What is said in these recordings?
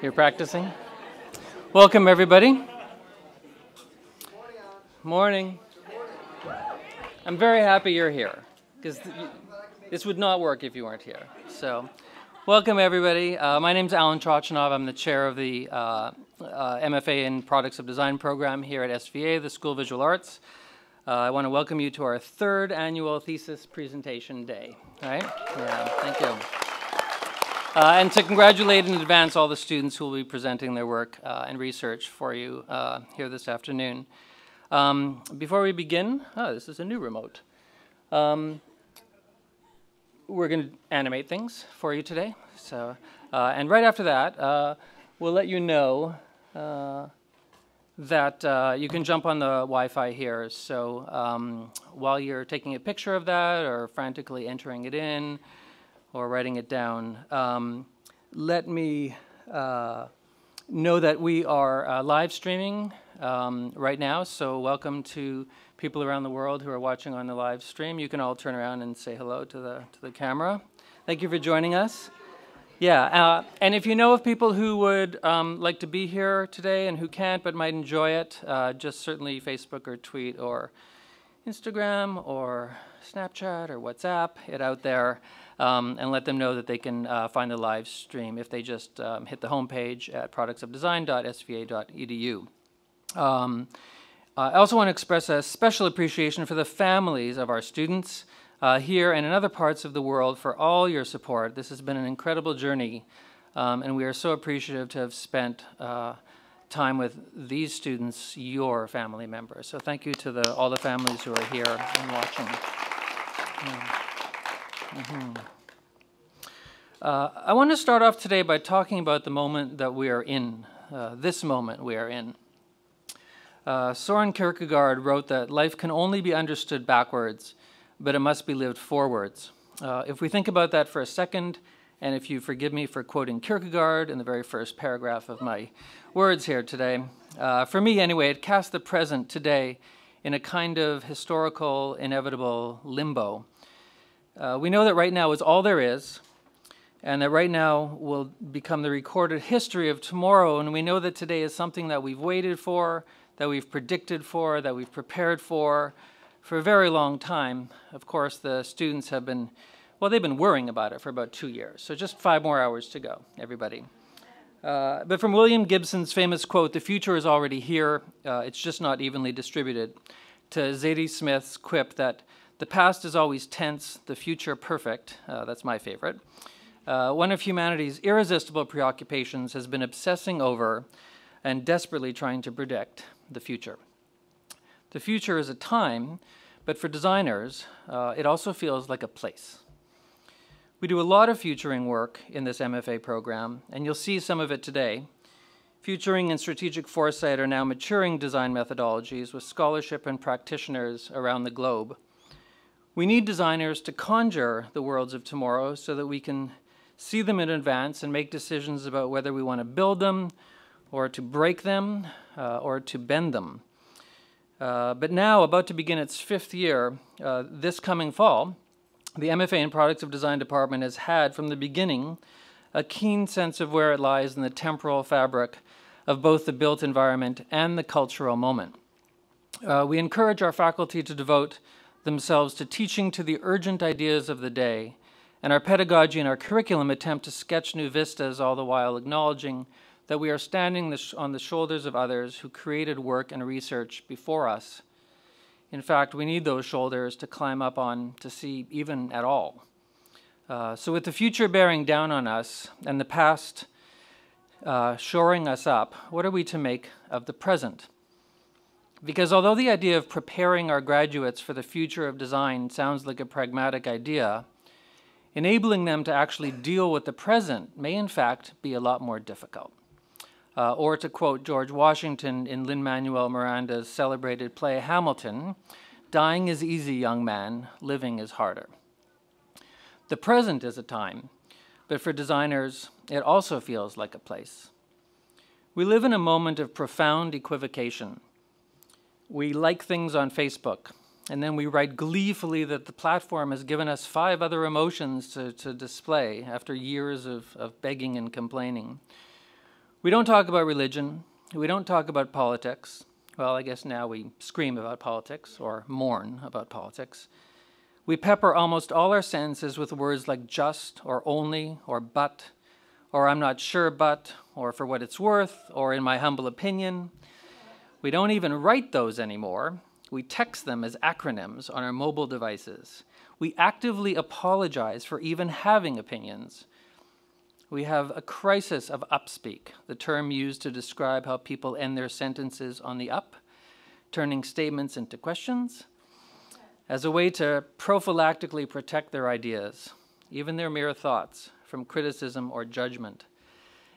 You're practicing? Welcome, everybody. Morning. I'm very happy you're here because th this would not work if you weren't here. So, welcome, everybody. Uh, my name is Allan Chochinov. I'm the chair of the uh, uh, MFA in Products of Design program here at SVA, the School of Visual Arts. Uh, I want to welcome you to our third annual thesis presentation day. Right? Yeah, thank you. Uh, and to congratulate in advance all the students who will be presenting their work uh, and research for you uh, here this afternoon. Um, before we begin, oh, this is a new remote. Um, we're going to animate things for you today. So, uh, and right after that, uh, we'll let you know uh, that you can jump on the Wi-Fi here. So um, while you're taking a picture of that or frantically entering it in, or writing it down, um, let me uh, know that we are uh, live streaming um, right now. So welcome to people around the world who are watching on the live stream. You can all turn around and say hello to the to the camera. Thank you for joining us. Yeah, uh, and if you know of people who would um, like to be here today and who can't but might enjoy it, uh, just certainly Facebook or tweet or Instagram or Snapchat or WhatsApp it out there um, and let them know that they can uh, find the live stream if they just um, hit the homepage at productsofdesign.sva.edu. Um, I also want to express a special appreciation for the families of our students uh, here and in other parts of the world for all your support. This has been an incredible journey, um, and we are so appreciative to have spent uh, time with these students, your family members. So thank you to the, all the families who are here and watching. Yeah. Mm -hmm. uh, I want to start off today by talking about the moment that we are in, uh, this moment we are in. Uh, Soren Kierkegaard wrote that life can only be understood backwards, but it must be lived forwards. Uh, if we think about that for a second, and if you forgive me for quoting Kierkegaard in the very first paragraph of my words here today, uh, for me anyway, it casts the present today in a kind of historical, inevitable limbo uh, we know that right now is all there is, and that right now will become the recorded history of tomorrow. And we know that today is something that we've waited for, that we've predicted for, that we've prepared for for a very long time. Of course, the students have been, well, they've been worrying about it for about two years. So just five more hours to go, everybody. Uh, but from William Gibson's famous quote, the future is already here, uh, it's just not evenly distributed, to Zadie Smith's quip that the past is always tense, the future perfect. Uh, that's my favorite. Uh, one of humanity's irresistible preoccupations has been obsessing over and desperately trying to predict the future. The future is a time, but for designers, uh, it also feels like a place. We do a lot of futuring work in this MFA program, and you'll see some of it today. Futuring and strategic foresight are now maturing design methodologies with scholarship and practitioners around the globe. We need designers to conjure the worlds of tomorrow so that we can see them in advance and make decisions about whether we want to build them or to break them uh, or to bend them. Uh, but now, about to begin its fifth year, uh, this coming fall, the MFA in Products of Design department has had from the beginning a keen sense of where it lies in the temporal fabric of both the built environment and the cultural moment. Uh, we encourage our faculty to devote themselves to teaching to the urgent ideas of the day, and our pedagogy and our curriculum attempt to sketch new vistas, all the while acknowledging that we are standing on the shoulders of others who created work and research before us. In fact, we need those shoulders to climb up on to see even at all. Uh, so, with the future bearing down on us and the past uh, shoring us up, what are we to make of the present? Because although the idea of preparing our graduates for the future of design sounds like a pragmatic idea, enabling them to actually deal with the present may in fact be a lot more difficult. Uh, or to quote George Washington in Lin-Manuel Miranda's celebrated play Hamilton, dying is easy, young man, living is harder. The present is a time, but for designers, it also feels like a place. We live in a moment of profound equivocation we like things on Facebook, and then we write gleefully that the platform has given us five other emotions to, to display after years of, of begging and complaining. We don't talk about religion. We don't talk about politics. Well, I guess now we scream about politics or mourn about politics. We pepper almost all our sentences with words like just or only or but or I'm not sure but or for what it's worth or in my humble opinion. We don't even write those anymore. We text them as acronyms on our mobile devices. We actively apologize for even having opinions. We have a crisis of upspeak, the term used to describe how people end their sentences on the up, turning statements into questions, as a way to prophylactically protect their ideas, even their mere thoughts, from criticism or judgment.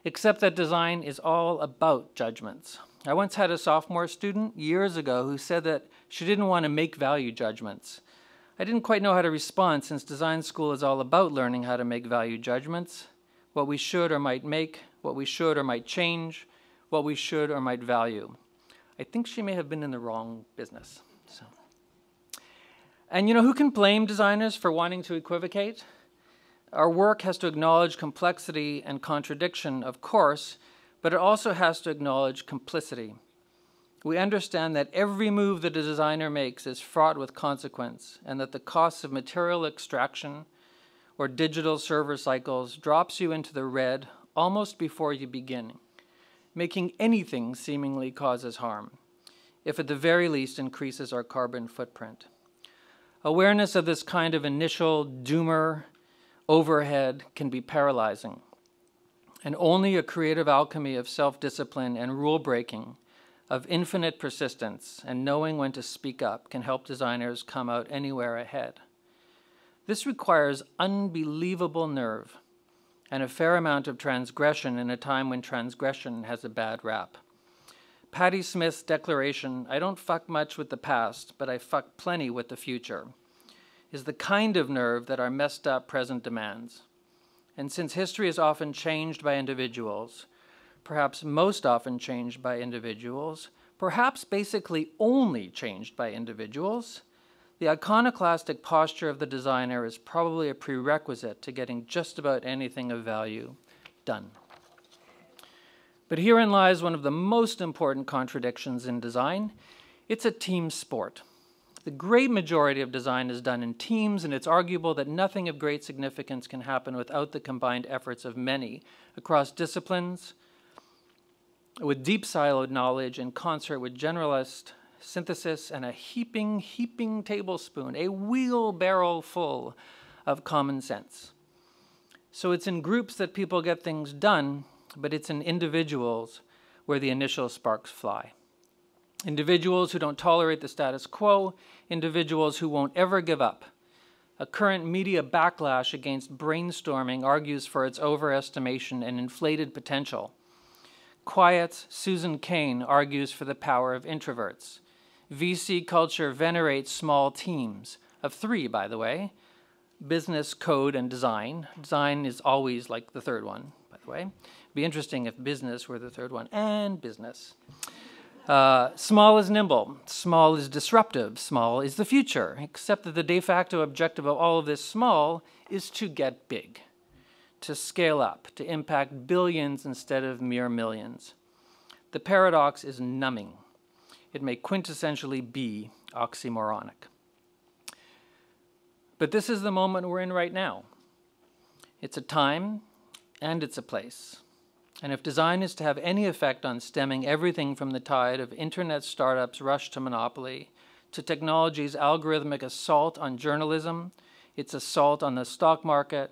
Except that design is all about judgments. I once had a sophomore student years ago who said that she didn't want to make value judgments. I didn't quite know how to respond since design school is all about learning how to make value judgments, what we should or might make, what we should or might change, what we should or might value. I think she may have been in the wrong business. So. And you know, who can blame designers for wanting to equivocate? Our work has to acknowledge complexity and contradiction, of course, but it also has to acknowledge complicity. We understand that every move that a designer makes is fraught with consequence, and that the costs of material extraction or digital server cycles drops you into the red almost before you begin, making anything seemingly causes harm, if at the very least increases our carbon footprint. Awareness of this kind of initial doomer overhead can be paralyzing, and only a creative alchemy of self discipline and rule breaking, of infinite persistence and knowing when to speak up can help designers come out anywhere ahead. This requires unbelievable nerve and a fair amount of transgression in a time when transgression has a bad rap. Patti Smith's declaration, I don't fuck much with the past, but I fuck plenty with the future, is the kind of nerve that our messed up present demands. And since history is often changed by individuals, perhaps most often changed by individuals, perhaps basically only changed by individuals, the iconoclastic posture of the designer is probably a prerequisite to getting just about anything of value done. But herein lies one of the most important contradictions in design. It's a team sport. The great majority of design is done in teams, and it's arguable that nothing of great significance can happen without the combined efforts of many across disciplines, with deep siloed knowledge in concert with generalist synthesis and a heaping, heaping tablespoon, a wheelbarrow full of common sense. So it's in groups that people get things done, but it's in individuals where the initial sparks fly. Individuals who don't tolerate the status quo, individuals who won't ever give up. A current media backlash against brainstorming argues for its overestimation and inflated potential. Quiet's Susan Cain argues for the power of introverts. VC culture venerates small teams, of three, by the way business, code, and design. Design is always like the third one, by the way. It'd be interesting if business were the third one, and business. Uh, small is nimble, small is disruptive, small is the future, except that the de facto objective of all of this small is to get big, to scale up, to impact billions instead of mere millions. The paradox is numbing. It may quintessentially be oxymoronic. But this is the moment we're in right now. It's a time and it's a place. And if design is to have any effect on stemming everything from the tide of internet startups' rush to monopoly, to technology's algorithmic assault on journalism, its assault on the stock market,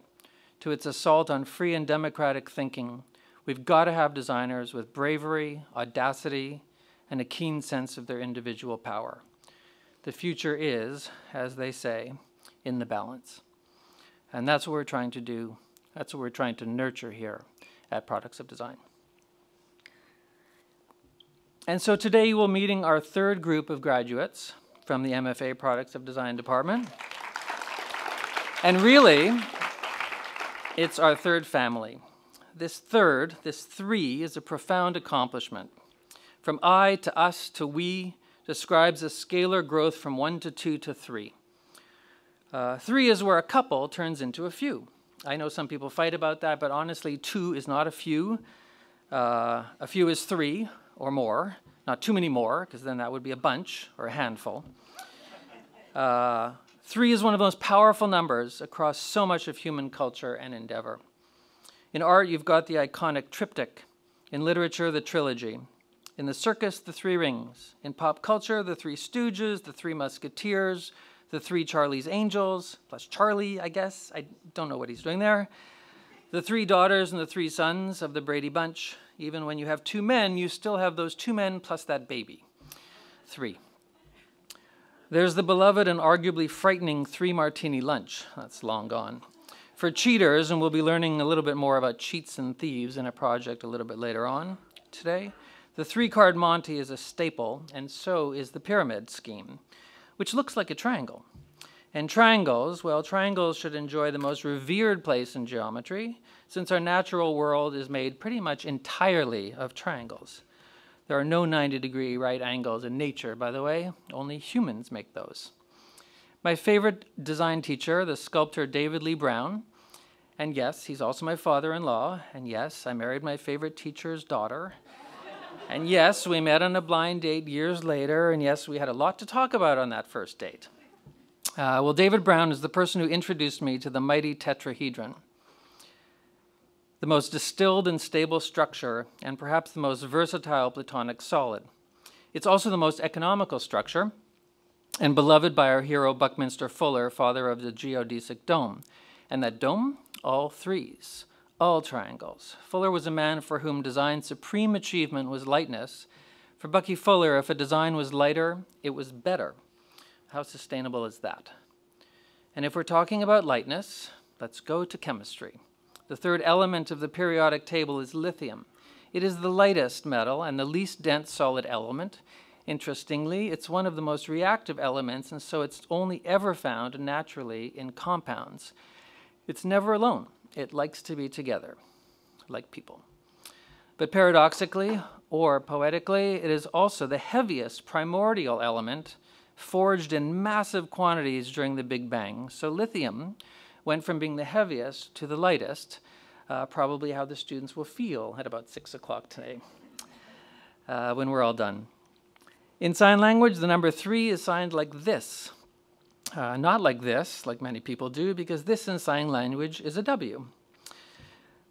to its assault on free and democratic thinking, we've got to have designers with bravery, audacity, and a keen sense of their individual power. The future is, as they say, in the balance. And that's what we're trying to do. That's what we're trying to nurture here at Products of Design. And so today we're meeting our third group of graduates from the MFA Products of Design department. And really, it's our third family. This third, this three, is a profound accomplishment. From I to us to we describes a scalar growth from one to two to three. Uh, three is where a couple turns into a few. I know some people fight about that, but honestly, two is not a few. Uh, a few is three or more, not too many more, because then that would be a bunch or a handful. Uh, three is one of the most powerful numbers across so much of human culture and endeavor. In art, you've got the iconic triptych. In literature, the trilogy. In the circus, the three rings. In pop culture, the three stooges, the three musketeers, the three Charlie's Angels, plus Charlie, I guess. I don't know what he's doing there. The three daughters and the three sons of the Brady Bunch. Even when you have two men, you still have those two men plus that baby. Three. There's the beloved and arguably frightening three martini lunch. That's long gone. For cheaters, and we'll be learning a little bit more about cheats and thieves in a project a little bit later on today, the three card Monty is a staple, and so is the pyramid scheme which looks like a triangle. And triangles, well, triangles should enjoy the most revered place in geometry, since our natural world is made pretty much entirely of triangles. There are no 90 degree right angles in nature, by the way, only humans make those. My favorite design teacher, the sculptor David Lee Brown, and yes, he's also my father in law, and yes, I married my favorite teacher's daughter. And yes, we met on a blind date years later, and yes, we had a lot to talk about on that first date. Uh, well, David Brown is the person who introduced me to the mighty tetrahedron, the most distilled and stable structure, and perhaps the most versatile Platonic solid. It's also the most economical structure, and beloved by our hero Buckminster Fuller, father of the geodesic dome. And that dome, all threes all triangles. Fuller was a man for whom design's supreme achievement was lightness. For Bucky Fuller, if a design was lighter, it was better. How sustainable is that? And if we're talking about lightness, let's go to chemistry. The third element of the periodic table is lithium. It is the lightest metal and the least dense solid element. Interestingly, it's one of the most reactive elements, and so it's only ever found naturally in compounds. It's never alone. It likes to be together, like people. But paradoxically, or poetically, it is also the heaviest primordial element forged in massive quantities during the Big Bang. So lithium went from being the heaviest to the lightest, uh, probably how the students will feel at about 6 o'clock today uh, when we're all done. In sign language, the number 3 is signed like this. Uh, not like this, like many people do, because this in sign language is a W.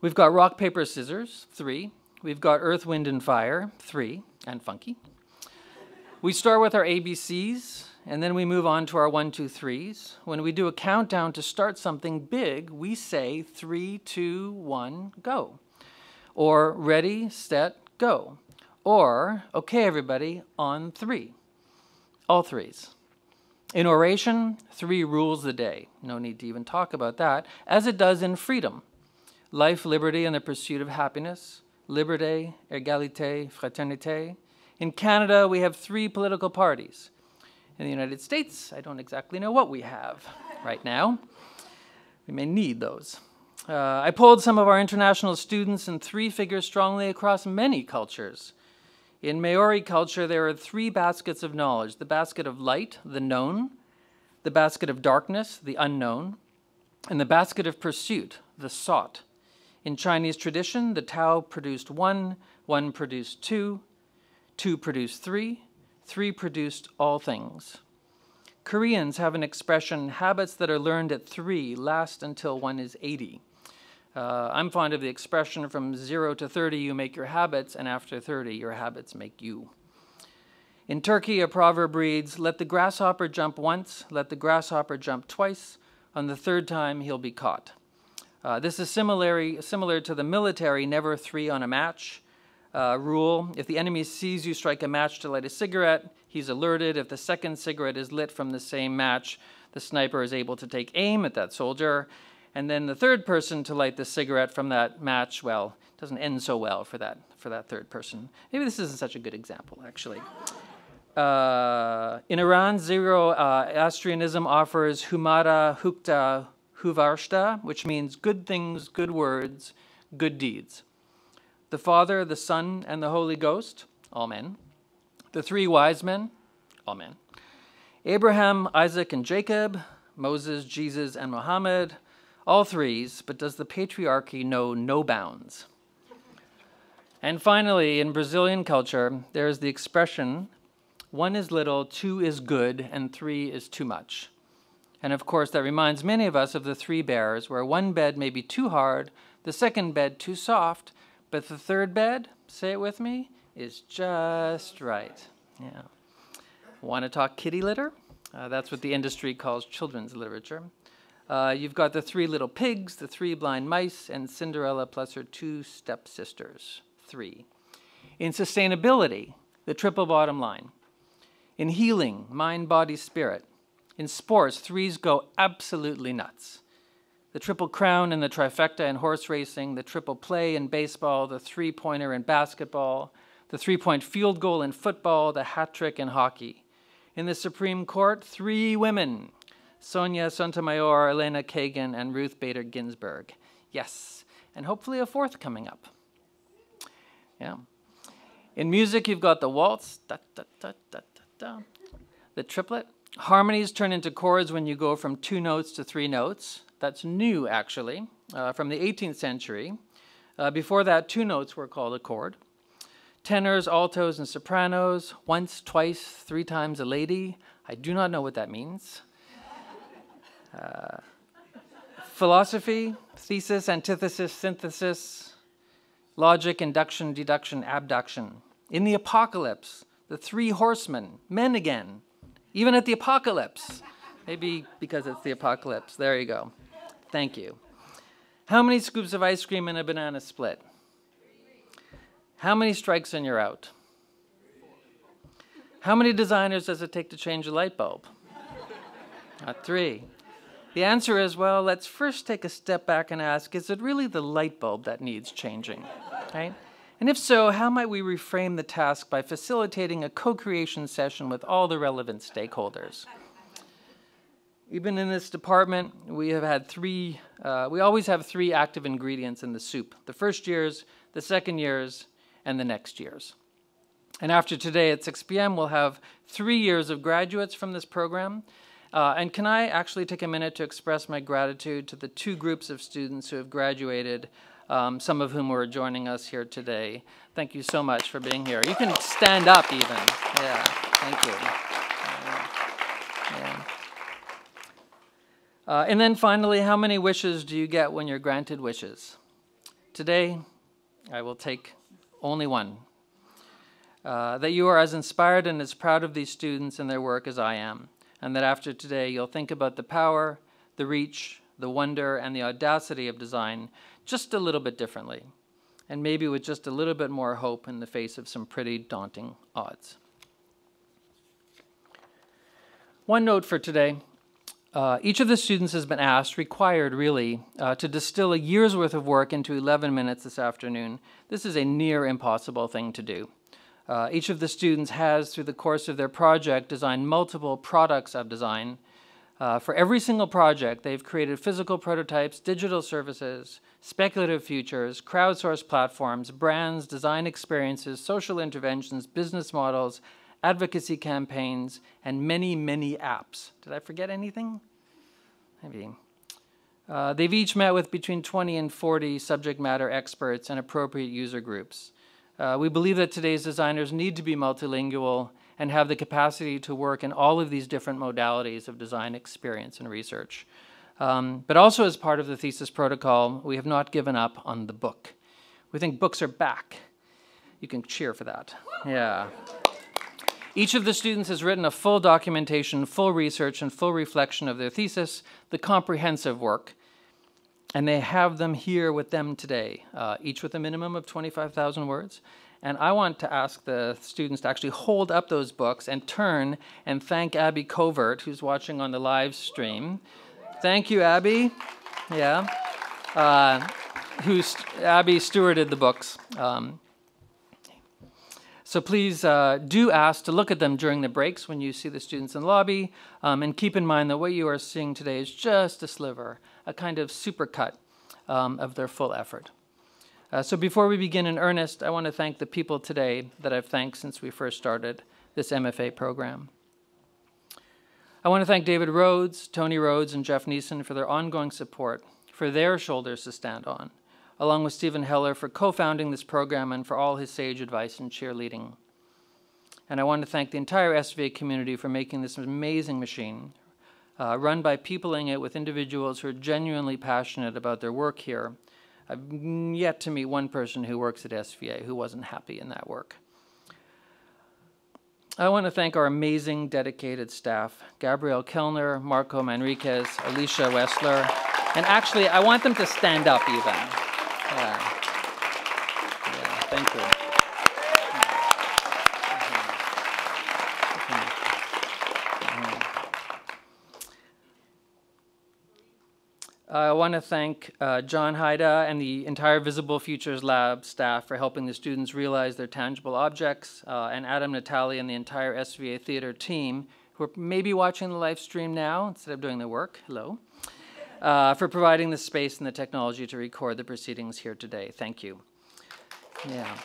We've got rock, paper, scissors, three. We've got earth, wind, and fire, three, and funky. We start with our ABCs, and then we move on to our one, two, threes. When we do a countdown to start something big, we say three, two, one, go. Or ready, set, go. Or, okay, everybody, on three. All threes. In oration, three rules the day. No need to even talk about that, as it does in freedom life, liberty, and the pursuit of happiness, liberté, égalité, fraternité. In Canada, we have three political parties. In the United States, I don't exactly know what we have right now. We may need those. Uh, I polled some of our international students, and three figure strongly across many cultures. In Maori culture, there are three baskets of knowledge the basket of light, the known, the basket of darkness, the unknown, and the basket of pursuit, the sought. In Chinese tradition, the Tao produced one, one produced two, two produced three, three produced all things. Koreans have an expression habits that are learned at three last until one is 80. Uh, I'm fond of the expression from zero to 30, you make your habits, and after 30, your habits make you. In Turkey, a proverb reads, Let the grasshopper jump once, let the grasshopper jump twice, on the third time he'll be caught. Uh, this is similar, similar to the military never three on a match uh, rule. If the enemy sees you strike a match to light a cigarette, he's alerted. If the second cigarette is lit from the same match, the sniper is able to take aim at that soldier and then the third person to light the cigarette from that match, well, doesn't end so well for that, for that third person. Maybe this isn't such a good example, actually. Uh, in Iran, Zoroastrianism uh, offers Humata Hukhta Hvarshta, which means good things, good words, good deeds. The Father, the Son, and the Holy Ghost, Amen. The three wise men, Amen. Abraham, Isaac, and Jacob, Moses, Jesus, and Muhammad, all threes, but does the patriarchy know no bounds? And finally, in Brazilian culture, there is the expression one is little, two is good, and three is too much. And of course, that reminds many of us of the three bears, where one bed may be too hard, the second bed too soft, but the third bed, say it with me, is just right. Yeah. Want to talk kitty litter? Uh, that's what the industry calls children's literature. Uh, you've got the three little pigs, the three blind mice, and Cinderella plus her two stepsisters. Three. In sustainability, the triple bottom line. In healing, mind, body, spirit. In sports, threes go absolutely nuts. The triple crown and the trifecta in horse racing, the triple play in baseball, the three pointer in basketball, the three point field goal in football, the hat trick in hockey. In the Supreme Court, three women Sonia Sotomayor, Elena Kagan, and Ruth Bader Ginsburg. Yes, and hopefully a fourth coming up. Yeah. In music, you've got the waltz, da, da, da, the triplet. Harmonies turn into chords when you go from two notes to three notes. That's new, actually, uh, from the 18th century. Uh, before that, two notes were called a chord tenors, altos, and sopranos, once, twice, three times a lady. I do not know what that means. Philosophy, thesis, antithesis, synthesis, logic, induction, deduction, abduction. In the apocalypse, the three horsemen, men again, even at the apocalypse. Maybe because it's the apocalypse. There you go. Thank you. How many scoops of ice cream in a banana split? How many strikes and you're out? How many designers does it take to change a light bulb? Not three. The answer is well, let's first take a step back and ask is it really the light bulb that needs changing? Right? And if so, how might we reframe the task by facilitating a co creation session with all the relevant stakeholders? Even in this department, we have had three, uh, we always have three active ingredients in the soup the first years, the second years, and the next years. And after today at 6 p.m., we'll have three years of graduates from this program. Uh, and can I actually take a minute to express my gratitude to the two groups of students who have graduated, um, some of whom are joining us here today. Thank you so much for being here. You can stand up even. Yeah, thank you. Uh, and then finally, how many wishes do you get when you're granted wishes? Today, I will take only one. Uh, that you are as inspired and as proud of these students and their work as I am, and that after today you'll think about the power, the reach, the wonder, and the audacity of design just a little bit differently, and maybe with just a little bit more hope in the face of some pretty daunting odds. One note for today uh, each of the students has been asked, required really, uh, to distill a year's worth of work into 11 minutes this afternoon. This is a near impossible thing to do. Uh, each of the students has, through the course of their project, designed multiple products of design. Uh, for every single project, they've created physical prototypes, digital services, speculative futures, crowdsourced platforms, brands, design experiences, social interventions, business models, advocacy campaigns, and many, many apps. Did I forget anything? Maybe. Uh, they've each met with between 20 and 40 subject matter experts and appropriate user groups. Uh, we believe that today's designers need to be multilingual and have the capacity to work in all of these different modalities of design experience and research. Um, but also as part of the thesis protocol, we have not given up on the book. We think books are back. You can cheer for that. Yeah. Each of the students has written a full documentation, full research, and full reflection of their thesis, the comprehensive work, and they have them here with them today, uh, each with a minimum of 25,000 words. And I want to ask the students to actually hold up those books and turn and thank Abby Covert, who's watching on the live stream. Thank you, Abby. Yeah. Uh, who Abby stewarded the books. Um, so please uh, do ask to look at them during the breaks when you see the students in the lobby, um, and keep in mind that what you are seeing today is just a sliver, a kind of supercut um, of their full effort. Uh, so before we begin in earnest, I want to thank the people today that I've thanked since we first started this MFA program. I want to thank David Rhodes, Tony Rhodes, and Jeff Neeson for their ongoing support, for their shoulders to stand on. along with Steven Heller for co-founding this program and for all his sage advice and cheerleading. And I want to thank the entire SVA community for making this amazing machine, uh, run by peopling it with individuals who are genuinely passionate about their work here. I've yet to meet one person who works at SVA who wasn't happy in that work. I want to thank our amazing, dedicated staff, Gabrielle Kellner, Marco Manriquez, Alicia Wessler, and actually, I want them to stand up even. Yeah. Yeah, thank you. I want to thank uh, John Haida and the entire Visible Futures Lab staff for helping the students realize their tangible objects, uh, and Adam Natali and the entire SVA Theater team, who are maybe watching the live stream now instead of doing their work. Hello. Uh, for providing the space and the technology to record the proceedings here today. Thank you. Yeah.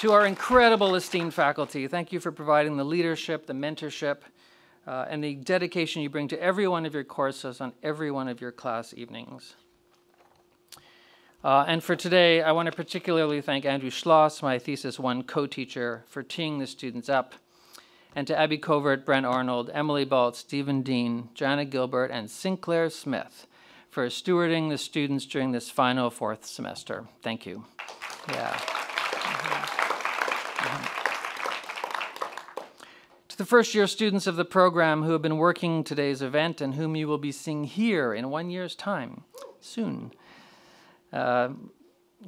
To our incredible esteemed faculty, thank you for providing the leadership, the mentorship, uh, and the dedication you bring to every one of your courses on every one of your class evenings. Uh, and for today, I want to particularly thank Andrew Schloss, my Thesis 1 co-teacher, for teeing the students up, and to Abby Covert, Brent Arnold, Emily Balt, Stephen Dean, Janet Gilbert, and Sinclair Smith for stewarding the students during this final fourth semester. Thank you. Yeah. Mm -hmm. Mm -hmm the first year students of the program who have been working today's event and whom you will be seeing here in one year's time, soon. Uh,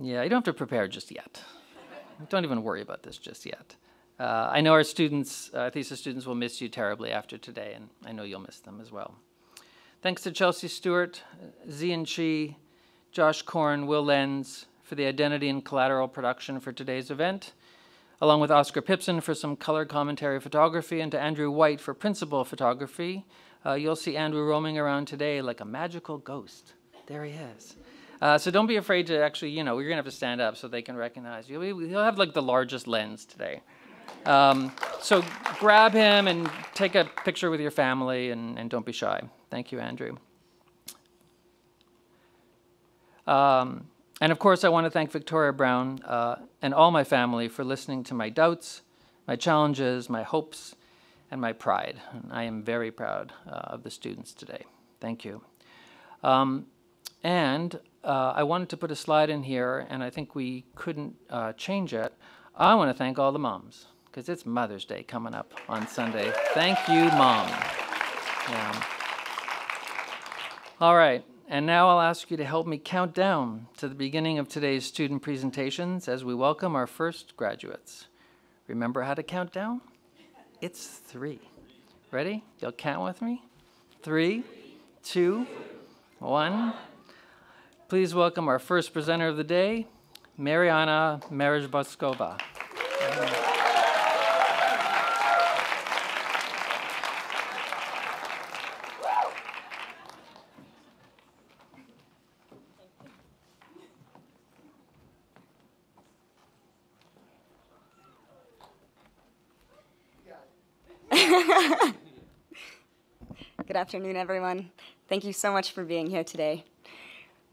yeah, you don't have to prepare just yet. don't even worry about this just yet. Uh, I know our students, uh, thesis students, will miss you terribly after today, and I know you'll miss them as well. Thanks to Chelsea Stewart, Ziyun Qi, Josh Korn, Will Lenz for the identity and collateral production for today's event along with Oscar Pipson for some color commentary photography, and to Andrew White for principal photography. Uh, you'll see Andrew roaming around today like a magical ghost. There he is. Uh, so don't be afraid to actually, you know, you're going to have to stand up so they can recognize you. He'll have like the largest lens today. Um, so grab him and take a picture with your family and, and don't be shy. Thank you, Andrew. Um, and of course, I want to thank Victoria Brown uh, and all my family for listening to my doubts, my challenges, my hopes, and my pride. And I am very proud uh, of the students today. Thank you. Um, and uh, I wanted to put a slide in here, and I think we couldn't uh, change it. I want to thank all the moms, because it's Mother's Day coming up on Sunday. Thank you, Mom. Yeah. All right. And now I'll ask you to help me count down to the beginning of today's student presentations as we welcome our first graduates. Remember how to count down? It's three. Ready? You'll count with me? Three, two, one. Please welcome our first presenter of the day, Marianna Mezhibovskaya. Good afternoon, everyone. Thank you so much for being here today.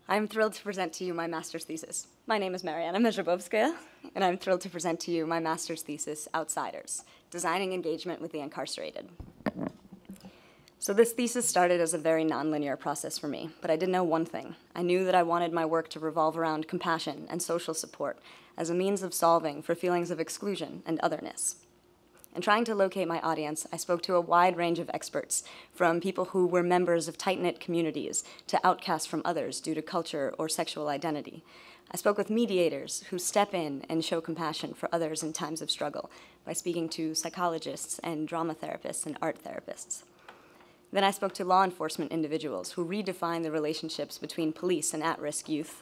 I'm thrilled to present to you my master's thesis. My name is Marianna Mezhibovskaya, and I'm thrilled to present to you my master's thesis, Outsiders, Designing Engagement with the Incarcerated. So this thesis started as a very nonlinear process for me, but I did know one thing. I knew that I wanted my work to revolve around compassion and social support as a means of solving for feelings of exclusion and otherness. In trying to locate my audience, I spoke to a wide range of experts, from people who were members of tight-knit communities to outcasts from others due to culture or sexual identity. I spoke with mediators who step in and show compassion for others in times of struggle by speaking to psychologists and drama therapists and art therapists. Then I spoke to law enforcement individuals who redefine the relationships between police and at-risk youth.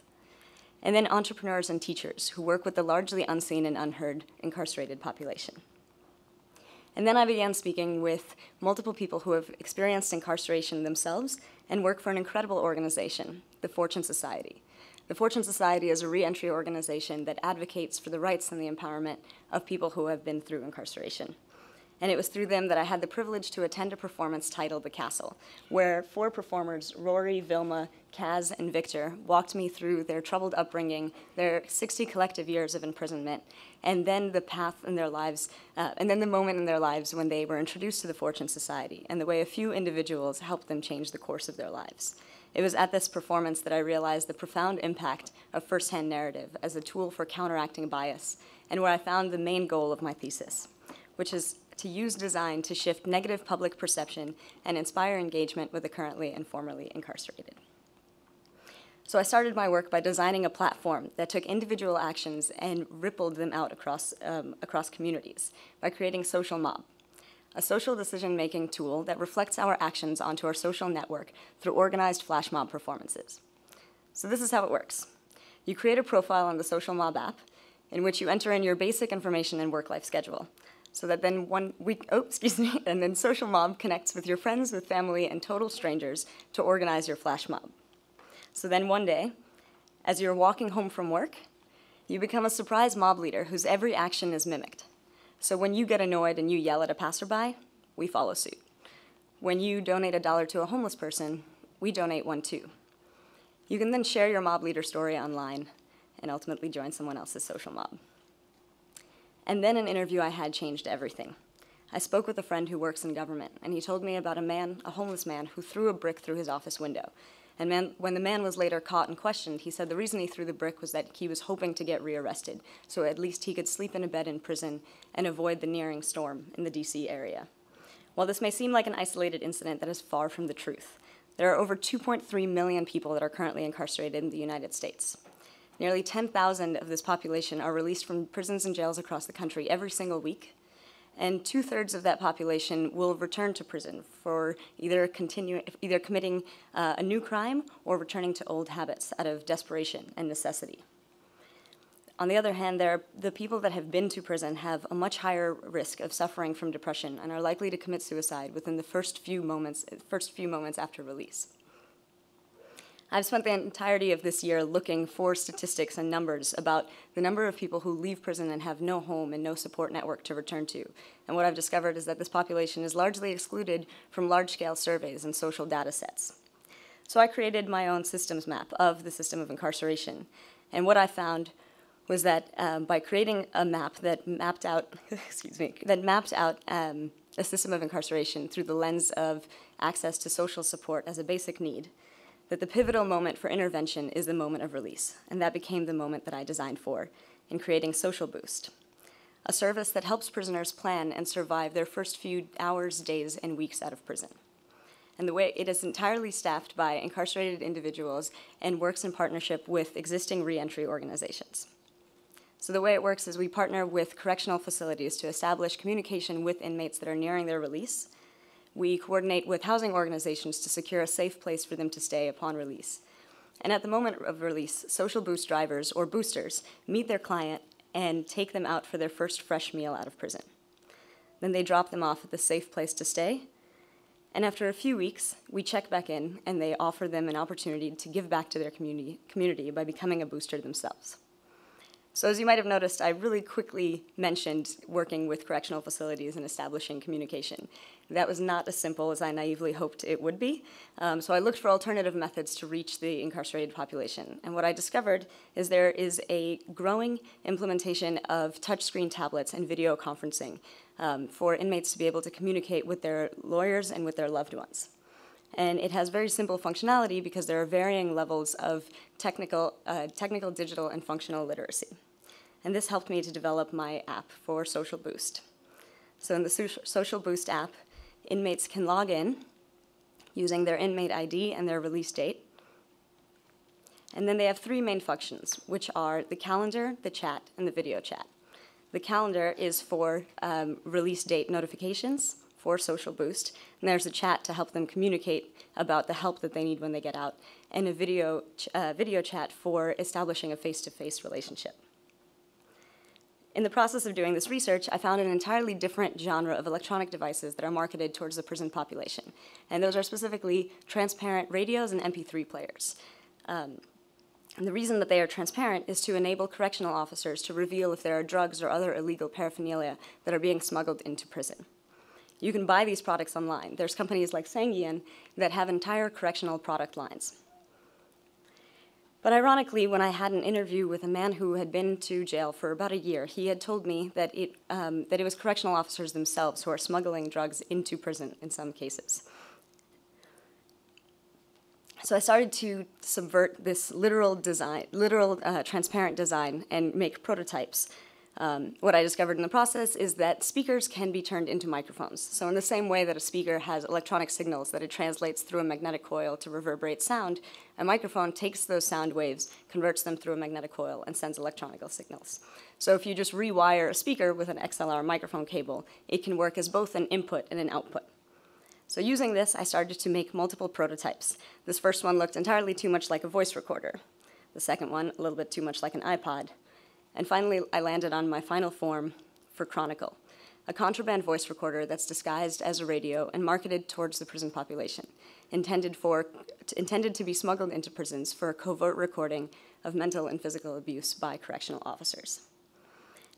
And then entrepreneurs and teachers who work with the largely unseen and unheard incarcerated population. And then I began speaking with multiple people who have experienced incarceration themselves and work for an incredible organization, the Fortune Society. The Fortune Society is a reentry organization that advocates for the rights and the empowerment of people who have been through incarceration. And it was through them that I had the privilege to attend a performance titled The Castle, where four performers, Rory, Vilma, Kaz, and Victor, walked me through their troubled upbringing, their 60 collective years of imprisonment, and then the path in their lives, uh, and then the moment in their lives when they were introduced to the Fortune Society, and the way a few individuals helped them change the course of their lives. It was at this performance that I realized the profound impact of firsthand narrative as a tool for counteracting bias, and where I found the main goal of my thesis, which is to use design to shift negative public perception and inspire engagement with the currently and formerly incarcerated. So I started my work by designing a platform that took individual actions and rippled them out across, um, across communities by creating Social Mob, a social decision-making tool that reflects our actions onto our social network through organized flash mob performances. So this is how it works. You create a profile on the Social Mob app in which you enter in your basic information and work-life schedule so that then one week, oh, excuse me, and then Social Mob connects with your friends, with family, and total strangers to organize your flash mob. So then one day, as you're walking home from work, you become a surprise mob leader whose every action is mimicked. So when you get annoyed and you yell at a passerby, we follow suit. When you donate a dollar to a homeless person, we donate one too. You can then share your mob leader story online and ultimately join someone else's social mob. And then an interview I had changed everything. I spoke with a friend who works in government, and he told me about a man, a homeless man, who threw a brick through his office window. And man, when the man was later caught and questioned, he said the reason he threw the brick was that he was hoping to get rearrested, so at least he could sleep in a bed in prison and avoid the nearing storm in the DC area. While this may seem like an isolated incident, that is far from the truth. There are over 2.3 million people that are currently incarcerated in the United States. Nearly 10,000 of this population are released from prisons and jails across the country every single week, and two thirds of that population will return to prison for either continue, either committing uh, a new crime or returning to old habits out of desperation and necessity. On the other hand, there are, the people that have been to prison have a much higher risk of suffering from depression and are likely to commit suicide within the first few moments, first few moments after release. I've spent the entirety of this year looking for statistics and numbers about the number of people who leave prison and have no home and no support network to return to. And what I've discovered is that this population is largely excluded from large-scale surveys and social data sets. So I created my own systems map of the system of incarceration. And what I found was that um, by creating a map that mapped out, excuse me, that mapped out um, a system of incarceration through the lens of access to social support as a basic need, that the pivotal moment for intervention is the moment of release, and that became the moment that I designed for in creating Social Boost, a service that helps prisoners plan and survive their first few hours, days, and weeks out of prison. And the way it is entirely staffed by incarcerated individuals and works in partnership with existing reentry organizations. So the way it works is we partner with correctional facilities to establish communication with inmates that are nearing their release we coordinate with housing organizations to secure a safe place for them to stay upon release. And at the moment of release, social boost drivers or boosters meet their client and take them out for their first fresh meal out of prison. Then they drop them off at the safe place to stay. And after a few weeks, we check back in and they offer them an opportunity to give back to their community, community by becoming a booster themselves. So as you might have noticed, I really quickly mentioned working with correctional facilities and establishing communication. That was not as simple as I naively hoped it would be. Um, so I looked for alternative methods to reach the incarcerated population. And what I discovered is there is a growing implementation of touchscreen tablets and video conferencing um, for inmates to be able to communicate with their lawyers and with their loved ones. And it has very simple functionality because there are varying levels of technical, uh, technical digital, and functional literacy and this helped me to develop my app for Social Boost. So in the Social Boost app, inmates can log in using their inmate ID and their release date. And then they have three main functions, which are the calendar, the chat, and the video chat. The calendar is for um, release date notifications for Social Boost, and there's a chat to help them communicate about the help that they need when they get out, and a video, ch uh, video chat for establishing a face-to-face -face relationship. In the process of doing this research, I found an entirely different genre of electronic devices that are marketed towards the prison population. And those are specifically transparent radios and MP3 players. Um, and the reason that they are transparent is to enable correctional officers to reveal if there are drugs or other illegal paraphernalia that are being smuggled into prison. You can buy these products online. There's companies like Sangean that have entire correctional product lines. But ironically, when I had an interview with a man who had been to jail for about a year, he had told me that it, um, that it was correctional officers themselves who are smuggling drugs into prison in some cases. So I started to subvert this literal design, literal uh, transparent design, and make prototypes um, what I discovered in the process is that speakers can be turned into microphones. So in the same way that a speaker has electronic signals that it translates through a magnetic coil to reverberate sound, a microphone takes those sound waves, converts them through a magnetic coil, and sends electronic signals. So if you just rewire a speaker with an XLR microphone cable, it can work as both an input and an output. So using this, I started to make multiple prototypes. This first one looked entirely too much like a voice recorder. The second one, a little bit too much like an iPod. And finally, I landed on my final form for Chronicle, a contraband voice recorder that's disguised as a radio and marketed towards the prison population, intended, for, intended to be smuggled into prisons for a covert recording of mental and physical abuse by correctional officers.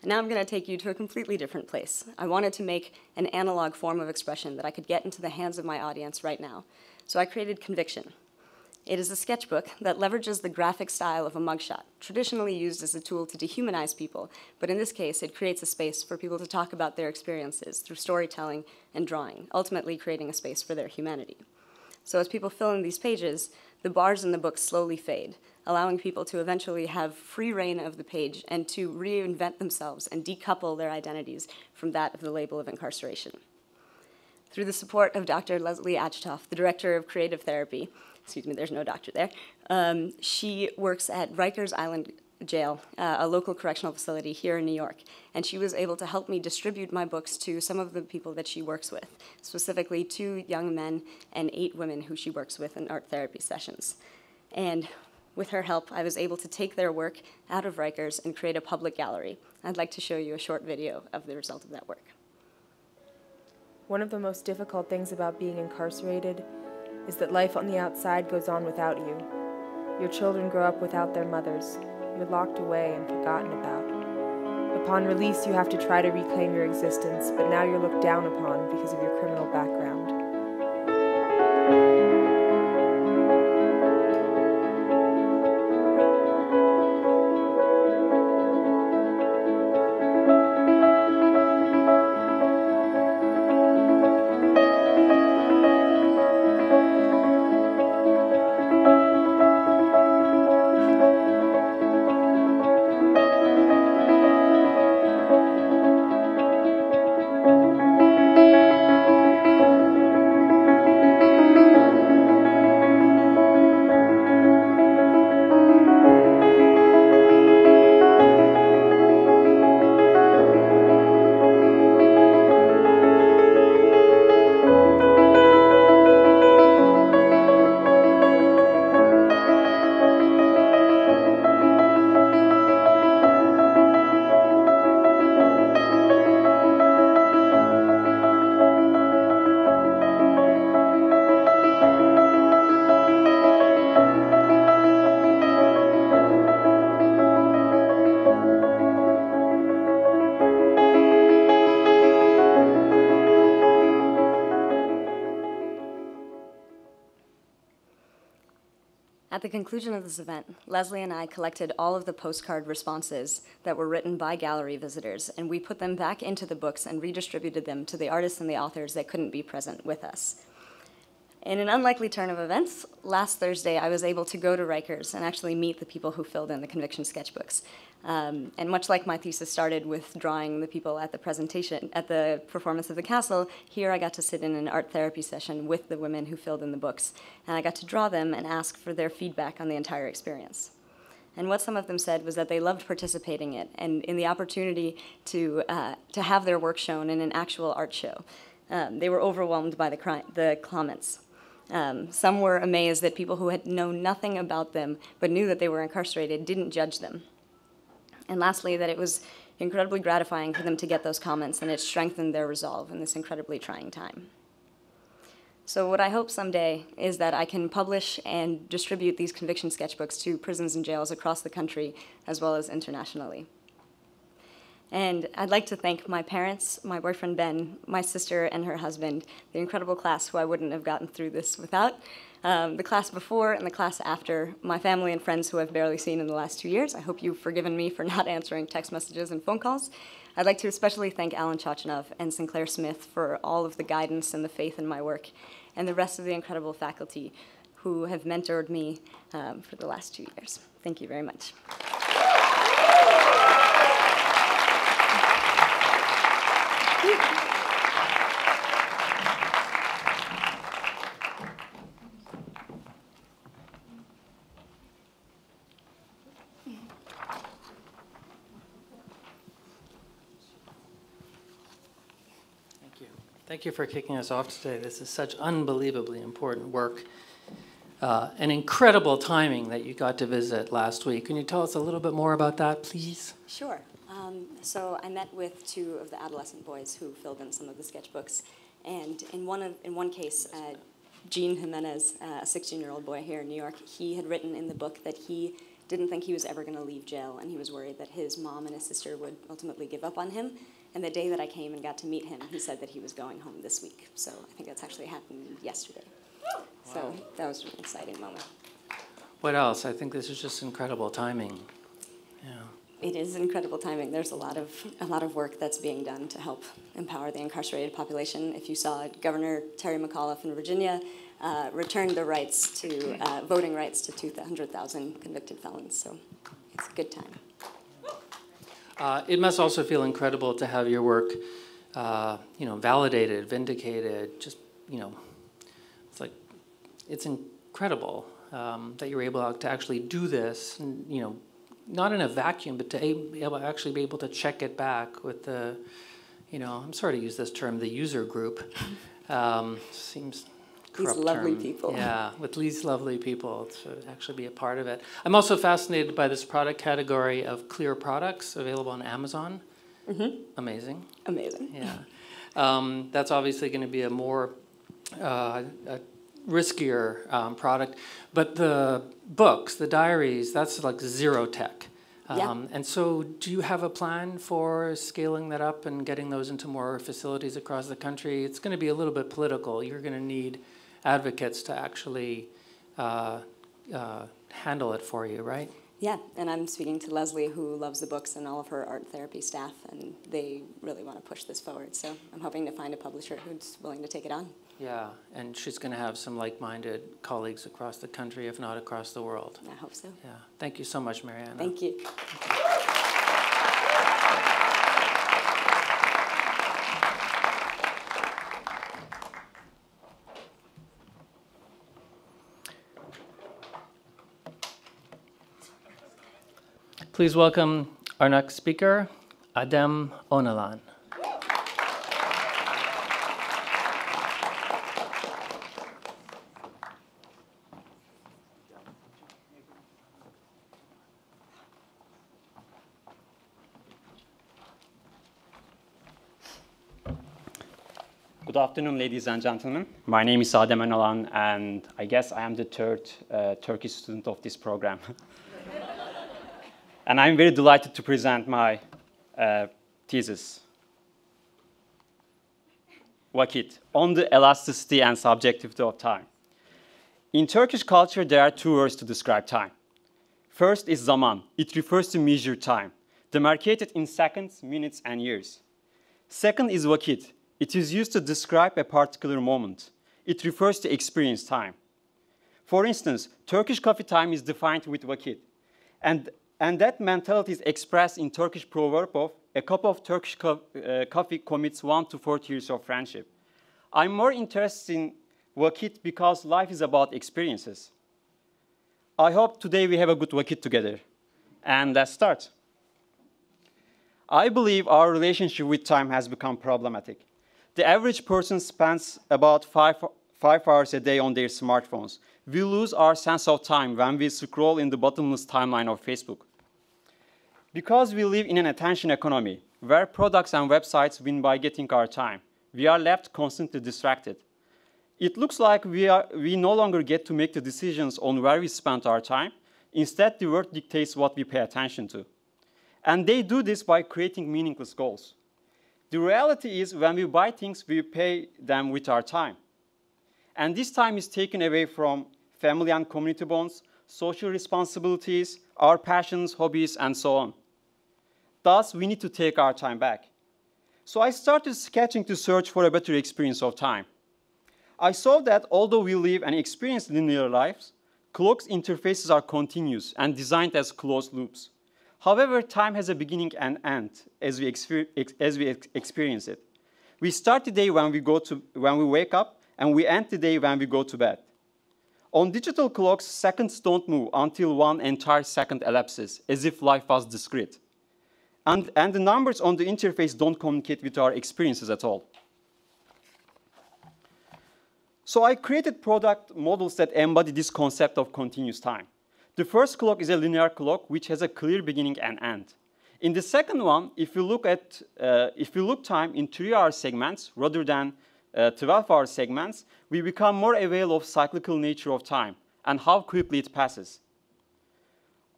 And now I'm going to take you to a completely different place. I wanted to make an analog form of expression that I could get into the hands of my audience right now. So I created Conviction, it is a sketchbook that leverages the graphic style of a mugshot, traditionally used as a tool to dehumanize people, but in this case, it creates a space for people to talk about their experiences through storytelling and drawing, ultimately creating a space for their humanity. So as people fill in these pages, the bars in the book slowly fade, allowing people to eventually have free reign of the page and to reinvent themselves and decouple their identities from that of the label of incarceration. Through the support of Dr. Leslie Achtoff, the Director of Creative Therapy, excuse me, there's no doctor there. Um, she works at Rikers Island Jail, uh, a local correctional facility here in New York, and she was able to help me distribute my books to some of the people that she works with, specifically two young men and eight women who she works with in art therapy sessions. And with her help, I was able to take their work out of Rikers and create a public gallery. I'd like to show you a short video of the result of that work. One of the most difficult things about being incarcerated is that life on the outside goes on without you. Your children grow up without their mothers. You're locked away and forgotten about. Upon release, you have to try to reclaim your existence, but now you're looked down upon because of your criminal background. Conclusion of this event, Leslie and I collected all of the postcard responses that were written by gallery visitors, and we put them back into the books and redistributed them to the artists and the authors that couldn't be present with us. In an unlikely turn of events, last Thursday I was able to go to Rikers and actually meet the people who filled in the conviction sketchbooks. Um, and much like my thesis started with drawing the people at the presentation, at the performance of the castle, here I got to sit in an art therapy session with the women who filled in the books. And I got to draw them and ask for their feedback on the entire experience. And what some of them said was that they loved participating in it and in the opportunity to, uh, to have their work shown in an actual art show. Um, they were overwhelmed by the, the comments. Um, some were amazed that people who had known nothing about them but knew that they were incarcerated didn't judge them. And lastly, that it was incredibly gratifying for them to get those comments and it strengthened their resolve in this incredibly trying time. So what I hope someday is that I can publish and distribute these conviction sketchbooks to prisons and jails across the country as well as internationally. And I'd like to thank my parents, my boyfriend Ben, my sister and her husband, the incredible class who I wouldn't have gotten through this without, um, the class before and the class after, my family and friends who I've barely seen in the last two years. I hope you've forgiven me for not answering text messages and phone calls. I'd like to especially thank Allan Chochinov and Sinclair Smith for all of the guidance and the faith in my work, and the rest of the incredible faculty who have mentored me um, for the last two years. Thank you very much. Thank you for kicking us off today. This is such unbelievably important work. Uh, an incredible timing that you got to visit last week. Can you tell us a little bit more about that, please? Sure. Um, so I met with two of the adolescent boys who filled in some of the sketchbooks, and in one of, in one case, uh, Gene Jimenez, uh, a 16-year-old boy here in New York, he had written in the book that he didn't think he was ever going to leave jail, and he was worried that his mom and his sister would ultimately give up on him. And the day that I came and got to meet him, he said that he was going home this week. So I think that's actually happened yesterday. So that was an exciting moment. What else? I think this is just incredible timing. Yeah. It is incredible timing. There's a lot of a lot of work that's being done to help empower the incarcerated population. If you saw Governor Terry McAuliffe in Virginia uh, returned the rights to uh, voting rights to 200,000 convicted felons, so it's a good time. Uh, it must also feel incredible to have your work, uh, you know, validated, vindicated. Just you know, it's like it's incredible um, that you're able to actually do this. And, you know, not in a vacuum, but to be able actually be able to check it back with the, you know, I'm sorry to use this term, the user group. Um, seems These lovely term. people. Yeah, with these lovely people to actually be a part of it. I'm also fascinated by this product category of clear products available on Amazon. Mm-hmm. Amazing. Amazing. Yeah. Um, that's obviously going to be a more uh, a riskier um, product. But the books, the diaries, that's like zero tech. Yeah. Um, And so, do you have a plan for scaling that up and getting those into more facilities across the country? It's going to be a little bit political. You're going to need advocates to actually uh, uh, handle it for you, right? Yeah, and I'm speaking to Leslie, who loves the books and all of her art therapy staff, and they really want to push this forward. So I'm hoping to find a publisher who's willing to take it on. Yeah, and she's going to have some like-minded colleagues across the country, if not across the world. I hope so. Yeah. Thank you so much, Marianna. Thank you. Please welcome our next speaker, Adem Önalan. Good afternoon, ladies and gentlemen. My name is Adem Önalan, and I guess I am the third uh, Turkish student of this program. and I'm very delighted to present my uh, thesis. Vakit, on the elasticity and subjectivity of time. In Turkish culture, there are two words to describe time. First is zaman. It refers to measured time, demarcated in seconds, minutes, and years. Second is vakit. It is used to describe a particular moment. It refers to experience time. For instance, Turkish coffee time is defined with vakit. And, and that mentality is expressed in Turkish proverb of a cup of Turkish co uh, coffee commits one to 40 years of friendship. I'm more interested in vakit because life is about experiences. I hope today we have a good vakit together. And let's start. I believe our relationship with time has become problematic. The average person spends about five, five hours a day on their smartphones. We lose our sense of time when we scroll in the bottomless timeline of Facebook. Because we live in an attention economy, where products and websites win by getting our time, we are left constantly distracted. It looks like we, are, we no longer get to make the decisions on where we spend our time. Instead, the world dictates what we pay attention to. And they do this by creating meaningless goals. The reality is when we buy things, we pay them with our time. And this time is taken away from family and community bonds, social responsibilities, our passions, hobbies, and so on. Thus, we need to take our time back. So I started sketching to search for a better experience of time. I saw that although we live and experience linear lives, clocks interfaces are continuous and designed as closed loops. However, time has a beginning and end as we, as we ex experience it. We start the day when we, go to, when we wake up, and we end the day when we go to bed. On digital clocks, seconds don't move until one entire second elapses, as if life was discrete. And, and the numbers on the interface don't communicate with our experiences at all. So I created product models that embody this concept of continuous time. The first clock is a linear clock which has a clear beginning and end. In the second one, if you look at uh, if you look time in three-hour segments rather than 12-hour uh, segments, we become more aware of cyclical nature of time and how quickly it passes.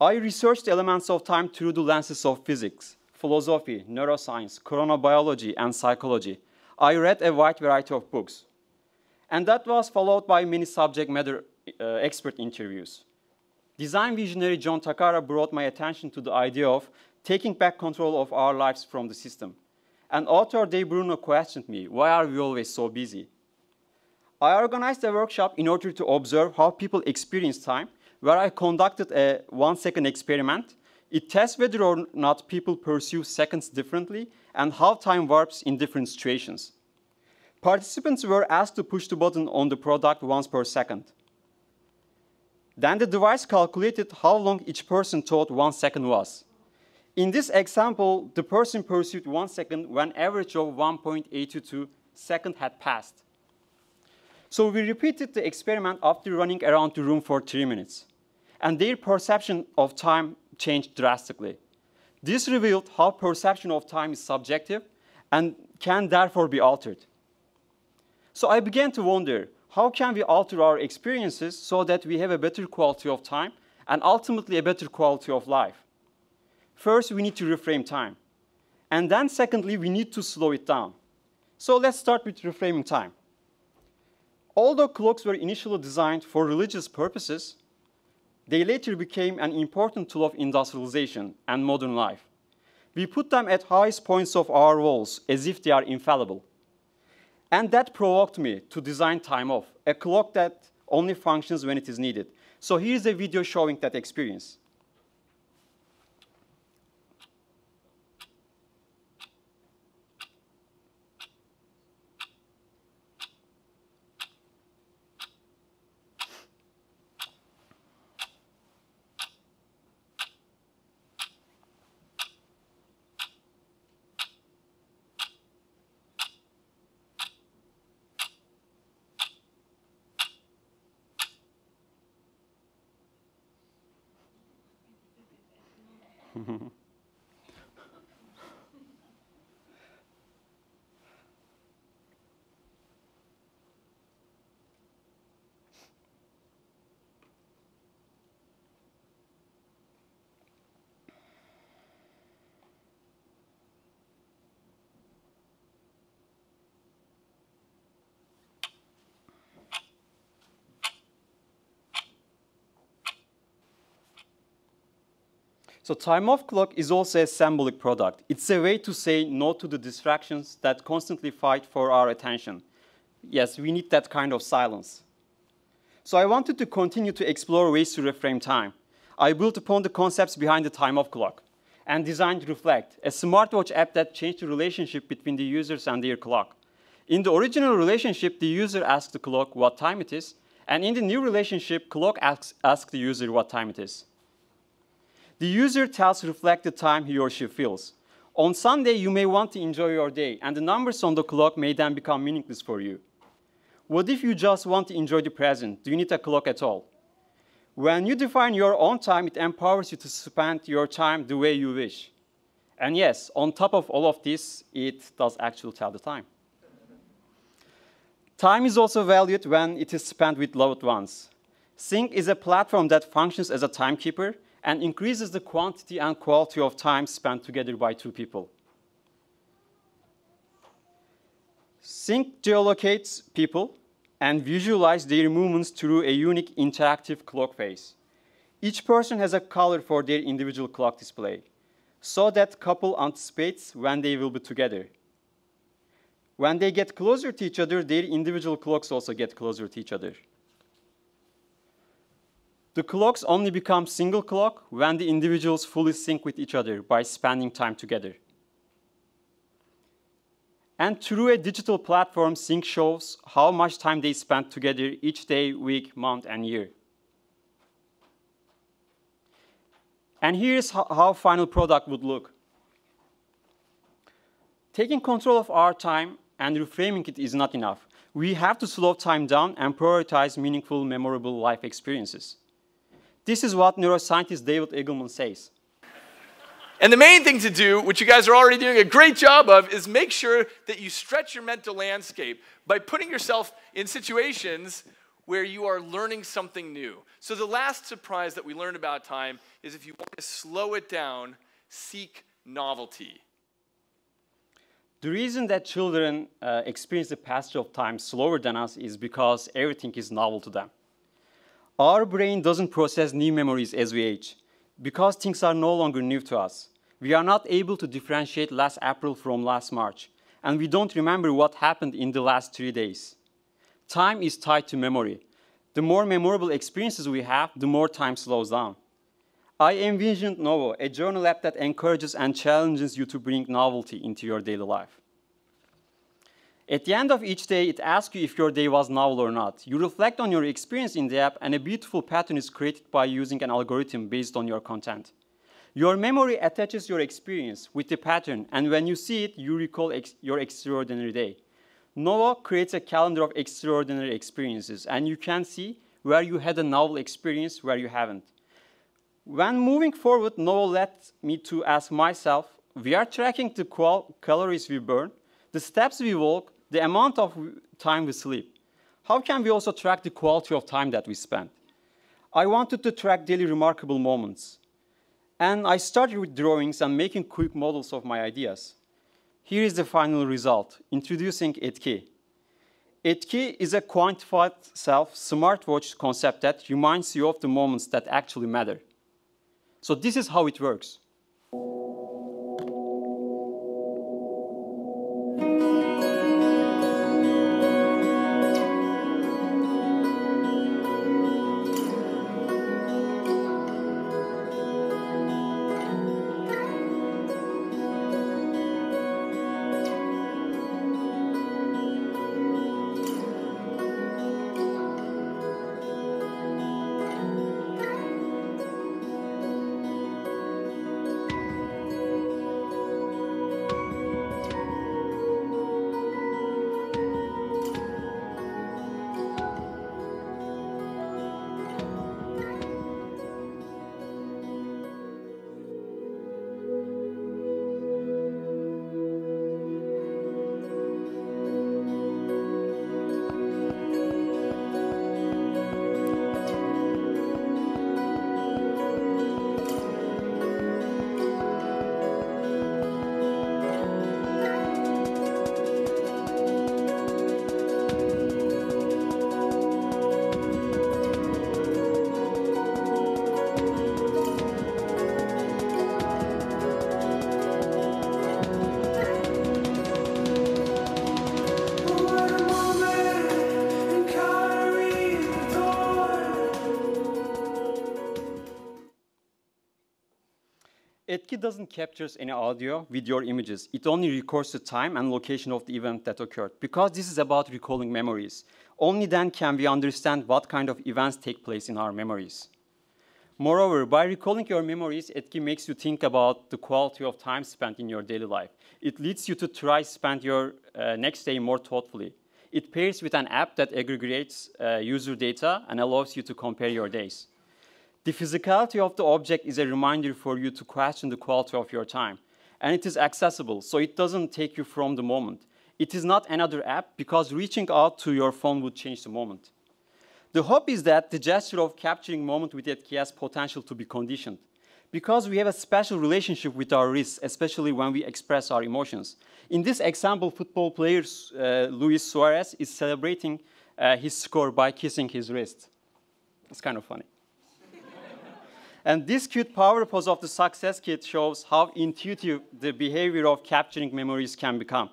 I researched elements of time through the lenses of physics, philosophy, neuroscience, chronobiology, and psychology. I read a wide variety of books. And that was followed by many subject matter uh, expert interviews. Design visionary John Thackara brought my attention to the idea of taking back control of our lives from the system. And author Dave Bruno questioned me, why are we always so busy? I organized a workshop in order to observe how people experience time, where I conducted a one-second experiment. It tests whether or not people perceive seconds differently and how time warps in different situations. Participants were asked to push the button on the product once per second. Then the device calculated how long each person thought one second was. In this example, the person perceived one second when average of 1.82 seconds had passed. So we repeated the experiment after running around the room for three minutes. And their perception of time changed drastically. This revealed how perception of time is subjective and can therefore be altered. So I began to wonder, how can we alter our experiences so that we have a better quality of time and ultimately a better quality of life? First, we need to reframe time. And then secondly, we need to slow it down. So let's start with reframing time. Although clocks were initially designed for religious purposes, they later became an important tool of industrialization and modern life. We put them at highest points of our walls as if they are infallible. And that provoked me to design time off, a clock that only functions when it is needed. So here's a video showing that experience. So time off clock is also a symbolic product. It's a way to say no to the distractions that constantly fight for our attention. Yes, we need that kind of silence. So I wanted to continue to explore ways to reframe time. I built upon the concepts behind the time off clock and designed Reflect, a smartwatch app that changed the relationship between the users and their clock. In the original relationship, the user asks the clock what time it is, and in the new relationship, clock asks, asks the user what time it is. The user tells reflect the time he or she feels. On Sunday, you may want to enjoy your day, and the numbers on the clock may then become meaningless for you. What if you just want to enjoy the present? Do you need a clock at all? When you define your own time, it empowers you to spend your time the way you wish. And yes, on top of all of this, it does actually tell the time. Time is also valued when it is spent with loved ones. Sync is a platform that functions as a timekeeper and increases the quantity and quality of time spent together by two people. Sync geolocates people and visualize their movements through a unique interactive clock face. Each person has a color for their individual clock display, so that couple anticipates when they will be together. When they get closer to each other, their individual clocks also get closer to each other. The clocks only become single clock when the individuals fully sync with each other by spending time together. And through a digital platform, Sync shows how much time they spend together each day, week, month, and year. And here's how, final product would look. Taking control of our time and reframing it is not enough. We have to slow time down and prioritize meaningful, memorable life experiences. This is what neuroscientist David Eagleman says. And the main thing to do, which you guys are already doing a great job of, is make sure that you stretch your mental landscape by putting yourself in situations where you are learning something new. So, the last surprise that we learned about time is if you want to slow it down, seek novelty. The reason that children uh, experience the passage of time slower than us is because everything is novel to them. Our brain doesn't process new memories as we age because things are no longer new to us. We are not able to differentiate last April from last March, and we don't remember what happened in the last three days. Time is tied to memory. The more memorable experiences we have, the more time slows down. I envisioned Novo, a journal app that encourages and challenges you to bring novelty into your daily life. At the end of each day, it asks you if your day was novel or not. You reflect on your experience in the app, and a beautiful pattern is created by using an algorithm based on your content. Your memory attaches your experience with the pattern, and when you see it, you recall ex your extraordinary day. Novo creates a calendar of extraordinary experiences, and you can see where you had a novel experience, where you haven't. When moving forward, Novo led me to ask myself, we are tracking the calories we burn, the steps we walk, the amount of time we sleep. How can we also track the quality of time that we spend? I wanted to track daily remarkable moments. And I started with drawings and making quick models of my ideas. Here is the final result, introducing Etki. Etki is a quantified self smartwatch concept that reminds you of the moments that actually matter. So this is how it works. Doesn't capture any audio, video, or images. It only records the time and location of the event that occurred. Because this is about recalling memories, only then can we understand what kind of events take place in our memories. Moreover, by recalling your memories, Etki makes you think about the quality of time spent in your daily life. It leads you to try spend your uh, next day more thoughtfully. It pairs with an app that aggregates uh, user data and allows you to compare your days. The physicality of the object is a reminder for you to question the quality of your time. And it is accessible, so it doesn't take you from the moment. It is not another app because reaching out to your phone would change the moment. The hope is that the gesture of capturing moment with Etki has potential to be conditioned. because we have a special relationship with our wrists, especially when we express our emotions. In this example, football player uh, Luis Suarez is celebrating uh, his score by kissing his wrist. It's kind of funny. And this cute power pose of the success kit shows how intuitive the behavior of capturing memories can become.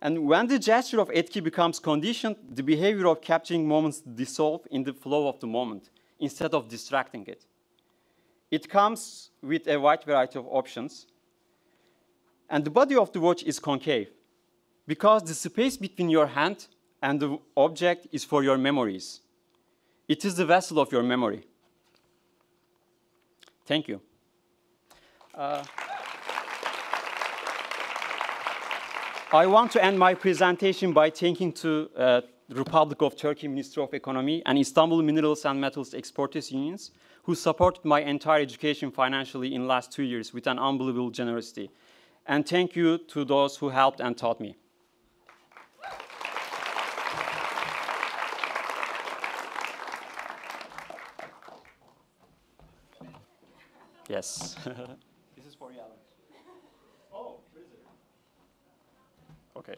And when the gesture of Etki becomes conditioned, the behavior of capturing moments dissolve in the flow of the moment instead of distracting it. It comes with a wide variety of options. And the body of the watch is concave because the space between your hand and the object is for your memories. It is the vessel of your memory. Thank you. Uh, I want to end my presentation by thanking to uh, the Republic of Turkey Ministry of Economy and Istanbul Minerals and Metals Exporters Unions who supported my entire education financially in last two years with an unbelievable generosity. And thank you to those who helped and taught me. Yes. this is for you, Allan. Oh, where is it? Okay.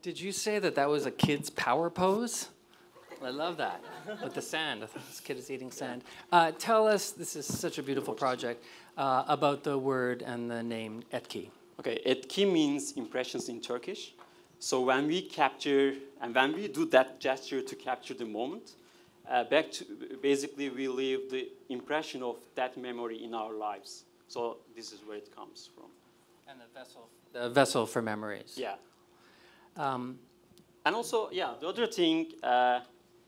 Did you say that that was a kid's power pose? I love that with the sand. This kid is eating sand. Uh, tell us, this is such a beautiful project, uh, about the word and the name etki. Okay, etki means impressions in Turkish. So when we capture and when we do that gesture to capture the moment, uh, back to basically we leave the impression of that memory in our lives. So this is where it comes from. And the vessel, the vessel for memories. Yeah. Um, and also, yeah, the other thing, uh,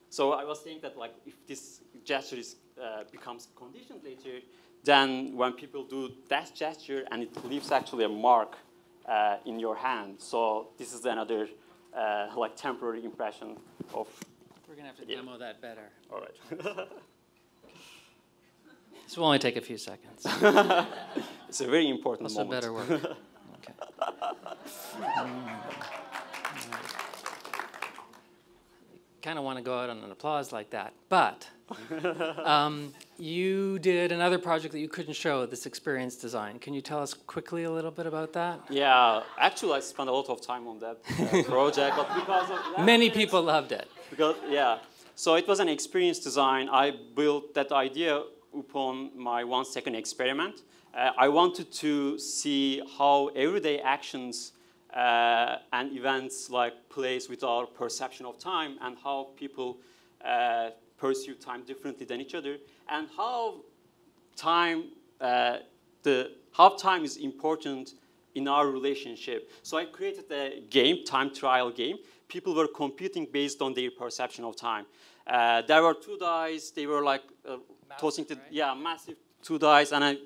so I was saying that like if this gesture is, uh, becomes conditioned later, then when people do that gesture and it leaves actually a mark uh, in your hand. So this is another uh, like temporary impression of. We're gonna have to yeah. demo that better. All right. this will only take a few seconds. it's a very important also moment. better work. okay. Mm kind of want to go out on an applause like that. But um, you did another project that you couldn't show, this experience design. Can you tell us quickly a little bit about that? Yeah, actually, I spent a lot of time on that uh, project, but because many people loved it. Because yeah, so it was an experience design. I built that idea upon my one-second experiment. Uh, I wanted to see how everyday actions uh, and events like plays with our perception of time and how people uh, pursue time differently than each other and how time uh, the how time is important in our relationship. So I created a game, time trial game. People were competing based on their perception of time. Uh, there were two dice. They were like uh, tossing the right? yeah massive two dice, and I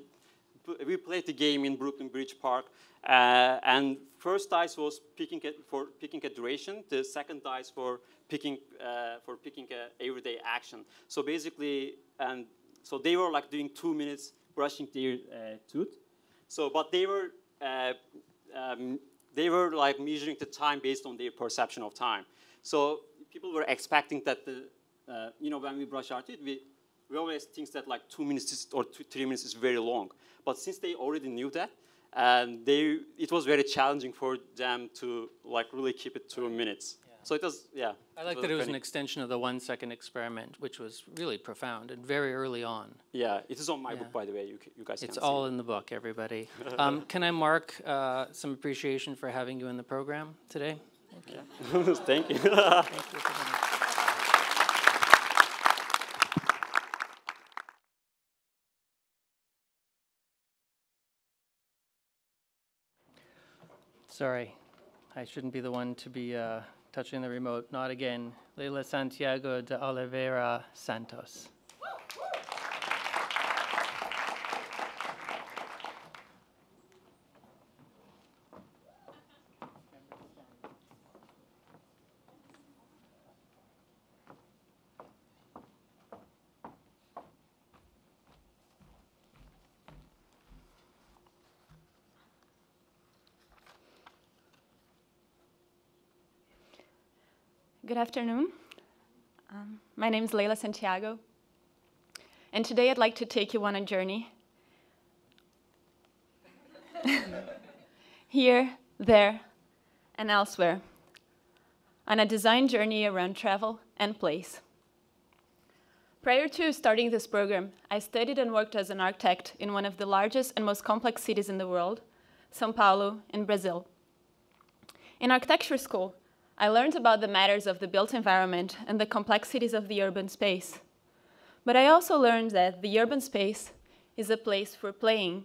we played the game in Brooklyn Bridge Park. Uh, and first dice was picking for picking a duration. The second dice for picking uh, for picking a everyday action. So basically, and so they were like doing two minutes brushing their uh, tooth. So, but they were uh, um, they were like measuring the time based on their perception of time. So people were expecting that the uh, you know when we brush our teeth, we we always think that like two minutes or two, three minutes is very long. But since they already knew that, and they, it was very challenging for them to like really keep it two minutes. Yeah. So it was, yeah. I like that it was an extension of the one second experiment, which was really profound and very early on. Yeah, it is on my yeah. book, by the way. You, you guys It's all in the book, everybody. um, can I mark uh, some appreciation for having you in the program today? Thank you. Yeah. Thank you. Thank you Sorry, I shouldn't be the one to be uh, touching the remote. Not again. Leila Santiago de Oliveira Santos. Afternoon. Um, my name is Leila Santiago, and today I'd like to take you on a journey. Here, there, and elsewhere, on a design journey around travel and place. Prior to starting this program, I studied and worked as an architect in one of the largest and most complex cities in the world, Sao Paulo, in Brazil. In architecture school, I learned about the matters of the built environment and the complexities of the urban space. But I also learned that the urban space is a place for playing.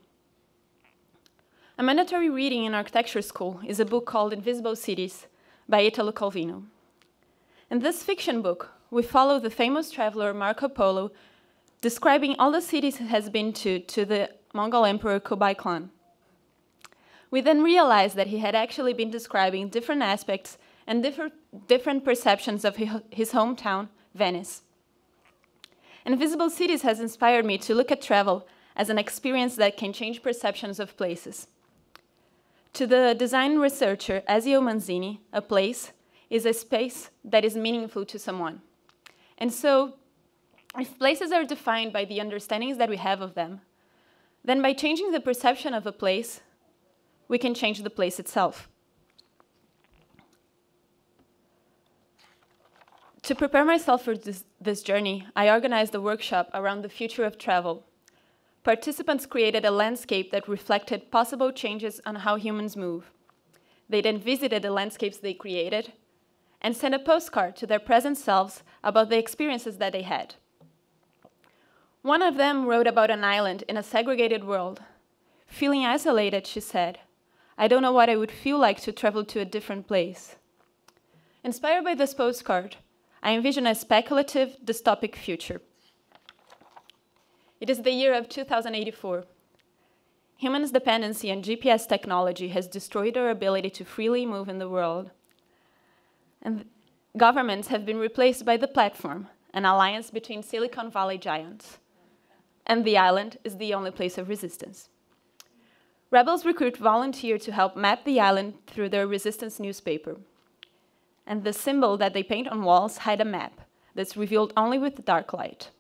A mandatory reading in architecture school is a book called Invisible Cities by Italo Calvino. In this fiction book, we follow the famous traveler Marco Polo describing all the cities he has been to to the Mongol Emperor Kublai Khan. We then realize that he had actually been describing different aspects and differ, different perceptions of his hometown, Venice. Invisible Cities has inspired me to look at travel as an experience that can change perceptions of places. To the design researcher Ezio Manzini, a place is a space that is meaningful to someone. And so, if places are defined by the understandings that we have of them, then by changing the perception of a place, we can change the place itself. To prepare myself for this, this, journey, I organized a workshop around the future of travel. Participants created a landscape that reflected possible changes on how humans move. They then visited the landscapes they created and sent a postcard to their present selves about the experiences that they had. One of them wrote about an island in a segregated world. Feeling isolated, she said, I don't know what I would feel like to travel to a different place. Inspired by this postcard, I envision a speculative, dystopic future. It is the year of 2084. Humans' dependency on GPS technology has destroyed our ability to freely move in the world. And governments have been replaced by the platform, an alliance between Silicon Valley giants. And the island is the only place of resistance. Rebels recruit volunteers to help map the island through their resistance newspaper and the symbol that they paint on walls hide a map that's revealed only with dark light.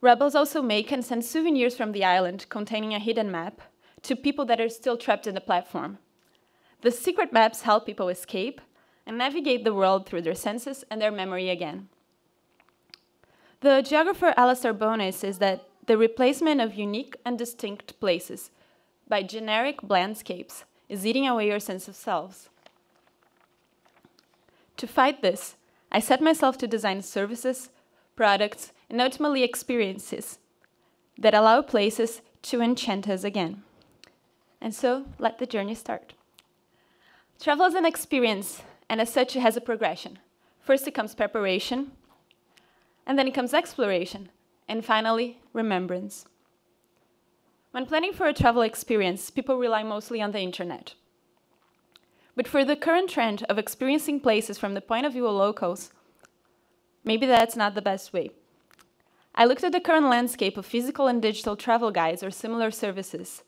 Rebels also make and send souvenirs from the island containing a hidden map to people that are still trapped in the platform. The secret maps help people escape and navigate the world through their senses and their memory again. The geographer Alastair Bonnett says that the replacement of unique and distinct places by generic landscapes is eating away your sense of selves. To fight this, I set myself to design services, products, and ultimately experiences that allow places to enchant us again. And so, let the journey start. Travel is an experience, and as such, it has a progression. First, it comes preparation, and then it comes exploration, and finally, remembrance. When planning for a travel experience, people rely mostly on the internet. But for the current trend of experiencing places from the point of view of locals, maybe that's not the best way. I looked at the current landscape of physical and digital travel guides or similar services,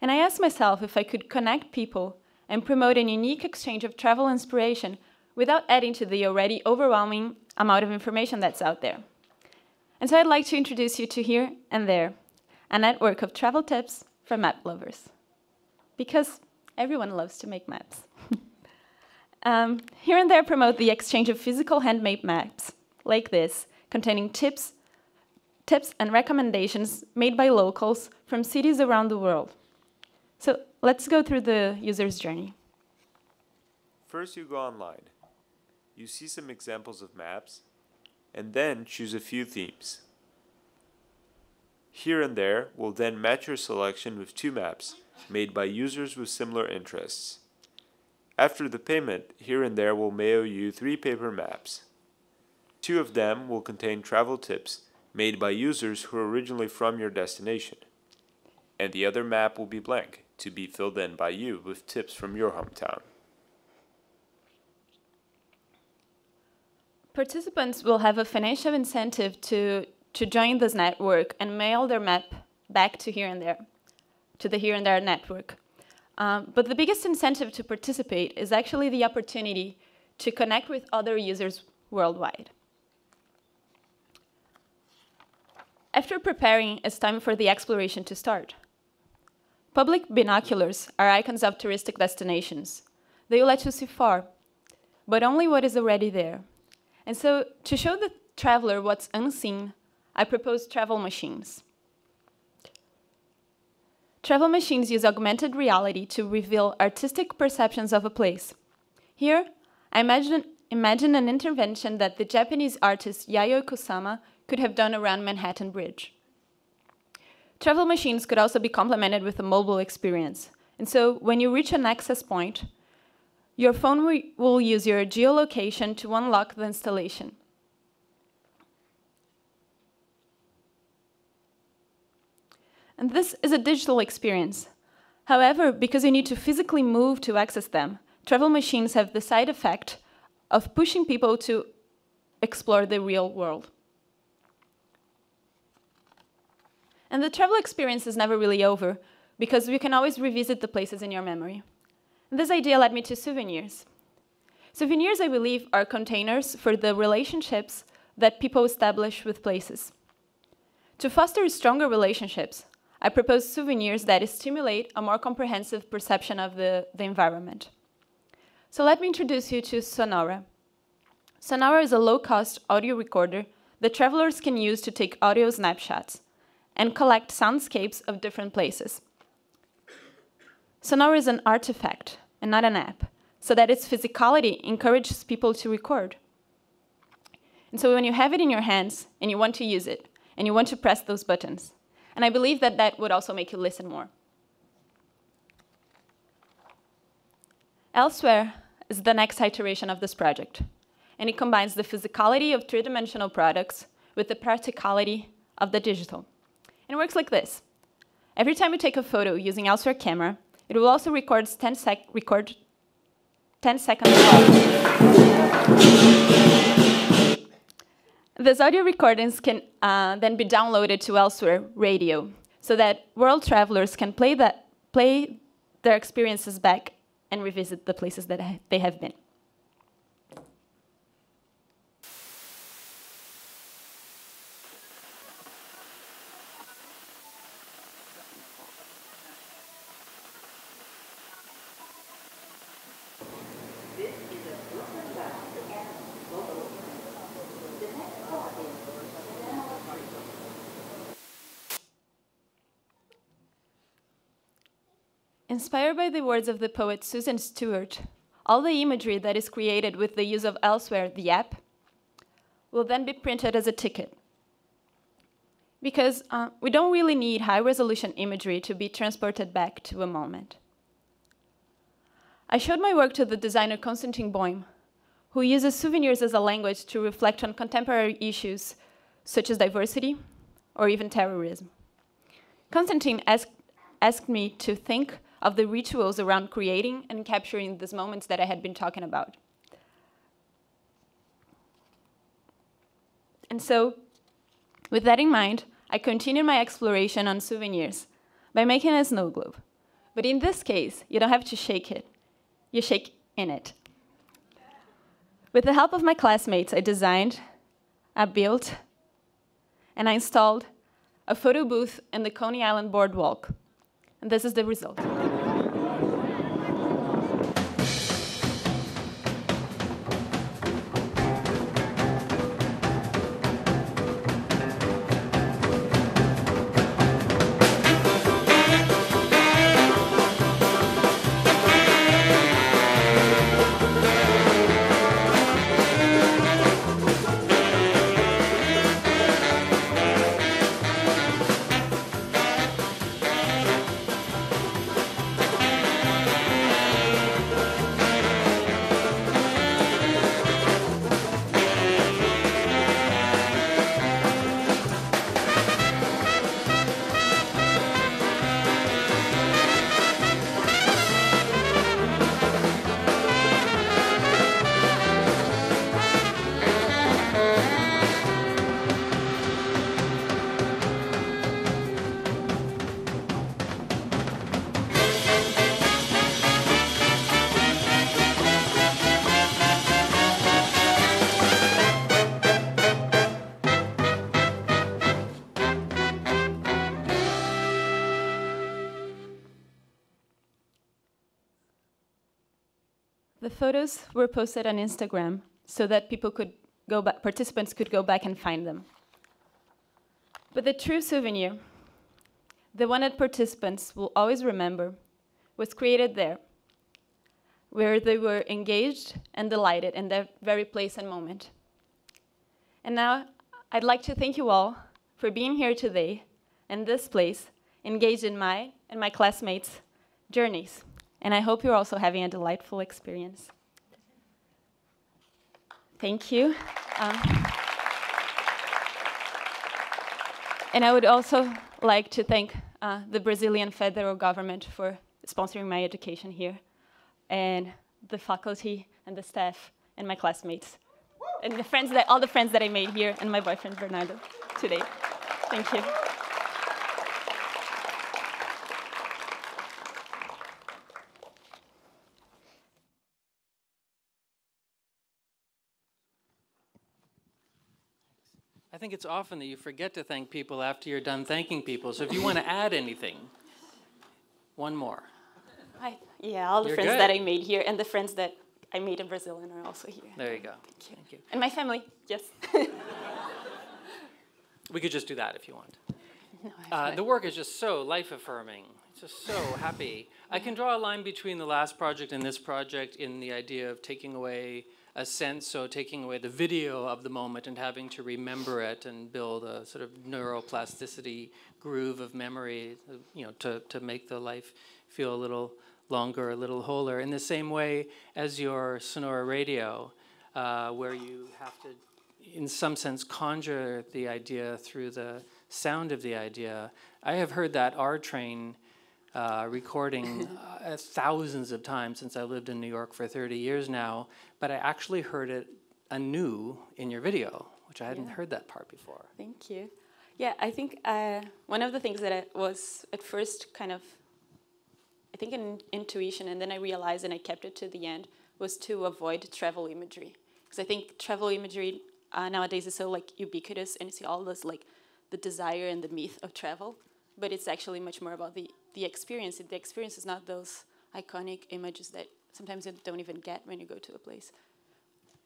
and I asked myself if I could connect people and promote an unique exchange of travel inspiration without adding to the already overwhelming amount of information that's out there. And so I'd like to introduce you to Here and There, a network of travel tips for map lovers. Because everyone loves to make maps. Um, here and there promote the exchange of physical handmade maps, like this, containing tips, tips and recommendations made by locals from cities around the world. So let's go through the user's journey. First, you go online. You see some examples of maps, and then choose a few themes. Here and there we'll then match your selection with two maps made by users with similar interests. After the payment, here and there will mail you three paper maps. Two of them will contain travel tips made by users who are originally from your destination, and the other map will be blank to be filled in by you with tips from your hometown. Participants will have a financial incentive to, to join this network and mail their map back to here and there to the Here and There network. Um, but the biggest incentive to participate is actually the opportunity to connect with other users worldwide. After preparing, it's time for the exploration to start. Public binoculars are icons of touristic destinations. They will let you see far, but only what is already there. And so, to show the traveler what's unseen, I propose travel machines. Travel machines use augmented reality to reveal artistic perceptions of a place. Here, I imagine, imagine an intervention that the Japanese artist Yayoi Kusama could have done around Manhattan Bridge. Travel machines could also be complemented with a mobile experience. And so when you reach an access point, your phone will use your geolocation to unlock the installation. And this is a digital experience. However, because you need to physically move to access them, travel machines have the side effect of pushing people to explore the real world. And the travel experience is never really over, because you can always revisit the places in your memory. And this idea led me to souvenirs. Souvenirs, I believe, are containers for the relationships that people establish with places. To foster stronger relationships, I propose souvenirs that stimulate a more comprehensive perception of the, the environment. So let me introduce you to Sonora. Sonora is a low-cost audio recorder that travelers can use to take audio snapshots and collect soundscapes of different places. Sonora is an artifact and not an app, so that its physicality encourages people to record. And so when you have it in your hands and you want to use it, and you want to press those buttons, and I believe that that would also make you listen more. Elsewhere is the next iteration of this project, and it combines the physicality of three-dimensional products with the practicality of the digital. And it works like this. Every time you take a photo using Elsewhere camera, it will also record 10, sec record 10 seconds these audio recordings can uh, then be downloaded to Elsewhere Radio so that world travelers can play, that, play their experiences back and revisit the places that they have been. Inspired by the words of the poet Susan Stewart, all the imagery that is created with the use of Elsewhere, the app, will then be printed as a ticket. Because uh, we don't really need high resolution imagery to be transported back to a moment. I showed my work to the designer Konstantin Boym, who uses souvenirs as a language to reflect on contemporary issues such as diversity or even terrorism. Konstantin asked, asked me to think of the rituals around creating and capturing these moments that I had been talking about. And so, with that in mind, I continued my exploration on souvenirs by making a snow globe. But in this case, you don't have to shake it, you shake in it. With the help of my classmates, I designed, I built, and I installed a photo booth in the Coney Island boardwalk. And this is the result. Photos were posted on Instagram so that people could go back, participants could go back and find them. But the true souvenir, the one that participants will always remember, was created there, where they were engaged and delighted in that very place and moment. And now I'd like to thank you all for being here today in this place, engaged in my and my classmates' journeys. And I hope you're also having a delightful experience. Thank you. Um, and I would also like to thank uh, the Brazilian federal government for sponsoring my education here, and the faculty and the staff and my classmates, and the friends that all the friends that I made here, and my boyfriend Bernardo today. Thank you. Think it's often that you forget to thank people after you're done thanking people. So if you want to add anything, one more. Hi. Yeah, all the You're friends good. that I made here, and the friends that I made in Brazil and are also here. There you go. Thank you. Thank you. And my family, yes. We could just do that if you want. No, Uh, the work is just so life affirming. It's just so happy. I can draw a line between the last project and this project in the idea of taking away a sense, so taking away the video of the moment and having to remember it and build a sort of neuroplasticity groove of memory, you know, to, to make the life feel a little longer, a little wholer. In the same way as your Sonora radio, uh, where you have to in some sense conjure the idea through the sound of the idea. I have heard that R train uh, recording uh, thousands of times since I lived in New York for 30 years now, but I actually heard it anew in your video, which I hadn't Yeah. heard that part before. Thank you. Yeah, I think uh, one of the things that I was at first kind of, I think an intuition, and then I realized and I kept it to the end, was to avoid travel imagery. Because I think travel imagery uh, nowadays is so like ubiquitous and you see all this like the desire and the myth of travel, but it's actually much more about the, the experience. The experience is not those iconic images that sometimes you don't even get when you go to a place.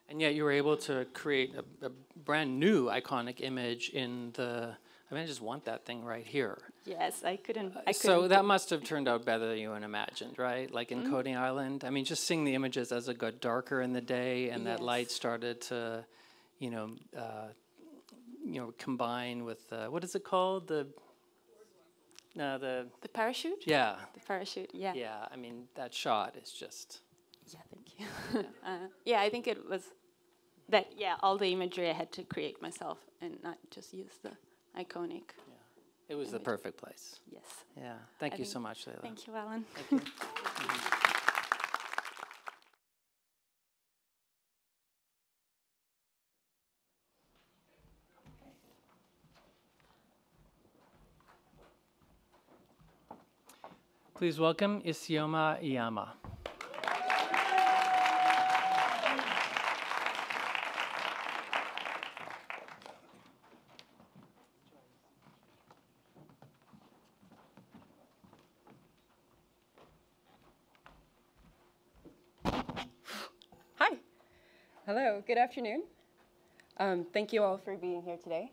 And yet you were able to create a, a brand new iconic image in the. I mean, I just want that thing right here. Yes, I couldn't. I so couldn't that must have turned out better than you had imagined, right? Like in Coney Island. I mean, just seeing the images as it got darker in the day and that light started to, you know, uh, you know, combine with uh, what is it called? The no, the The parachute? yeah, The parachute, yeah. Yeah, yeah. I mean, that shot is just Yeah. thank you. uh, yeah, I think it was that, yeah, all the imagery I had to create myself and not just use the iconic. Yeah. it was the perfect place. Yes. Yeah. Thank I you so much, Leila. Thank you, Allan. Please welcome Isioma Iyamah. Hi. Hello. Good afternoon. Um, thank you all for being here today.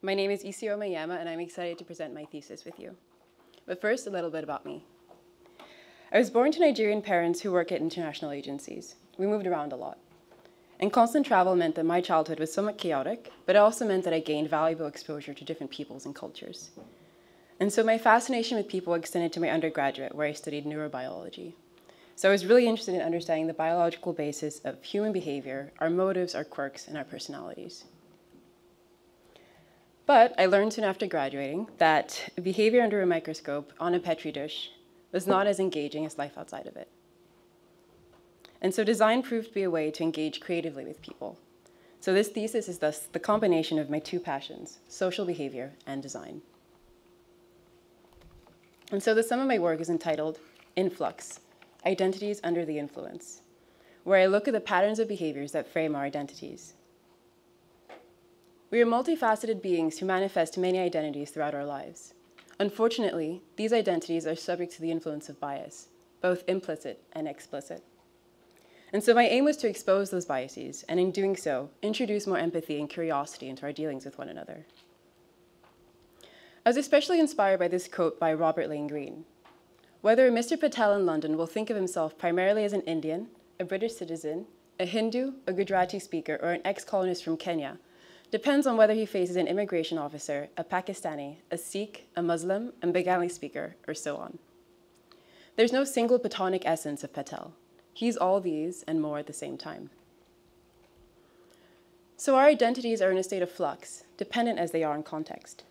My name is Isioma Iyamah, and I'm excited to present my thesis with you. But first, a little bit about me. I was born to Nigerian parents who work at international agencies. We moved around a lot. And constant travel meant that my childhood was somewhat chaotic, but it also meant that I gained valuable exposure to different peoples and cultures. And so my fascination with people extended to my undergraduate, where I studied neurobiology. So I was really interested in understanding the biological basis of human behavior, our motives, our quirks, and our personalities. But I learned soon after graduating that behavior under a microscope on a petri dish was not as engaging as life outside of it. And so design proved to be a way to engage creatively with people. So this thesis is thus the combination of my two passions, social behavior and design. And so the sum of my work is entitled In Flux, Identities Under the Influence, where I look at the patterns of behaviors that frame our identities. We are multifaceted beings who manifest many identities throughout our lives. Unfortunately, these identities are subject to the influence of bias, both implicit and explicit. And so my aim was to expose those biases, and in doing so, introduce more empathy and curiosity into our dealings with one another. I was especially inspired by this quote by Robert Lane Greene. Whether Mr. Patel in London will think of himself primarily as an Indian, a British citizen, a Hindu, a Gujarati speaker, or an ex-colonist from Kenya depends on whether he faces an immigration officer, a Pakistani, a Sikh, a Muslim, a Bengali speaker, or so on. There's no single Platonic essence of Patel. He's all these and more at the same time. So our identities are in a state of flux, dependent as they are on context.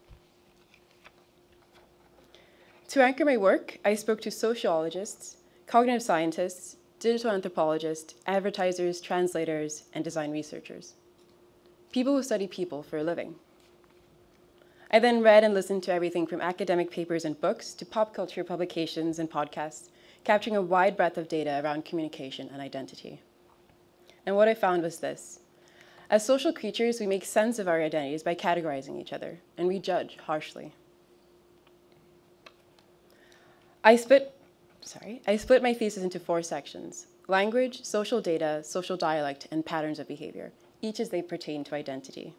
To anchor my work, I spoke to sociologists, cognitive scientists, digital anthropologists, advertisers, translators, and design researchers. People who study people for a living. I then read and listened to everything from academic papers and books to pop culture publications and podcasts capturing a wide breadth of data around communication and identity. And what I found was this. As social creatures, we make sense of our identities by categorizing each other, and we judge harshly. I split, sorry, I split my thesis into four sections, language, social data, social dialect, and patterns of behavior, each as they pertain to identity.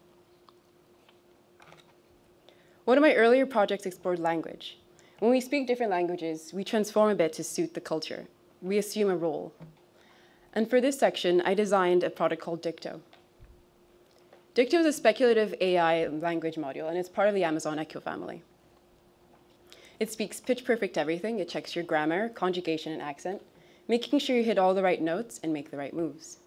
One of my earlier projects explored language, when we speak different languages, we transform a bit to suit the culture. We assume a role. And for this section, I designed a product called Dicto. Dicto is a speculative AI language module, and it's part of the Amazon Echo family. It speaks pitch perfect everything. It checks your grammar, conjugation, and accent, making sure you hit all the right notes and make the right moves.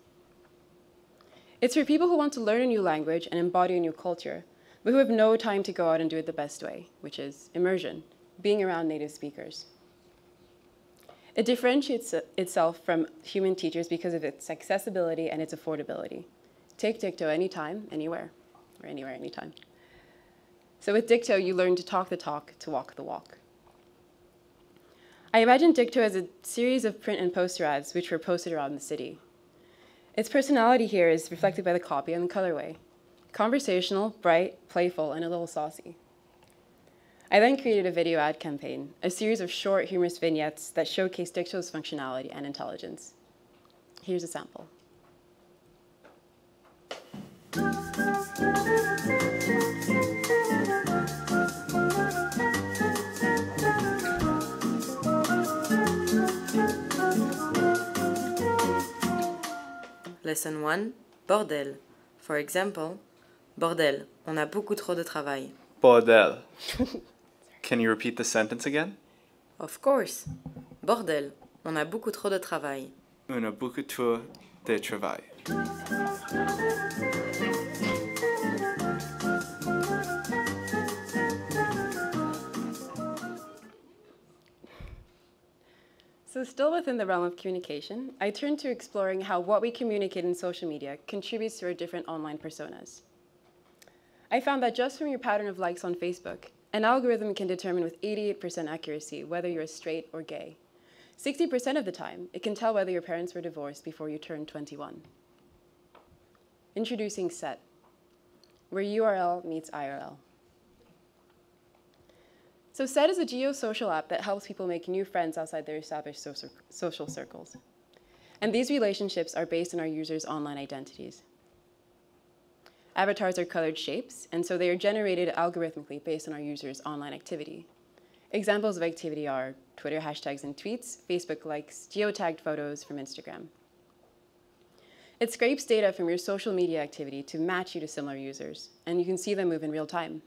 It's for people who want to learn a new language and embody a new culture, but who have no time to go out and do it the best way, which is immersion, being around native speakers. It differentiates itself from human teachers because of its accessibility and its affordability. Take Dicto anytime, anywhere, or anywhere, anytime. So with Dicto, you learn to talk the talk, to walk the walk. I imagine Dicto as a series of print and poster ads which were posted around the city. Its personality here is reflected by the copy and the colorway. Conversational, bright, playful, and a little saucy. I then created a video ad campaign, a series of short, humorous vignettes that showcase Dicto's functionality and intelligence. Here's a sample. Lesson 1, bordel. For example, bordel, on a beaucoup trop de travail. Bordel. Can you repeat the sentence again? Of course. Bordel, on a beaucoup trop de travail. On a beaucoup trop de travail. Still within the realm of communication, I turn to exploring how what we communicate in social media contributes to our different online personas. I found that just from your pattern of likes on Facebook, an algorithm can determine with 88% accuracy whether you're straight or gay. 60% of the time, it can tell whether your parents were divorced before you turned 21. Introducing SET, where URL meets IRL. So SET is a geosocial app that helps people make new friends outside their established social circles. And these relationships are based on our users' online identities. Avatars are colored shapes, and so they are generated algorithmically based on our users' online activity. Examples of activity are Twitter hashtags and tweets, Facebook likes, geotagged photos from Instagram. It scrapes data from your social media activity to match you to similar users, and you can see them move in real time.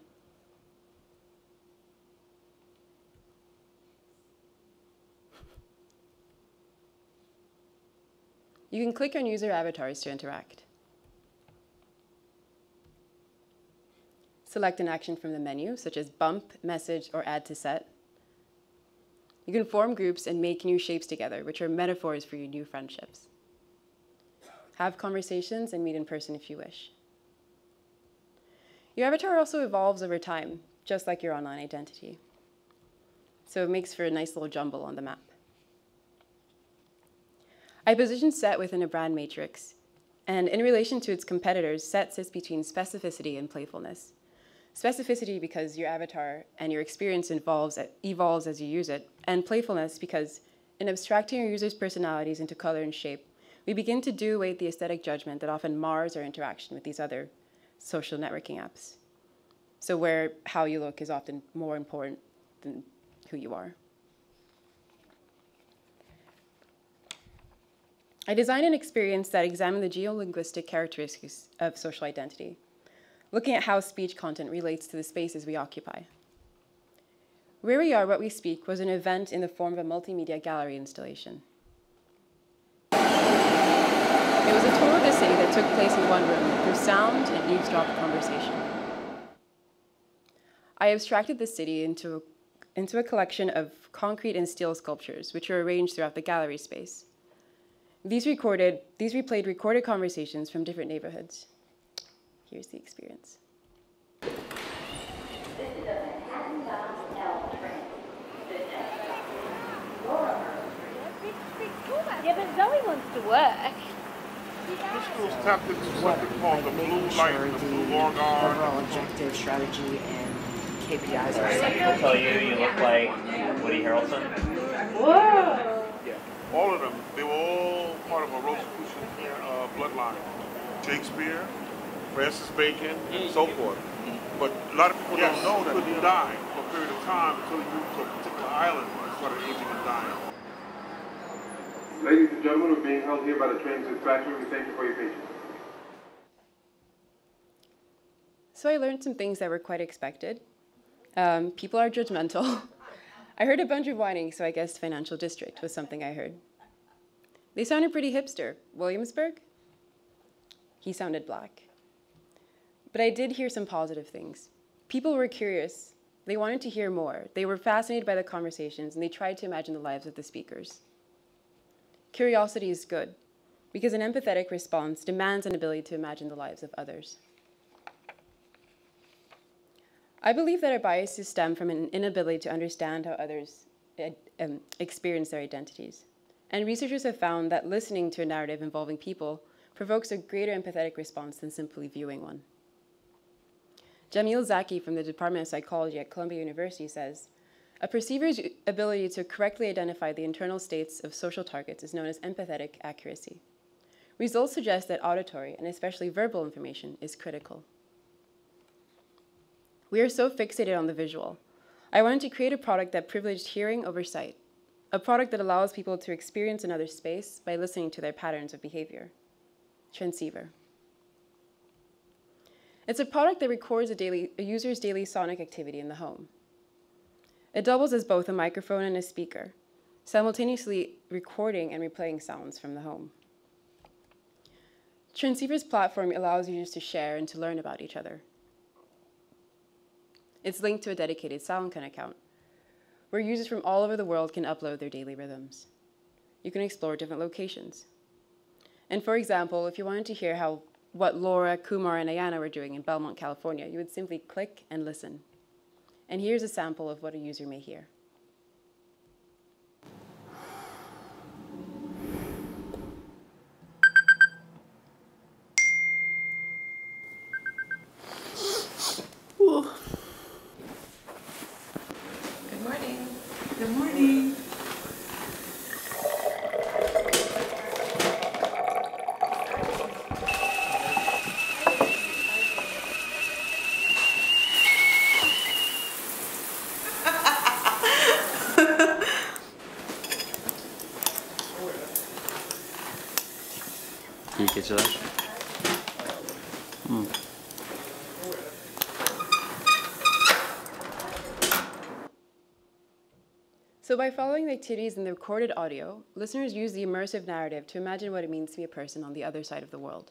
You can click on user avatars to interact. Select an action from the menu, such as bump, message, or add to set. You can form groups and make new shapes together, which are metaphors for your new friendships. Have conversations and meet in person if you wish. Your avatar also evolves over time, just like your online identity. So it makes for a nice little jumble on the map. I position SET within a brand matrix, and in relation to its competitors, SET sits between specificity and playfulness. Specificity because your avatar and your experience evolves, as you use it, and playfulness because in abstracting your users' personalities into color and shape, we begin to do away the aesthetic judgment that often mars our interaction with these other social networking apps. So where how you look is often more important than who you are. I designed an experience that examined the geolinguistic characteristics of social identity, looking at how speech content relates to the spaces we occupy. Where We Are, What We Speak was an event in the form of a multimedia gallery installation. It was a tour of the city that took place in one room through sound and eavesdrop conversation. I abstracted the city into, into a collection of concrete and steel sculptures, which were arranged throughout the gallery space. These, recorded, these replayed recorded conversations from different neighborhoods. Here's the experience. Yeah, but Zoe wants to work. This school's tapped into something called the blue light, the blue Oregon. Overall objective, strategy, and KPIs are set. I'll tell you, you look like Woody Harrelson. Whoa! Yeah, all of them. They were all part of a Rosicrucian uh, bloodline. Shakespeare, Francis Bacon, and so forth. But a lot of people yes. don't know that he died for a period of time until he moved to a particular island and started aging and dying. Ladies and gentlemen, we're being held here by the train dispatcher. We thank you for your patience. So I learned some things that were quite expected. Um, people are judgmental. I heard a bunch of whining, so I guess financial district was something I heard. They sounded pretty hipster. Williamsburg? He sounded black. But I did hear some positive things. People were curious. They wanted to hear more. They were fascinated by the conversations, and they tried to imagine the lives of the speakers. Curiosity is good, because an empathetic response demands an ability to imagine the lives of others. I believe that our biases stem from an inability to understand how others eh, um, experience their identities. And researchers have found that listening to a narrative involving people provokes a greater empathetic response than simply viewing one. Jamil Zaki from the Department of Psychology at Columbia University says a perceiver's ability to correctly identify the internal states of social targets is known as empathetic accuracy. Results suggest that auditory, and especially verbal information, is critical. We are so fixated on the visual. I wanted to create a product that privileged hearing over sight, a product that allows people to experience another space by listening to their patterns of behavior. Transceiver. It's a product that records a, daily, a user's daily sonic activity in the home. It doubles as both a microphone and a speaker, simultaneously recording and replaying sounds from the home. Transceiver's platform allows users to share and to learn about each other. It's linked to a dedicated SoundCon account, where users from all over the world can upload their daily rhythms. You can explore different locations. And for example, if you wanted to hear how what Laura, Kumar, and Ayana were doing in Belmont, California, you would simply click and listen. And here's a sample of what a user may hear. Good morning. Good morning. İyi geceler. Hmm. So by following the activities in the recorded audio, listeners use the immersive narrative to imagine what it means to be a person on the other side of the world.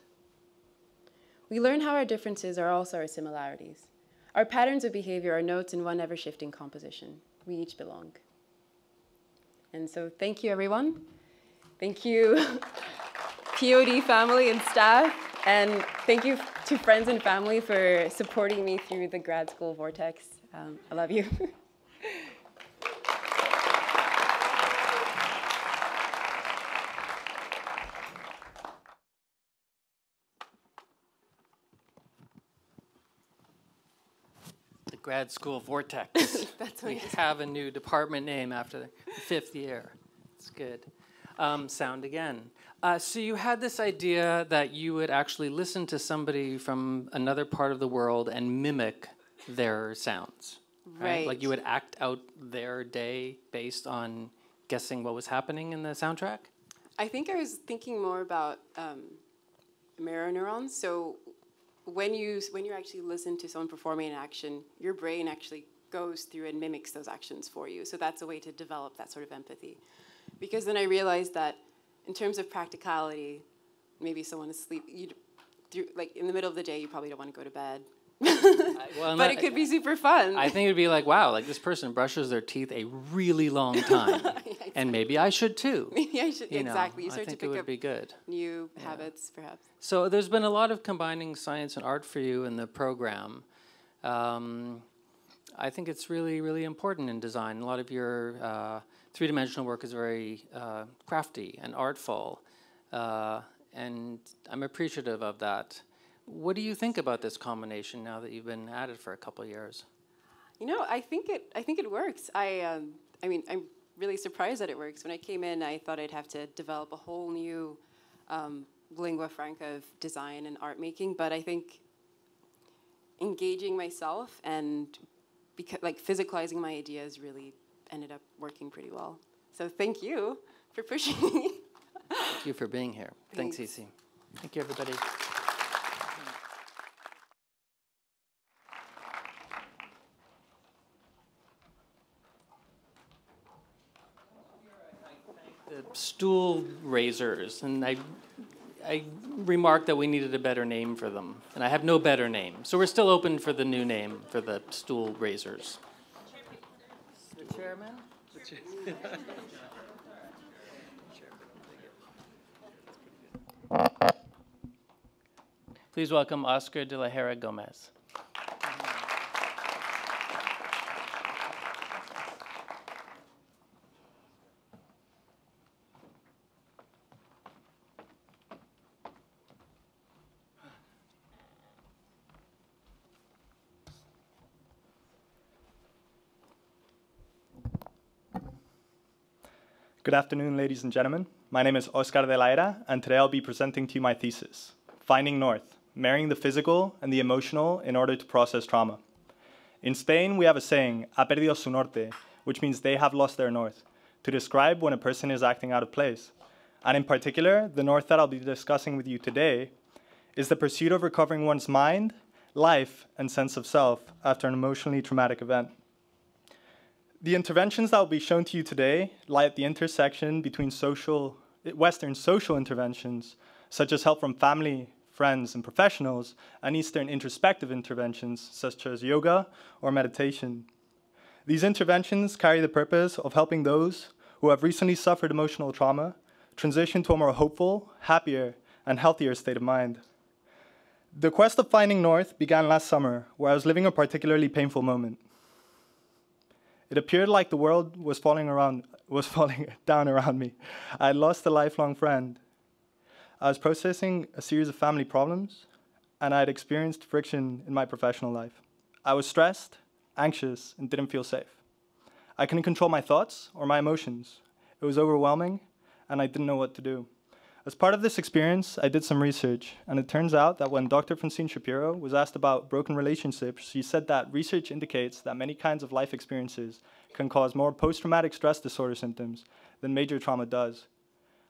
We learn how our differences are also our similarities. Our patterns of behavior are notes in one ever-shifting composition. We each belong. And so thank you, everyone. Thank you, POD family and staff. And thank you to friends and family for supporting me through the grad school vortex. Um, I love you. grad school vortex. That's we what it is. have a new department name after the fifth year. It's good. Um, sound again. Uh, so you had this idea that you would actually listen to somebody from another part of the world and mimic their sounds, right? Right. Like you would act out their day based on guessing what was happening in the soundtrack. I think I was thinking more about um, mirror neurons. So when you when you actually listen to someone performing an action, your brain actually goes through and mimics those actions for you. So that's a way to develop that sort of empathy. Because then I realized that in terms of practicality, maybe someone is asleep. You, like in the middle of the day, you probably don't want to go to bed. Well, but it could be super fun. I think it'd be like, wow, like this person brushes their teeth a really long time, and maybe I should too. Maybe I should You know, exactly. You I think to it would up be good. new habits, perhaps. So there's been a lot of combining science and art for you in the program. Um, I think it's really, really important in design. A lot of your uh, three-dimensional work is very uh, crafty and artful, uh, and I'm appreciative of that. What do you think about this combination now that you've been at it for a couple of years? You know, I think it. I think it works. I. Um, I mean, I'm really surprised that it works. When I came in, I thought I'd have to develop a whole new um, lingua franca of design and art making. But I think engaging myself and beca- like physicalizing my ideas really ended up working pretty well. So thank you for pushing me. Thank you for being here. Thanks, Thanks. Cece. Thank you, everybody. The stool raisers, and I, I remarked that we needed a better name for them, and I have no better name. So we're still open for the new name for the stool raisers. The chairman? Please welcome Oscar de la Hera Gomez. Good afternoon, ladies and gentlemen. My name is Oscar de la Hera, and today I'll be presenting to you my thesis, Finding North, Marrying the Physical and the Emotional in Order to Process Trauma. In Spain, we have a saying, ha perdido su norte, which means they have lost their north, to describe when a person is acting out of place. And in particular, the north that I'll be discussing with you today is the pursuit of recovering one's mind, life, and sense of self after an emotionally traumatic event. The interventions that will be shown to you today lie at the intersection between social, Western social interventions, such as help from family, friends, and professionals, and Eastern introspective interventions, such as yoga or meditation. These interventions carry the purpose of helping those who have recently suffered emotional trauma transition to a more hopeful, happier, and healthier state of mind. The quest of finding North began last summer, where I was living a particularly painful moment. It appeared like the world was falling around was falling down around me. I had lost a lifelong friend. I was processing a series of family problems, and I had experienced friction in my professional life. I was stressed, anxious, and didn't feel safe. I couldn't control my thoughts or my emotions. It was overwhelming, and I didn't know what to do. As part of this experience, I did some research, and it turns out that when Dr. Francine Shapiro was asked about broken relationships, she said that research indicates that many kinds of life experiences can cause more post traumatic stress disorder symptoms than major trauma does.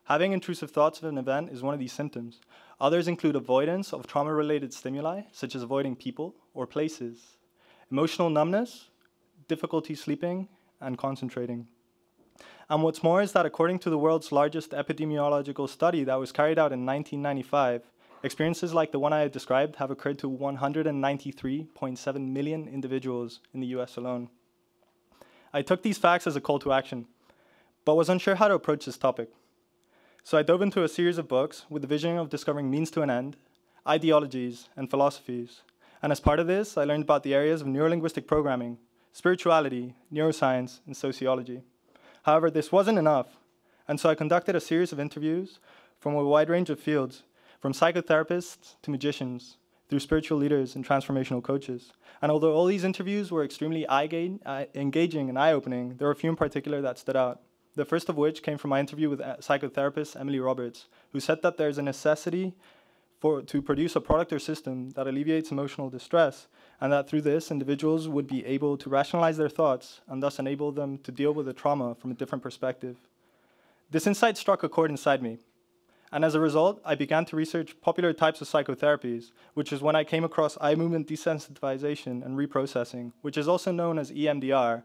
Having intrusive thoughts of an event is one of these symptoms. Others include avoidance of trauma related stimuli, such as avoiding people or places, emotional numbness, difficulty sleeping, and concentrating. And what's more is that according to the world's largest epidemiological study that was carried out in 1995, experiences like the one I had described have occurred to 193.7 million individuals in the US alone. I took these facts as a call to action, but was unsure how to approach this topic. So I dove into a series of books with the vision of discovering means to an end, ideologies, and philosophies. And as part of this, I learned about the areas of neurolinguistic programming, spirituality, neuroscience, and sociology. However, this wasn't enough, and so I conducted a series of interviews from a wide range of fields, from psychotherapists to magicians, through spiritual leaders and transformational coaches. And although all these interviews were extremely engaging and eye-opening, there were a few in particular that stood out. the first of which came from my interview with uh, psychotherapist Emily Roberts, who said that there's a necessity for, to produce a product or system that alleviates emotional distress, and that through this, individuals would be able to rationalize their thoughts and thus enable them to deal with the trauma from a different perspective. This insight struck a chord inside me, and as a result, I began to research popular types of psychotherapies, which is when I came across eye movement desensitization and reprocessing, which is also known as EMDR,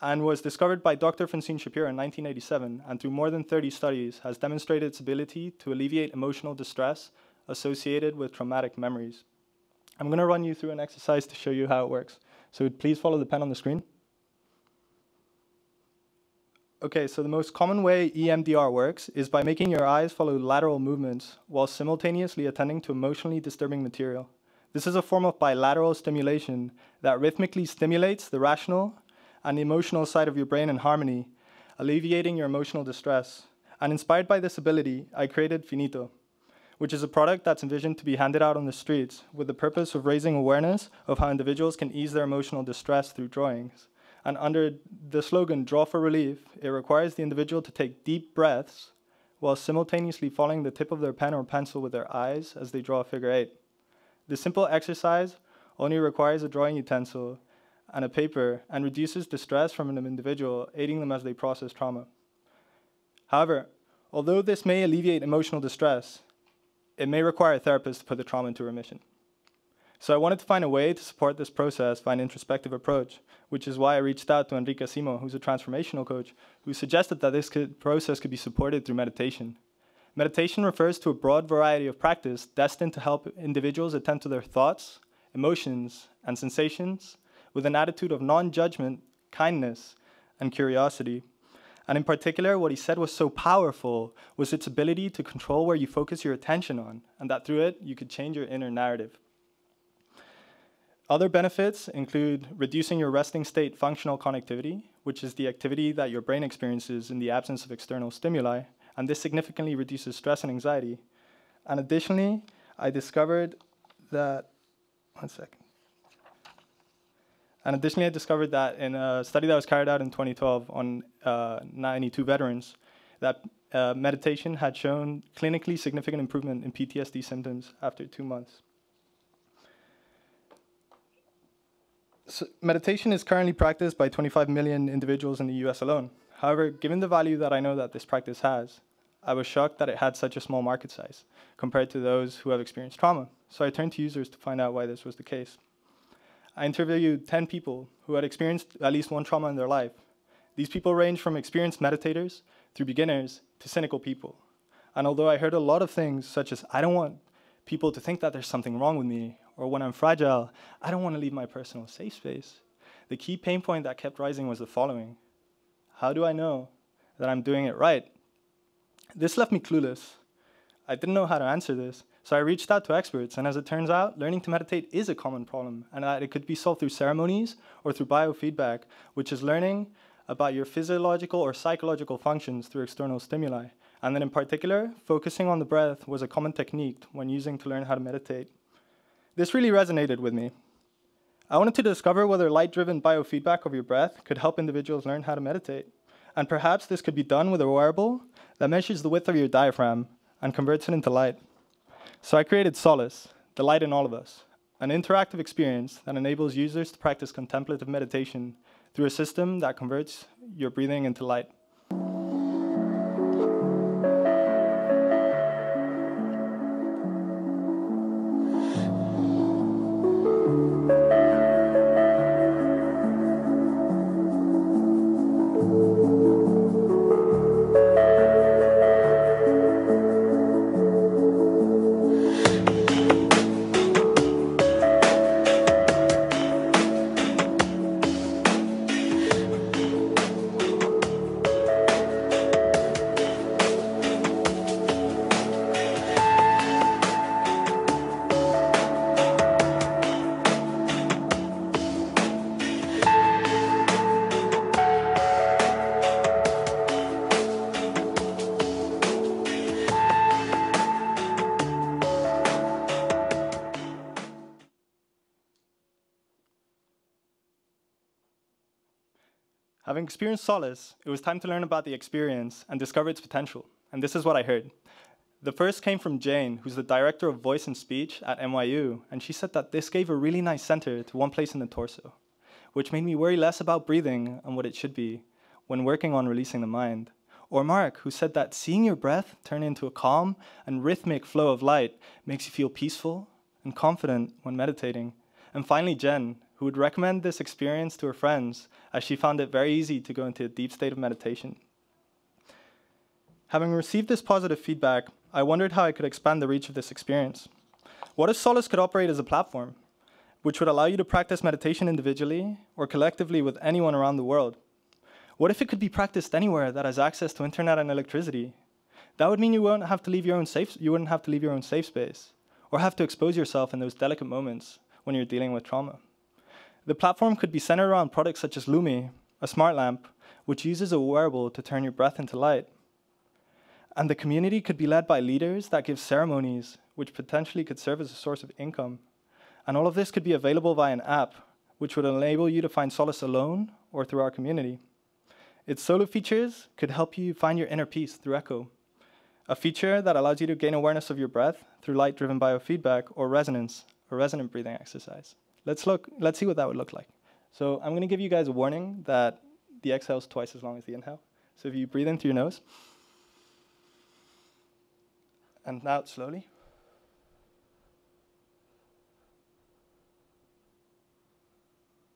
and was discovered by Dr. Francine Shapiro in 1987, and through more than 30 studies has demonstrated its ability to alleviate emotional distress associated with traumatic memories. I'm going to run you through an exercise to show you how it works. So please follow the pen on the screen. Okay, so the most common way EMDR works is by making your eyes follow lateral movements while simultaneously attending to emotionally disturbing material. This is a form of bilateral stimulation that rhythmically stimulates the rational and emotional side of your brain in harmony, alleviating your emotional distress. And inspired by this ability, I created Finito, which is a product that's envisioned to be handed out on the streets with the purpose of raising awareness of how individuals can ease their emotional distress through drawings. And under the slogan, Draw for Relief, it requires the individual to take deep breaths while simultaneously following the tip of their pen or pencil with their eyes as they draw a figure eight. This simple exercise only requires a drawing utensil and a paper and reduces distress from an individual, aiding them as they process trauma. However, although this may alleviate emotional distress, it may require a therapist to put the trauma into remission. So I wanted to find a way to support this process by an introspective approach, which is why I reached out to Enrique Simo, who's a transformational coach, who suggested that this could, process could be supported through meditation. Meditation refers to a broad variety of practice destined to help individuals attend to their thoughts, emotions, and sensations with an attitude of non judgment, kindness, and curiosity. And in particular, what he said was so powerful was its ability to control where you focus your attention on, and that through it, you could change your inner narrative. Other benefits include reducing your resting state functional connectivity, which is the activity that your brain experiences in the absence of external stimuli, and this significantly reduces stress and anxiety. And additionally, I discovered that, one second. And additionally, I discovered that in a study that was carried out in 2012 on uh, 92 veterans, that uh, meditation had shown clinically significant improvement in PTSD symptoms after two months. So meditation is currently practiced by 25 million individuals in the US alone. However, given the value that I know that this practice has, I was shocked that it had such a small market size compared to those who have experienced trauma. So I turned to users to find out why this was the case. I interviewed 10 people who had experienced at least one trauma in their life. These people range from experienced meditators through beginners to cynical people. And although I heard a lot of things such as, I don't want people to think that there's something wrong with me or when I'm fragile, I don't want to leave my personal safe space. The key pain point that kept rising was the following How do I know that I'm doing it right? This left me clueless. I didn't know how to answer this, so I reached out to experts, and as it turns out, learning to meditate is a common problem, and that it could be solved through ceremonies or through biofeedback, which is learning about your physiological or psychological functions through external stimuli. And then, in particular, focusing on the breath was a common technique when using to learn how to meditate. This really resonated with me. I wanted to discover whether light driven biofeedback of your breath could help individuals learn how to meditate. And perhaps this could be done with a wearable that measures the width of your diaphragm and converts it into light. So I created Solace, the light in all of us, an interactive experience that enables users to practice contemplative meditation through a system that converts your breathing into light. Having experienced solace, it was time to learn about the experience and discover its potential. And this is what I heard. The first came from Jane, who's the director of voice and speech at NYU, and she said that this gave a really nice center to one place in the torso, which made me worry less about breathing and what it should be when working on releasing the mind. Or Mark, who said that seeing your breath turn into a calm and rhythmic flow of light makes you feel peaceful and confident when meditating. And finally, Jen, who would recommend this experience to her friends as she found it very easy to go into a deep state of meditation. Having received this positive feedback, I wondered how I could expand the reach of this experience. What if Solace could operate as a platform, which would allow you to practice meditation individually or collectively with anyone around the world? What if it could be practiced anywhere that has access to internet and electricity? That would mean you won't have to leave your own safe you wouldn't have to leave your own safe space or have to expose yourself in those delicate moments when you're dealing with trauma. The platform could be centered around products such as Lumi, a smart lamp, which uses a wearable to turn your breath into light. And the community could be led by leaders that give ceremonies, which potentially could serve as a source of income. And all of this could be available via an app, which would enable you to find solace alone or through our community. Its solo features could help you find your inner peace through Echo, a feature that allows you to gain awareness of your breath through light-driven biofeedback or resonance, a resonant breathing exercise. Let's look. Let's see what that would look like. So I'm going to give you guys a warning that the exhale is twice as long as the inhale. So if you breathe in through your nose and out slowly.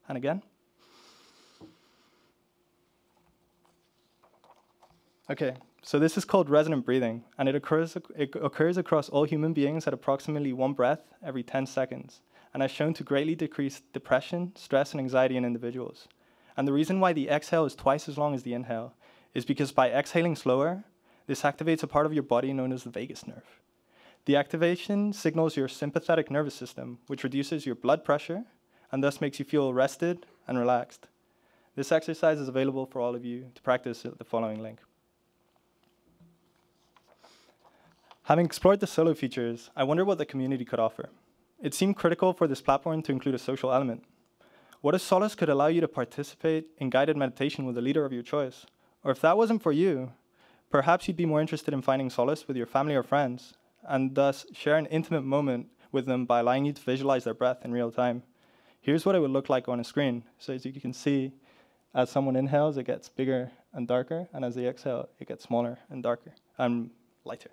And again. Okay, so this is called resonant breathing, and it occurs, it occurs across all human beings at approximately one breath every 10 seconds, and has shown to greatly decrease depression, stress, and anxiety in individuals. And the reason why the exhale is twice as long as the inhale is because by exhaling slower, this activates a part of your body known as the vagus nerve. The activation signals your sympathetic nervous system, which reduces your blood pressure and thus makes you feel rested and relaxed. This exercise is available for all of you to practice at the following link. Having explored the solo features, I wonder what the community could offer. It seemed critical for this platform to include a social element. What if Solace could allow you to participate in guided meditation with a leader of your choice? Or if that wasn't for you, perhaps you'd be more interested in finding solace with your family or friends, and thus share an intimate moment with them by allowing you to visualize their breath in real time. Here's what it would look like on a screen. So as you can see, as someone inhales, it gets bigger and darker, and as they exhale, it gets smaller and darker and lighter.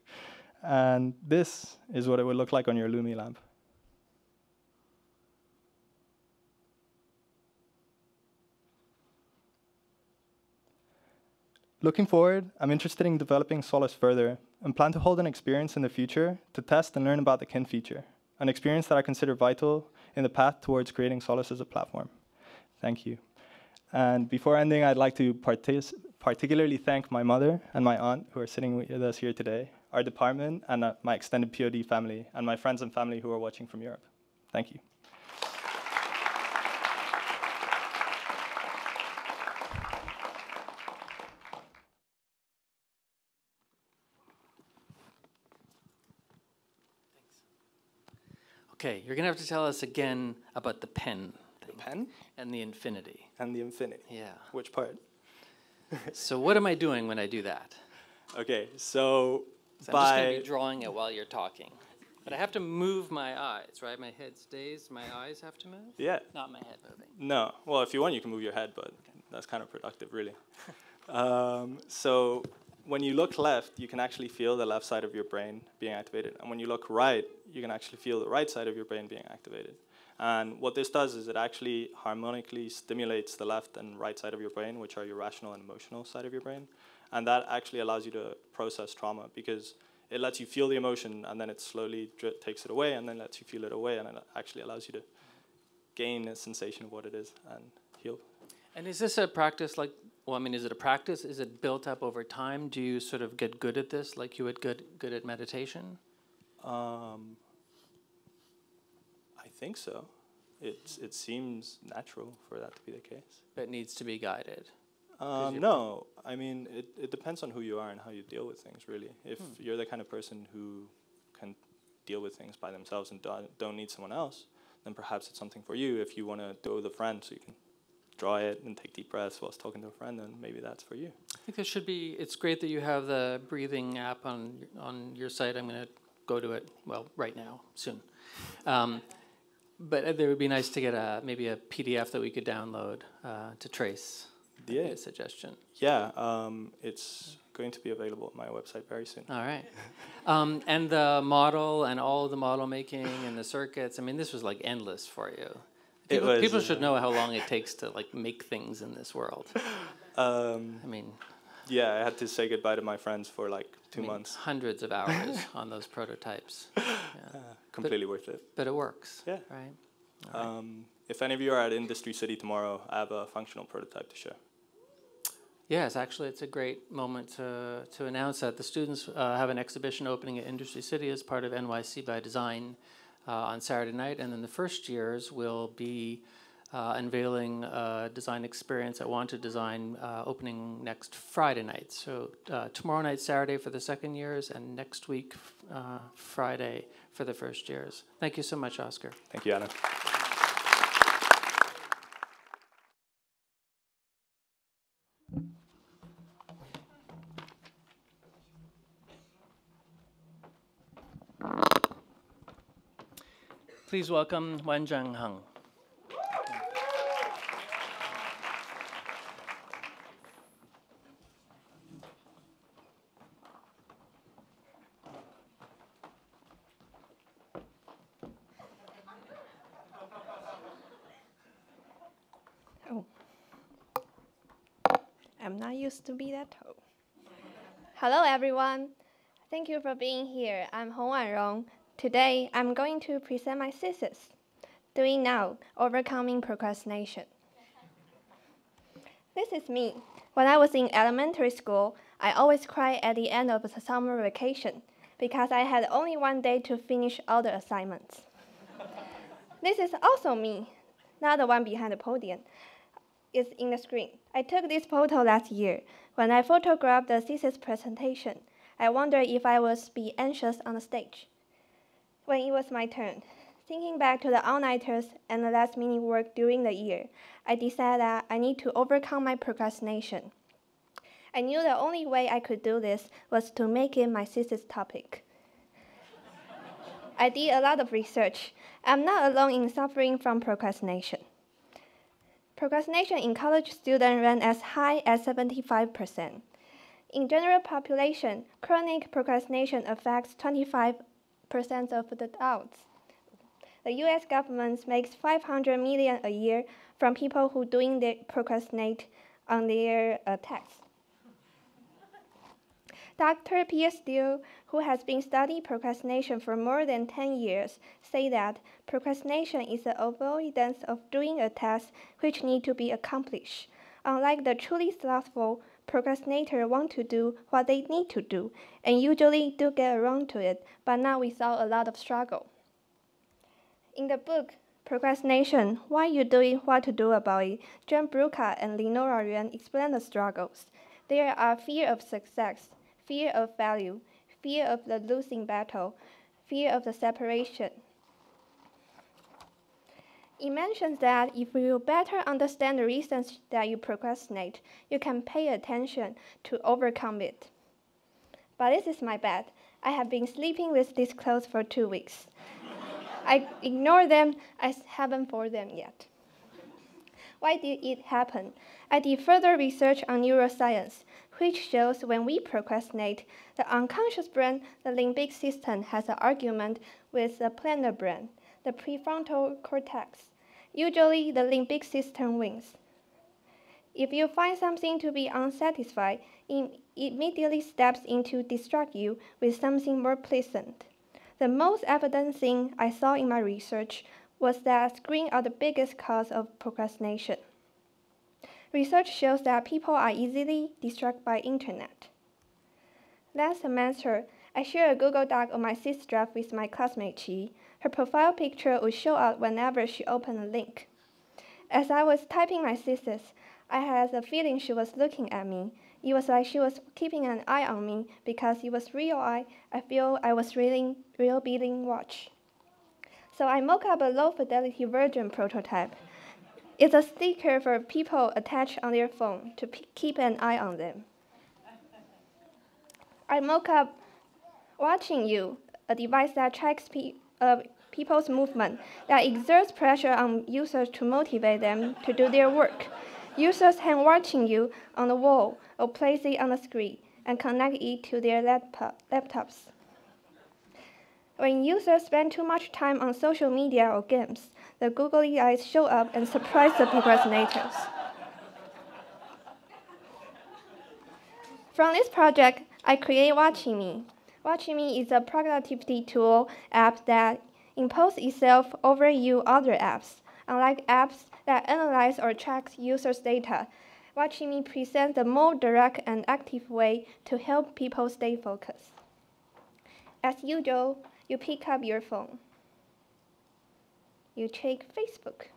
And this is what it would look like on your Lumi lamp. Looking forward, I'm interested in developing Solace further and plan to hold an experience in the future to test and learn about the kin feature, an experience that I consider vital in the path towards creating Solace as a platform. Thank you. And before ending, I'd like to partic particularly thank my mother and my aunt who are sitting with us here today our department, and uh, my extended POD family, and my friends and family who are watching from Europe. Thank you. Okay, you're gonna have to tell us again about the pen. Thing. The pen? And the infinity. And the infinity. Yeah. Which part? so what am I doing when I do that? Okay, so so I'm just to be drawing it while you're talking. But I have to move my eyes, right? My head stays, my eyes have to move? Yeah. Not my head moving. No. Well, if you want, you can move your head, but that's kind of productive, really. um, so when you look left, you can actually feel the left side of your brain being activated. And when you look right, you can actually feel the right side of your brain being activated. And what this does is it actually harmonically stimulates the left and right side of your brain, which are your rational and emotional side of your brain. And that actually allows you to process trauma because it lets you feel the emotion and then it slowly takes it away and then lets you feel it away and it actually allows you to gain a sensation of what it is and heal. And is this a practice like, well, I mean, is it a practice? Is it built up over time? Do you sort of get good at this like you would good, good at meditation? Um, I think so. It, it seems natural for that to be the case. But it needs to be guided. Um, no, I mean it, it depends on who you are and how you deal with things. Really, if hmm. you're the kind of person who can deal with things by themselves and don't, don't need someone else, then perhaps it's something for you. If you want to do with a friend, so you can draw it and take deep breaths whilst talking to a friend, then maybe that's for you. I think there should be. It's great that you have the breathing app on on your site. I'm going to go to it. Well, right now, soon. Um, but it would be nice to get a maybe a PDF that we could download uh, to trace. Yeah. suggestion. Yeah, um, it's going to be available on my website very soon. All right. um, and the model and all the model making and the circuits. I mean, this was like endless for you. People, was, people should uh, know how long it takes to like make things in this world. Um, I mean, yeah, I had to say goodbye to my friends for like two I mean, months. Hundreds of hours on those prototypes. Yeah. Uh, completely but, worth it. But it works. Yeah. Right. Um, if any of you are at Industry City tomorrow, I have a functional prototype to show. Yes, actually, it's a great moment to, to announce that the students uh, have an exhibition opening at Industry City as part of NYC by Design on Saturday night, and then the first years will be uh, unveiling a design experience at Wanted Design uh, opening next Friday night. So uh, tomorrow night, Saturday for the second years, and next week, uh, Friday for the first years. Thank you so much, Oscar. Thank you, Anna. Please welcome Wan Zhang Heng. Oh. I'm not used to be that tall. Hello, everyone. Thank you for being here. I'm Hung Wan Jung. Today, I'm going to present my thesis, Doing Now, Overcoming Procrastination. This is me. When I was in elementary school, I always cried at the end of the summer vacation because I had only one day to finish all the assignments. this is also me, not the one behind the podium. It's in the screen. I took this photo last year. When I photographed the thesis presentation, I wondered if I would be anxious on the stage. When it was my turn, thinking back to the all-nighters and the last-minute work during the year, I decided that I need to overcome my procrastination. I knew the only way I could do this was to make it my thesis topic. I did a lot of research. I'm not alone in suffering from procrastination. Procrastination in college students ran as high as 75%. In general population, chronic procrastination affects 25% of the adults. The US government makes 500 million a year from people who doing the procrastinate on their uh, tax. Dr. Piers Steel, who has been studying procrastination for more than 10 years, say that procrastination is the avoidance of doing a task which need to be accomplished. Unlike the truly slothful, procrastinators want to do what they need to do, and usually do get around to it, but not without a lot of struggle. In the book, Procrastination, Why You Doing What to Do About It, Jane Burka and Lenora Yuen explain the struggles. There are fear of success, fear of value, fear of the losing battle, fear of the separation. It mentions that if you better understand the reasons that you procrastinate, you can pay attention to overcome it. But this is my bad. I have been sleeping with these clothes for two weeks. I ignore them, I haven't worn them yet. Why did it happen? I did further research on neuroscience, which shows when we procrastinate, the unconscious brain, the limbic system, has an argument with the planar brain, the prefrontal cortex. Usually, the limbic system wins. If you find something to be unsatisfied, it immediately steps in to distract you with something more pleasant. The most evident thing I saw in my research was that screens are the biggest cause of procrastination. Research shows that people are easily distracted by internet. Last semester, I shared a Google Doc on my thesis draft with my classmate Qi. Her profile picture would show up whenever she opened a link. As I was typing my thesis, I had the feeling she was looking at me. It was like she was keeping an eye on me because it was real eye. I feel I was reading real being watch. So I mock up a low fidelity version prototype. It's a sticker for people attached on their phone to keep an eye on them. I mock up Watching You, a device that tracks pe uh, people's movement, that exerts pressure on users to motivate them to do their work. Users hang Watching You on the wall or place it on the screen and connect it to their laptop, laptops. When users spend too much time on social media or games, the googly eyes show up and surprise the procrastinators. From this project, I create Watching Me. Watching Me is a productivity tool app that imposes itself over you other apps. Unlike apps that analyze or track users' data, Watching Me presents a more direct and active way to help people stay focused. As usual, you pick up your phone. You check Facebook.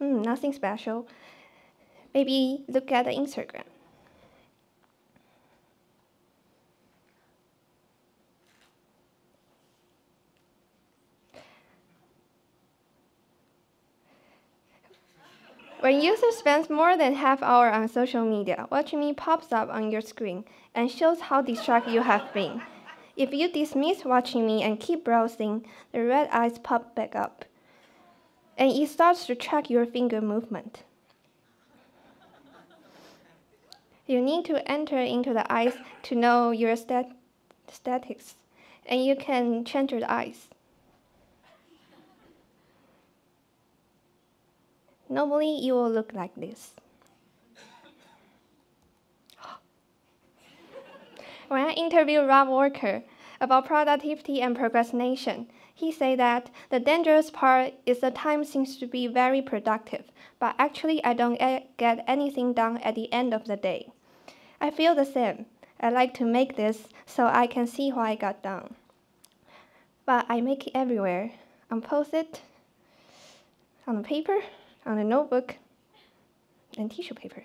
Mm, nothing special. Maybe look at the Instagram. When users spend more than half hour on social media, Watching Me pops up on your screen and shows how distracted you have been. If you dismiss Watching Me and keep browsing, the red eyes pop back up, and it starts to track your finger movement. You need to enter into the eyes to know your stat statics, and you can change the eyes. Normally, you will look like this. when I interviewed Rob Walker about productivity and procrastination, he said that the dangerous part is the time seems to be very productive, but actually I don't get anything done at the end of the day. I feel the same. I like to make this so I can see what I got done. But I make it everywhere on post-it, on the paper, on a notebook and tissue paper.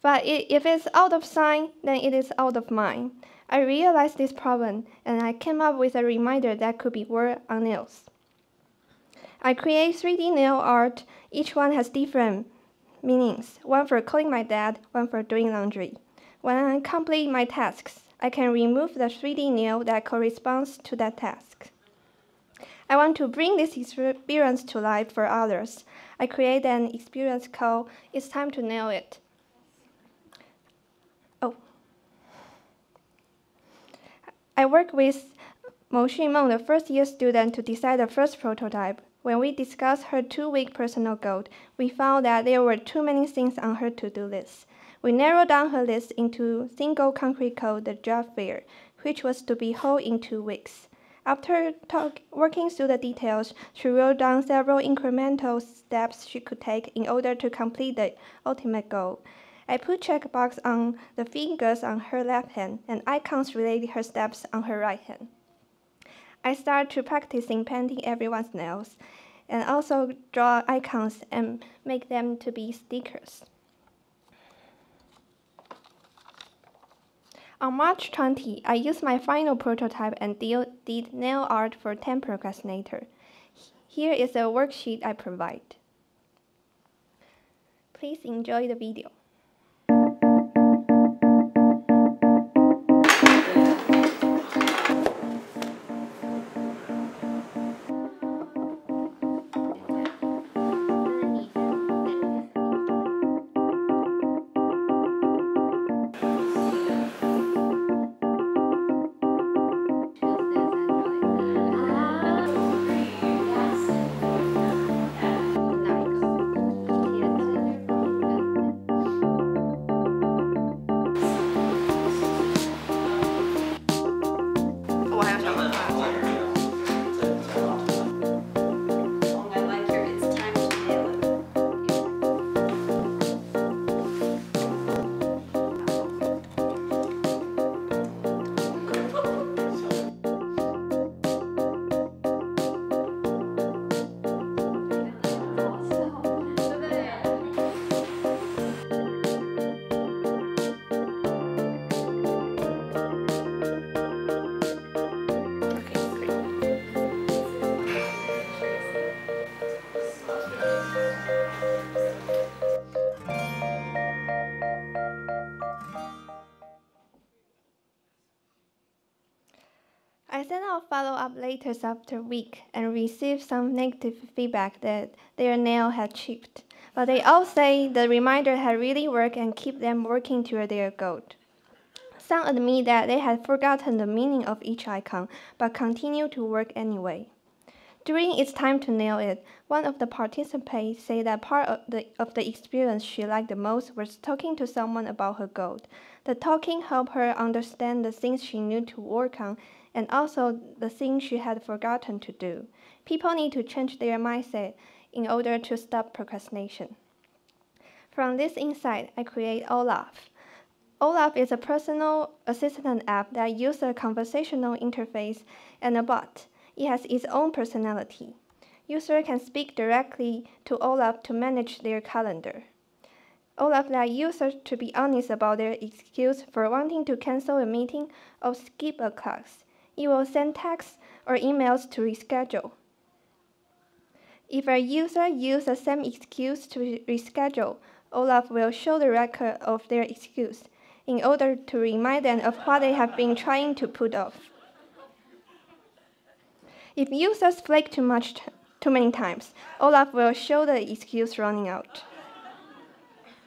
But if it's out of sign, then it is out of mind. I realized this problem and I came up with a reminder that could be worn on nails. I create 3D nail art. Each one has different meanings, one for calling my dad, one for doing laundry. When I complete my tasks, I can remove the 3D nail that corresponds to that task. I want to bring this experience to life for others. I create an experience called It's Time to Nail It. Oh. I work with Mo Xunmeng, the first year student, to design the first prototype. When we discussed her two week personal goal, we found that there were too many things on her to do list. We narrowed down her list into single concrete called the job fair, which was to be held in two weeks. After talk, working through the details, she wrote down several incremental steps she could take in order to complete the ultimate goal. I put checkbox on the fingers on her left hand and icons related her steps on her right hand. I started to practicing painting everyone's nails and also draw icons and make them to be stickers. On March 20, I used my final prototype and did nail art for 10 procrastinator. Here is a worksheet I provide. Please enjoy the video. After a week and received some negative feedback that their nail had chipped. But they all say the reminder had really worked and keep them working toward their goal. Some admit that they had forgotten the meaning of each icon, but continue to work anyway. During its time to nail it, one of the participants said that part of the, of the experience she liked the most was talking to someone about her goal. The talking helped her understand the things she knew to work on and also the things she had forgotten to do. People need to change their mindset in order to stop procrastination. From this insight, I create Olaf. Olaf is a personal assistant app that uses a conversational interface and a bot. It has its own personality. Users can speak directly to Olaf to manage their calendar. Olaf allows users to be honest about their excuse for wanting to cancel a meeting or skip a class. It will send texts or emails to reschedule. If a user uses the same excuse to reschedule, Olaf will show the record of their excuse in order to remind them of what they have been trying to put off. If users flake too much too many times, Olaf will show the excuse running out.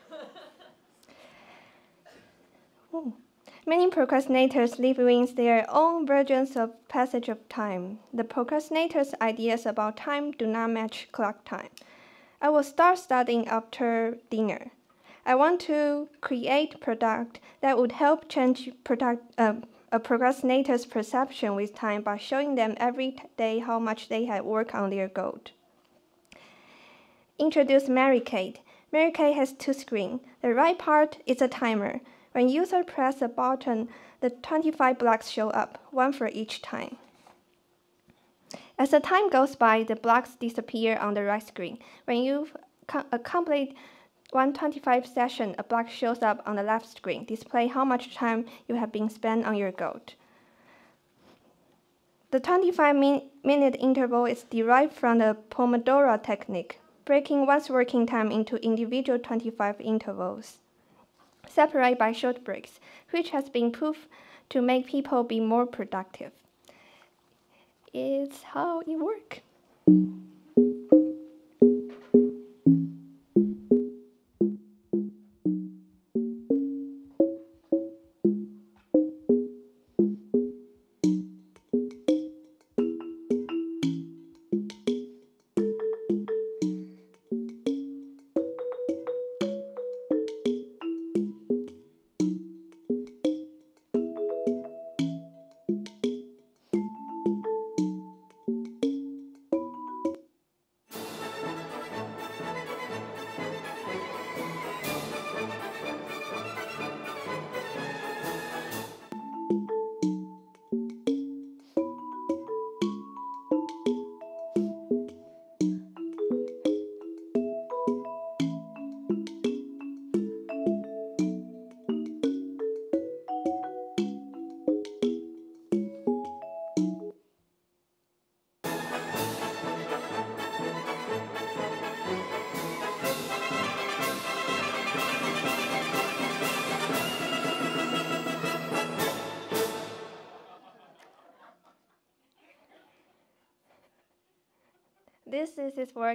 Ooh. Many procrastinators live within their own versions of passage of time. The procrastinator's ideas about time do not match clock time. I will start studying after dinner. I want to create product that would help change product, uh, a procrastinator's perception with time by showing them every day how much they had worked on their goal. Introduce Mary Kate. Mary Kate has two screens. The right part is a timer. When user press a button, the 25 blocks show up, one for each time. As the time goes by, the blocks disappear on the right screen. When you complete 125 session, a block shows up on the left screen, display how much time you have been spent on your goal. The 25 min minute interval is derived from the Pomodoro technique, breaking one's working time into individual 25 intervals, separated by short breaks, which has been proved to make people be more productive. It's how it works.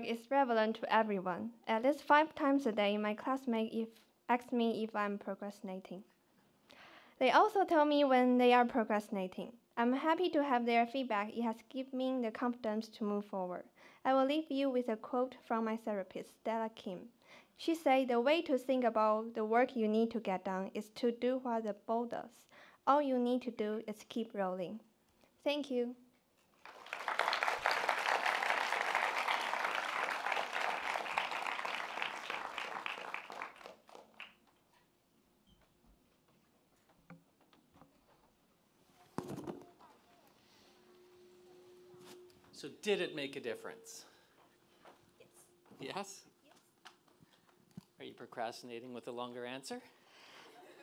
Work is relevant to everyone. At least five times a day, my classmates ask me if I'm procrastinating. They also tell me when they are procrastinating. I'm happy to have their feedback. It has given me the confidence to move forward. I will leave you with a quote from my therapist, Stella Kim. She said, The way to think about the work you need to get done is to do what the ball does. All you need to do is keep rolling. Thank you. Did it make a difference? Yes. Yes? Are you procrastinating with a longer answer?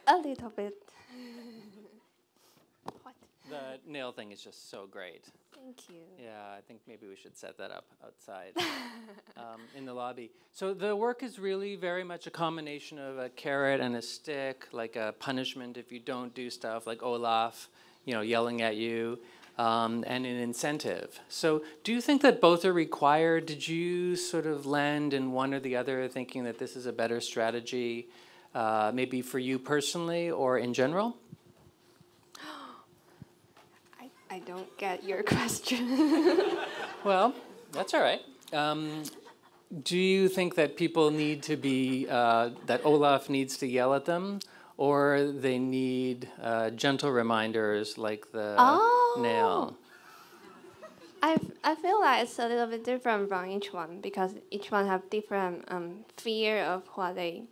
A little bit. what? The nail thing is just so great. Thank you. Yeah, I think maybe we should set that up outside um, in the lobby. So the work is really very much a combination of a carrot and a stick, like a punishment if you don't do stuff, like Olaf, you know, yelling at you. Um, and an incentive. So, do you think that both are required? Did you sort of land in one or the other, thinking that this is a better strategy, uh, maybe for you personally or in general? I, I don't get your question. well, that's all right. Um, do you think that people need to be, uh, that Olaf needs to yell at them? Or they need uh, gentle reminders like the oh. nail? I, I feel like it's a little bit different from each one because each one have different um, fear of what they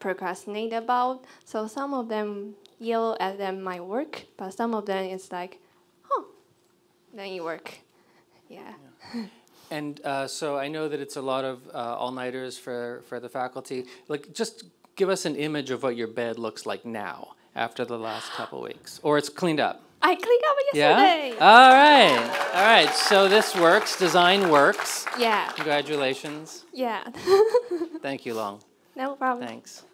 procrastinate about. So some of them yell at them might work, but some of them it's like, oh, then you work. Yeah. yeah. And uh, so I know that it's a lot of uh, all-nighters for, for the faculty. Like, just give us an image of what your bed looks like now after the last couple weeks, or it's cleaned up. I cleaned up yesterday. Yeah. All right. All right. So this works. Design works. Yeah. Congratulations. Yeah. Thank you, Long. No problem. Thanks.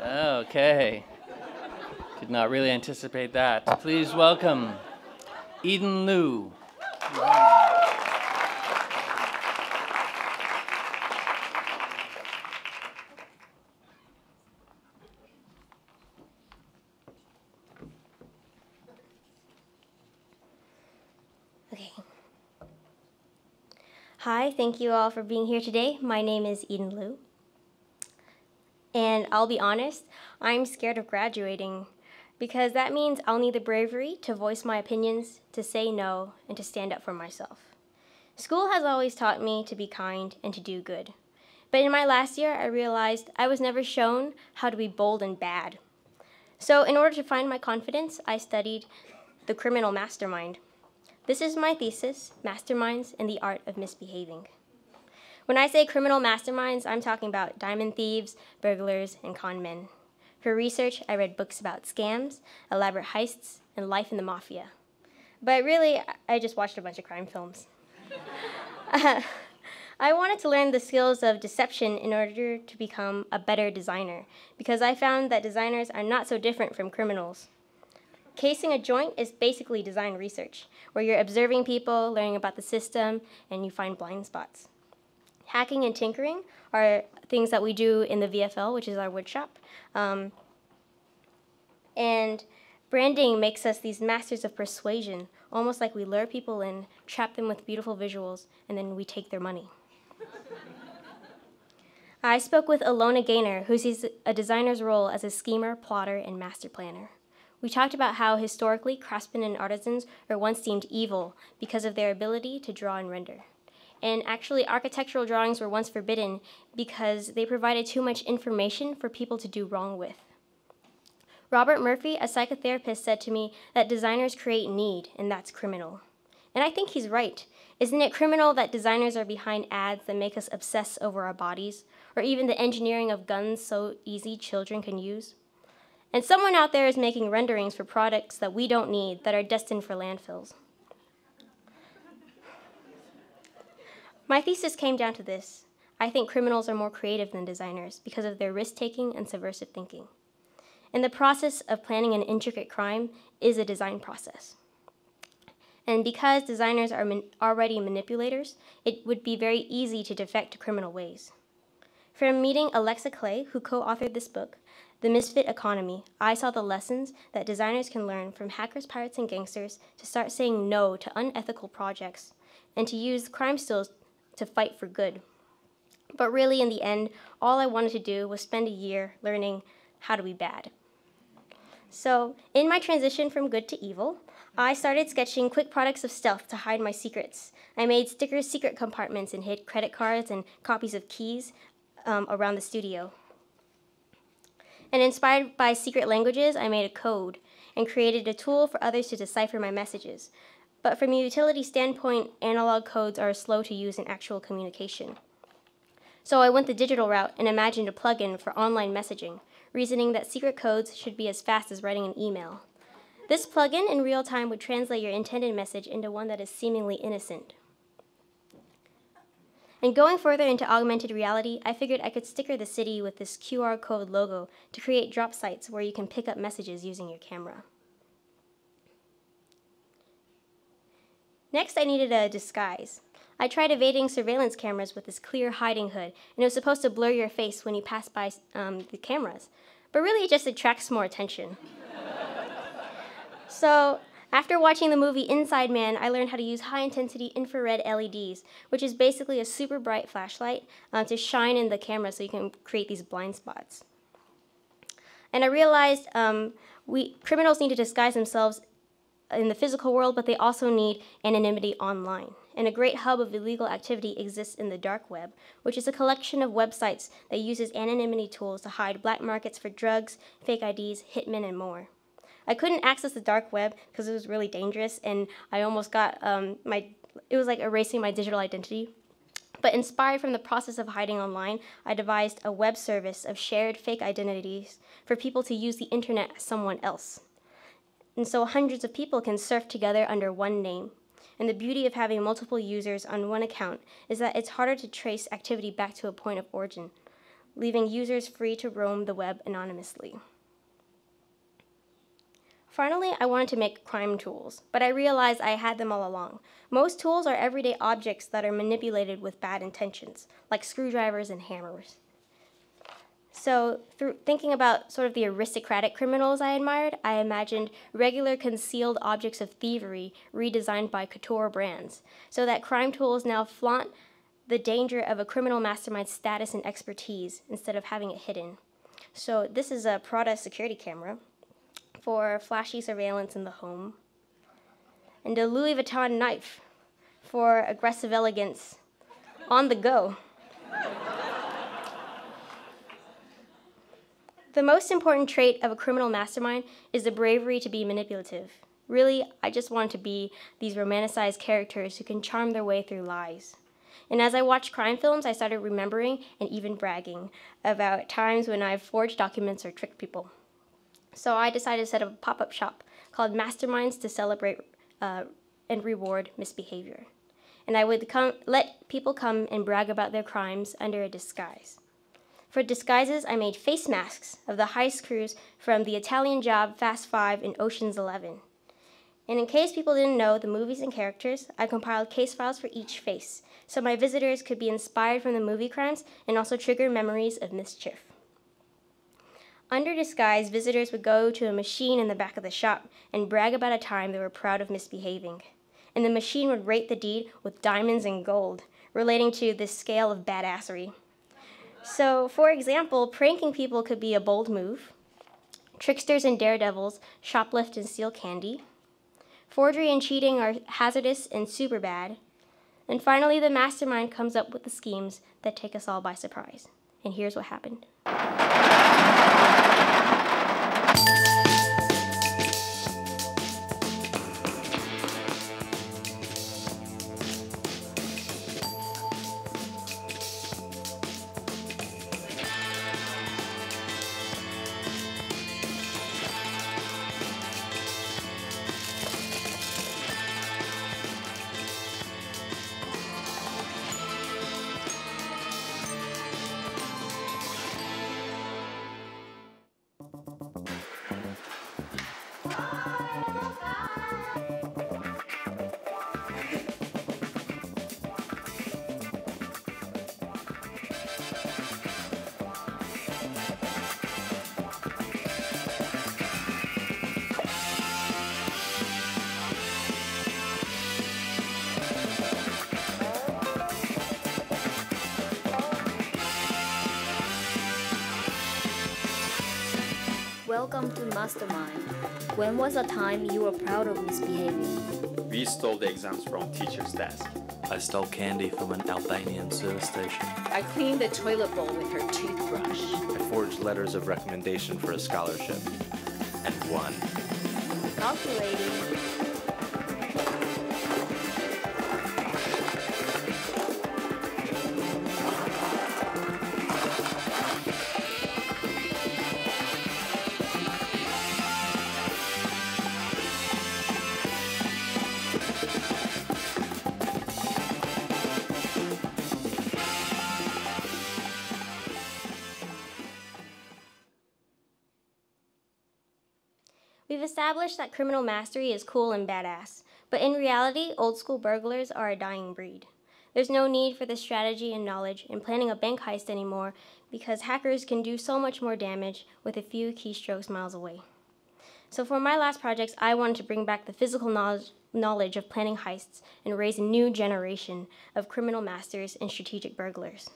Okay. Did not really anticipate that. Please welcome Eden Lew. Okay. Hi, thank you all for being here today. My name is Eden Lew. And I'll be honest, I'm scared of graduating because that means I'll need the bravery to voice my opinions, to say no, and to stand up for myself. School has always taught me to be kind and to do good. But in my last year, I realized I was never shown how to be bold and bad. So, in order to find my confidence, I studied the criminal mastermind. This is my thesis Masterminds and the Art of Misbehaving. When I say criminal masterminds, I'm talking about diamond thieves, burglars, and con men. For research, I read books about scams, elaborate heists, and life in the mafia. But really, I just watched a bunch of crime films. uh, I wanted to learn the skills of deception in order to become a better designer, because I found that designers are not so different from criminals. Casing a joint is basically design research, where you're observing people, learning about the system, and you find blind spots. Hacking and tinkering are things that we do in the VFL, which is our woodshop. Um, and branding makes us these masters of persuasion, almost like we lure people in, trap them with beautiful visuals, and then we take their money. I spoke with Alona Gaynor, who sees a designer's role as a schemer, plotter, and master planner. We talked about how historically craftsmen and artisans are once deemed evil because of their ability to draw and render. And actually, architectural drawings were once forbidden because they provided too much information for people to do wrong with. Robert Murphy, a psychotherapist, said to me that designers create need, and that's criminal. And I think he's right. Isn't it criminal that designers are behind ads that make us obsess over our bodies, or even the engineering of guns so easy children can use? And someone out there is making renderings for products that we don't need that are destined for landfills. My thesis came down to this. I think criminals are more creative than designers because of their risk taking and subversive thinking. And the process of planning an intricate crime is a design process. And because designers are man already manipulators, it would be very easy to defect to criminal ways. From meeting Alexa Clay, who co authored this book, The Misfit Economy, I saw the lessons that designers can learn from hackers, pirates, and gangsters to start saying no to unethical projects and to use crime stills to fight for good. But really, in the end, all I wanted to do was spend a year learning how to be bad. So, in my transition from good to evil, I started sketching quick products of stealth to hide my secrets. I made sticker secret compartments and hid credit cards and copies of keys um, around the studio. And inspired by secret languages, I made a code and created a tool for others to decipher my messages, but from a utility standpoint, analog codes are slow to use in actual communication. So I went the digital route and imagined a plugin for online messaging, reasoning that secret codes should be as fast as writing an email. This plugin in real time would translate your intended message into one that is seemingly innocent. And going further into augmented reality, I figured I could sticker the city with this QR code logo to create drop sites where you can pick up messages using your camera. Next, I needed a disguise. I tried evading surveillance cameras with this clear hiding hood, and it was supposed to blur your face when you pass by um, the cameras. But really, it just attracts more attention. so, after watching the movie Inside Man, I learned how to use high intensity infrared LEDs, which is basically a super bright flashlight uh, to shine in the camera so you can create these blind spots. And I realized um, we criminals need to disguise themselves in the physical world, but they also need anonymity online. And a great hub of illegal activity exists in the dark web, which is a collection of websites that uses anonymity tools to hide black markets for drugs, fake IDs, hitmen, and more. I couldn't access the dark web because it was really dangerous, and I almost got um, my, it was like erasing my digital identity. But inspired from the process of hiding online, I devised a web service of shared fake identities for people to use the internet as someone else. And so hundreds of people can surf together under one name. And the beauty of having multiple users on one account is that it's harder to trace activity back to a point of origin, leaving users free to roam the web anonymously. Finally, I wanted to make crime tools, but I realized I had them all along. Most tools are everyday objects that are manipulated with bad intentions, like screwdrivers and hammers. So, through thinking about sort of the aristocratic criminals I admired, I imagined regular concealed objects of thievery redesigned by couture brands, so that crime tools now flaunt the danger of a criminal mastermind's status and expertise instead of having it hidden. So, this is a Prada security camera for flashy surveillance in the home, and a Louis Vuitton knife for aggressive elegance on the go. The most important trait of a criminal mastermind is the bravery to be manipulative. Really, I just want to be these romanticized characters who can charm their way through lies. And as I watched crime films, I started remembering and even bragging about times when I've forged documents or tricked people. So I decided to set up a pop up shop called Masterminds to celebrate uh, and reward misbehavior. And I would come, let people come and brag about their crimes under a disguise. For disguises, I made face masks of the heist crews from the Italian Job, Fast Five, and Ocean's Eleven. And in case people didn't know the movies and characters, I compiled case files for each face, so my visitors could be inspired from the movie crimes and also trigger memories of mischief. Under disguise, visitors would go to a machine in the back of the shop and brag about a time they were proud of misbehaving. And the machine would rate the deed with diamonds and gold, relating to this scale of badassery. So, for example, pranking people could be a bold move. Tricksters and daredevils shoplift and steal candy. Forgery and cheating are hazardous and super bad. And finally, the mastermind comes up with the schemes that take us all by surprise. And here's what happened. When was a time you were proud of misbehaving? We stole the exams from teacher's desk. I stole candy from an Albanian service station. I cleaned the toilet bowl with her toothbrush. I forged letters of recommendation for a scholarship. And won. Calculating. That criminal mastery is cool and badass, but in reality, old school burglars are a dying breed. There's no need for the strategy and knowledge in planning a bank heist anymore because hackers can do so much more damage with a few keystrokes miles away. So for my last projects, I wanted to bring back the physical knowledge of planning heists and raise a new generation of criminal masters and strategic burglars.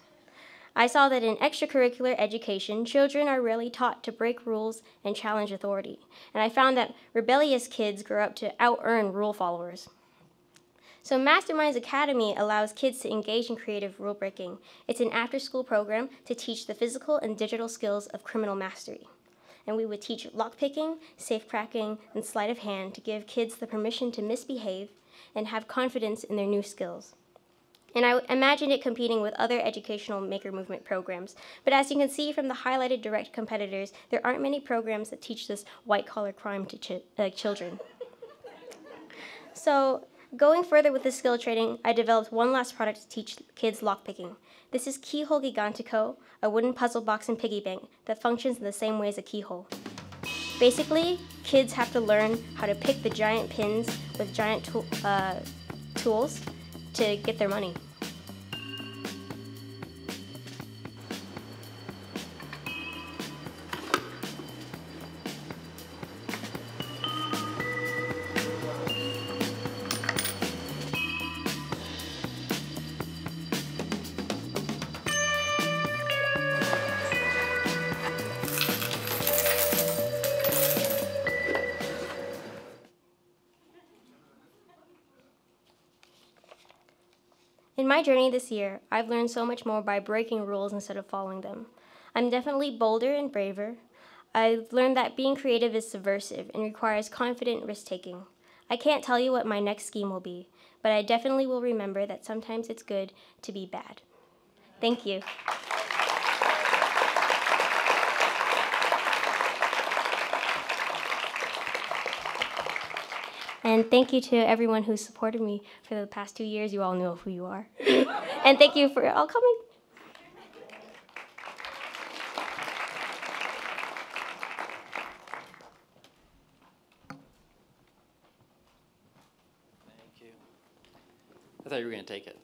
I saw that in extracurricular education, children are rarely taught to break rules and challenge authority, and I found that rebellious kids grow up to out-earn rule followers. So Masterminds Academy allows kids to engage in creative rule breaking. It's an after-school program to teach the physical and digital skills of criminal mastery. And we would teach lockpicking, safe cracking, and sleight of hand to give kids the permission to misbehave and have confidence in their new skills. And I imagine it competing with other educational maker movement programs. But as you can see from the highlighted direct competitors, there aren't many programs that teach this white collar crime to ch uh, children. so Going further with the skill training, I developed one last product to teach kids lockpicking. This is Keyhole Gigantico, a wooden puzzle box and piggy bank that functions in the same way as a keyhole. Basically, kids have to learn how to pick the giant pins with giant uh, tools to get their money. My journey this year, I've learned so much more by breaking rules instead of following them. I'm definitely bolder and braver. I've learned that being creative is subversive and requires confident risk taking. I can't tell you what my next scheme will be, but I definitely will remember that sometimes it's good to be bad. Thank you. And thank you to everyone who supported me for the past two years. You all know who you are. and thank you for all coming. Thank you. I thought you were going to take it.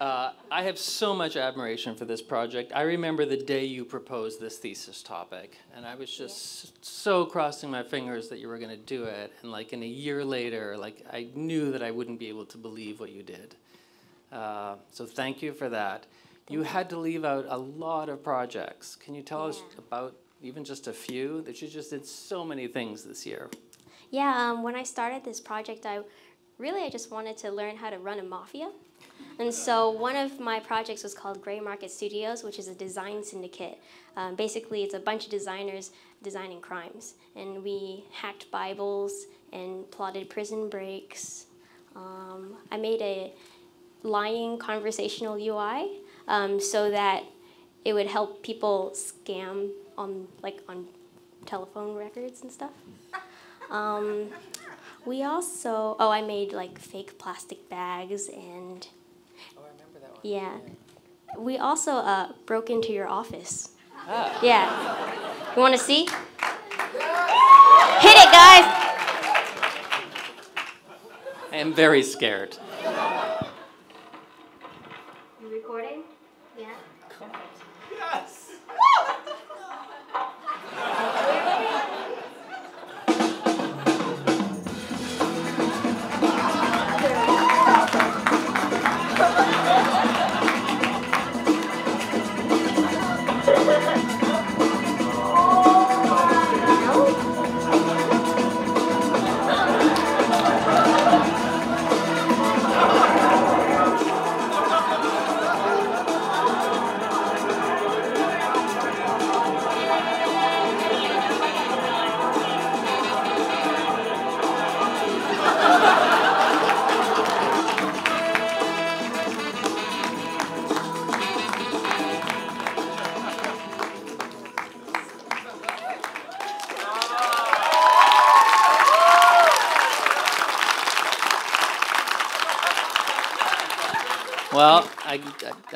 Uh, I have so much admiration for this project. I remember the day you proposed this thesis topic, and I was just so crossing my fingers that you were going to do it. And like in a year later, like I knew that I wouldn't be able to believe what you did. Uh, so thank you for that. you had to leave out a lot of projects. Can you tell yeah. us about even just a few? That you just did so many things this year. Yeah, um, when I started this project, I really I just wanted to learn how to run a mafia. And so one of my projects was called Gray Market Studios, which is a design syndicate. Um, basically, it's a bunch of designers designing crimes. And we hacked Bibles and plotted prison breaks. Um, I made a lying conversational UI um, so that it would help people scam on like on telephone records and stuff. Um, we also, oh, I made like fake plastic bags and yeah. We also uh, broke into your office. Ah. Yeah. You want to see? Hit it, guys! I am very scared.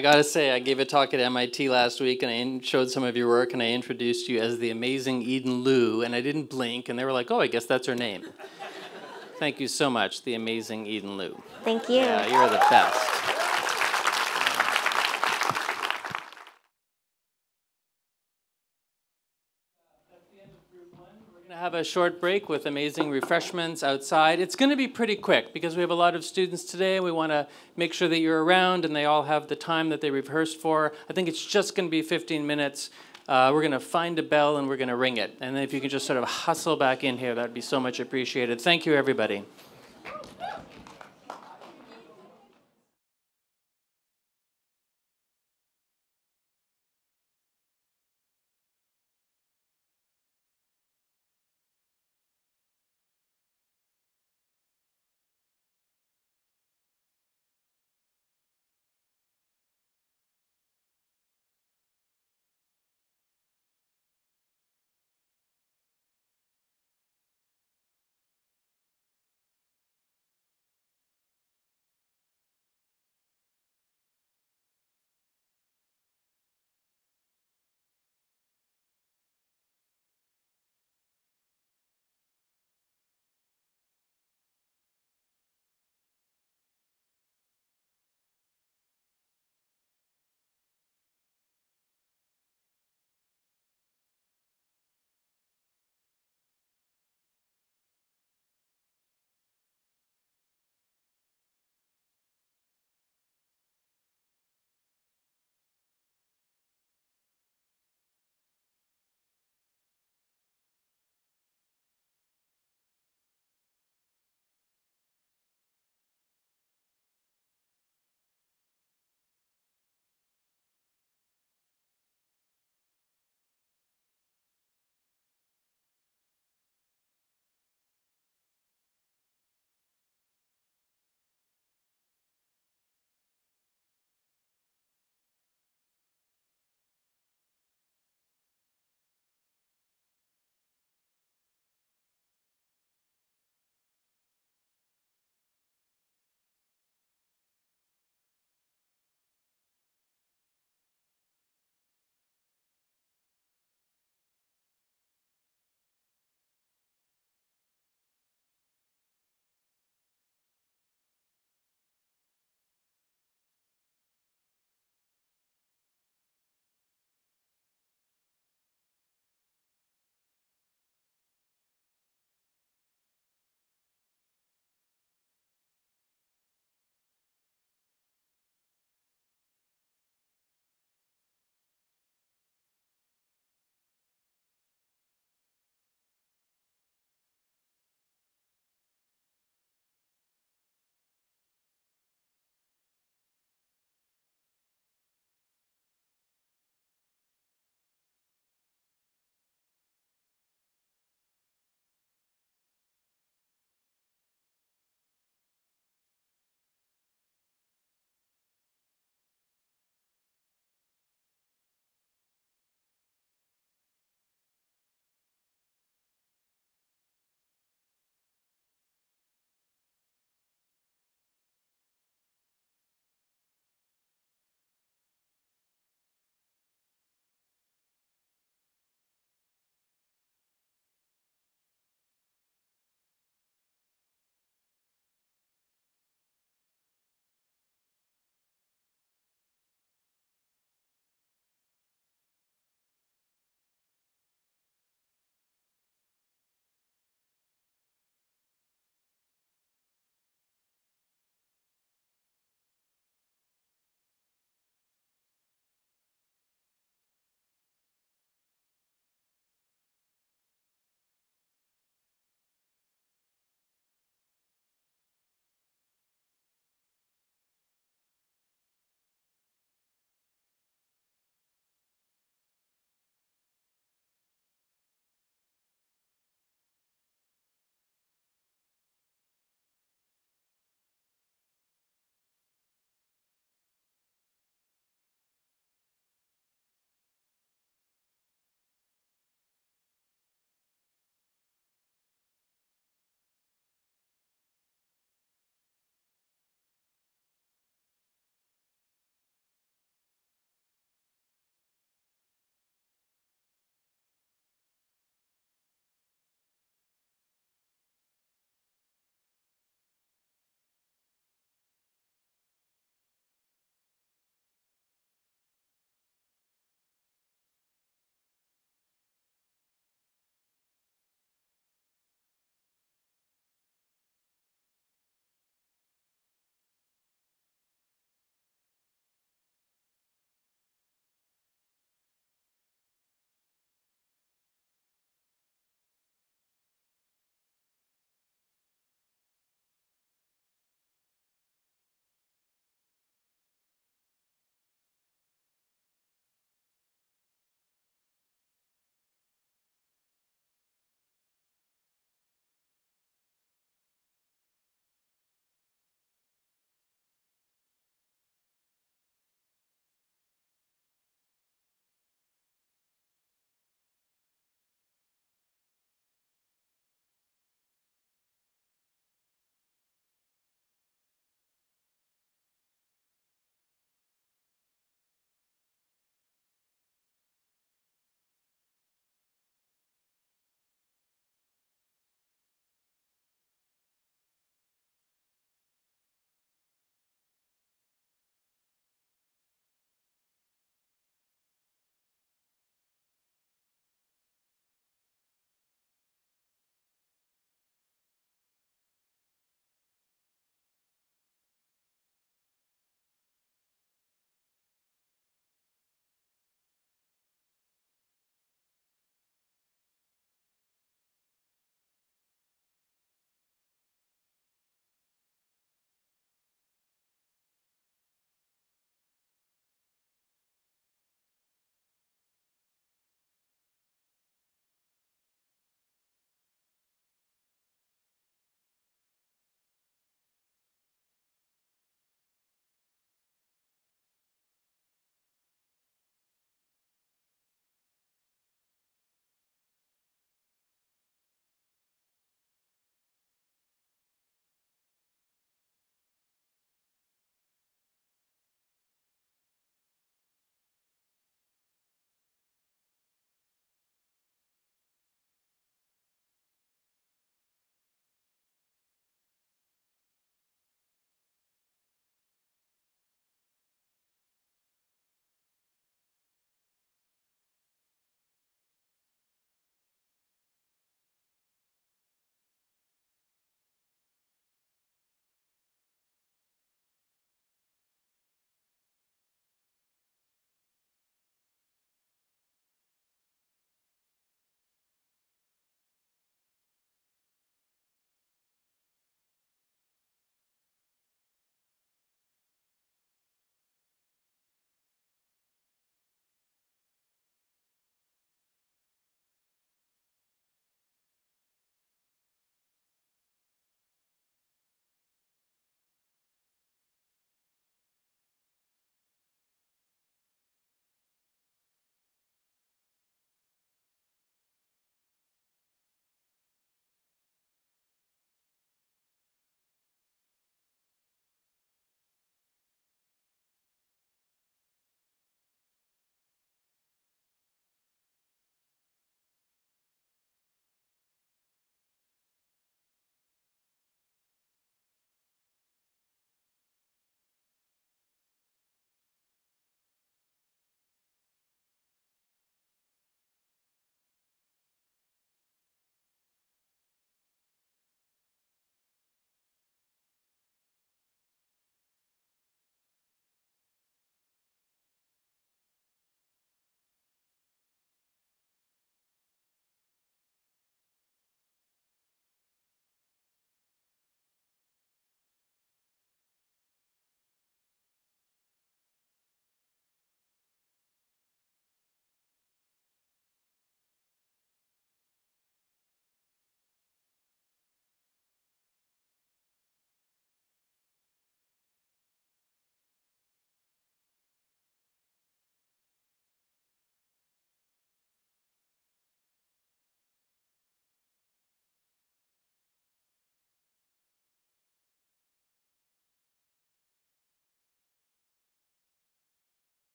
I, gotta say, I gave a talk at MIT last week and I showed some of your work and I introduced you as the amazing Eden Lew, and I didn't blink, and they were like, oh, I guess that's her name. Thank you so much, the amazing Eden Lew. Thank you. Yeah, you're the best. Have a short break with amazing refreshments outside. It's going to be pretty quick because we have a lot of students today. We want to make sure that you're around and they all have the time that they rehearsed for. I think it's just going to be 15 minutes. Uh, we're going to find a bell and we're going to ring it. And then if you can just sort of hustle back in here, that would be so much appreciated. Thank you, everybody.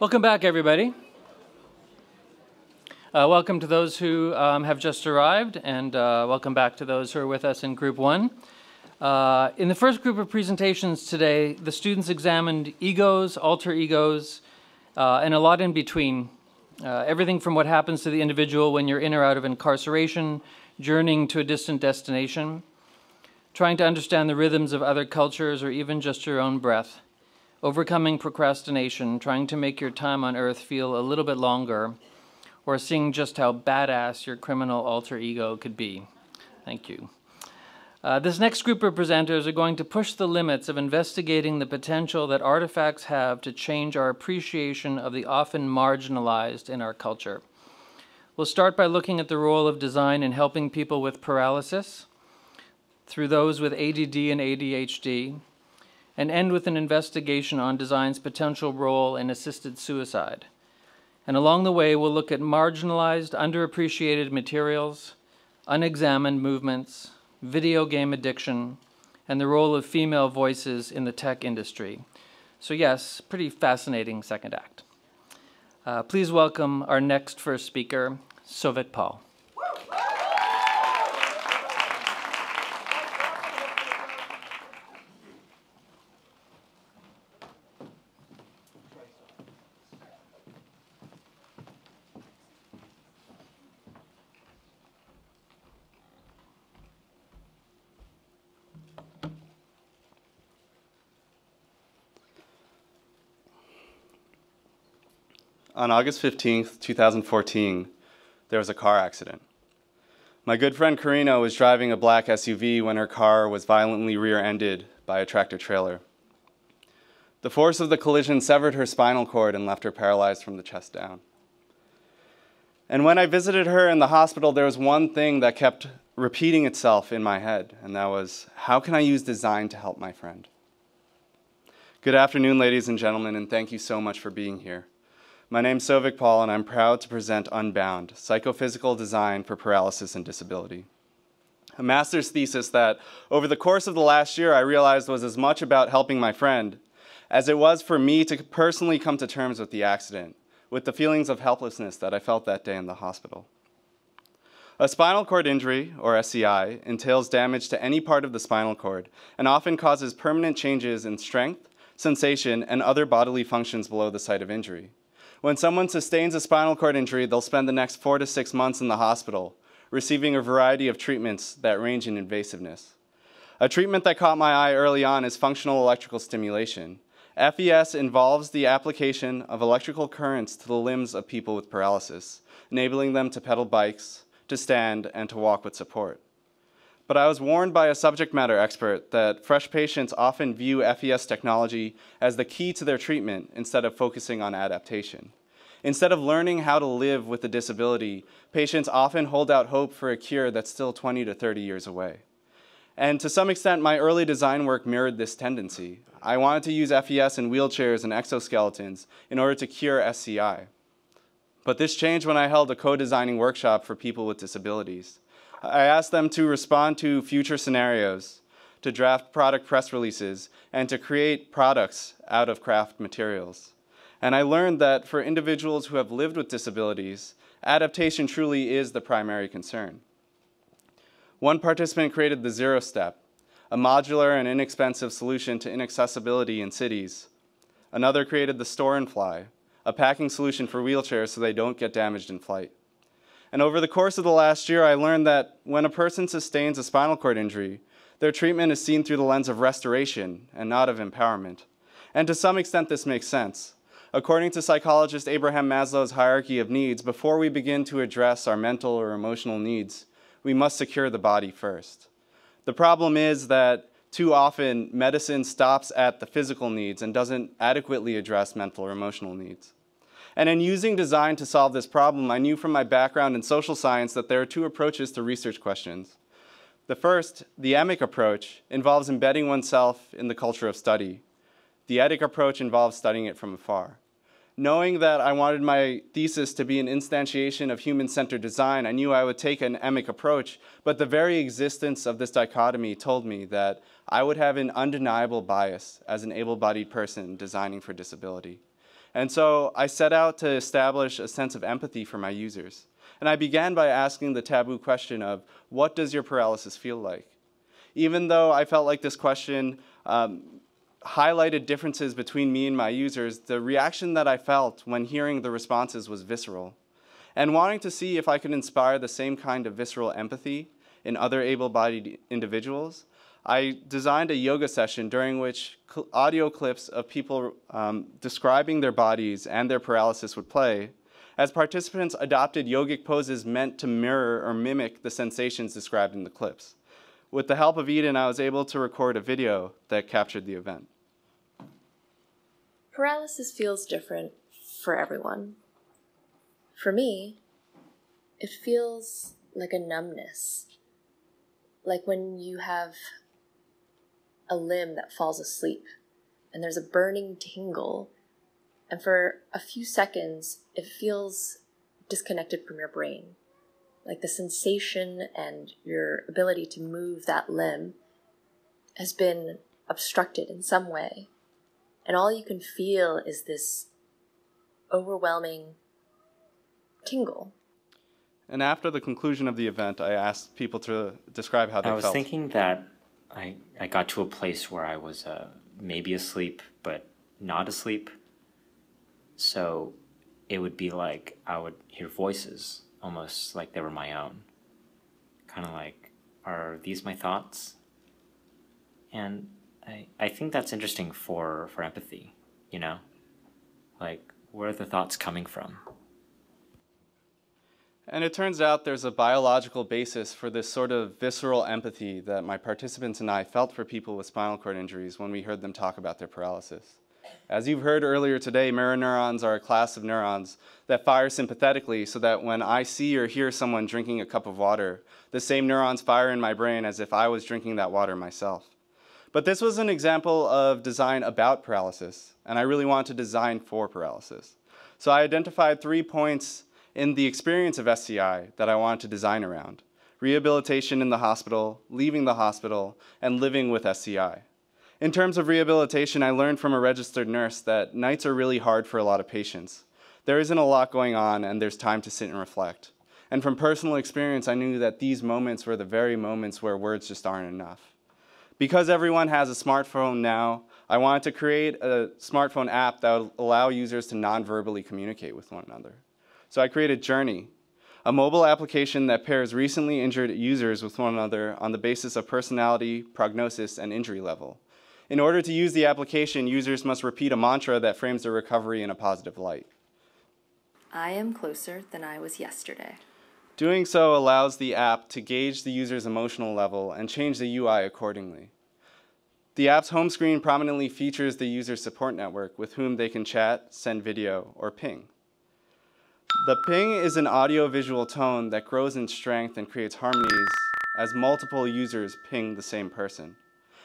Welcome back, everybody. Uh, welcome to those who um, have just arrived, and uh, welcome back to those who are with us in Group 1. Uh, in the first group of presentations today, the students examined egos, alter egos, uh, and a lot in between. Uh, everything from what happens to the individual when you're in or out of incarceration, journeying to a distant destination, trying to understand the rhythms of other cultures, or even just your own breath overcoming procrastination, trying to make your time on earth feel a little bit longer, or seeing just how badass your criminal alter ego could be. Thank you. Uh, this next group of presenters are going to push the limits of investigating the potential that artifacts have to change our appreciation of the often marginalized in our culture. We'll start by looking at the role of design in helping people with paralysis, through those with ADD and ADHD, and end with an investigation on design's potential role in assisted suicide. And along the way, we'll look at marginalized, underappreciated materials, unexamined movements, video game addiction, and the role of female voices in the tech industry. So, yes, pretty fascinating second act. Uh, please welcome our next first speaker, Souvik Paul. On August 15th, 2014, there was a car accident. My good friend Karina was driving a black SUV when her car was violently rear ended by a tractor trailer. The force of the collision severed her spinal cord and left her paralyzed from the chest down. And when I visited her in the hospital, there was one thing that kept repeating itself in my head, and that was how can I use design to help my friend? Good afternoon, ladies and gentlemen, and thank you so much for being here. My name is Souvik Paul, and I'm proud to present Unbound Psychophysical Design for Paralysis and Disability. A master's thesis that, over the course of the last year, I realized was as much about helping my friend as it was for me to personally come to terms with the accident, with the feelings of helplessness that I felt that day in the hospital. A spinal cord injury, or SCI, entails damage to any part of the spinal cord and often causes permanent changes in strength, sensation, and other bodily functions below the site of injury. When someone sustains a spinal cord injury, they'll spend the next four to six months in the hospital, receiving a variety of treatments that range in invasiveness. A treatment that caught my eye early on is functional electrical stimulation. FES involves the application of electrical currents to the limbs of people with paralysis, enabling them to pedal bikes, to stand, and to walk with support. But I was warned by a subject matter expert that fresh patients often view FES technology as the key to their treatment instead of focusing on adaptation. Instead of learning how to live with a disability, patients often hold out hope for a cure that's still 20 to 30 years away. And to some extent, my early design work mirrored this tendency. I wanted to use FES in wheelchairs and exoskeletons in order to cure SCI. But this changed when I held a co designing workshop for people with disabilities. I asked them to respond to future scenarios, to draft product press releases, and to create products out of craft materials. And I learned that for individuals who have lived with disabilities, adaptation truly is the primary concern. One participant created the Zero Step, a modular and inexpensive solution to inaccessibility in cities. Another created the Store and Fly, a packing solution for wheelchairs so they don't get damaged in flight. And over the course of the last year, I learned that when a person sustains a spinal cord injury, their treatment is seen through the lens of restoration and not of empowerment. And to some extent, this makes sense. According to psychologist Abraham Maslow's hierarchy of needs, before we begin to address our mental or emotional needs, we must secure the body first. The problem is that too often medicine stops at the physical needs and doesn't adequately address mental or emotional needs. And in using design to solve this problem, I knew from my background in social science that there are two approaches to research questions. The first, the emic approach, involves embedding oneself in the culture of study. The etic approach involves studying it from afar. Knowing that I wanted my thesis to be an instantiation of human centered design, I knew I would take an emic approach, but the very existence of this dichotomy told me that I would have an undeniable bias as an able bodied person designing for disability. And so I set out to establish a sense of empathy for my users. And I began by asking the taboo question of, what does your paralysis feel like? Even though I felt like this question um, highlighted differences between me and my users, the reaction that I felt when hearing the responses was visceral. And wanting to see if I could inspire the same kind of visceral empathy in other able-bodied individuals, I designed a yoga session during which cl audio clips of people um, describing their bodies and their paralysis would play, as participants adopted yogic poses meant to mirror or mimic the sensations described in the clips. With the help of Eden, I was able to record a video that captured the event. Paralysis feels different for everyone. For me, it feels like a numbness, like when you have a limb that falls asleep and there's a burning tingle, and for a few seconds it feels disconnected from your brain. Like the sensation and your ability to move that limb has been obstructed in some way. And all you can feel is this overwhelming tingle. And after the conclusion of the event, I asked people to describe how they felt. I was felt. thinking that I, I got to a place where I was uh, maybe asleep, but not asleep. So it would be like I would hear voices, almost like they were my own. Kind of like, are these my thoughts? And I, I think that's interesting for, for empathy, you know? Like, where are the thoughts coming from? And it turns out there's a biological basis for this sort of visceral empathy that my participants and I felt for people with spinal cord injuries when we heard them talk about their paralysis. As you've heard earlier today, mirror neurons are a class of neurons that fire sympathetically so that when I see or hear someone drinking a cup of water, the same neurons fire in my brain as if I was drinking that water myself. But this was an example of design about paralysis, and I really want to design for paralysis. So I identified three points in the experience of SCI that I wanted to design around. Rehabilitation in the hospital, leaving the hospital, and living with SCI. In terms of rehabilitation, I learned from a registered nurse that nights are really hard for a lot of patients. There isn't a lot going on and there's time to sit and reflect. And from personal experience, I knew that these moments were the very moments where words just aren't enough. Because everyone has a smartphone now, I wanted to create a smartphone app that would allow users to non-verbally communicate with one another. So I created Journey, a mobile application that pairs recently injured users with one another on the basis of personality, prognosis, and injury level. In order to use the application, users must repeat a mantra that frames their recovery in a positive light. I am closer than I was yesterday. Doing so allows the app to gauge the user's emotional level and change the UI accordingly. The app's home screen prominently features the user's support network with whom they can chat, send video, or ping. The ping is an audio-visual tone that grows in strength and creates harmonies as multiple users ping the same person,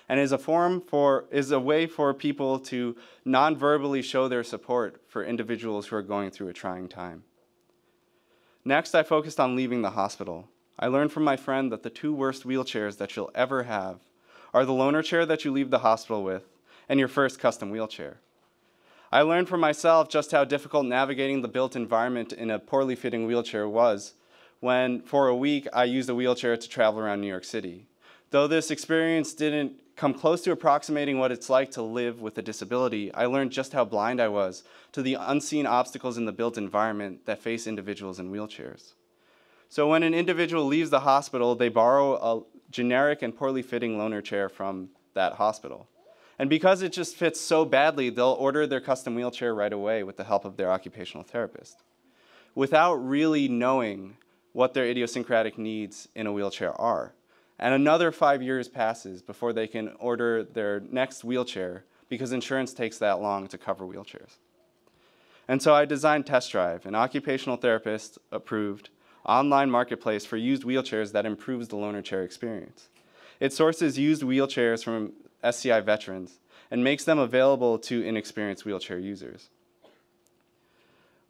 and is a form for is a way for people to non-verbally show their support for individuals who are going through a trying time. Next, I focused on leaving the hospital. I learned from my friend that the two worst wheelchairs that you'll ever have are the loaner chair that you leave the hospital with and your first custom wheelchair. I learned for myself just how difficult navigating the built environment in a poorly fitting wheelchair was when, for a week, I used a wheelchair to travel around New York City. Though this experience didn't come close to approximating what it's like to live with a disability, I learned just how blind I was to the unseen obstacles in the built environment that face individuals in wheelchairs. So when an individual leaves the hospital, they borrow a generic and poorly fitting loaner chair from that hospital. And because it just fits so badly, they'll order their custom wheelchair right away with the help of their occupational therapist without really knowing what their idiosyncratic needs in a wheelchair are. And another five years passes before they can order their next wheelchair because insurance takes that long to cover wheelchairs. And so I designed Test Drive, an occupational therapist approved online marketplace for used wheelchairs that improves the loaner chair experience. It sources used wheelchairs from SCI veterans and makes them available to inexperienced wheelchair users.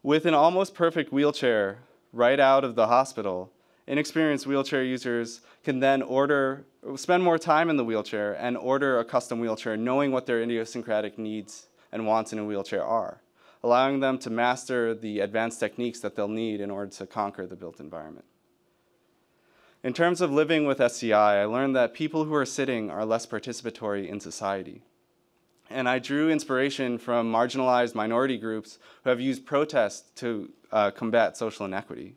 With an almost perfect wheelchair right out of the hospital, inexperienced wheelchair users can then order, spend more time in the wheelchair and order a custom wheelchair knowing what their idiosyncratic needs and wants in a wheelchair are, allowing them to master the advanced techniques that they'll need in order to conquer the built environment. In terms of living with SCI, I learned that people who are sitting are less participatory in society. And I drew inspiration from marginalized minority groups who have used protest to uh, combat social inequity.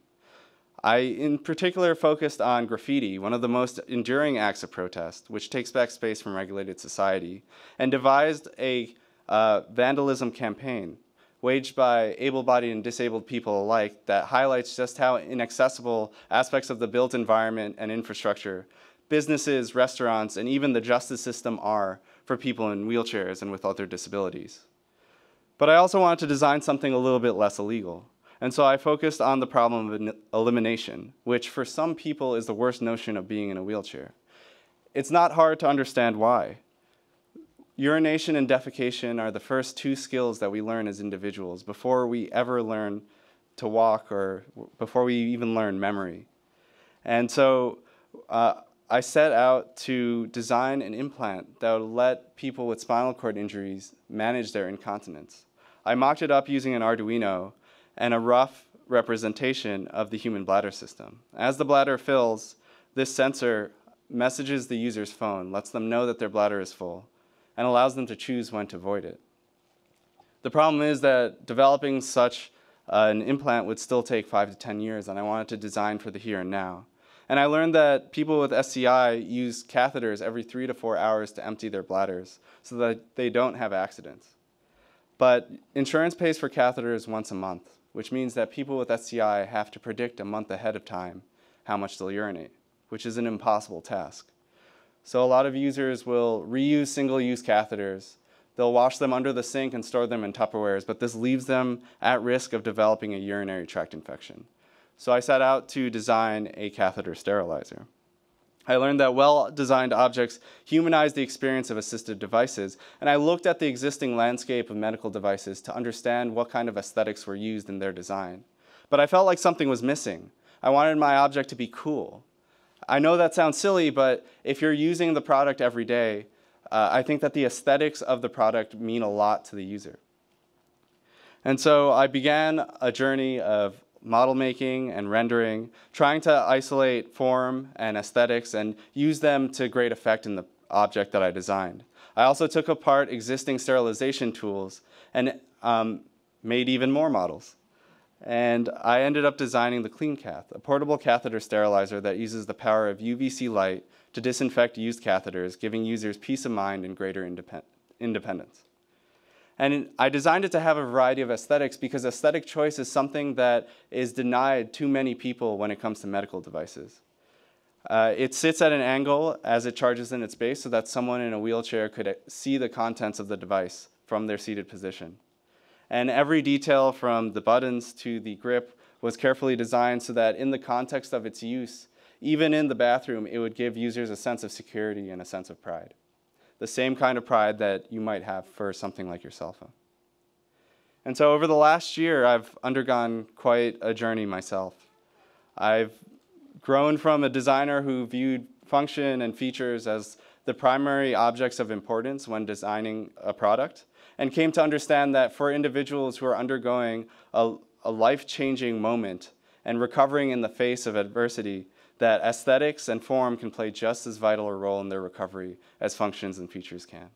I, in particular, focused on graffiti, one of the most enduring acts of protest, which takes back space from regulated society, and devised a uh, vandalism campaign waged by able bodied and disabled people alike that highlights just how inaccessible aspects of the built environment and infrastructure, businesses, restaurants, and even the justice system are for people in wheelchairs and with other disabilities. But I also wanted to design something a little bit less illegal. And so I focused on the problem of elimination, which for some people is the worst notion of being in a wheelchair. It's not hard to understand why. Urination and defecation are the first two skills that we learn as individuals before we ever learn to walk or before we even learn memory. And so uh, I set out to design an implant that would let people with spinal cord injuries manage their incontinence. I mocked it up using an Arduino and a rough representation of the human bladder system. As the bladder fills, this sensor messages the user's phone, lets them know that their bladder is full, and allows them to choose when to void it. The problem is that developing such uh, an implant would still take five to 10 years, and I wanted to design for the here and now. And I learned that people with SCI use catheters every three to four hours to empty their bladders so that they don't have accidents. But insurance pays for catheters once a month which means that people with SCI have to predict a month ahead of time how much they'll urinate, which is an impossible task. So a lot of users will reuse single-use catheters. They'll wash them under the sink and store them in Tupperwares, but this leaves them at risk of developing a urinary tract infection. So I set out to design a catheter sterilizer. I learned that well-designed objects humanize the experience of assistive devices, and I looked at the existing landscape of medical devices to understand what kind of aesthetics were used in their design. But I felt like something was missing. I wanted my object to be cool. I know that sounds silly, but if you're using the product every day, uh, I think that the aesthetics of the product mean a lot to the user. And so I began a journey of model making and rendering, trying to isolate form and aesthetics and use them to great effect in the object that I designed. I also took apart existing sterilization tools and um, made even more models. And I ended up designing the CleanCath, a portable catheter sterilizer that uses the power of UVC light to disinfect used catheters, giving users peace of mind and greater independ independence. And I designed it to have a variety of aesthetics because aesthetic choice is something that is denied too many people when it comes to medical devices. Uh, it sits at an angle as it charges in its base so that someone in a wheelchair could uh, see the contents of the device from their seated position. And every detail from the buttons to the grip was carefully designed so that in the context of its use, even in the bathroom, it would give users a sense of security and a sense of pride the same kind of pride that you might have for something like your cell phone. And so over the last year, I've undergone quite a journey myself. I've grown from a designer who viewed function and features as the primary objects of importance when designing a product, and came to understand that for individuals who are undergoing a, a life-changing moment and recovering in the face of adversity, that aesthetics and form can play just as vital a role in their recovery as functions and features can.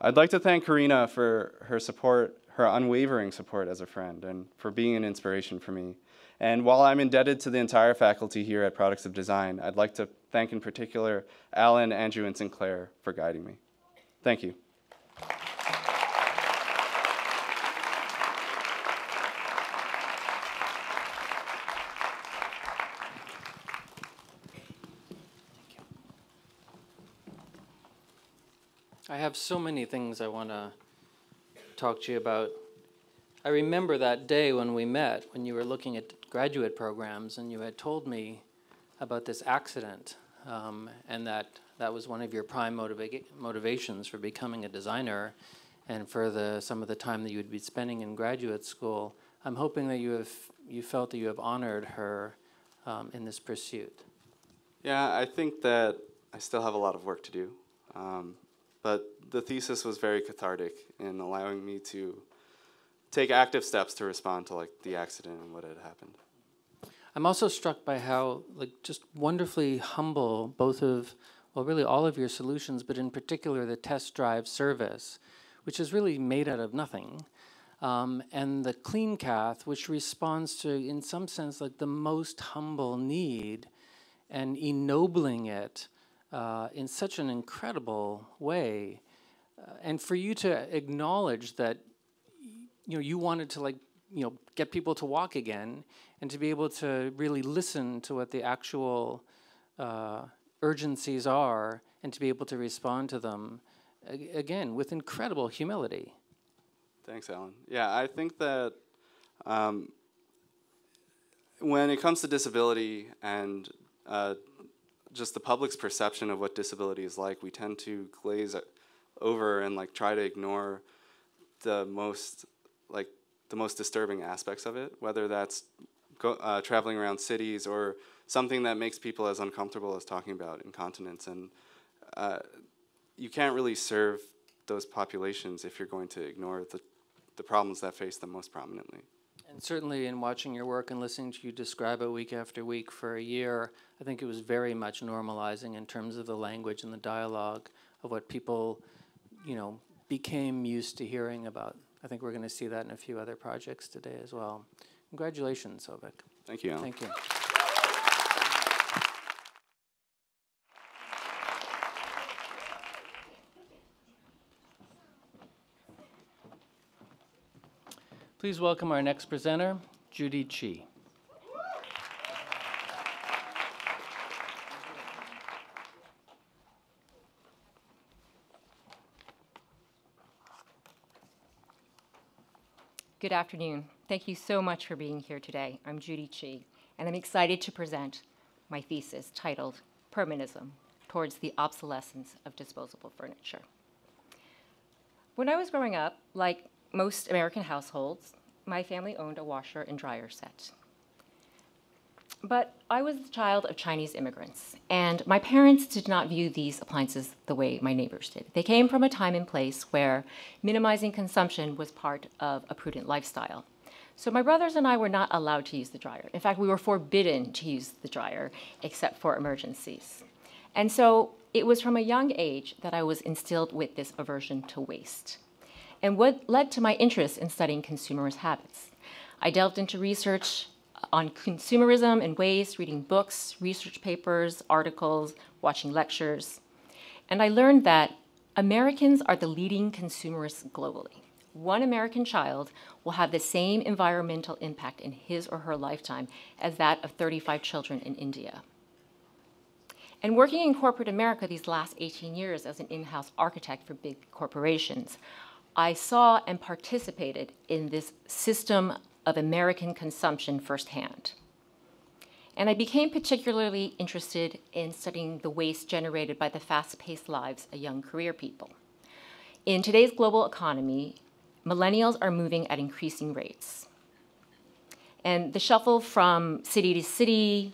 I'd like to thank Karina for her support, her unwavering support as a friend, and for being an inspiration for me. And while I'm indebted to the entire faculty here at Products of Design, I'd like to thank in particular Allan, Andrew, and Sinclair for guiding me. Thank you. I have so many things I want to talk to you about. I remember that day when we met, when you were looking at graduate programs, and you had told me about this accident, um, and that that was one of your prime motiva motivations for becoming a designer, and for the some of the time that you would be spending in graduate school. I'm hoping that you have you felt that you have honored her um, in this pursuit. Yeah, I think that I still have a lot of work to do. Um, but the thesis was very cathartic in allowing me to take active steps to respond to like the accident and what had happened. I'm also struck by how like just wonderfully humble both of well really all of your solutions, but in particular the test drive service, which is really made out of nothing. Um, and the clean cath, which responds to, in some sense, like the most humble need and ennobling it uh, in such an incredible way. Uh, and for you to acknowledge that, you know, you wanted to like, you know, get people to walk again and to be able to really listen to what the actual uh, urgencies are and to be able to respond to them, again, with incredible humility. Thanks, Allan. Yeah, I think that um, when it comes to disability and uh, just the public's perception of what disability is like, we tend to glaze over and like try to ignore the most like the most disturbing aspects of it, whether that's go, uh, traveling around cities or something that makes people as uncomfortable as talking about incontinence. And uh, you can't really serve those populations if you're going to ignore the the problems that face them most prominently. And certainly in watching your work and listening to you describe it week after week for a year, I think it was very much normalizing in terms of the language and the dialogue of what people, you know, became used to hearing about. I think we're going to see that in a few other projects today as well. Congratulations, Souvik. Thank you. Allan. Thank you. Please welcome our next presenter, Judy Chi. Good afternoon. Thank you so much for being here today. I'm Judy Chi, and I'm excited to present my thesis titled Permanism Towards the Obsolescence of Disposable Furniture. When I was growing up, like most American households, my family owned a washer and dryer set. But I was the child of Chinese immigrants, and my parents did not view these appliances the way my neighbors did. They came from a time and place where minimizing consumption was part of a prudent lifestyle. So my brothers and I were not allowed to use the dryer. In fact, we were forbidden to use the dryer except for emergencies. And so it was from a young age that I was instilled with this aversion to waste and what led to my interest in studying consumerist habits. I delved into research on consumerism and waste, reading books, research papers, articles, watching lectures. And I learned that Americans are the leading consumerists globally. One American child will have the same environmental impact in his or her lifetime as that of 35 children in India. And working in corporate America these last 18 years as an in house architect for big corporations, I saw and participated in this system of American consumption firsthand. And I became particularly interested in studying the waste generated by the fast paced lives of young career people. In today's global economy, millennials are moving at increasing rates. And the shuffle from city to city,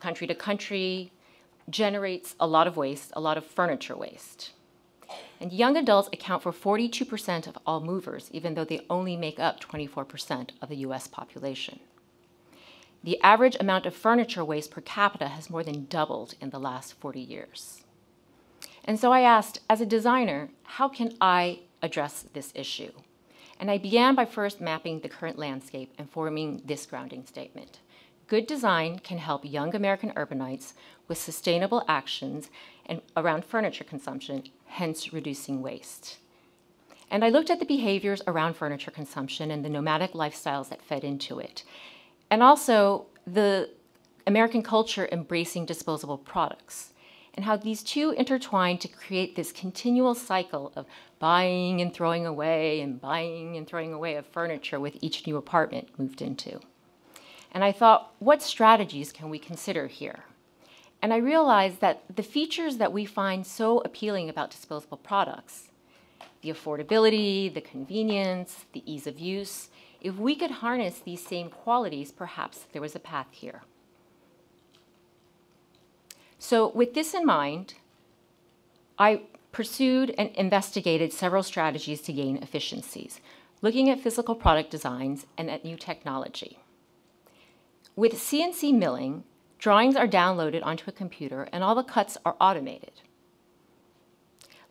country to country, generates a lot of waste, a lot of furniture waste. And young adults account for 42% of all movers, even though they only make up 24% of the US population. The average amount of furniture waste per capita has more than doubled in the last 40 years. And so I asked, as a designer, how can I address this issue? And I began by first mapping the current landscape and forming this grounding statement. Good design can help young American urbanites with sustainable actions and around furniture consumption hence reducing waste. And I looked at the behaviors around furniture consumption and the nomadic lifestyles that fed into it, and also the American culture embracing disposable products, and how these two intertwine to create this continual cycle of buying and throwing away and buying and throwing away of furniture with each new apartment moved into. And I thought, what strategies can we consider here? And I realized that the features that we find so appealing about disposable products, the affordability, the convenience, the ease of use, if we could harness these same qualities, perhaps there was a path here. So with this in mind, I pursued and investigated several strategies to gain efficiencies. looking at physical product designs and at new technology. With CNC milling, drawings are downloaded onto a computer and all the cuts are automated.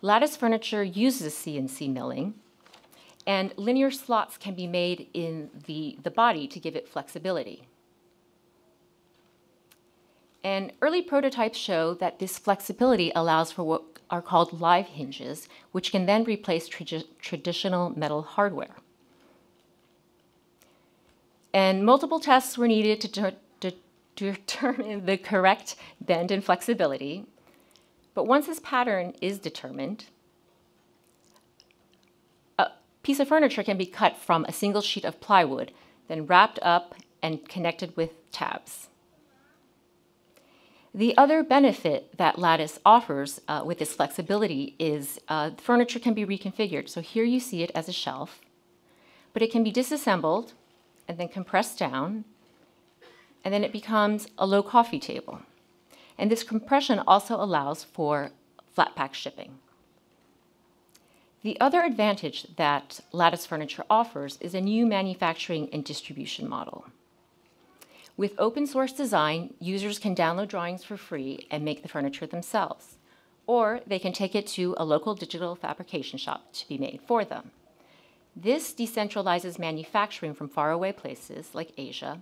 Lattice furniture uses CNC milling, and linear slots can be made in the, the body to give it flexibility. And early prototypes show that this flexibility allows for what are called live hinges, which can then replace tra traditional metal hardware. And multiple tests were needed to, determine the correct bend and flexibility. But once this pattern is determined, a piece of furniture can be cut from a single sheet of plywood, then wrapped up and connected with tabs. The other benefit that Lattice offers uh, with this flexibility is uh, furniture can be reconfigured. So here you see it as a shelf, but it can be disassembled and then compressed down, and then it becomes a low coffee table. And this compression also allows for flat pack shipping. The other advantage that Lattice Furniture offers is a new manufacturing and distribution model. With open source design, users can download drawings for free and make the furniture themselves, or they can take it to a local digital fabrication shop to be made for them. This decentralizes manufacturing from faraway places like Asia,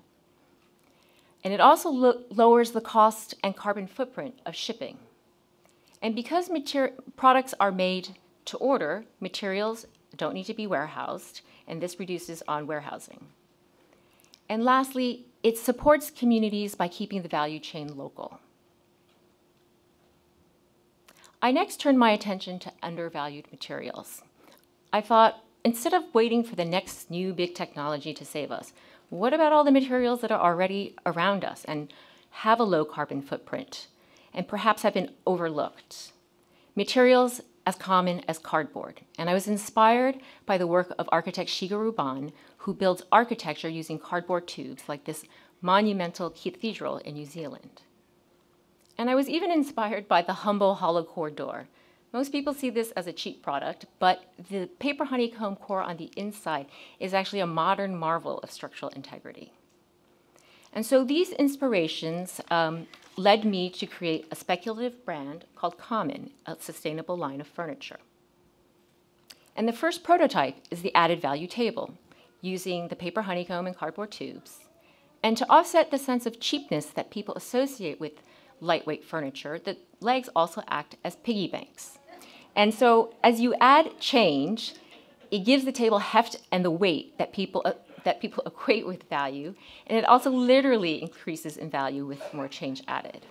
and it also lo lowers the cost and carbon footprint of shipping. And because products are made to order, materials don't need to be warehoused, and this reduces on warehousing. And lastly, it supports communities by keeping the value chain local. I next turned my attention to undervalued materials. I thought, instead of waiting for the next new big technology to save us, what about all the materials that are already around us and have a low carbon footprint and perhaps have been overlooked? Materials as common as cardboard. And I was inspired by the work of architect Shigeru Ban, who builds architecture using cardboard tubes like this monumental cathedral in New Zealand. And I was even inspired by the humble hollow core door. Most people see this as a cheap product, but the paper honeycomb core on the inside is actually a modern marvel of structural integrity. And so these inspirations um, led me to create a speculative brand called Common, a sustainable line of furniture. And the first prototype is the added value table, using the paper honeycomb and cardboard tubes. And to offset the sense of cheapness that people associate with lightweight furniture, the legs also act as piggy banks. And so as you add change, it gives the table heft and the weight that people, uh, that people equate with value, and it also literally increases in value with more change added.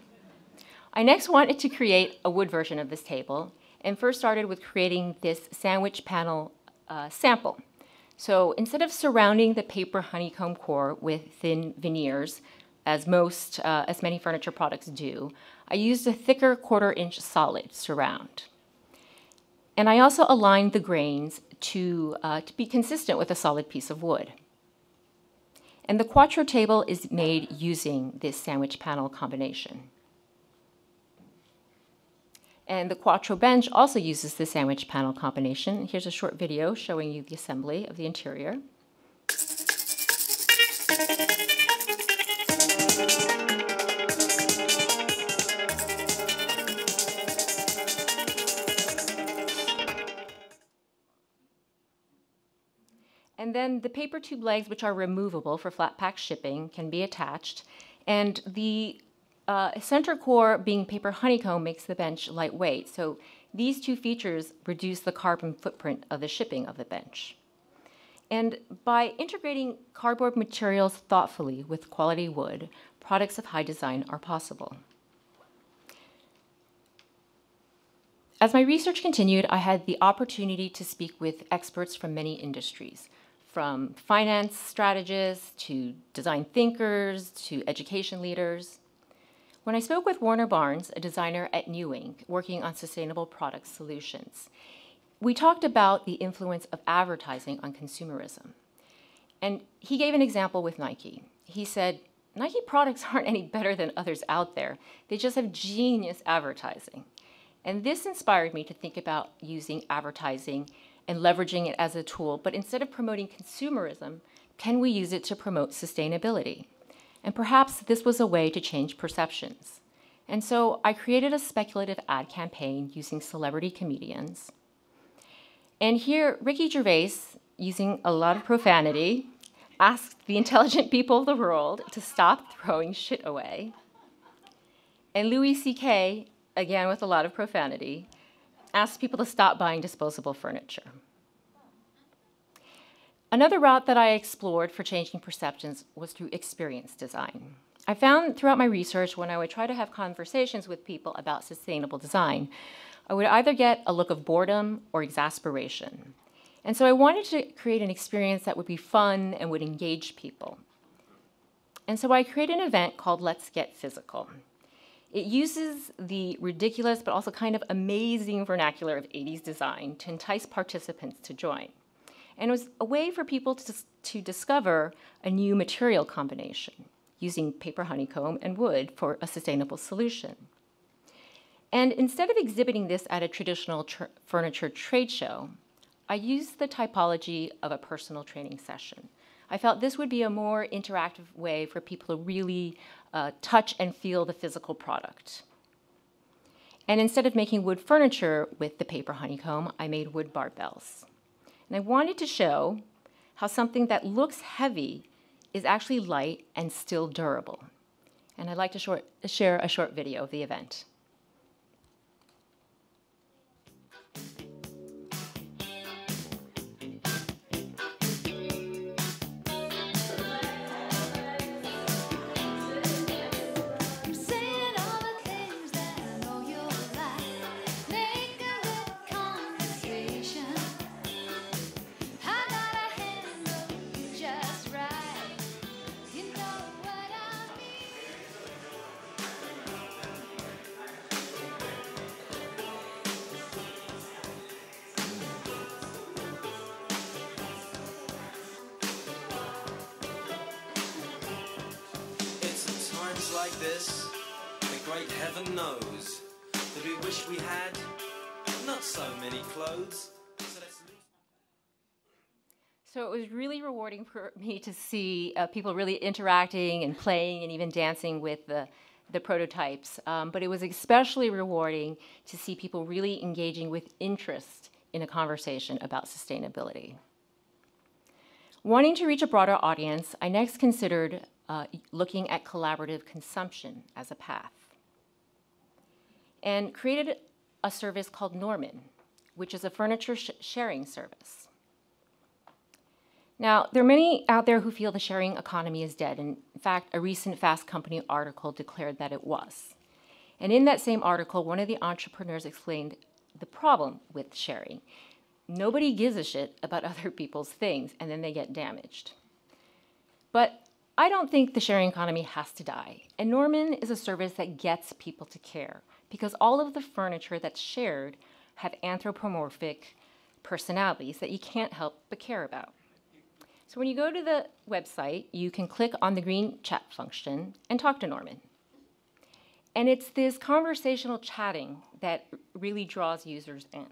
I next wanted to create a wood version of this table, and first started with creating this sandwich panel uh, sample. So instead of surrounding the paper honeycomb core with thin veneers, as most, uh, as many furniture products do, I used a thicker quarter inch solid surround. And I also aligned the grains to, uh, to be consistent with a solid piece of wood. And the Quattro table is made using this sandwich panel combination. And the Quattro bench also uses the sandwich panel combination. Here's a short video showing you the assembly of the interior. And then the paper tube legs, which are removable for flat pack shipping, can be attached. And the uh, center core being paper honeycomb makes the bench lightweight. So these two features reduce the carbon footprint of the shipping of the bench. And by integrating cardboard materials thoughtfully with quality wood, products of high design are possible. As my research continued, I had the opportunity to speak with experts from many industries, from finance strategists to design thinkers to education leaders. When I spoke with Warner Barnes, a designer at NEW INC working on sustainable product solutions, we talked about the influence of advertising on consumerism. And he gave an example with Nike. He said, Nike products aren't any better than others out there. They just have genius advertising. And this inspired me to think about using advertising and leveraging it as a tool, but instead of promoting consumerism, can we use it to promote sustainability? And perhaps this was a way to change perceptions. And so I created a speculative ad campaign using celebrity comedians. And here, Ricky Gervais, using a lot of profanity, asked the intelligent people of the world to stop throwing shit away. And Louis C.K., again with a lot of profanity, asked people to stop buying disposable furniture. Another route that I explored for changing perceptions was through experience design. I found throughout my research when I would try to have conversations with people about sustainable design, I would either get a look of boredom or exasperation. And so I wanted to create an experience that would be fun and would engage people. And so I created an event called Let's Get Physical. It uses the ridiculous but also kind of amazing vernacular of 80s design to entice participants to join. And it was a way for people to, to discover a new material combination using paper honeycomb and wood for a sustainable solution. And instead of exhibiting this at a traditional tr furniture trade show, I used the typology of a personal training session. I felt this would be a more interactive way for people to really uh, touch and feel the physical product. And instead of making wood furniture with the paper honeycomb, I made wood barbells. And I wanted to show how something that looks heavy is actually light and still durable. And I'd like to short, share a short video of the event. Knows that we wish we had not so many clothes. So it was really rewarding for me to see uh, people really interacting and playing and even dancing with the, the prototypes. Um, but it was especially rewarding to see people really engaging with interest in a conversation about sustainability. Wanting to reach a broader audience, I next considered uh, looking at collaborative consumption as a path. And created a service called Norman, which is a furniture sh sharing service. Now, there are many out there who feel the sharing economy is dead. And in fact, a recent Fast Company article declared that it was. And in that same article, one of the entrepreneurs explained the problem with sharing. Nobody gives a shit about other people's things, and then they get damaged. But I don't think the sharing economy has to die. And Norman is a service that gets people to care because all of the furniture that's shared have anthropomorphic personalities that you can't help but care about. So when you go to the website, you can click on the green chat function and talk to Norman. And it's this conversational chatting that really draws users in.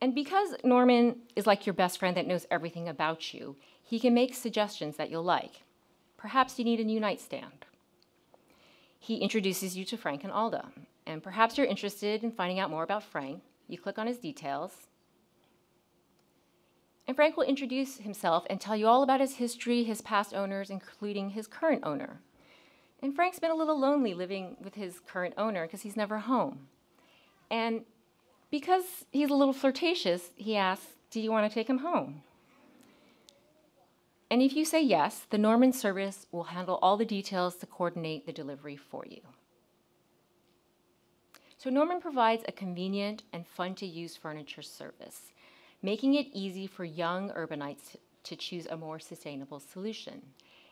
And because Norman is like your best friend that knows everything about you, he can make suggestions that you'll like. Perhaps you need a new nightstand. He introduces you to Frank and Alda, and perhaps you're interested in finding out more about Frank. You click on his details, and Frank will introduce himself and tell you all about his history, his past owners, including his current owner. And Frank's been a little lonely living with his current owner because he's never home. And because he's a little flirtatious, he asks, Do you want to take him home? And if you say yes, the Norman service will handle all the details to coordinate the delivery for you. So Norman provides a convenient and fun to use furniture service, making it easy for young urbanites to choose a more sustainable solution.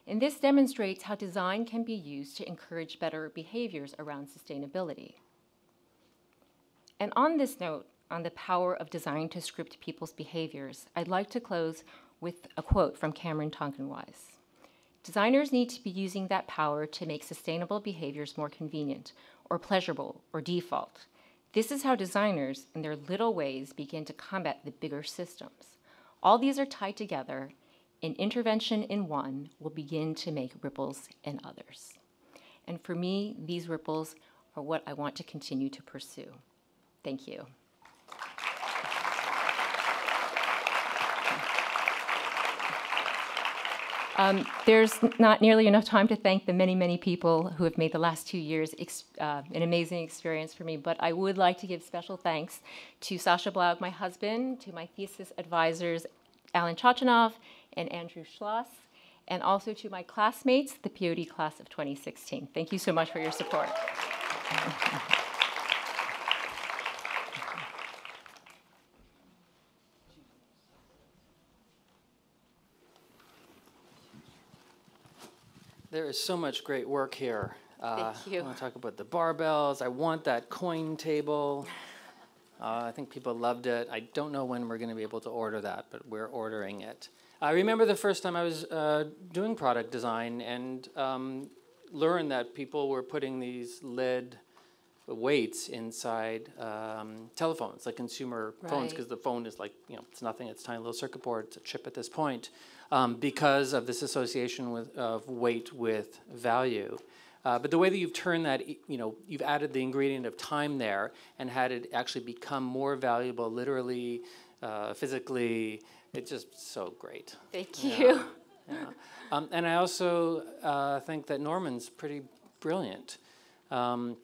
And this demonstrates how design can be used to encourage better behaviors around sustainability. And on this note, on the power of design to script people's behaviors, I'd like to close with a quote from Cameron Tonkinwise. Designers need to be using that power to make sustainable behaviors more convenient, or pleasurable, or default. This is how designers, in their little ways, begin to combat the bigger systems. All these are tied together, and intervention in one will begin to make ripples in others. And for me, these ripples are what I want to continue to pursue. Thank you. Um, there's not nearly enough time to thank the many, many people who have made the last two years uh, an amazing experience for me, but I would like to give special thanks to Sasha Blaug, my husband, to my thesis advisors, Allan Chochinov and Andrew Schloss, and also to my classmates, the POD class of 2016. Thank you so much for your support. There is so much great work here. Uh, Thank you. I want to talk about the barbells. I want that coin table. Uh, I think people loved it. I don't know when we're going to be able to order that, but we're ordering it. I remember the first time I was uh, doing product design and um, learned that people were putting these lead weights inside um, telephones, like consumer right. phones, because the phone is like, you know, it's nothing, it's a tiny little circuit board, it's a chip at this point um, because of this association with, of weight with value. Uh, but the way that you've turned that, you know, you've added the ingredient of time there and had it actually become more valuable, literally, uh, physically. It's just so great. Thank you. Yeah. Um, and I also uh, think that Norman's pretty brilliant. Um,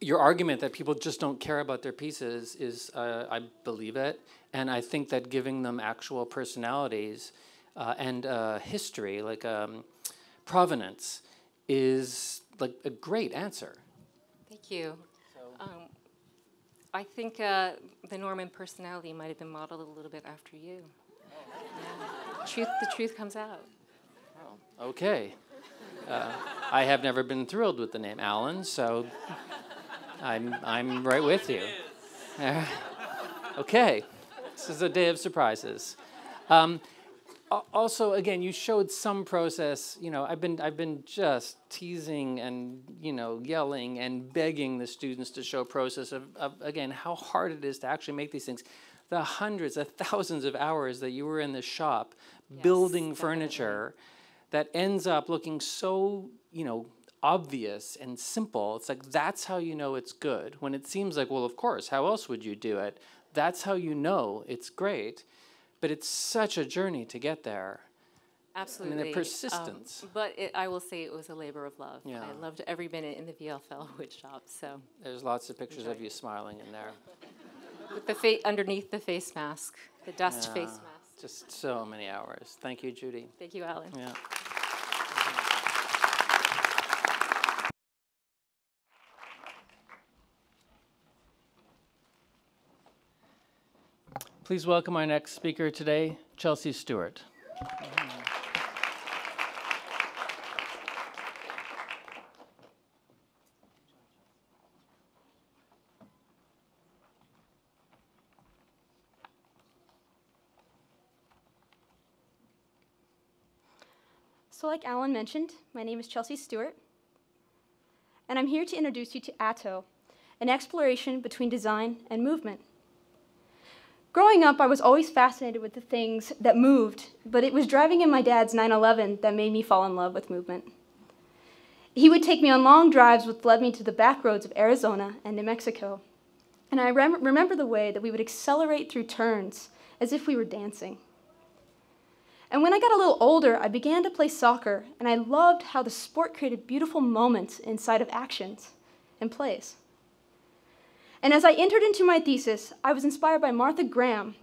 your argument that people just don't care about their pieces is, uh, I believe it, and I think that giving them actual personalities uh, and uh, history, like um, provenance, is like a great answer. Thank you. Um, I think uh, the Norman personality might have been modeled a little bit after you. Yeah. Truth, the truth comes out. Oh, okay. Uh, I have never been thrilled with the name Allan, so I'm I'm right with you. Uh, okay, this is a day of surprises. Um, also, again, you showed some process. You know, I've been I've been just teasing and you know yelling and begging the students to show process of, of again how hard it is to actually make these things. The hundreds, the thousands of hours that you were in the shop yes, building definitely. furniture, that ends up looking so you know obvious and simple. It's like that's how you know it's good. When it seems like, well, of course, how else would you do it? That's how you know it's great but it's such a journey to get there. Absolutely. I mean, the persistence. Um, but it, I will say it was a labor of love. Yeah. I loved every minute in the VFL wood shop. So there's lots of pictures of you smiling in there. With the fa- underneath the face mask, the dust yeah. face mask. Just so many hours. Thank you, Judy. Thank you, Allan. Yeah. Please welcome our next speaker today, Chelsea Stewart. So like Allan mentioned, my name is Chelsea Stewart, and I'm here to introduce you to Atto, an exploration between design and movement. Growing up, I was always fascinated with the things that moved, but it was driving in my dad's 911 that made me fall in love with movement. He would take me on long drives which led me to the back roads of Arizona and New Mexico. And I rem remember the way that we would accelerate through turns as if we were dancing. And when I got a little older, I began to play soccer, and I loved how the sport created beautiful moments inside of actions and plays. And as I entered into my thesis, I was inspired by Martha Graham,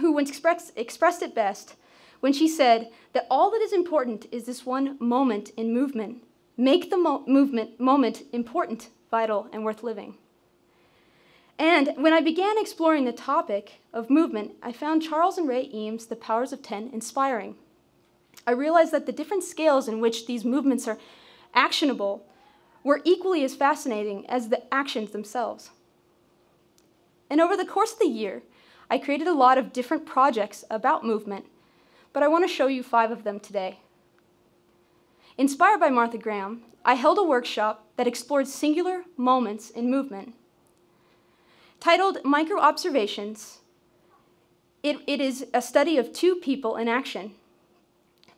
who express, expressed it best when she said that all that is important is this one moment in movement. Make the mo movement moment important, vital, and worth living. And when I began exploring the topic of movement, I found Charles and Ray Eames' The Powers of Ten inspiring. I realized that the different scales in which these movements are actionable were equally as fascinating as the actions themselves. And over the course of the year, I created a lot of different projects about movement, but I want to show you five of them today. Inspired by Martha Graham, I held a workshop that explored singular moments in movement. Titled Micro Observations, it, it is a study of two people in action.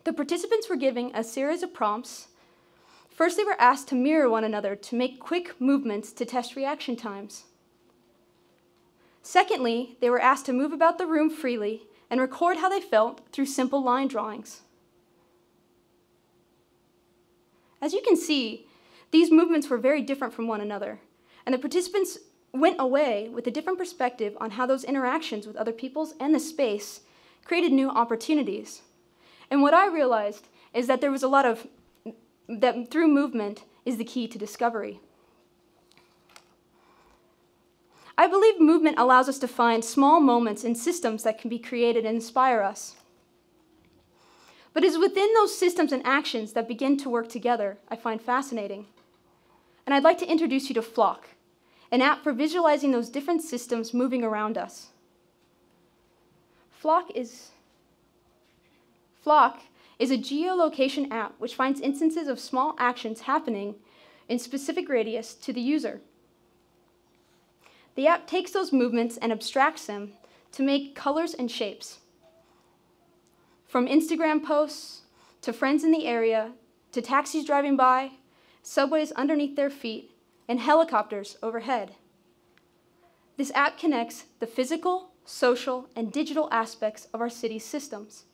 The participants were given a series of prompts. First, they were asked to mirror one another to make quick movements to test reaction times. Secondly, they were asked to move about the room freely and record how they felt through simple line drawings. As you can see, these movements were very different from one another, and the participants went away with a different perspective on how those interactions with other peoples and the space created new opportunities. And what I realized is that there was a lot of, that through movement is the key to discovery. I believe movement allows us to find small moments in systems that can be created and inspire us. But it is within those systems and actions that begin to work together I find fascinating. And I'd like to introduce you to Flock, an app for visualizing those different systems moving around us. Flock is, Flock is a geolocation app which finds instances of small actions happening in specific radius to the user. The app takes those movements and abstracts them to make colors and shapes. From Instagram posts to friends in the area to taxis driving by, subways underneath their feet, and helicopters overhead. This app connects the physical, social, and digital aspects of our city's systems.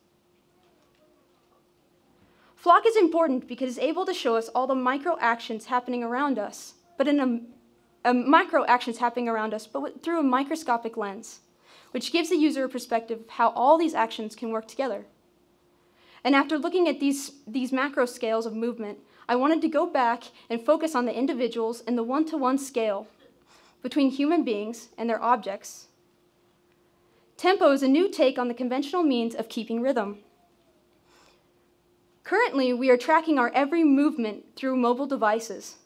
Flock is important because it's able to show us all the micro actions happening around us, but in a um, micro actions happening around us, but through a microscopic lens, which gives the user a perspective of how all these actions can work together. And after looking at these, these macro scales of movement, I wanted to go back and focus on the individuals and the one to one scale between human beings and their objects. Tempo is a new take on the conventional means of keeping rhythm. Currently, we are tracking our every movement through mobile devices.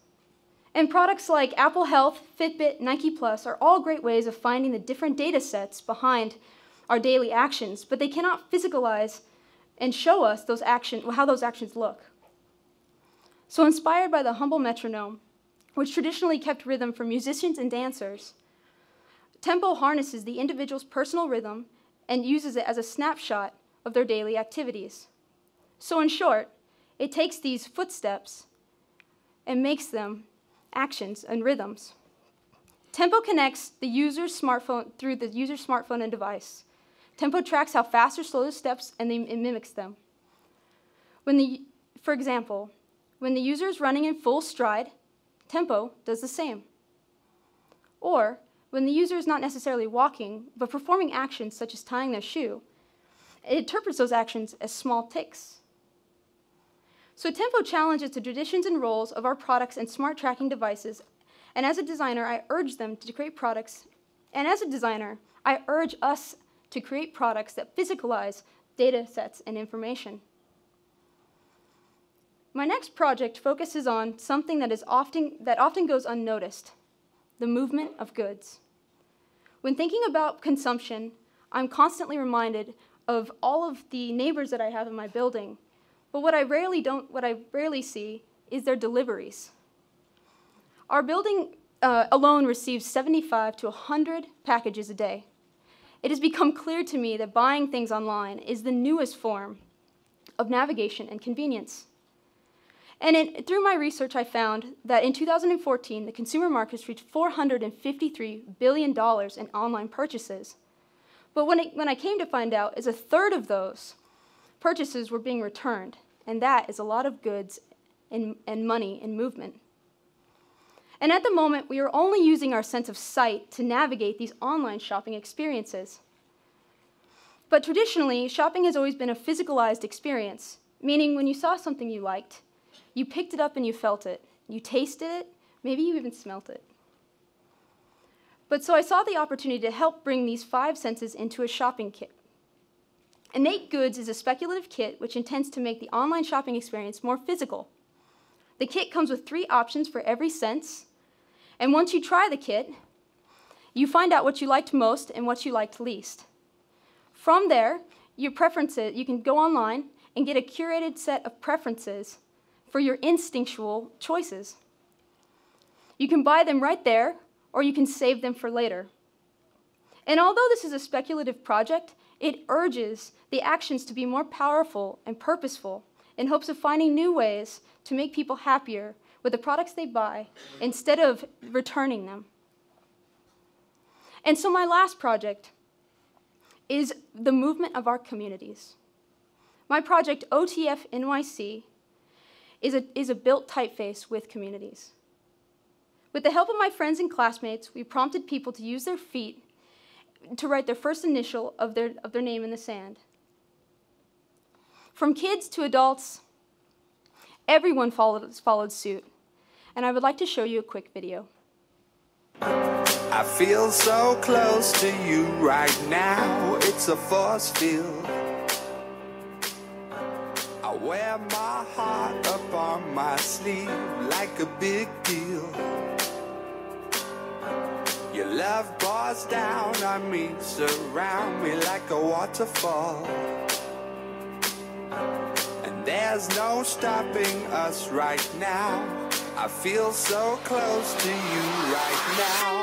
And products like Apple Health, Fitbit, Nike Plus are all great ways of finding the different data sets behind our daily actions, but they cannot physicalize and show us those action, how those actions look. So inspired by the humble metronome, which traditionally kept rhythm for musicians and dancers, tempo harnesses the individual's personal rhythm and uses it as a snapshot of their daily activities. So in short, it takes these footsteps and makes them actions, and rhythms. Tempo connects the user's smartphone through the user's smartphone and device. Tempo tracks how fast or slow the steps and it mimics them. When the, for example, when the user is running in full stride, Tempo does the same. Or when the user is not necessarily walking, but performing actions such as tying their shoe, it interprets those actions as small ticks. So Tempo challenges the traditions and roles of our products and smart tracking devices. And as a designer, I urge them to create products. And as a designer, I urge us to create products that physicalize data sets and information. My next project focuses on something that, is often, that often goes unnoticed, the movement of goods. When thinking about consumption, I'm constantly reminded of all of the neighbors that I have in my building but what I rarely don't, what I rarely see is their deliveries. Our building uh, alone receives 75 to 100 packages a day. It has become clear to me that buying things online is the newest form of navigation and convenience. And in, through my research, I found that in 2014, the consumer markets reached $453 billion in online purchases. But when, it, when I came to find out, is a third of those purchases were being returned, and that is a lot of goods and, and money in movement. And at the moment, we are only using our sense of sight to navigate these online shopping experiences. But traditionally, shopping has always been a physicalized experience, meaning when you saw something you liked, you picked it up and you felt it. You tasted it, maybe you even smelt it. But so I saw the opportunity to help bring these five senses into a shopping kit. Innate Goods is a speculative kit which intends to make the online shopping experience more physical. The kit comes with three options for every sense, and once you try the kit, you find out what you liked most and what you liked least. From there, your preferences, you can go online and get a curated set of preferences for your instinctual choices. You can buy them right there, or you can save them for later. And although this is a speculative project, it urges the actions to be more powerful and purposeful in hopes of finding new ways to make people happier with the products they buy instead of returning them. And so, my last project is the movement of our communities. My project, OTF NYC, is a, is a built typeface with communities. With the help of my friends and classmates, we prompted people to use their feet to write their first initial of their, of their name in the sand. From kids to adults, everyone followed, followed suit. And I would like to show you a quick video. I feel so close to you right now, it's a force field. I wear my heart up on my sleeve like a big deal. Love pours down on me, surround me like a waterfall. And there's no stopping us right now. I feel so close to you right now.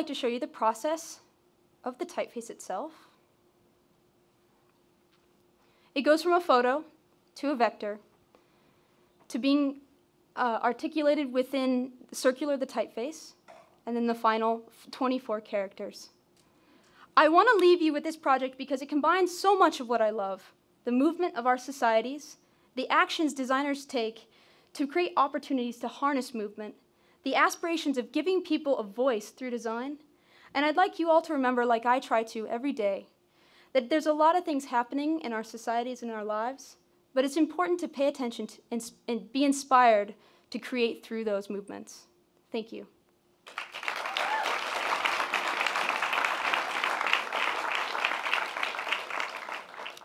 Like to show you the process of the typeface itself. It goes from a photo to a vector to being uh, articulated within circular the typeface and then the final 24 characters. I want to leave you with this project because it combines so much of what I love the movement of our societies, the actions designers take to create opportunities to harness movement, the aspirations of giving people a voice through design. And I'd like you all to remember, like I try to every day, that there's a lot of things happening in our societies and in our lives, but it's important to pay attention to and, and be inspired to create through those movements. Thank you.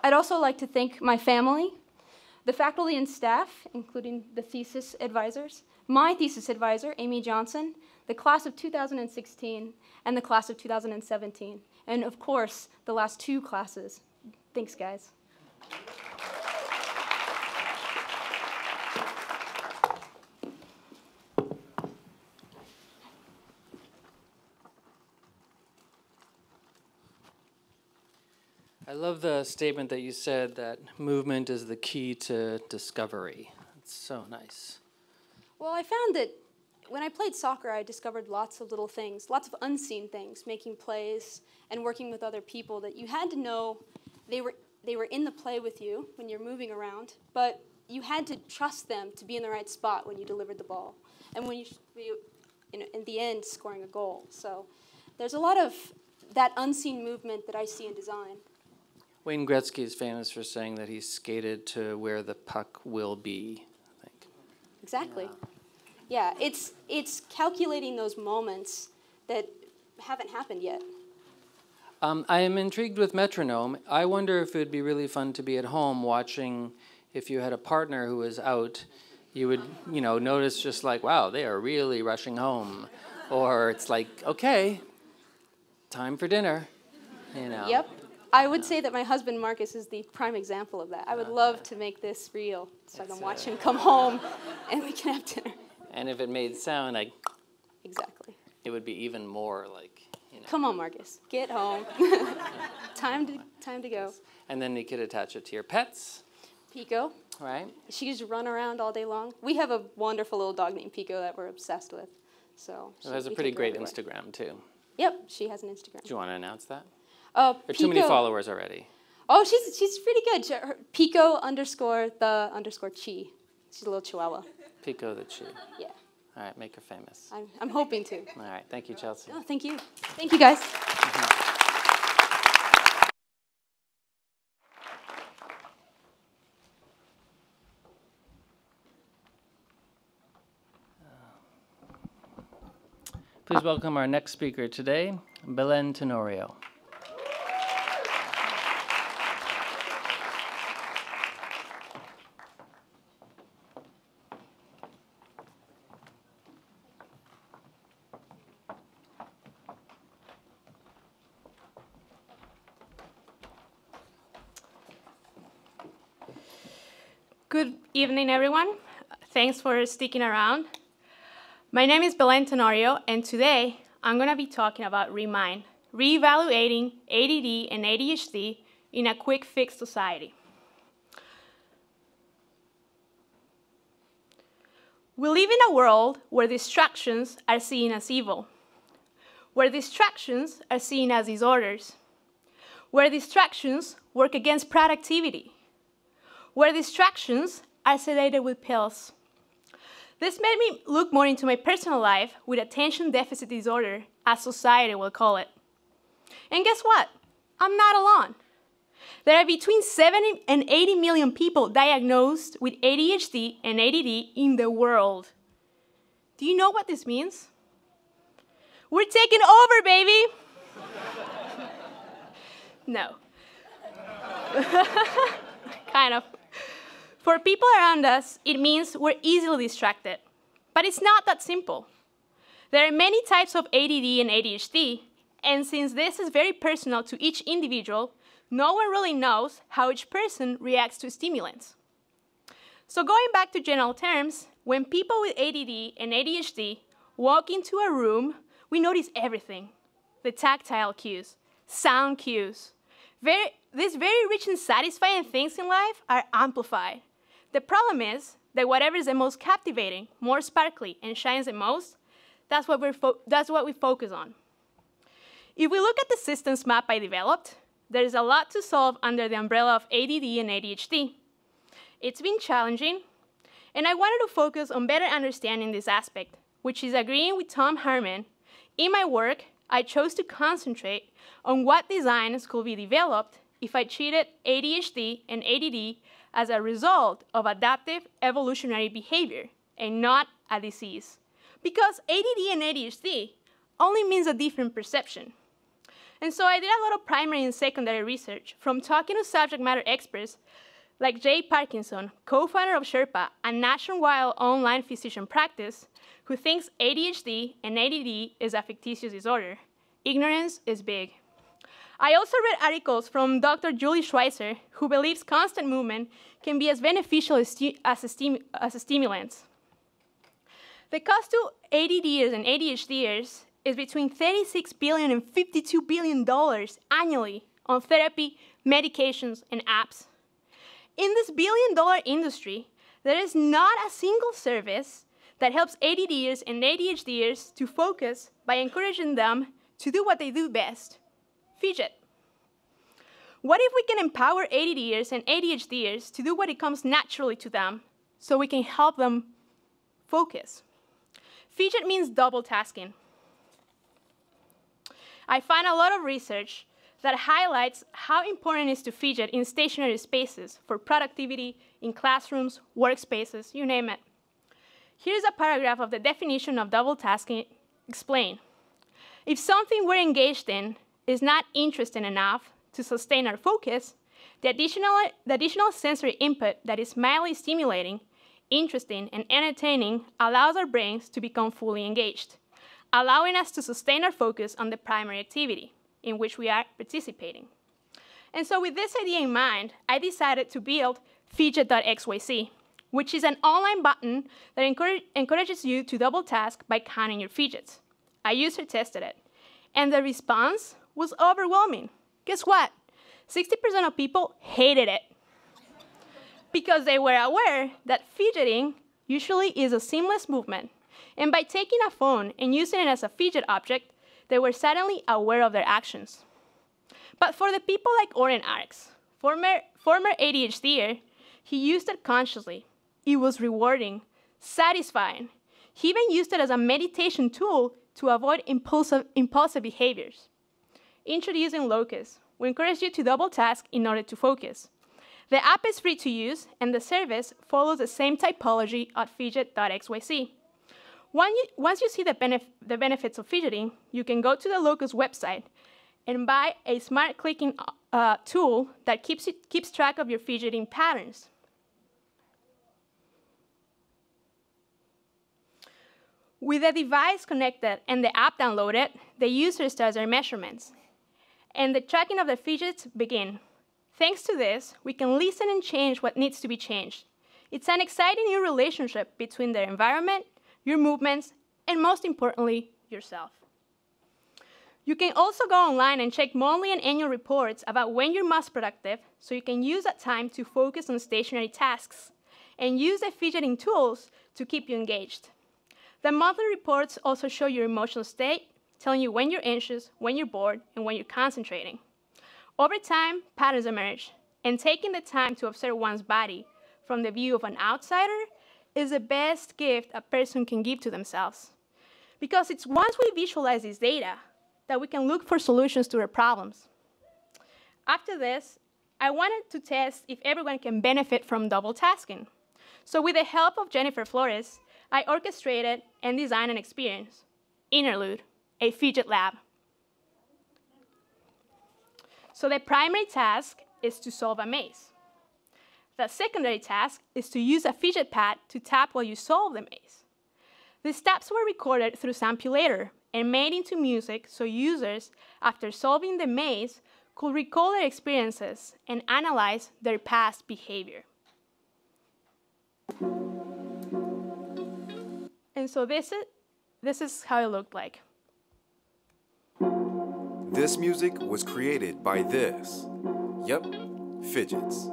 I'd also like to thank my family, the faculty and staff, including the thesis advisors, my thesis advisor, Amy Johnson, the class of 2016, and the class of 2017, and of course, the last two classes. Thanks, guys. I love the statement that you said that movement is the key to discovery. It's so nice. Well, I found that when I played soccer, I discovered lots of little things, lots of unseen things, making plays and working with other people that you had to know they were they were in the play with you when you're moving around, but you had to trust them to be in the right spot when you delivered the ball, and when you, you in, in the end scoring a goal. So there's a lot of that unseen movement that I see in design. Wayne Gretzky is famous for saying that he skated to where the puck will be. Exactly. Yeah, it's it's calculating those moments that haven't happened yet. Um, I am intrigued with metronome. I wonder if it would be really fun to be at home watching. If you had a partner who was out, you would you know notice just like wow they are really rushing home, or it's like okay, time for dinner, you know. Yep. I would say that my husband Marcus is the prime example of that. I would love to make this real so I can watch uh, him come home and we can have dinner. And if it made sound, like Exactly. it would be even more like you know. Come on, Marcus. Get home. time to time to go. And then you could attach it to your pets, Pico. right? She just run around all day long. We have a wonderful little dog named Pico that we're obsessed with. So It has a pretty great. Instagram too. Yep, she has an Instagram. Do you want to announce that? Uh, There are too many followers already. Oh, she's she's pretty good. Her- Pico underscore the underscore chi. She's a little chihuahua. Pico the Chi. Yeah. All right, make her famous. I'm, I'm hoping to. All right, thank you, Chelsea. Oh, thank you. Thank you, guys. Please welcome our next speaker today, Belen Tenorio. Good evening, everyone. Thanks for sticking around. My name is Belen Tenorio, and today I'm going to be talking about ReMind, reevaluating ADD and ADHD in a quick fix society. We live in a world where distractions are seen as evil, where distractions are seen as disorders, where distractions work against productivity, where distractions are sedated with pills. This made me look more into my personal life with attention deficit disorder, as society will call it. And guess what? I'm not alone. There are between 70 and 80 million people diagnosed with ADHD and ADD in the world. Do you know what this means? We're taking over, baby! no. kind of. For people around us, it means we're easily distracted. But it's not that simple. There are many types of ADD and ADHD, and since this is very personal to each individual, no one really knows how each person reacts to stimulants. So going back to general terms, when people with ADD and ADHD walk into a room, we notice everything. The tactile cues, sound cues. Very, these very rich and satisfying things in life are amplified. The problem is that whatever is the most captivating, more sparkly, and shines the most, that's what, we're that's what we focus on. If we look at the systems map I developed, there is a lot to solve under the umbrella of ADD and ADHD. It's been challenging, and I wanted to focus on better understanding this aspect, which is agreeing with Thom Hartmann. In my work, I chose to concentrate on what designs could be developed if I treated ADHD and ADD as a result of adaptive evolutionary behavior and not a disease. Because ADD and ADHD only means a different perception. And so I did a lot of primary and secondary research from talking to subject matter experts like Jay Parkinson, co-founder of Sherpaa, a nationwide online physician practice, who thinks ADHD and ADD is a fictitious disorder. Ignorance is big. I also read articles from Dr. Julie Schweitzer, who believes constant movement can be as beneficial as, as, a, stim as a stimulant. The cost to ADDers and ADHDers is between 36 billion and 52 billion dollars annually on therapy, medications, and apps. In this billion dollar industry, there is not a single service that helps ADDers and ADHDers to focus by encouraging them to do what they do best, fidget. What if we can empower ADDers and ADHDers to do what it comes naturally to them so we can help them focus? Fidget means double tasking. I find a lot of research that highlights how important it is to fidget in stationary spaces for productivity, in classrooms, workspaces, you name it. Here's a paragraph of the definition of double tasking explained. If something we're engaged in is not interesting enough to sustain our focus, the additional, the additional sensory input that is mildly stimulating, interesting, and entertaining allows our brains to become fully engaged allowing us to sustain our focus on the primary activity in which we are participating. And so with this idea in mind, I decided to build fidget.xyz, which is an online button that encourage, encourages you to double task by counting your fidgets. I user tested it, and the response was overwhelming. Guess what? 60% of people hated it because they were aware that fidgeting usually is a seamless movement and by taking a phone and using it as a fidget object, they were suddenly aware of their actions. But for the people like Oren Arx, former, former ADHDer, he used it consciously. It was rewarding, satisfying. He even used it as a meditation tool to avoid impulsive, impulsive behaviors. Introducing Locus, we encourage you to double task in order to focus. The app is free to use, and the service follows the same typology at fidget.xyz. Once you see the, benef the benefits of fidgeting, you can go to the Locus website and buy a smart clicking uh, tool that keeps, it, keeps track of your fidgeting patterns. With the device connected and the app downloaded, the user starts their measurements, and the tracking of the fidgets begin. Thanks to this, we can listen and change what needs to be changed. It's an exciting new relationship between the environment, your movements, and most importantly, yourself. You can also go online and check monthly and annual reports about when you're most productive so you can use that time to focus on stationary tasks and use the fidgeting tools to keep you engaged. The monthly reports also show your emotional state, telling you when you're anxious, when you're bored, and when you're concentrating. Over time, patterns emerge, and taking the time to observe one's body from the view of an outsider is the best gift a person can give to themselves. Because it's once we visualize this data that we can look for solutions to our problems. After this, I wanted to test if everyone can benefit from double tasking. So with the help of Jennifer Flores, I orchestrated and designed an experience, Interlude, a fidget lab. So the primary task is to solve a maze. The secondary task is to use a fidget pad to tap while you solve the maze. The steps were recorded through Sampulator and made into music so users, after solving the maze, could recall their experiences and analyze their past behavior. And so this is, this is how it looked like. This music was created by this. Yep, fidgets.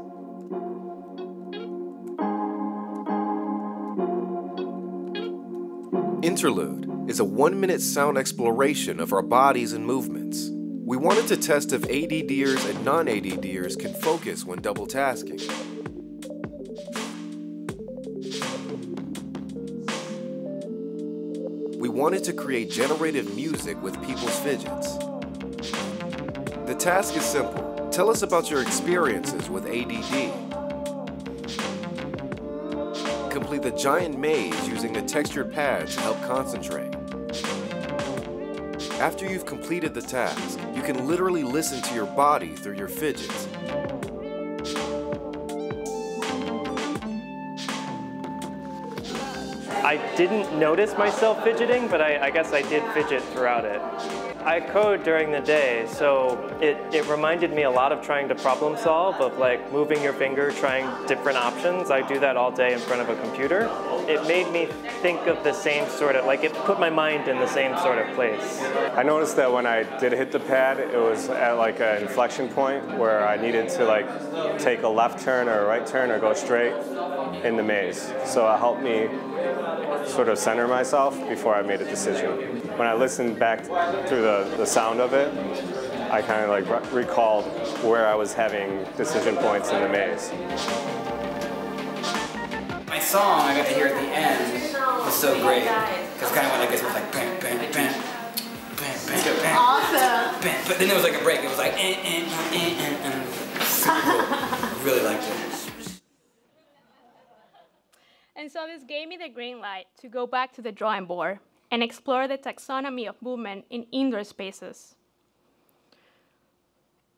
Interlude is a one minute sound exploration of our bodies and movements. We wanted to test if ADDers and non ADDers can focus when double tasking. We wanted to create generative music with people's fidgets. Task is simple. Tell us about your experiences with ADD. Complete the giant maze using a textured pad to help concentrate. After you've completed the task, you can literally listen to your body through your fidgets. I didn't notice myself fidgeting, but I, I, guess I did fidget throughout it. I code during the day, so it, it reminded me a lot of trying to problem solve, of like moving your finger, trying different options. I do that all day in front of a computer. It made me think of the same sort of, like it put my mind in the same sort of place. I noticed that when I did hit the pad, it was at like an inflection point where I needed to like take a left turn or a right turn or go straight in the maze. So it helped me sort of center myself before I made a decision. When I listened back through the, the sound of it, I kind of like re recalled where I was having decision points in the maze. My song I got to hear at the end was so great because kind of went like this, it was like bam, bam, bam, bam, bam, bam, awesome. bam. But then there was like a break. It was like eh, eh, eh, eh, eh, eh. super cool. really liked it. And so this gave me the green light to go back to the drawing board and explore the taxonomy of movement in indoor spaces.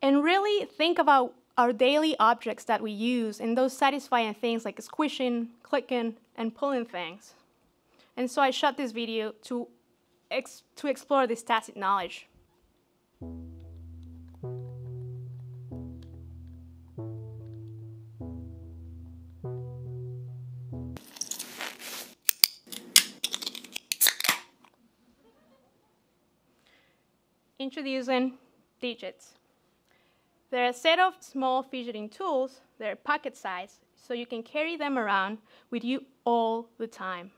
And really think about our daily objects that we use and those satisfying things like squishing, clicking, and pulling things. And so I shot this video to, ex to explore this tacit knowledge. Introducing digits. They're a set of small fidgeting tools. They're pocket size, so you can carry them around with you all the time.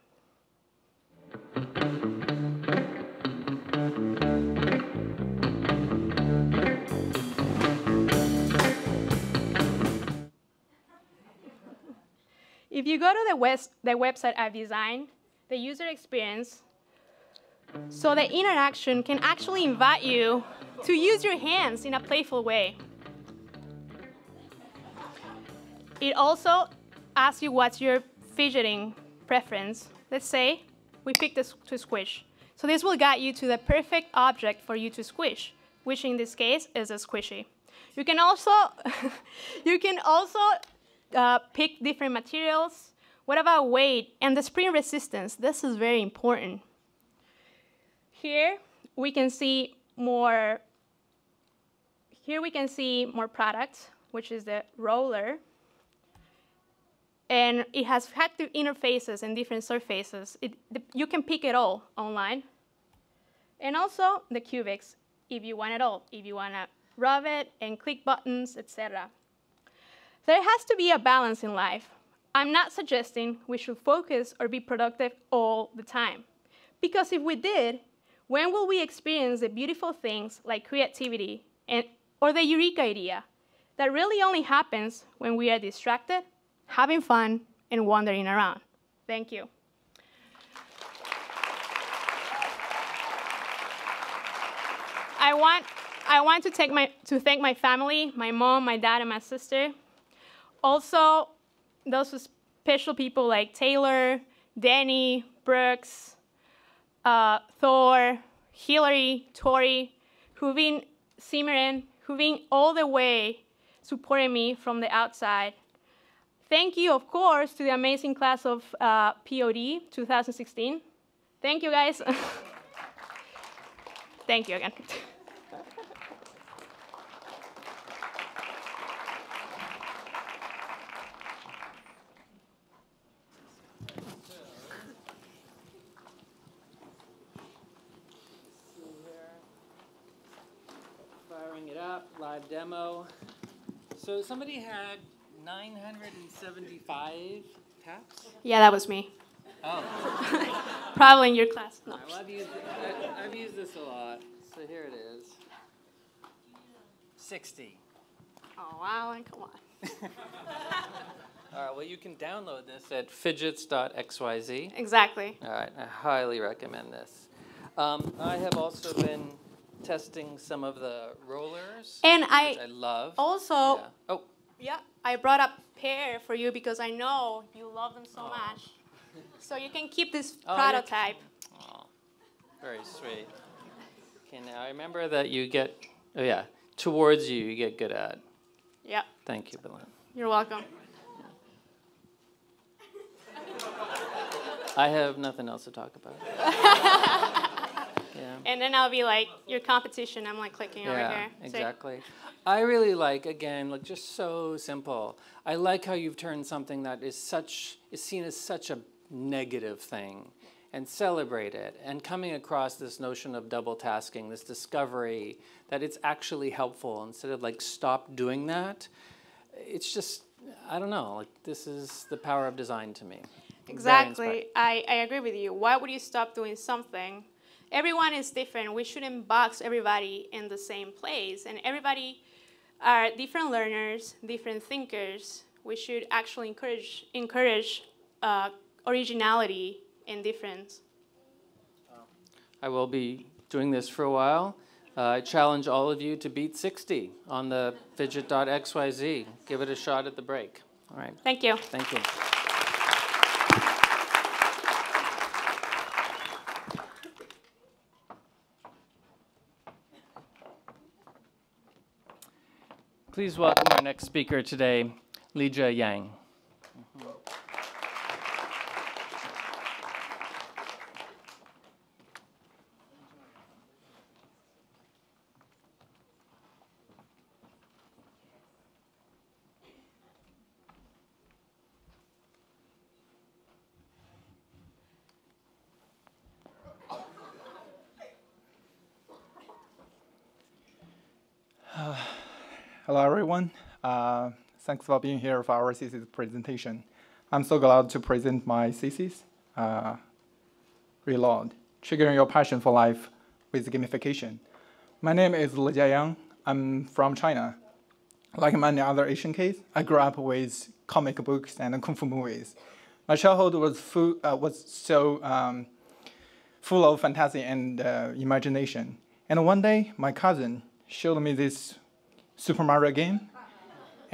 If you go to the, the website I've designed, the user experience so the interaction can actually invite you to use your hands in a playful way. It also asks you what's your fidgeting preference. Let's say we pick this to squish. So this will guide you to the perfect object for you to squish, which in this case is a squishy. You can also, you can also uh, pick different materials. What about weight and the spring resistance? This is very important. Here we can see more, here we can see more products, which is the roller. and it has haptic interfaces and different surfaces. It, the, you can pick it all online. And also the cubics, if you want it all, if you want to rub it and click buttons, etc. There has to be a balance in life. I'm not suggesting we should focus or be productive all the time. Because if we did, when will we experience the beautiful things like creativity and, or the eureka idea that really only happens when we are distracted, having fun, and wandering around? Thank you. I want, I want to, take my, to thank my family, my mom, my dad, and my sister. Also, those special people like Taylor, Danny, Brooks, uh, Thor, Hillary, Tori, who've been Simran, who've been all the way supporting me from the outside. Thank you, of course, to the amazing class of uh, POD 2016. Thank you, guys. Thank you again. demo. So somebody had 975 taps? Yeah, that was me. Oh. Probably in your class. No. Well, I've, used, I, I've used this a lot. So here it is. 60. Oh, wow, and come on. All right, well, you can download this at fidgets.xyz. Exactly. All right, I highly recommend this. Um, I have also been testing some of the rollers, And I, which I love. Also, Yeah. Oh, yeah, I brought up pear for you because I know you love them so much. So you can keep this Oh, prototype. very sweet. Okay, now I remember that you get, oh yeah, towards you, you get good at. Yeah, Thank you, Belen. you're welcome. I have nothing else to talk about. yeah. And then I'll be like, your competition, I'm like clicking over here. So- exactly. I really like again, like just so simple. I like how you've turned something that is such is seen as such a negative thing and celebrate it and coming across this notion of double tasking, this discovery that it's actually helpful instead of like stop doing that. It's just I don't know, like this is the power of design to me. Exactly. I, I agree with you. Why would you stop doing something? Everyone is different. We shouldn't box everybody in the same place. And everybody are different learners, different thinkers. We should actually encourage encourage uh, originality and difference. I will be doing this for a while. Uh, I challenge all of you to beat 60 on the fidget.xyz. Give it a shot at the break. All right. Thank you. Thank you. Please welcome our next speaker today, Lijia Yang. Hello, everyone. Uh, thanks for being here for our thesis presentation. I'm so glad to present my thesis, uh, Reload, Triggering Your Passion for Life with Gamification. My name is Lijia Yang. I'm from China. Like many other Asian kids, I grew up with comic books and kung fu movies. My childhood was, full, uh, was so um, full of fantasy and uh, imagination. And one day, my cousin showed me this Super Mario game,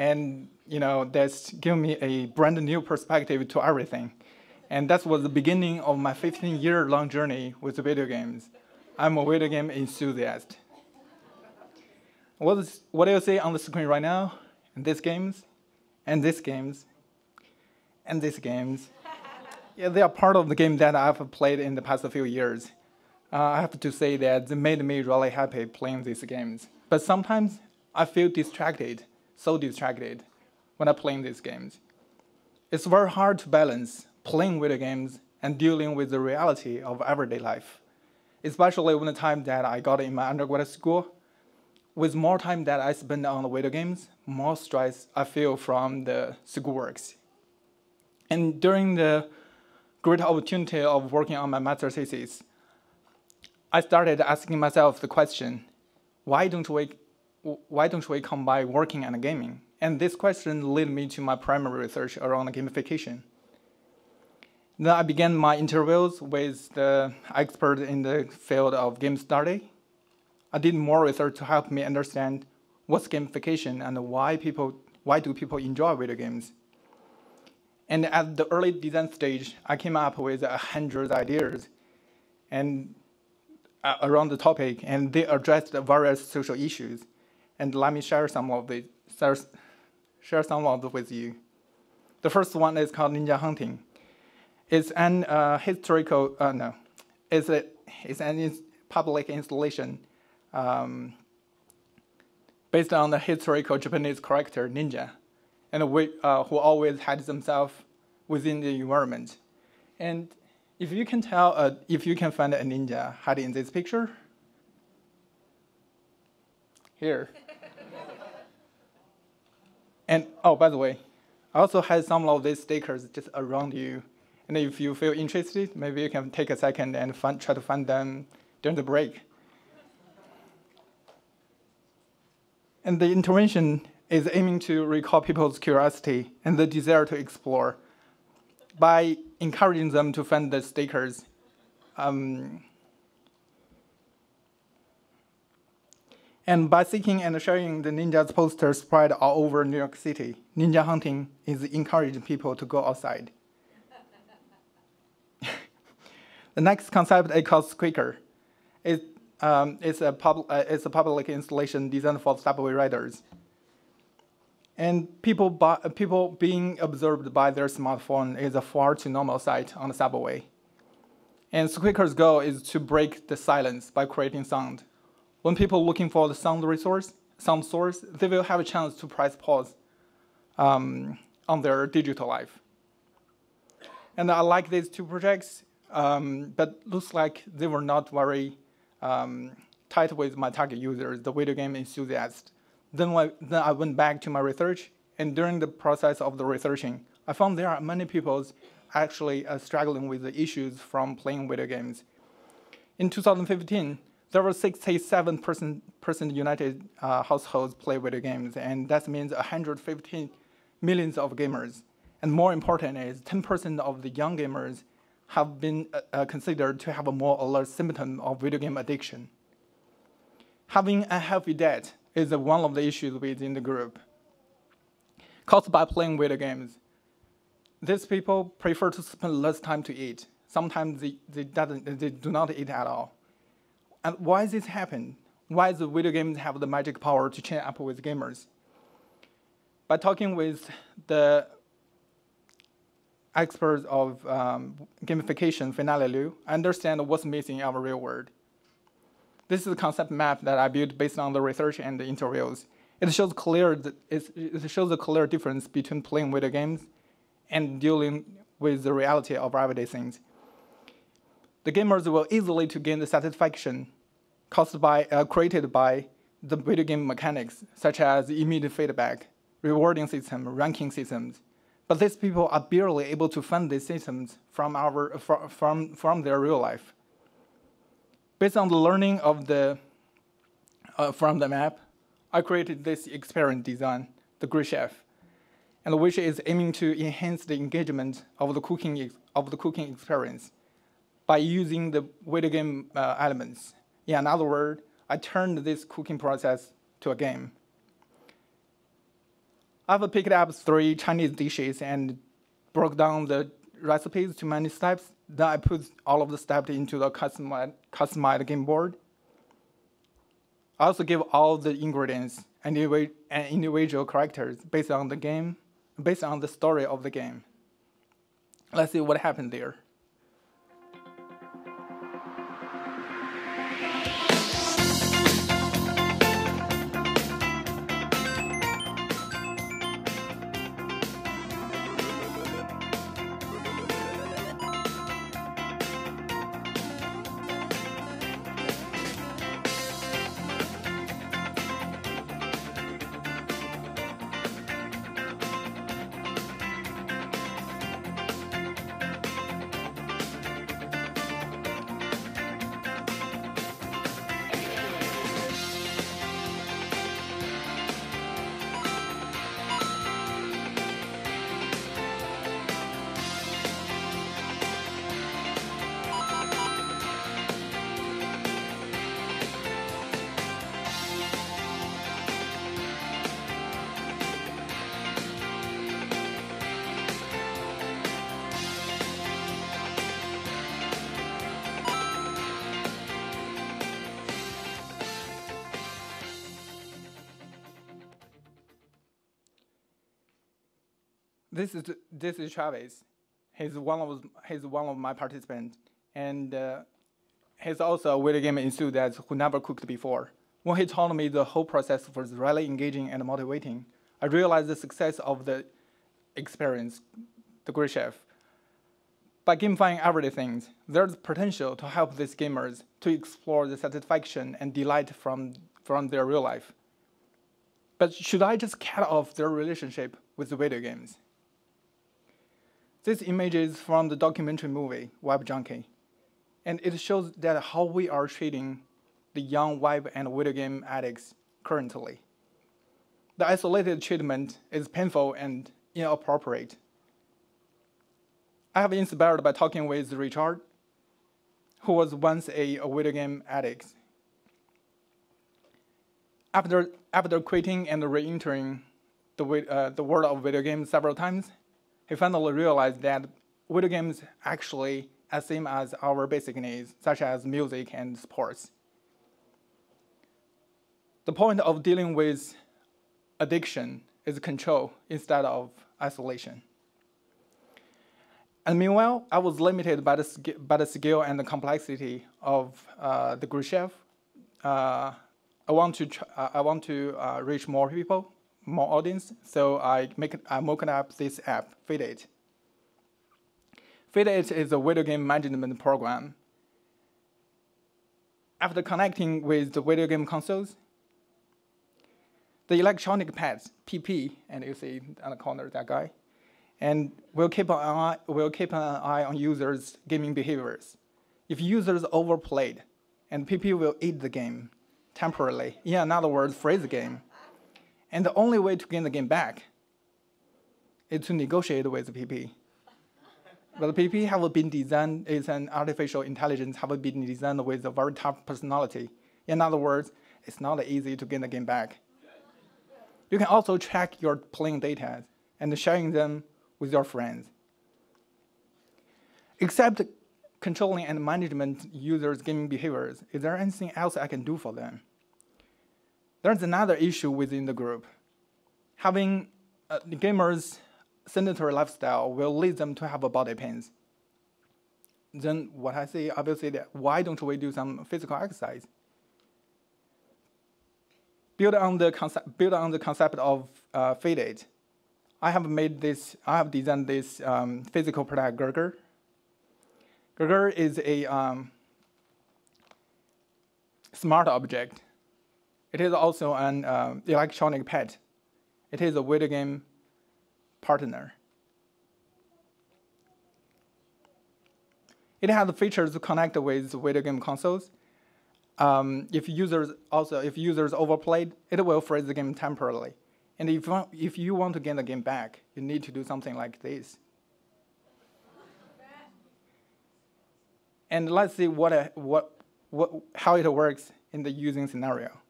and you know that's given me a brand new perspective to everything. And that was the beginning of my 15-year-long journey with video games. I'm a video game enthusiast. What, is, what do you see on the screen right now? And these games, and these games, and these games. Yeah, they are part of the game that I've played in the past few years. Uh, I have to say that they made me really happy playing these games. But sometimes I feel distracted, so distracted when I'm playing these games. It's very hard to balance playing video games and dealing with the reality of everyday life, especially when the time that I got in my undergraduate school. With more time that I spend on the video games, more stress I feel from the schoolworks. And during the great opportunity of working on my master's thesis, I started asking myself the question, why don't we, why don't we combine working and gaming? And this question led me to my primary research around gamification. Then I began my interviews with the expert in the field of game study. I did more research to help me understand what's gamification and why people why do people enjoy video games. And at the early design stage, I came up with a hundred ideas and uh, around the topic, and they addressed various social issues. And let me share some of the share some of them with you. The first one is called Ninja Hunting. It's an uh, historical uh, no, it's a it's an public installation um, based on the historical Japanese character ninja, and we, uh, who always had themselves within the environment. And if you can tell, uh, if you can find a ninja hiding in this picture, here. And oh, by the way, I also had some of these stickers just around you. And if you feel interested, maybe you can take a second and find, try to find them during the break. And the intervention is aiming to recall people's curiosity and the desire to explore by encouraging them to find the stickers. Um, and by seeking and sharing the ninja's posters spread all over New York City, ninja hunting is encouraging people to go outside. the next concept is called Squeaker. It, um, it's, a pub, uh, it's a public installation designed for subway riders and people, people being observed by their smartphone is a far too normal sight on the subway. And Squeaker's goal is to break the silence by creating sound. When people looking for the sound resource, sound source, they will have a chance to press pause um, on their digital life. And I like these two projects, um, but looks like they were not very um, tight with my target users, the video game enthusiasts. Then I, then I went back to my research, and during the process of the researching, I found there are many people actually uh, struggling with the issues from playing video games. In 2015, there were 67% United uh, households play video games, and that means 115 millions of gamers. And more important is 10% of the young gamers have been uh, uh, considered to have a more alert symptom of video game addiction. Having a healthy diet is one of the issues within the group. Caused by playing video games. These people prefer to spend less time to eat. Sometimes they, they, they do not eat at all. And why this happen? Why do video games have the magic power to chain up with gamers? By talking with the experts of um, gamification, Finale Liu, I understand what's missing in our real world. This is a concept map that I built based on the research and the interviews. It shows clear it shows a clear difference between playing video games and dealing with the reality of everyday things. The gamers will easily to gain the satisfaction caused by uh, created by the video game mechanics, such as immediate feedback, rewarding system, ranking systems. But these people are barely able to fund these systems from our from from their real life. Based on the learning of the, uh, from the map, I created this experiment design, the Great Chef, and which is aiming to enhance the engagement of the cooking, of the cooking experience by using the video game uh, elements. In other words, I turned this cooking process to a game. I've picked up three Chinese dishes and broke down the recipes to many steps then I put all of the steps into the customized, customized game board. I also give all the ingredients and individual characters based on the game, based on the story of the game. Let's see what happened there. This is this is Travis. He's one of he's one of my participants, and uh, he's also a video game enthusiast who never cooked before. When he told me the whole process was really engaging and motivating, I realized the success of the experience, the great chef. By gamifying everything, there's potential to help these gamers to explore the satisfaction and delight from, from their real life. But should I just cut off their relationship with the video games? This image is from the documentary movie Web Junkie, and it shows that how we are treating the young web and video game addicts currently. The isolated treatment is painful and inappropriate. I have been inspired by talking with Richard, who was once a, a video game addict. After, after quitting and re-entering the, uh, the world of video games several times, he finally realized that video games actually as same as our basic needs, such as music and sports. The point of dealing with addiction is control instead of isolation. And meanwhile, I was limited by the, by the scale and the complexity of uh, the Great Chef. Uh, I want to, uh, I want to uh, reach more people, more audience, so I make I'm opening up this app, Feed Feed is a video game management program. After connecting with the video game consoles, the electronic pads, PP, and you see on the corner that guy, and we'll keep an eye, we'll keep an eye on users' gaming behaviors. If users overplayed, and PP will eat the game temporarily, in other words, freeze the game. And the only way to gain the game back is to negotiate with the PP. But the PP have been designed, it's an artificial intelligence, have been designed with a very tough personality. In other words, it's not easy to gain the game back. You can also track your playing data and sharing them with your friends. Except controlling and management users' gaming behaviors, is there anything else I can do for them? There's another issue within the group. Having uh, the gamers' sedentary lifestyle will lead them to have body pains. Then what I say, obviously, that why don't we do some physical exercise? Build on the concept, build on the concept of uh, I have made this, I have designed this um, physical product Gurgler. Gurgler is a um, smart object. It is also an um, electronic pet. It is a video game partner. It has features to connect with video game consoles. Um, if users also if users overplayed, it will freeze the game temporarily. And if, if you want to get the game back, you need to do something like this. And let's see what, what, what, how it works in the using scenario.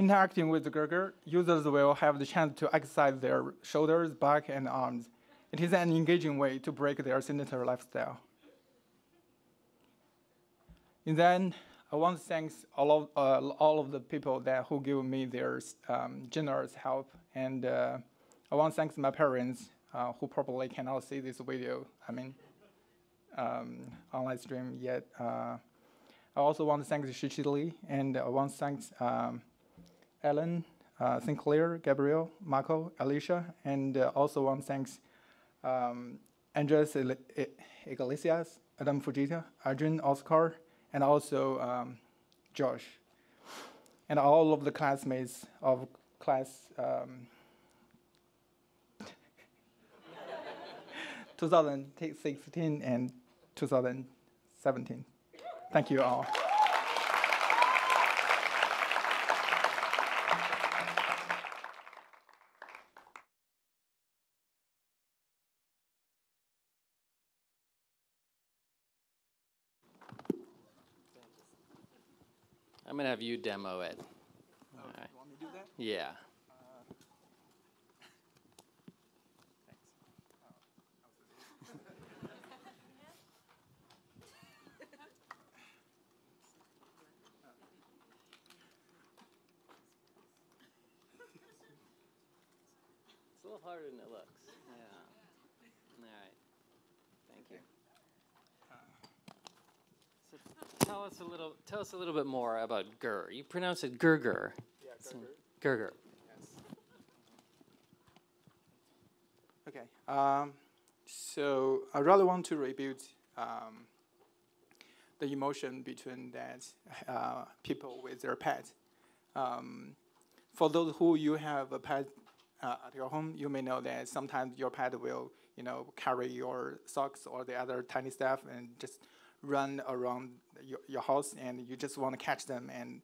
Interacting with the Gurgler, users will have the chance to exercise their shoulders, back, and arms. It is an engaging way to break their sedentary lifestyle. And then I want to thank all of, uh, all of the people that who give me their um, generous help. And uh, I want to thank my parents uh, who probably cannot see this video, I mean, um, online stream yet. Uh, I also want to thank Shichi Li, and I want to thank um, Ellen, uh, Sinclair, Gabriel, Marco, Alicia, and uh, also want to thank um, Andres Iglesias, Adam Fujita, Arjun, Oscar, and also um, Josh, and all of the classmates of class um, 2016 and 2017. Thank you all. Have you demo it. Oh, All right. You want me to do that? Yeah. Uh, little harder than it looks. Yeah. All right. Thank you. So tell us a little. Tell us a little bit more about Gur. You pronounce it Gurgur. Yeah, Gurgur. Okay. Um, so I really want to rebuild um, the emotion between that uh, people with their pet. Um, for those who you have a pet uh, at your home, you may know that sometimes your pet will, you know, carry your socks or the other tiny stuff and just run around your, your house, and you just want to catch them, and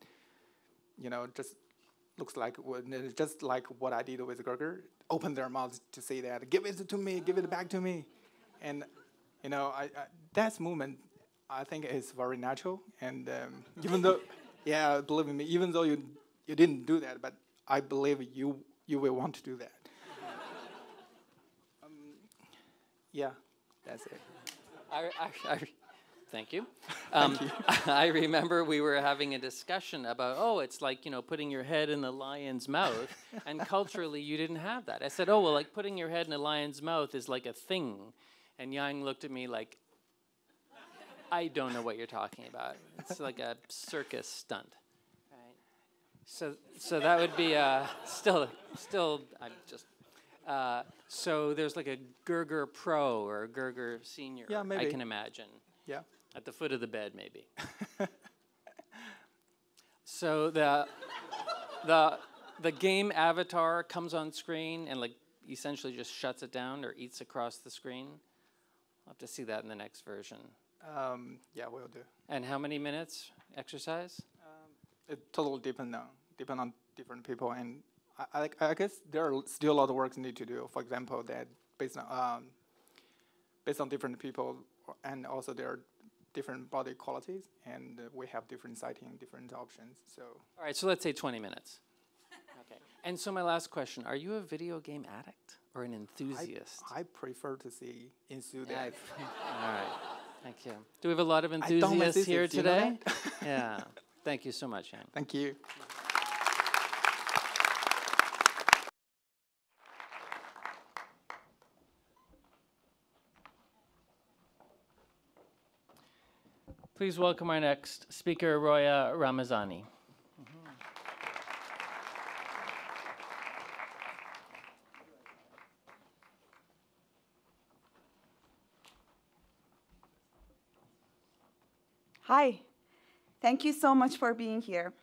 you know, just looks like just like what I did with Gurgur, open their mouths to say that, give it to me, give it back to me, and you know, I, I that movement I think is very natural, and um, even though, yeah, believe me, even though you you didn't do that, but I believe you you will want to do that. um, yeah, that's it. I, I, I, thank you. Um, thank you. I remember we were having a discussion about, oh, it's like, you know, putting your head in the lion's mouth. and culturally, you didn't have that. I said, oh, well, like putting your head in a lion's mouth is like a thing. And Yang looked at me like, I don't know what you're talking about. It's like a circus stunt. So, so that would be uh, still, still, I'm just. Uh, so there's like a Gurgur Pro or a Gurgur Senior. Yeah, maybe. I can imagine. Yeah. At the foot of the bed, maybe. so the, the, the game avatar comes on screen and like essentially just shuts it down or eats across the screen. I'll have to see that in the next version. Um, yeah, we'll do. And how many minutes exercise? it totally depend on depend on different people, and I, I, I guess there are still a lot of work need to do. For example, that based on um, based on different people, and also there are different body qualities, and uh, we have different sighting, different options. So. All right, so let's say 20 minutes. okay. And so my last question: Are you a video game addict or an enthusiast? I, I prefer to see enthusiast. All right. Thank you. Do we have a lot of enthusiasts here today? yeah. Thank you so much, Yang. Thank you. Please welcome our next speaker, Roya Ramezani. Hi, thank you so much for being here.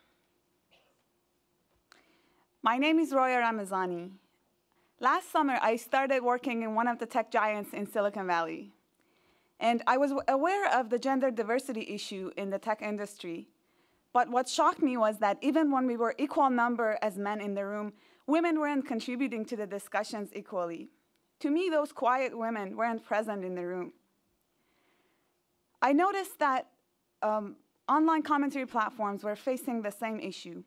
My name is Roya Ramezani. Last summer, I started working in one of the tech giants in Silicon Valley. And I was aware of the gender diversity issue in the tech industry. But what shocked me was that even when we were equal number as men in the room, women weren't contributing to the discussions equally. To me, those quiet women weren't present in the room. I noticed that um, online commentary platforms were facing the same issue.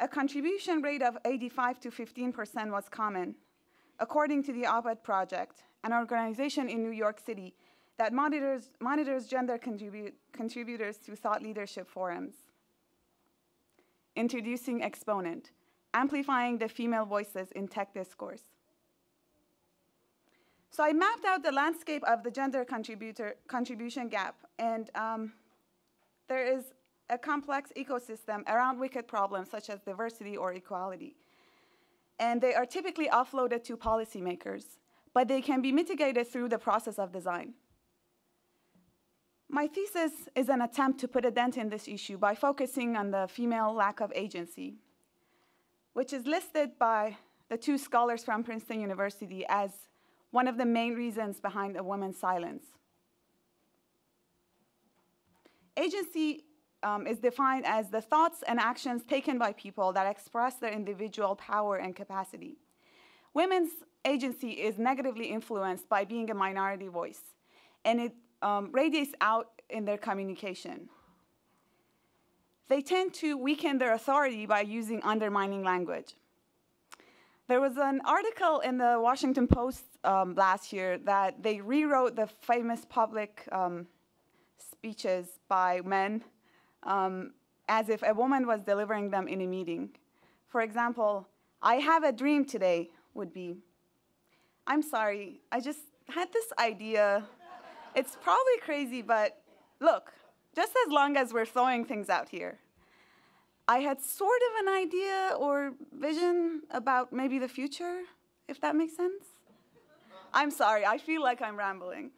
A contribution rate of 85 to 15% was common, according to the Op-Ed project, an organization in New York City that monitors, monitors gender contribu contributors to thought leadership forums. Introducing Exponent, amplifying the female voices in tech discourse. So I mapped out the landscape of the gender contributor contribution gap, and um, there is a complex ecosystem around wicked problems such as diversity or equality. And they are typically offloaded to policymakers, but they can be mitigated through the process of design. My thesis is an attempt to put a dent in this issue by focusing on the female lack of agency, which is listed by the two scholars from Princeton University as one of the main reasons behind a woman's silence. Agency um, is defined as the thoughts and actions taken by people that express their individual power and capacity. Women's agency is negatively influenced by being a minority voice, and it um, radiates out in their communication. They tend to weaken their authority by using undermining language. There was an article in the Washington Post um, last year that they rewrote the famous public um, speeches by men um, as if a woman was delivering them in a meeting. For example, I have a dream today would be, I'm sorry, I just had this idea. It's probably crazy, but look, just as long as we're throwing things out here. I had sort of an idea or vision about maybe the future, if that makes sense. I'm sorry, I feel like I'm rambling.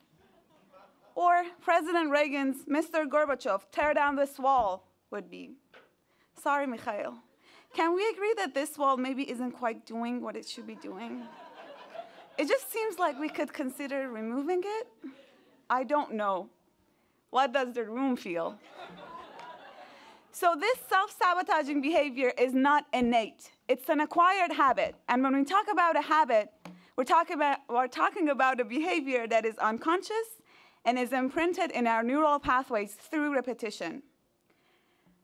Or President Reagan's Mr. Gorbachev, tear down this wall would be. Sorry, Mikhail. Can we agree that this wall maybe isn't quite doing what it should be doing? It just seems like we could consider removing it. I don't know. What does the room feel? So this self-sabotaging behavior is not innate. It's an acquired habit. And when we talk about a habit, we're talking about, we're talking about a behavior that is unconscious and is imprinted in our neural pathways through repetition.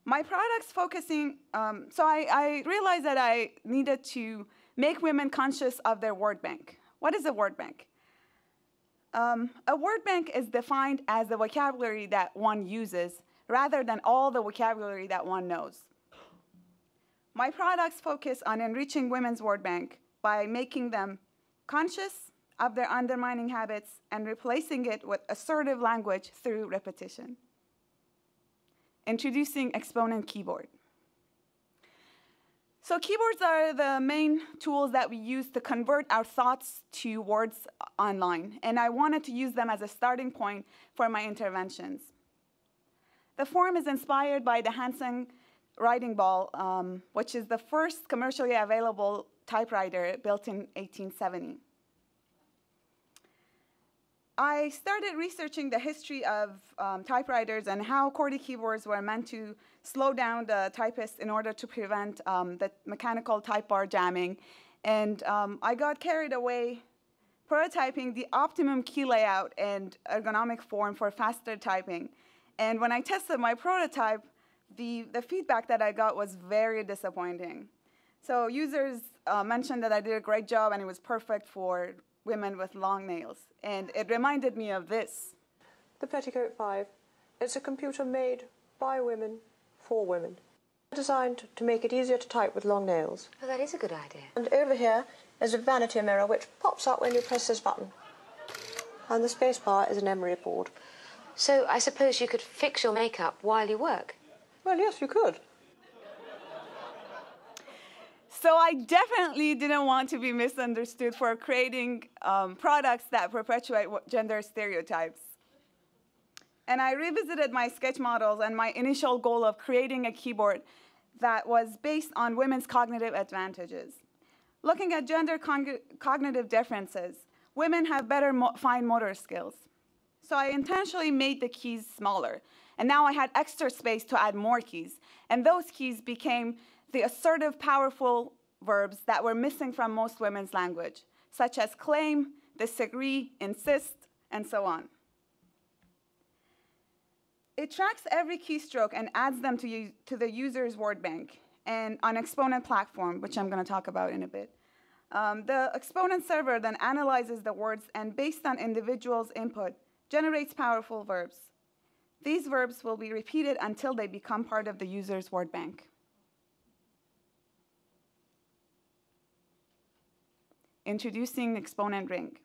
My product's focusing, um, so I, I realized that I needed to make women conscious of their word bank. What is a word bank? Um, a word bank is defined as the vocabulary that one uses rather than all the vocabulary that one knows. My products focus on enriching women's word bank by making them conscious of their undermining habits and replacing it with assertive language through repetition. Introducing Exponent Keyboard. So keyboards are the main tools that we use to convert our thoughts to words online, and I wanted to use them as a starting point for my interventions. The form is inspired by the Hansen writing ball, um, which is the first commercially available typewriter built in 1870. I started researching the history of um, typewriters and how QWERTY keyboards were meant to slow down the typist in order to prevent um, the mechanical type bar jamming. And um, I got carried away prototyping the optimum key layout and ergonomic form for faster typing. And when I tested my prototype, the, the feedback that I got was very disappointing. So users uh, mentioned that I did a great job and it was perfect for women with long nails. And it reminded me of this. The Petticoat 5. It's a computer made by women for women. Designed to make it easier to type with long nails. Oh, that is a good idea. And over here is a vanity mirror which pops up when you press this button. And the spacebar is an emery board. So I suppose you could fix your makeup while you work? Well, yes, you could. So I definitely didn't want to be misunderstood for creating um, products that perpetuate gender stereotypes. And I revisited my sketch models and my initial goal of creating a keyboard that was based on women's cognitive advantages. Looking at gender cognitive differences, women have better mo fine motor skills. So I intentionally made the keys smaller. And now I had extra space to add more keys. And those keys became the assertive, powerful verbs that were missing from most women's language, such as claim, disagree, insist, and so on. It tracks every keystroke and adds them to, to the user's word bank and on Exponent platform, which I'm going to talk about in a bit. Um, the Exponent server then analyzes the words and based on individuals' input, generates powerful verbs. These verbs will be repeated until they become part of the user's word bank. Introducing exponent ring.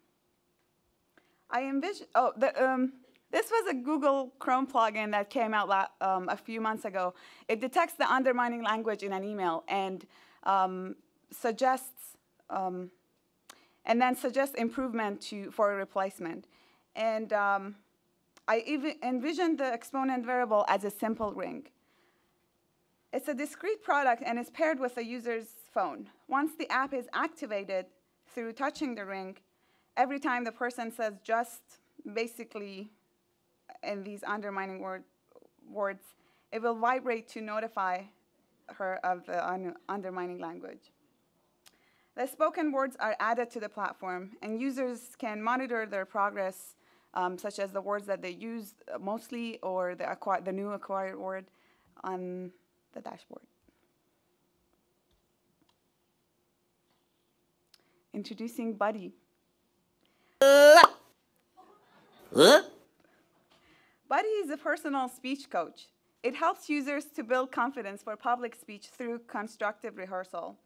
I envision, oh, the, um, This was a Google Chrome plugin that came out um, a few months ago. It detects the undermining language in an email and um, suggests, um, and then suggests improvement to, for a replacement. And um, I even envisioned the exponent variable as a simple ring. It's a discrete product and is paired with the user's phone. Once the app is activated through touching the ring, every time the person says just basically in these undermining word, words, it will vibrate to notify her of the un undermining language. The spoken words are added to the platform, and users can monitor their progress, um, such as the words that they use mostly or the, the new acquired word on the dashboard. Introducing Buddy. Buddy is a personal speech coach. It helps users to build confidence for public speech through constructive rehearsal.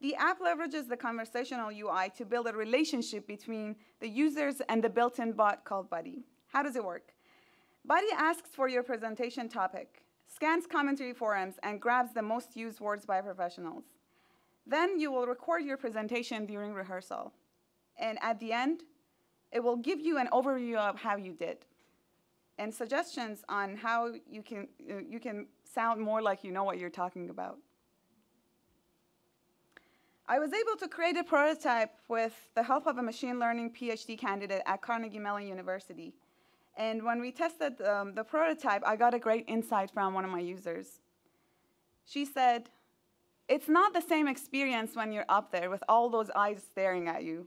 The app leverages the conversational UI to build a relationship between the users and the built-in bot called Buddy. How does it work? Buddy asks for your presentation topic, scans commentary forums, and grabs the most used words by professionals. Then you will record your presentation during rehearsal. And at the end, it will give you an overview of how you did and suggestions on how you can, you can sound more like you know what you're talking about. I was able to create a prototype with the help of a machine learning PhD candidate at Carnegie Mellon University. And when we tested um, the prototype, I got a great insight from one of my users. She said, it's not the same experience when you're up there with all those eyes staring at you.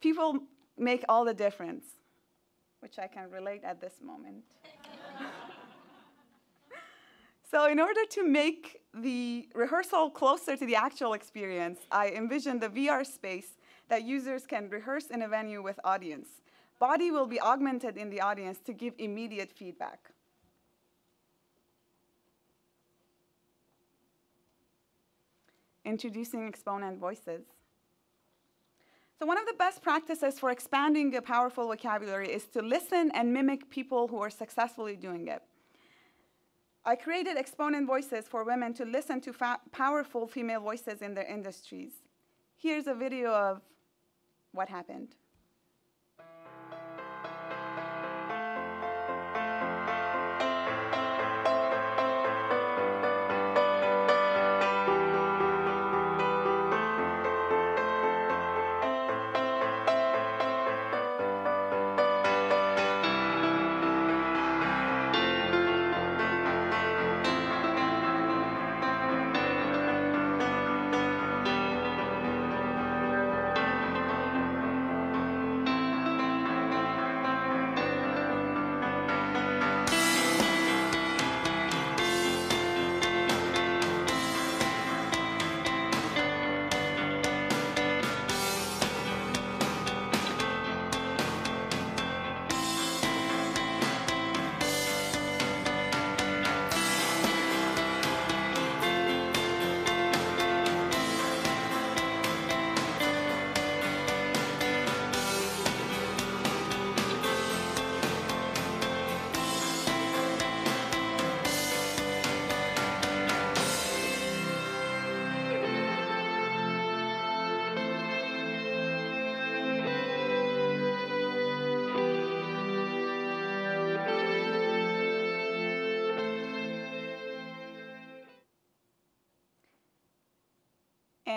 People make all the difference which I can relate at this moment. so in order to make the rehearsal closer to the actual experience, I envisioned a VR space that users can rehearse in a venue with audience. Buddy will be augmented in the audience to give immediate feedback. Introducing exponent voices. So one of the best practices for expanding a powerful vocabulary is to listen and mimic people who are successfully doing it. I created exponent voices for women to listen to powerful female voices in their industries. Here's a video of what happened.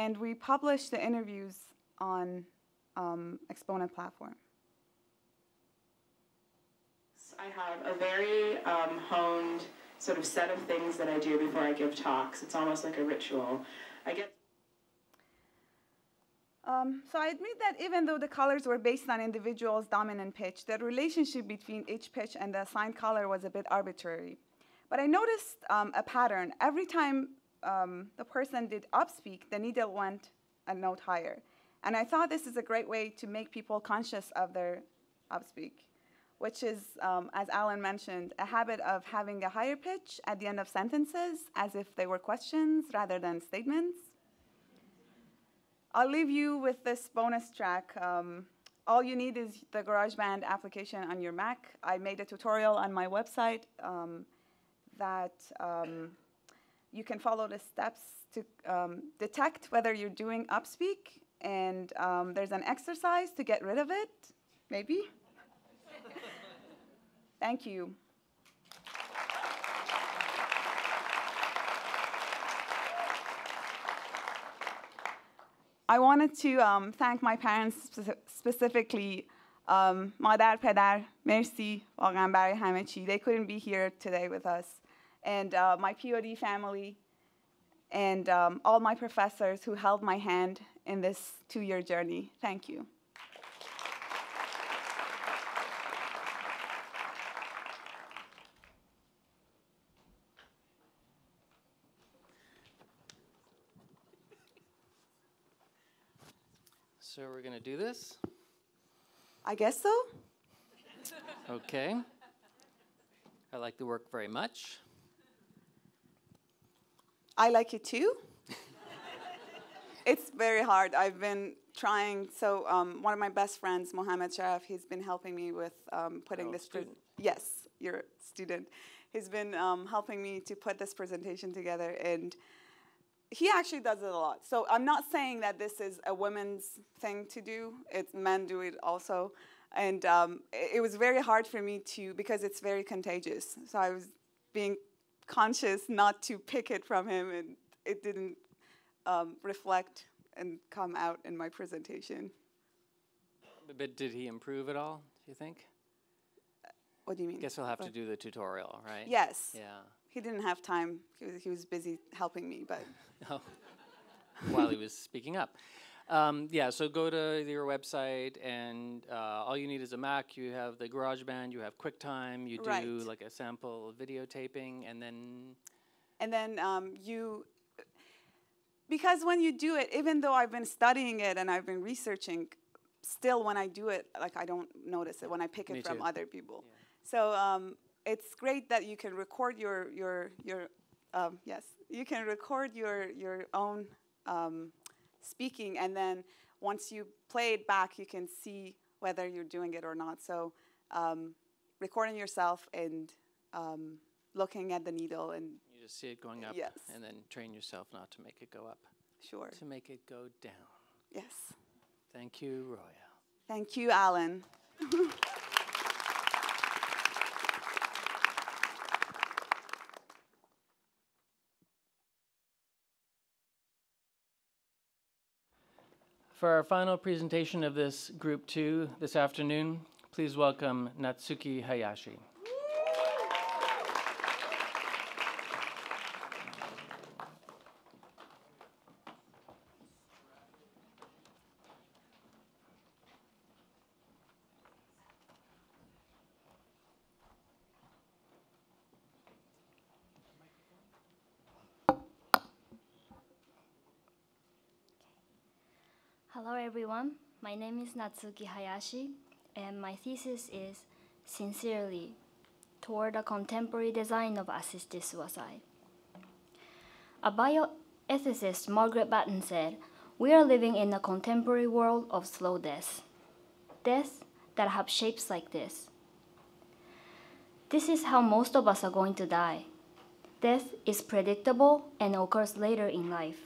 And we publish the interviews on um, Exponent platform. I have a very um, honed sort of set of things that I do before I give talks. It's almost like a ritual. I get. Um, so I admit that even though the colors were based on individuals' dominant pitch, the relationship between each pitch and the assigned color was a bit arbitrary. But I noticed um, a pattern. Every time um, the person did upspeak, the needle went a note higher. And I thought this is a great way to make people conscious of their upspeak, which is, um, as Allan mentioned, a habit of having a higher pitch at the end of sentences as if they were questions rather than statements. I'll leave you with this bonus track um, all you need is the GarageBand application on your Mac. I made a tutorial on my website um, that um, you can follow the steps to um, detect whether you're doing upspeak, and um, there's an exercise to get rid of it, maybe. Thank you. I wanted to um, thank my parents speci- specifically. Um, مادر پدر مرسی واقعا برای همه چی. They couldn't be here today with us. And uh, my POD family and um, all my professors who held my hand in this two-year journey. Thank you. So we're going to do this. I guess so. Okay. I like the work very much. I like it too. it's very hard. I've been trying. So um, one of my best friends, Mohammed Sharaf, he's been helping me with um, putting Oh, this. student. yes, you're student. He's been um, helping me to put this presentation together, and he actually does it a lot. So I'm not saying that this is a women's thing to do. It's men do it also, and um, it, it was very hard for me to because it's very contagious. So I was being conscious not to pick it from him, and it didn't um, reflect and come out in my presentation. But- did he improve at all, do you think? What do you mean? Guess he'll have to do the tutorial, right? Yes. Yeah. He didn't have time. He was, he was busy helping me, but Oh. While he was speaking up. Um, yeah, so go to your website, and uh, all you need is a Mac. You have the GarageBand, you have QuickTime, you do Right. like a sample videotaping, and then and then um, you because when you do it even though i've been studying it and i've been researching still when i do it like i don't notice it when i pick Me it from too. other people so um, it's great that you can record your your your um, yes you can record your your own um, speaking and then once you play it back you can see whether you're doing it or not so um, recording yourself and um, looking at the needle and you just see it going up, Yes. and then train yourself not to make it go up. Sure. To make it go down. Yes. Thank you, Roya. Thank you, Allan. For our final presentation of this group two this afternoon, please welcome Natsuki Hayashi. Hello everyone, my name is Natsuki Hayashi, and my thesis is Sincerely Toward a Contemporary Design of Assisted Suicide. A bioethicist, Margaret Battin, said, We are living in a contemporary world of slow death. Deaths that have shapes like this. This is how most of us are going to die. Death is predictable and occurs later in life.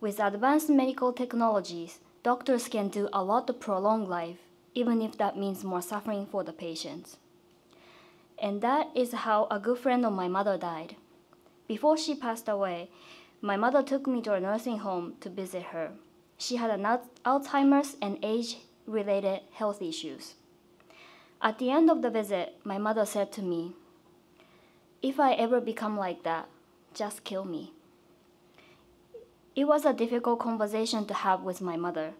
With advanced medical technologies, doctors can do a lot to prolong life, even if that means more suffering for the patients. And that is how a good friend of my mother died. Before she passed away, my mother took me to a nursing home to visit her. She had an Alzheimer's and age related health issues. At the end of the visit, my mother said to me, If I ever become like that, just kill me. It was a difficult conversation to have with my mother.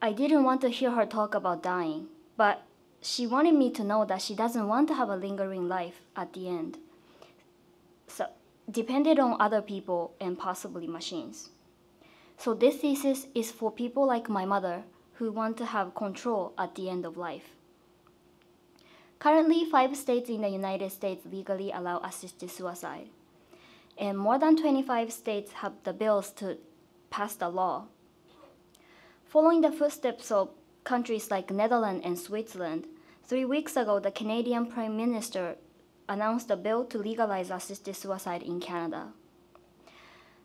I didn't want to hear her talk about dying, but she wanted me to know that she doesn't want to have a lingering life at the end. So, depended on other people and possibly machines. So, this thesis is for people like my mother who want to have control at the end of life. Currently, five states in the United States legally allow assisted suicide and more than 25 states have the bills to pass the law. Following the footsteps of countries like Netherlands and Switzerland, three weeks ago the Canadian Prime Minister announced a bill to legalize assisted suicide in Canada.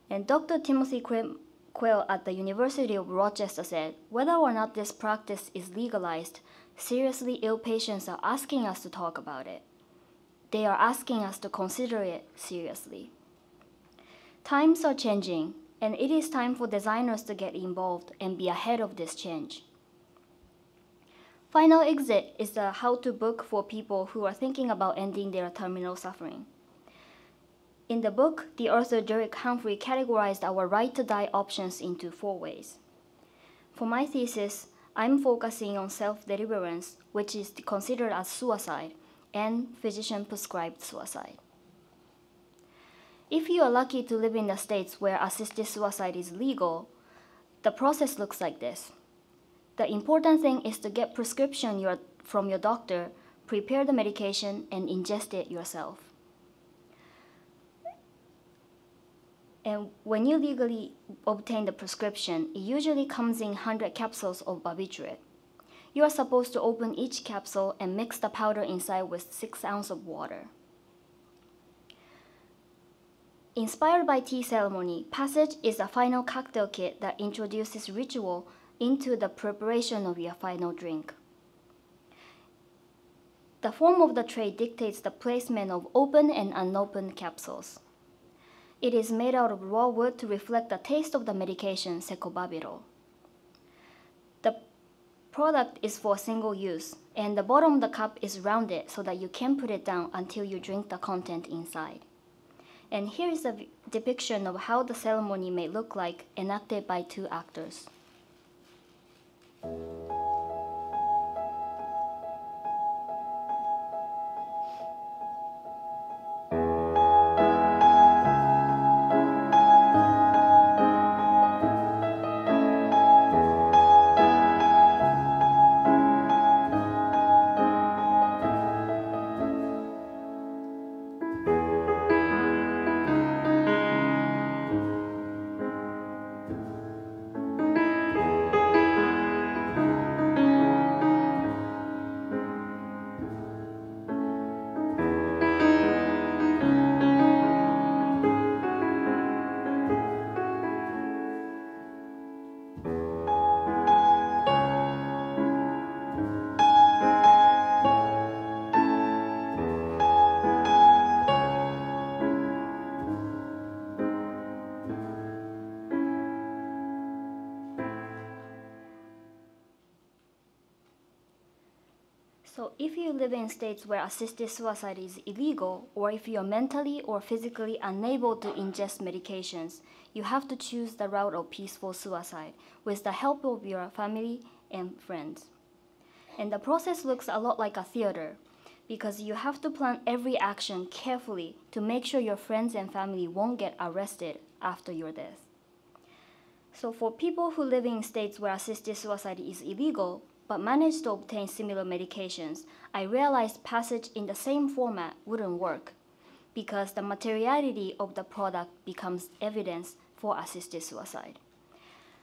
And Dr. Timothy Quill at the University of Rochester said, whether or not this practice is legalized, seriously ill patients are asking us to talk about it. They are asking us to consider it seriously. Times are changing, and it is time for designers to get involved and be ahead of this change. Final Exit is a how-to book for people who are thinking about ending their terminal suffering. In the book, the author Derek Humphry categorized our right to die options into four ways. For my thesis, I'm focusing on self-deliverance, which is considered as suicide, and physician-prescribed suicide. If you are lucky to live in the states where assisted suicide is legal, the process looks like this. The important thing is to get prescription your, from your doctor, prepare the medication, and ingest it yourself. And when you legally obtain the prescription, it usually comes in 100 capsules of barbiturate. You are supposed to open each capsule and mix the powder inside with 6 ounces of water. Inspired by tea ceremony, Passage is a final cocktail kit that introduces ritual into the preparation of your final drink. The form of the tray dictates the placement of open and unopened capsules. It is made out of raw wood to reflect the taste of the medication secobarbital. The product is for single use, and the bottom of the cup is rounded so that you can put it down until you drink the content inside. And here is a depiction of how the ceremony may look like enacted by two actors. If you live in states where assisted suicide is illegal, or if you're mentally or physically unable to ingest medications, you have to choose the route of peaceful suicide with the help of your family and friends. And the process looks a lot like a theater because you have to plan every action carefully to make sure your friends and family won't get arrested after your death. So for people who live in states where assisted suicide is illegal, but managed to obtain similar medications, I realized passage in the same format wouldn't work because the materiality of the product becomes evidence for assisted suicide.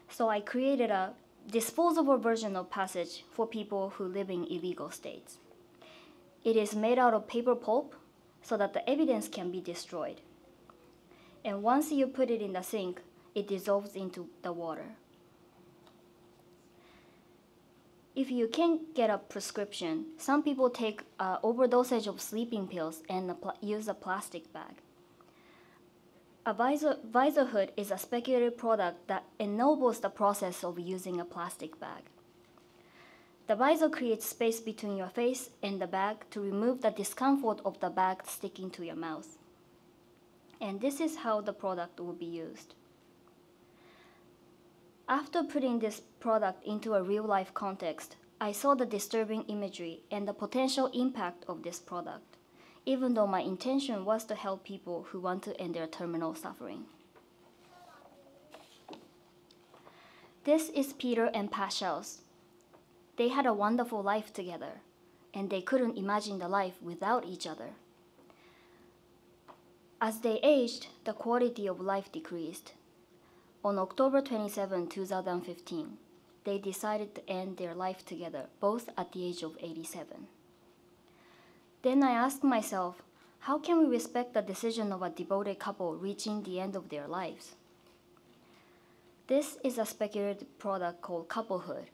So I created a disposable version of passage for people who live in illegal states. It is made out of paper pulp so that the evidence can be destroyed. And once you put it in the sink, it dissolves into the water. If you can't get a prescription, some people take uh, overdosage of sleeping pills and use a plastic bag. A visor, visor hood is a speculative product that ennobles the process of using a plastic bag. The visor creates space between your face and the bag to remove the discomfort of the bag sticking to your mouth. And this is how the product will be used. After putting this product into a real life context, I saw the disturbing imagery and the potential impact of this product, even though my intention was to help people who want to end their terminal suffering. This is Peter and Pashels. They had a wonderful life together, and they couldn't imagine the life without each other. As they aged, the quality of life decreased, on October 27, 2015, they decided to end their life together, both at the age of 87. Then I asked myself, how can we respect the decision of a devoted couple reaching the end of their lives? This is a speculative product called couplehood,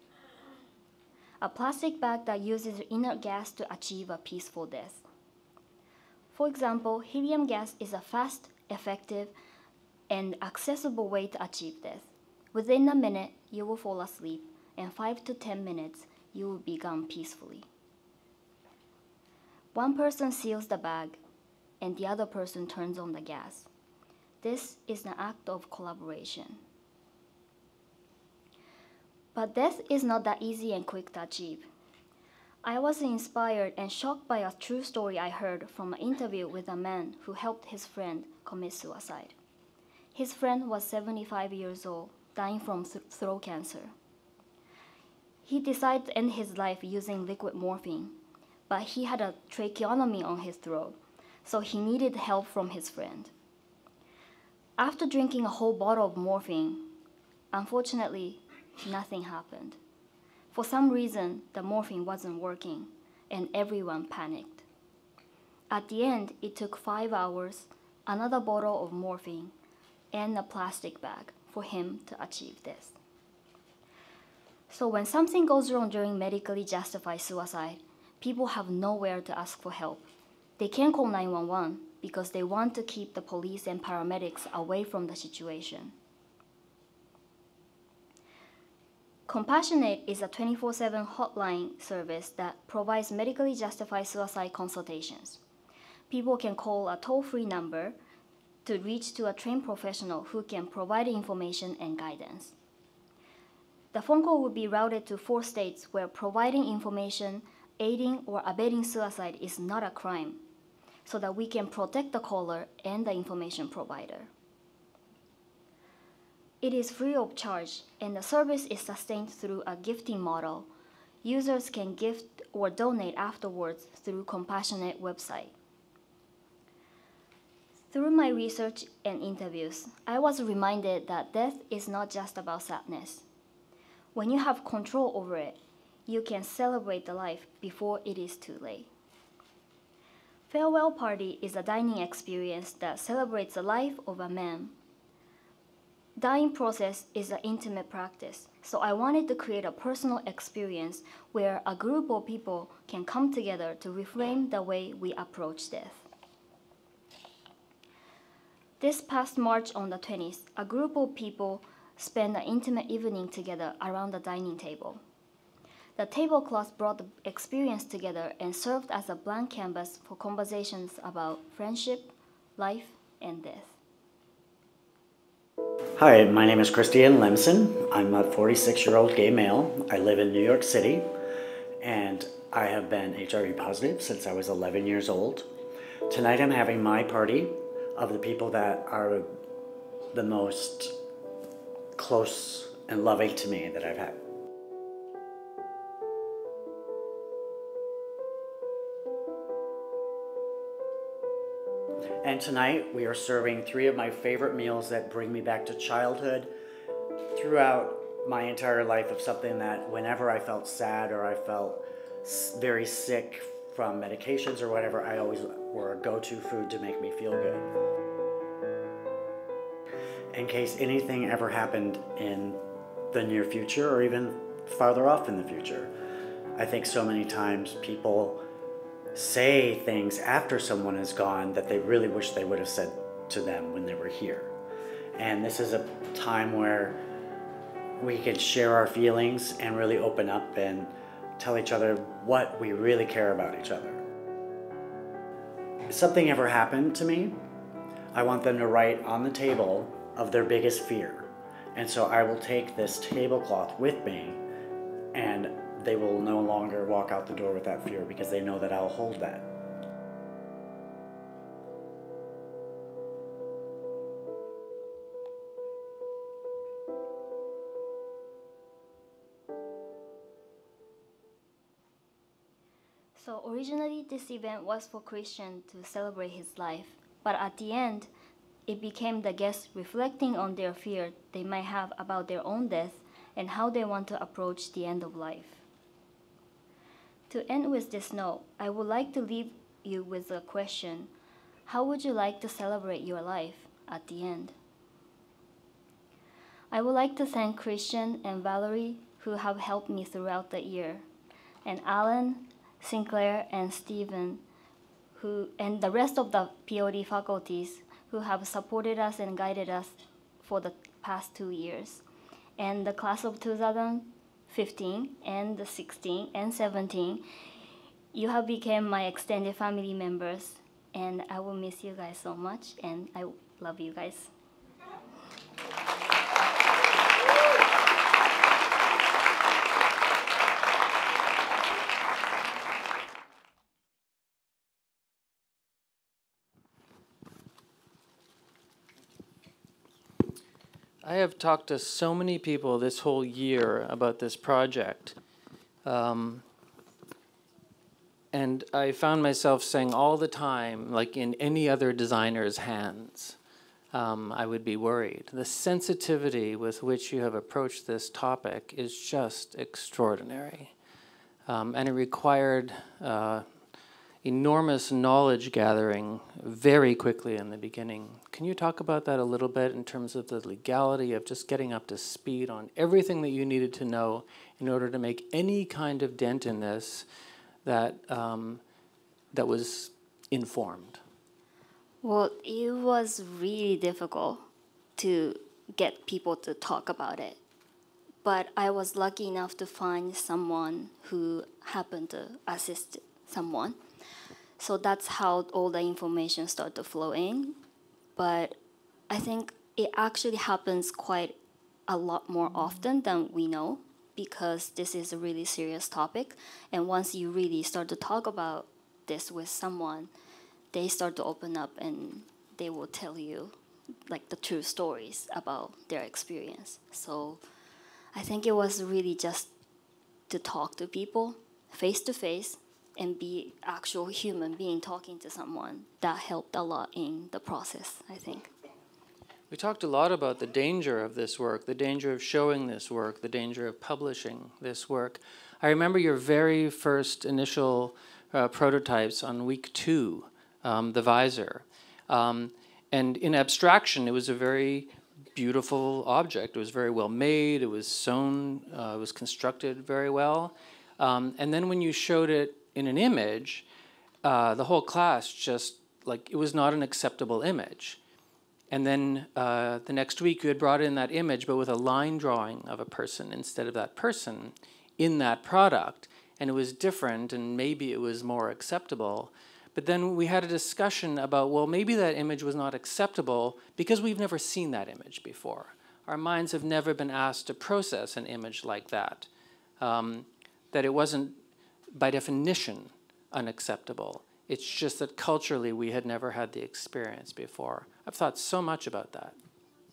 a plastic bag that uses inert gas to achieve a peaceful death. For example, helium gas is a fast, effective, and accessible way to achieve this. Within a minute, you will fall asleep, and 5 to 10 minutes, you will be gone peacefully. One person seals the bag, and the other person turns on the gas. This is an act of collaboration. But death is not that easy and quick to achieve. I was inspired and shocked by a true story I heard from an interview with a man who helped his friend commit suicide. His friend was 75 years old, dying from th- throat cancer. He decided to end his life using liquid morphine, but he had a tracheotomy on his throat, so he needed help from his friend. After drinking a whole bottle of morphine, unfortunately, nothing happened. For some reason, the morphine wasn't working, and everyone panicked. At the end, it took five hours, another bottle of morphine, and a plastic bag for him to achieve this. So, when something goes wrong during medically justified suicide, people have nowhere to ask for help. They can't call 911 because they want to keep the police and paramedics away from the situation. Compassionate is a 24 7 hotline service that provides medically justified suicide consultations. People can call a toll free number to reach to a trained professional who can provide information and guidance. The phone call will be routed to four states where providing information, aiding, or abetting suicide is not a crime, so that we can protect the caller and the information provider. It is free of charge, and the service is sustained through a gifting model. Users can gift or donate afterwards through Compassionate website. Through my research and interviews, I was reminded that death is not just about sadness. When you have control over it, you can celebrate the life before it is too late. Farewell Party is a dining experience that celebrates the life of a man Dying process is an intimate practice, so I wanted to create a personal experience where a group of people can come together to reframe the way we approach death. This past March on the 20th, a group of people spent an intimate evening together around the dining table. The tablecloth brought the experience together and served as a blank canvas for conversations about friendship, life, and death. Hi, my name is Christian Lemson. I'm a 46 year old gay male. I live in New York City and I have been HIV positive since I was 11 years old. Tonight I'm having my party of the people that are the most close and loving to me that I've had. And tonight we are serving three of my favorite meals that bring me back to childhood throughout my entire life of something that whenever I felt sad or I felt very sick from medications or whatever, I always were a go-to food to make me feel good. In case anything ever happened in the near future or even farther off in the future. I think so many times people say things after someone is gone that they really wish they would have said to them when they were here. And this is a time where we can share our feelings and really open up and tell each other what we really care about each other. If something ever happened to me, I want them to write on the table of their biggest fear. And so I will take this tablecloth with me and they will no longer walk out the door with that fear because they know that I'll hold that. So originally this event was for Christian to celebrate his life, but at the end, it became the guests reflecting on their fear they might have about their own death and how they want to approach the end of life. To end with this note, I would like to leave you with a question How would you like to celebrate your life at the end? I would like to thank Christian and Valerie who have helped me throughout the year, and Allan, Sinclair, and Stephen, who, and the rest of the POD faculties who have supported us and guided us for the past two years, and the class of 2015 and the 16 and 17. You have become my extended family members, and I will miss you guys so much, and I love you guys. I have talked to so many people this whole year about this project. Um, and I found myself saying all the time, like in any other designer's hands, um, I would be worried. The sensitivity with which you have approached this topic is just extraordinary. Um, and it required uh, enormous knowledge gathering very quickly in the beginning. Can you talk about that a little bit in terms of the legality of just getting up to speed on everything that you needed to know in order to make any kind of dent in this that um, that was informed? Well, it was really difficult to get people to talk about it. But I was lucky enough to find someone who happened to assist someone so that's how all the information started to flow in. But I think it actually happens quite a lot more often than we know because this is a really serious topic. And once you really start to talk about this with someone, they start to open up and they will tell you like the true stories about their experience. So I think it was really just to talk to people face to face and be actual human being talking to someone that helped a lot in the process i think. We talked a lot about the danger of this work the danger of showing this work the danger of publishing this work. I remember your very first initial uh, prototypes on week two um, the visor. Um, and in abstraction it was a very beautiful object. It was very well made. It was sewn uh, it was constructed very well. Um, and then when you showed it in an image, uh, the whole class just like it was not an acceptable image. And then uh, the next week you had brought in that image, but with a line drawing of a person instead of that person in that product. And it was different, and maybe it was more acceptable. But then we had a discussion about, well, maybe that image was not acceptable because we've never seen that image before. Our minds have never been asked to process an image like that. Um, that it wasn't by definition unacceptable. It's just that culturally we had never had the experience before. I've thought so much about that.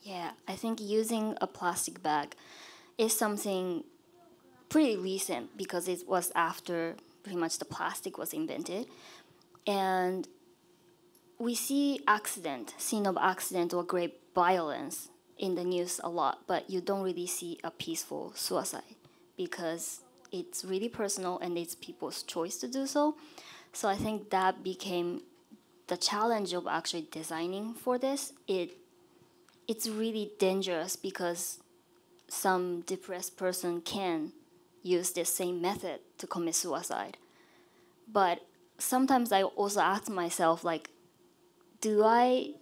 Yeah, I think using a plastic bag is something pretty recent because it was after pretty much the plastic was invented. And we see accident, scene of accident or great violence in the news a lot, but you don't really see a peaceful suicide because it's really personal and it's people's choice to do so. So I think that became the challenge of actually designing for this. It it's really dangerous because some depressed person can use the same method to commit suicide. But sometimes I also ask myself like do I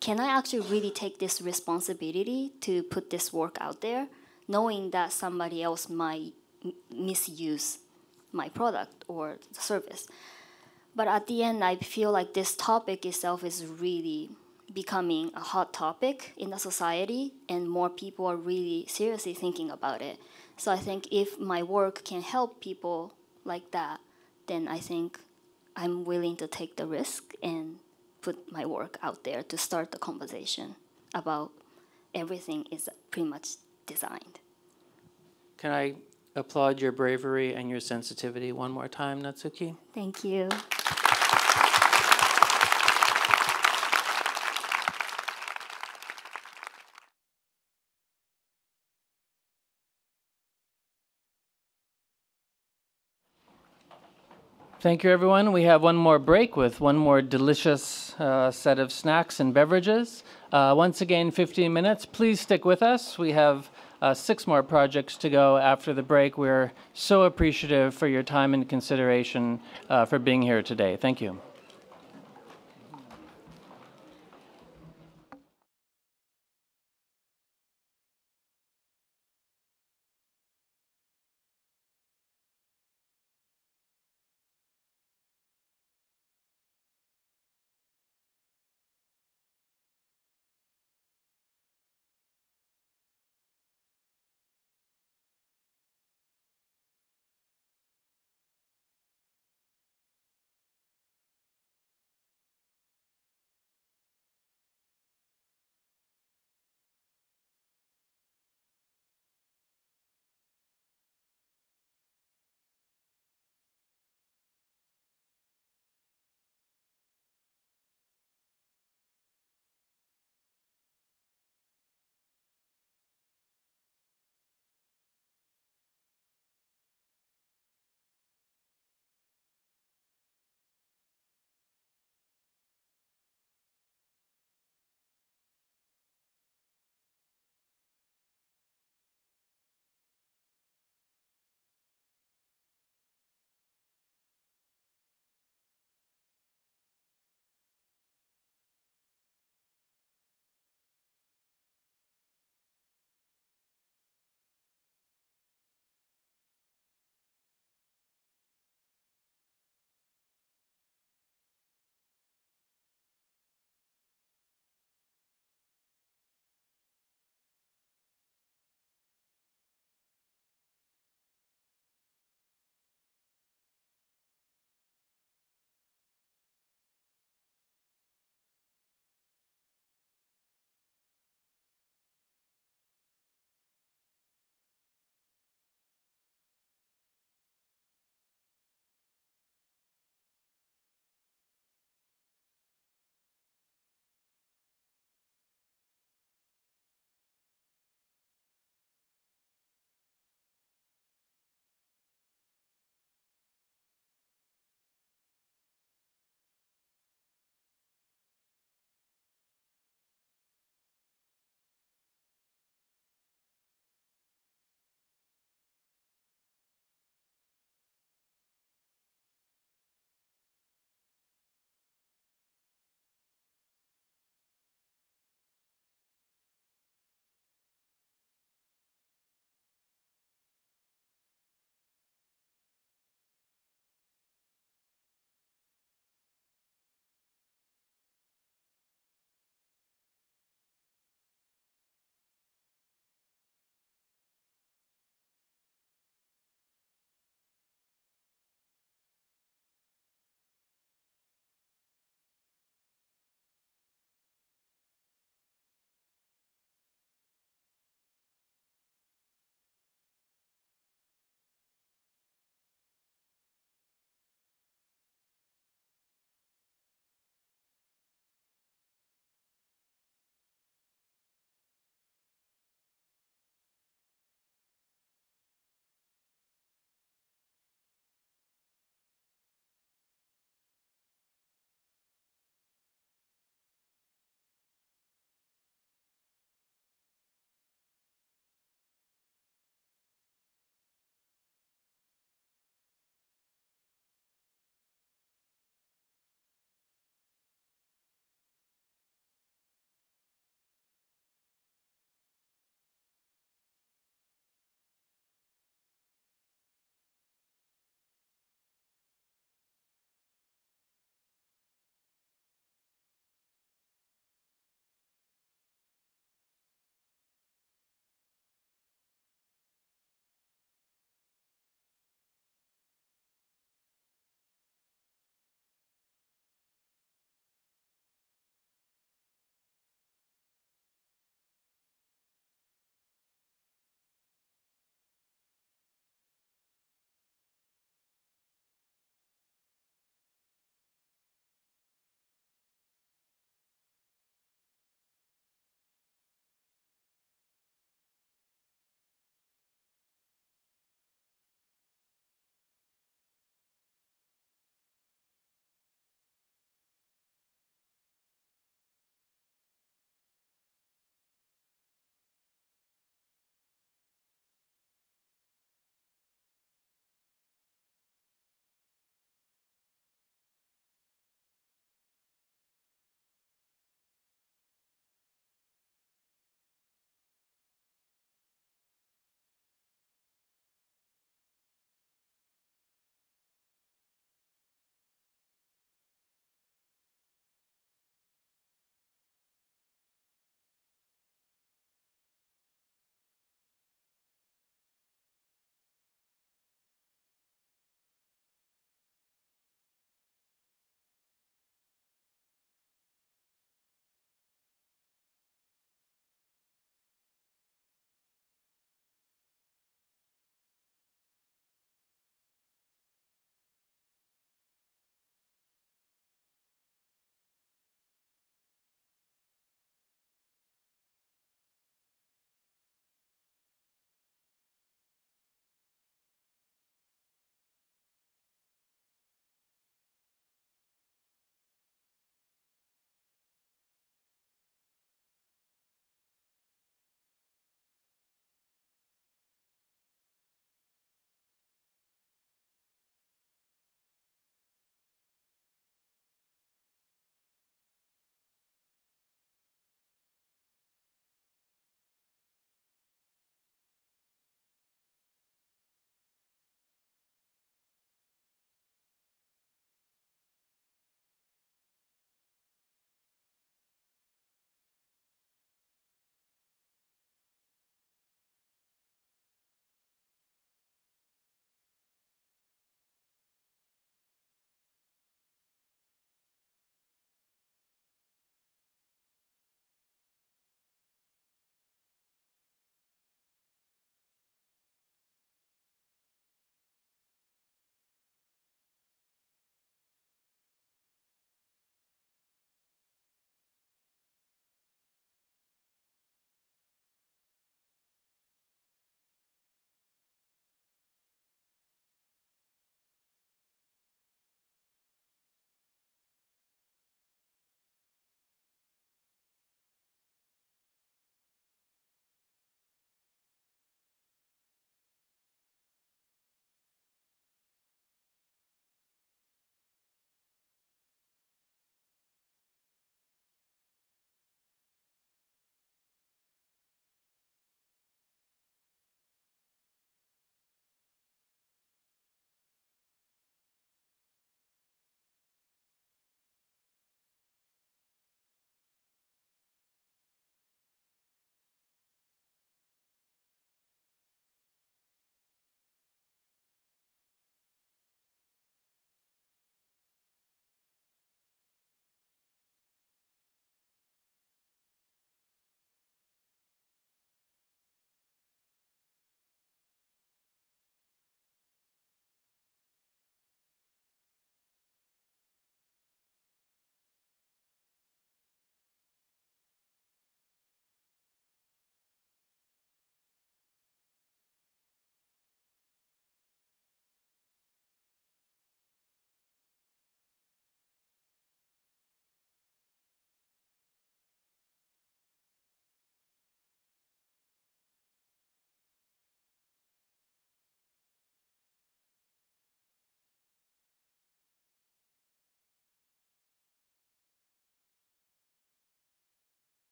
can I actually really take this responsibility to put this work out there knowing that somebody else might misuse my product or the service. But at the end, I feel like this topic itself is really becoming a hot topic in the society, and more people are really seriously thinking about it. So I think if my work can help people like that, then I think I'm willing to take the risk and put my work out there to start the conversation about everything is pretty much designed. Can I applaud your bravery and your sensitivity one more time, Natsuki. Thank you. Thank you, everyone. We have one more break with one more delicious uh, set of snacks and beverages. Uh, once again, 15 minutes. Please stick with us. We have uh, six more projects to go after the break. We're so appreciative for your time and consideration uh, for being here today. Thank you.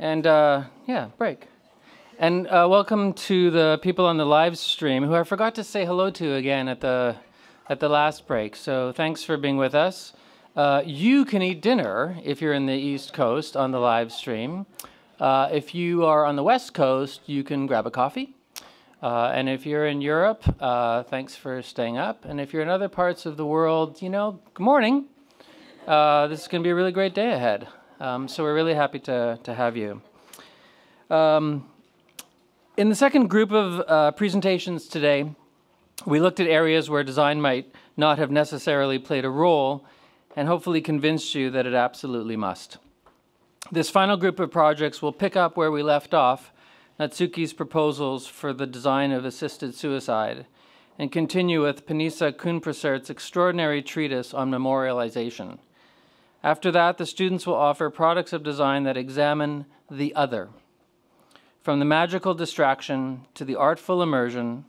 And uh, yeah, break. And uh, welcome to the people on the live stream who I forgot to say hello to again at the at the last break. So thanks for being with us. Uh, you can eat dinner if you're in the East Coast on the live stream. Uh, if you are on the West Coast, you can grab a coffee. Uh, and if you're in Europe, uh, thanks for staying up. And if you're in other parts of the world, you know, good morning. Uh, this is going to be a really great day ahead. Um, so we're really happy to, to have you. Um, in the second group of uh, presentations today, we looked at areas where design might not have necessarily played a role and hopefully convinced you that it absolutely must. This final group of projects will pick up where we left off, Natsuki's proposals for the design of assisted suicide, and continue with Panisa Khunprasert's extraordinary treatise on memorialization. After that, the students will offer products of design that examine the other, from the magical distraction to the artful immersion,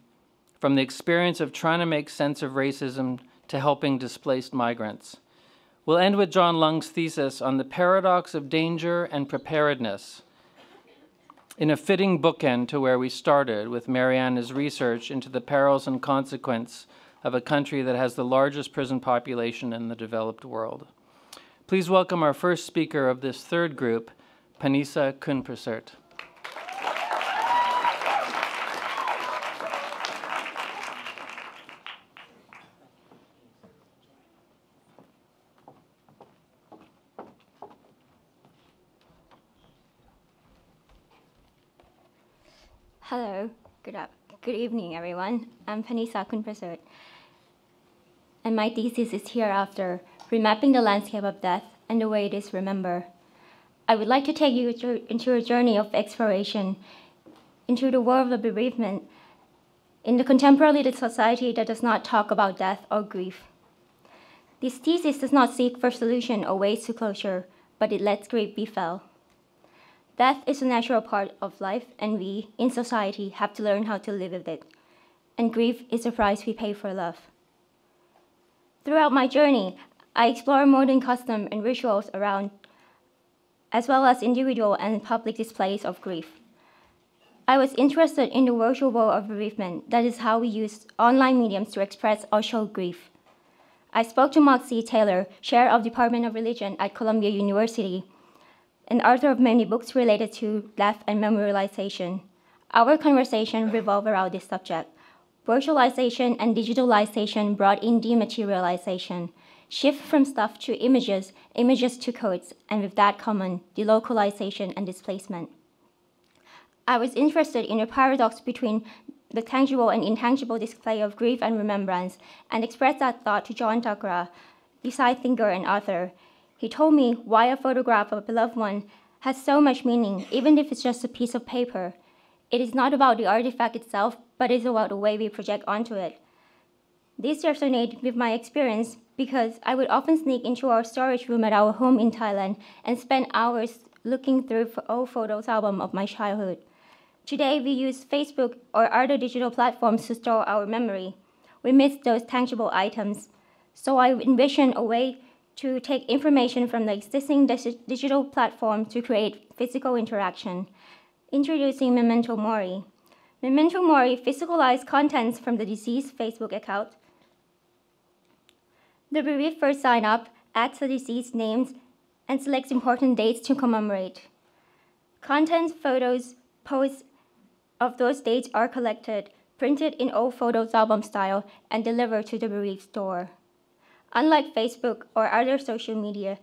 from the experience of trying to make sense of racism to helping displaced migrants. We'll end with John Lung's thesis on the paradox of danger and preparedness in a fitting bookend to where we started with Marianna's research into the perils and consequence of a country that has the largest prison population in the developed world. Please welcome our first speaker of this third group, Panisa Khunprasert. Hello, good, up, good evening, everyone. I'm Panisa Khunprasert, and my thesis is hereafter remapping the landscape of death and the way it is remembered. I would like to take you into a journey of exploration into the world of bereavement in the contemporary society that does not talk about death or grief. This thesis does not seek for solution or ways to closure, but it lets grief be felt. Death is a natural part of life, and we, in society, have to learn how to live with it. And grief is the price we pay for love. Throughout my journey, I explore modern custom and rituals around, as well as individual and public displays of grief. I was interested in the virtual world of bereavement, that is how we use online mediums to express or show grief. I spoke to Mark C. Taylor, chair of Department of Religion at Columbia University, and author of many books related to death and memorialization. Our conversation revolved around this subject. Virtualization and digitalization brought in dematerialization, shift from stuff to images, images to codes, and with that common, delocalization and displacement. I was interested in the paradox between the tangible and intangible display of grief and remembrance, and expressed that thought to John Thackara, design thinker and author, he told me why a photograph of a beloved one has so much meaning, even if it's just a piece of paper. It is not about the artifact itself, but it's about the way we project onto it. This resonated with my experience because I would often sneak into our storage room at our home in Thailand and spend hours looking through old photos album of my childhood. Today, we use Facebook or other digital platforms to store our memory. We miss those tangible items. So I envision a way to take information from the existing digital platform to create physical interaction. Introducing Memento Mori. Memento Mori physicalized contents from the deceased Facebook account. The bereaved first sign up, adds the deceased names, and selects important dates to commemorate. Contents, photos, posts of those dates are collected, printed in old photos album style, and delivered to the bereaved store. Unlike Facebook or other social media,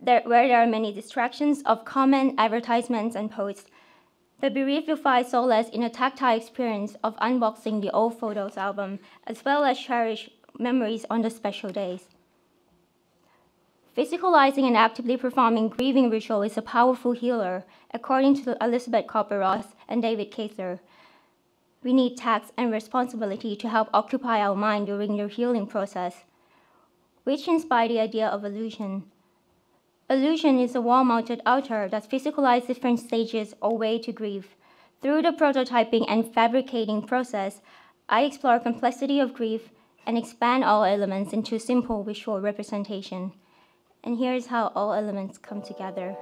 there, where there are many distractions of comment, advertisements, and posts, the bereaved will find solace in a tactile experience of unboxing the old photos album, as well as cherish memories on the special days. Physicalizing and actively performing grieving ritual is a powerful healer, according to Elizabeth Kübler-Ross and David Kessler. We need tact and responsibility to help occupy our mind during the healing process which inspired the idea of illusion. Illusion is a wall-mounted altar that physicalizes different stages or way to grief. Through the prototyping and fabricating process, I explore complexity of grief and expand all elements into simple visual representation. And here's how all elements come together.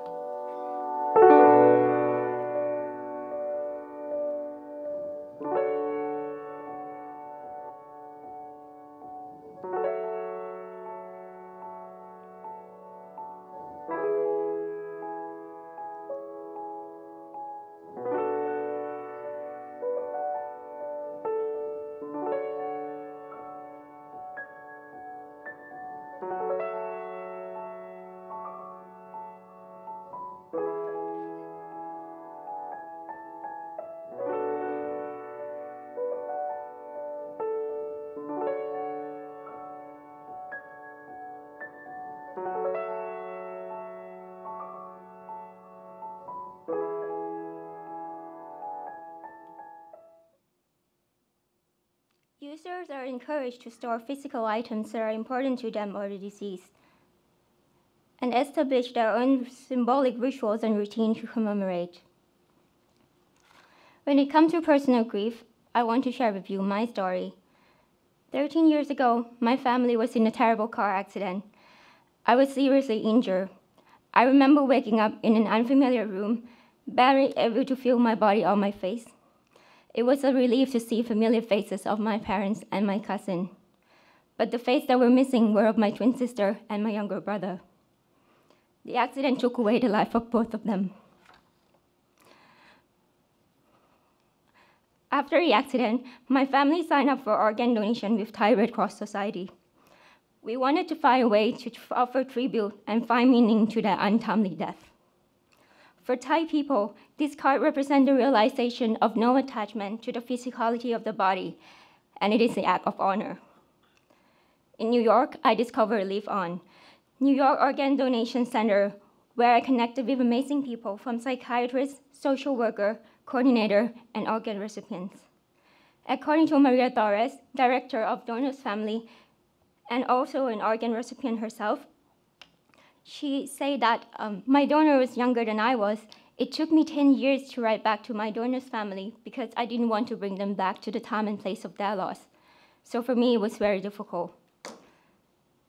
Are encouraged to store physical items that are important to them or the deceased and establish their own symbolic rituals and routine to commemorate. When it comes to personal grief, I want to share with you my story. 13 years ago, my family was in a terrible car accident. I was seriously injured. I remember waking up in an unfamiliar room, barely able to feel my body or my face. It was a relief to see familiar faces of my parents and my cousin. But the faces that were missing were of my twin sister and my younger brother. The accident took away the life of both of them. After the accident, my family signed up for organ donation with Thai Red Cross Society. We wanted to find a way to offer tribute and find meaning to their untimely death. For Thai people, this card represents the realization of no attachment to the physicality of the body, and it is an act of honor. In New York, I discovered Live On, New York Organ Donation Center, where I connected with amazing people from psychiatrists, social worker, coordinator, and organ recipients. According to Maria Torres, director of Donors Family, and also an organ recipient herself, she said that um, my donor was younger than I was. It took me 10 years to write back to my donor's family because I didn't want to bring them back to the time and place of their loss. So for me, it was very difficult.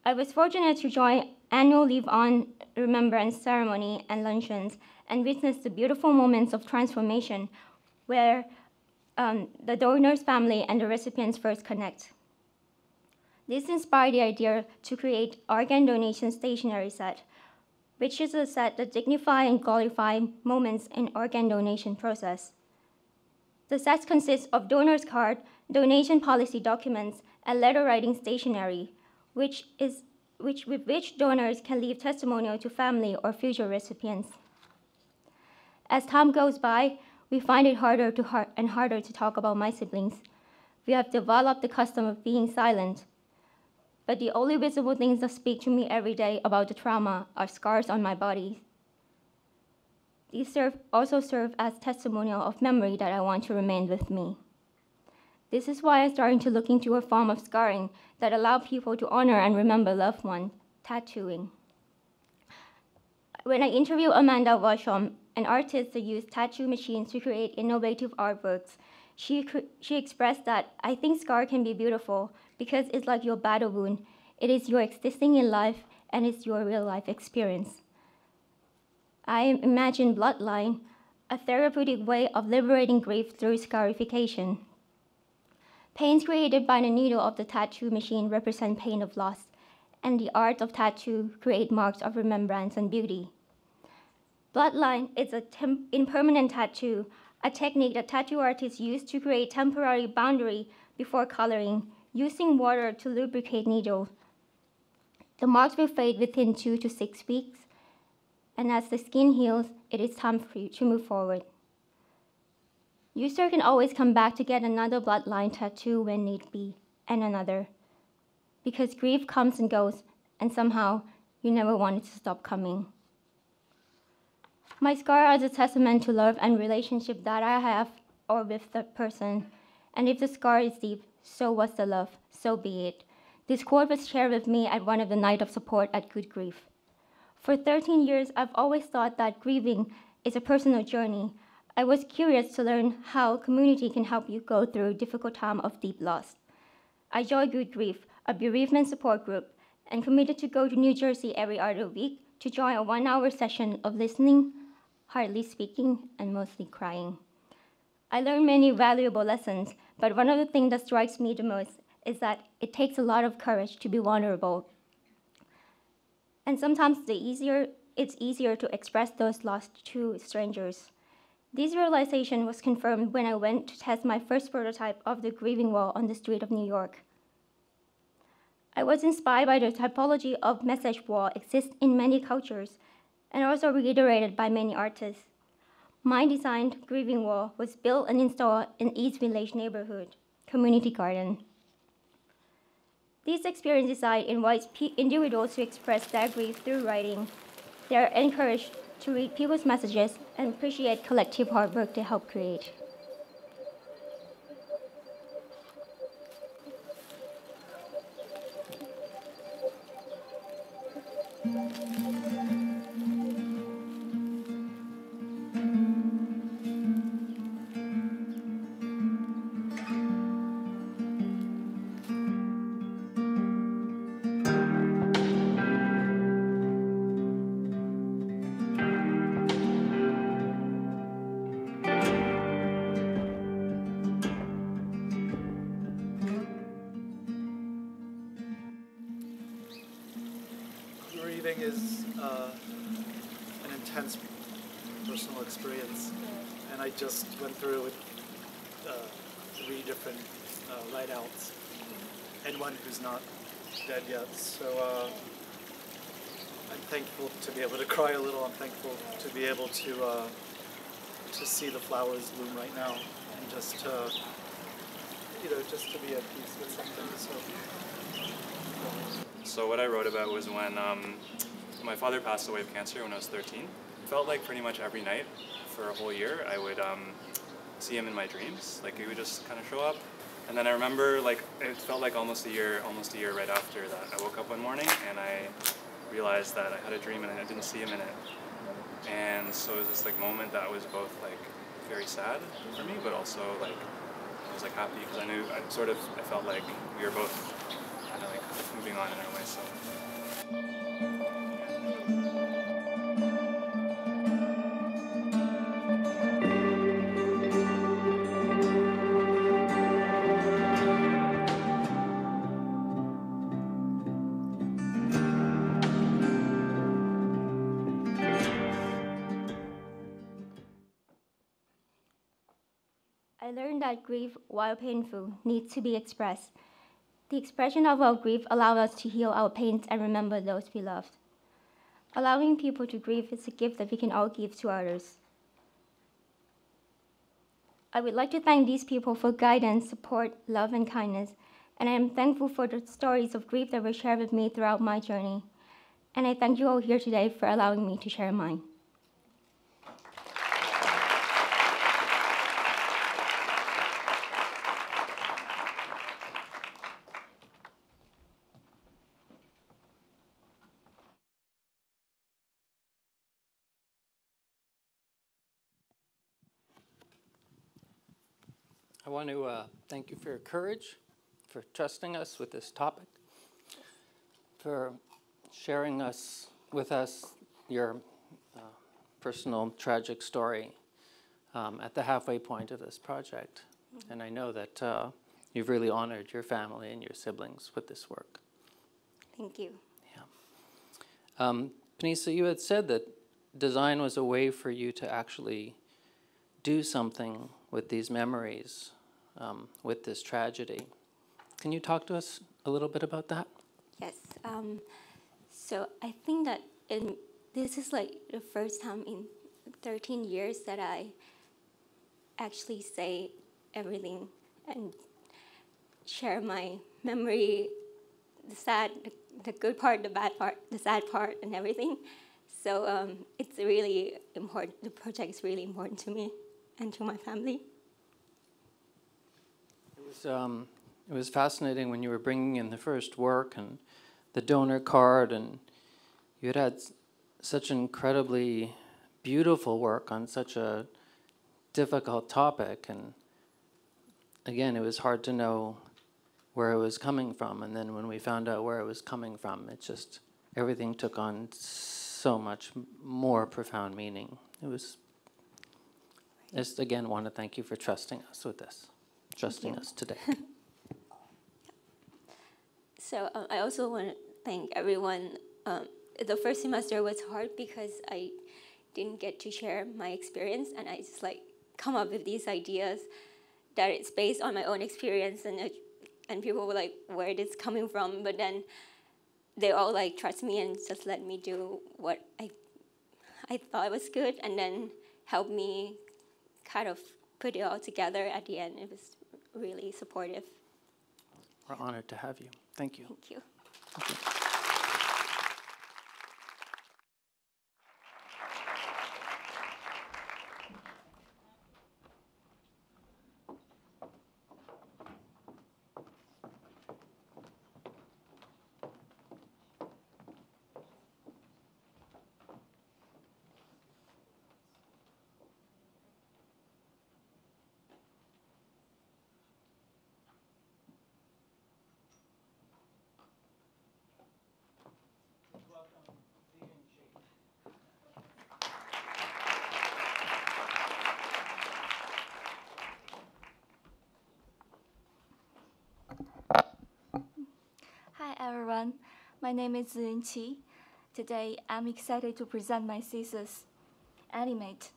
I was fortunate to join annual Live On remembrance ceremony and luncheons and witness the beautiful moments of transformation where um, the donor's family and the recipients first connect. This inspired the idea to create organ donation stationery set, which is a set that dignify and glorify moments in organ donation process. The set consists of donor's card, donation policy documents, and letter writing stationery, which is which, with which donors can leave testimonial to family or future recipients. As time goes by, we find it harder to har and harder to talk about my siblings. We have developed the custom of being silent, but the only visible things that speak to me every day about the trauma are scars on my body. These serve, also serve as testimonial of memory that I want to remain with me. This is why I started to look into a form of scarring that allow people to honor and remember loved ones, tattooing. When I interviewed Amanda Washam, an artist that used tattoo machines to create innovative artworks, she, she expressed that I think scar can be beautiful because it's like your battle wound. It is your existing in life and it's your real life experience. I imagine bloodline, a therapeutic way of liberating grief through scarification. Pains created by the needle of the tattoo machine represent pain of loss, and the art of tattoo create marks of remembrance and beauty. Bloodline is a impermanent tattoo, a technique that tattoo artists use to create temporary boundary before coloring using water to lubricate needles. The marks will fade within two to six weeks, and as the skin heals, it is time for you to move forward. User can always come back to get another bloodline tattoo when need be, and another. Because grief comes and goes, and somehow you never want it to stop coming. My scar is a testament to love and relationship that I have or with the person. And if the scar is deep, so was the love, so be it. This quote was shared with me at one of the night of support at Good Grief. For 13 years, I've always thought that grieving is a personal journey. I was curious to learn how community can help you go through a difficult time of deep loss. I joined Good Grief, a bereavement support group, and committed to go to New Jersey every other week to join a one-hour session of listening, hardly speaking, and mostly crying. I learned many valuable lessons, but one of the things that strikes me the most is that it takes a lot of courage to be vulnerable. And sometimes the easier, it's easier to express those lost to strangers. This realization was confirmed when I went to test my first prototype of the grieving wall on the street of New York. I was inspired by the typology of message wall exists in many cultures and also reiterated by many artists. My designed grieving wall was built and installed in East Village neighborhood, community garden. These experience design invites individuals to express their grief through writing. They are encouraged to read people's messages and appreciate collective hard work to help create. Who's not dead yet. So uh, I'm thankful to be able to cry a little. I'm thankful to be able to uh, to see the flowers bloom right now, and just to you know just to be at peace with something. So. So what I wrote about was when um, my father passed away of cancer when I was 13. Felt like pretty much every night for a whole year I would um, see him in my dreams. Like he would just kind of show up. And then I remember like it felt like almost a year, almost a year right after that. I woke up one morning and I realized that I had a dream and I didn't see him in it. And so it was this like moment that was both like very sad for me, but also like I was like happy because I knew I sort of I felt like we were both kind of like moving on in our way. So. Grief, while painful, needs to be expressed. The expression of our grief allows us to heal our pains and remember those we loved. Allowing people to grieve is a gift that we can all give to others. I would like to thank these people for guidance, support, love, and kindness, and I am thankful for the stories of grief that were shared with me throughout my journey. And I thank you all here today for allowing me to share mine. Want to uh, thank you for your courage, for trusting us with this topic, for sharing us with us your uh, personal tragic story um, at the halfway point of this project. And I know that uh, you've really honored your family and your siblings with this work. Thank you. Um, Panisa, you had said that design was a way for you to actually do something with these memories, um, with this tragedy. Can you talk to us a little bit about that? Yes. Um, so I think that in, this is like the first time in 13 years that I actually say everything and share my memory, the sad, the, the good part, the bad part, the sad part, and everything. So um, it's really important. The project is really important to me and to my family. It was, um, it was fascinating when you were bringing in the first work and the donor card, and you had had such incredibly beautiful work on such a difficult topic. And again, it was hard to know where it was coming from. And then when we found out where it was coming from, it just, everything took on so much more profound meaning. It was, just again, want to thank you for trusting us with this, trusting us today. So um, I also want to thank everyone. Um, the first semester was hard because I didn't get to share my experience, and I just like come up with these ideas that it's based on my own experience, and it, and people were like, "Where this coming from?" But then they all like trust me and just let me do what I I thought was good, and then help me kind of put it all together at the end. It was really supportive. We're honored to have you. Thank you. Thank you. Hi everyone, my name is Ziyun Qi, Today, I'm excited to present my thesis, Animate,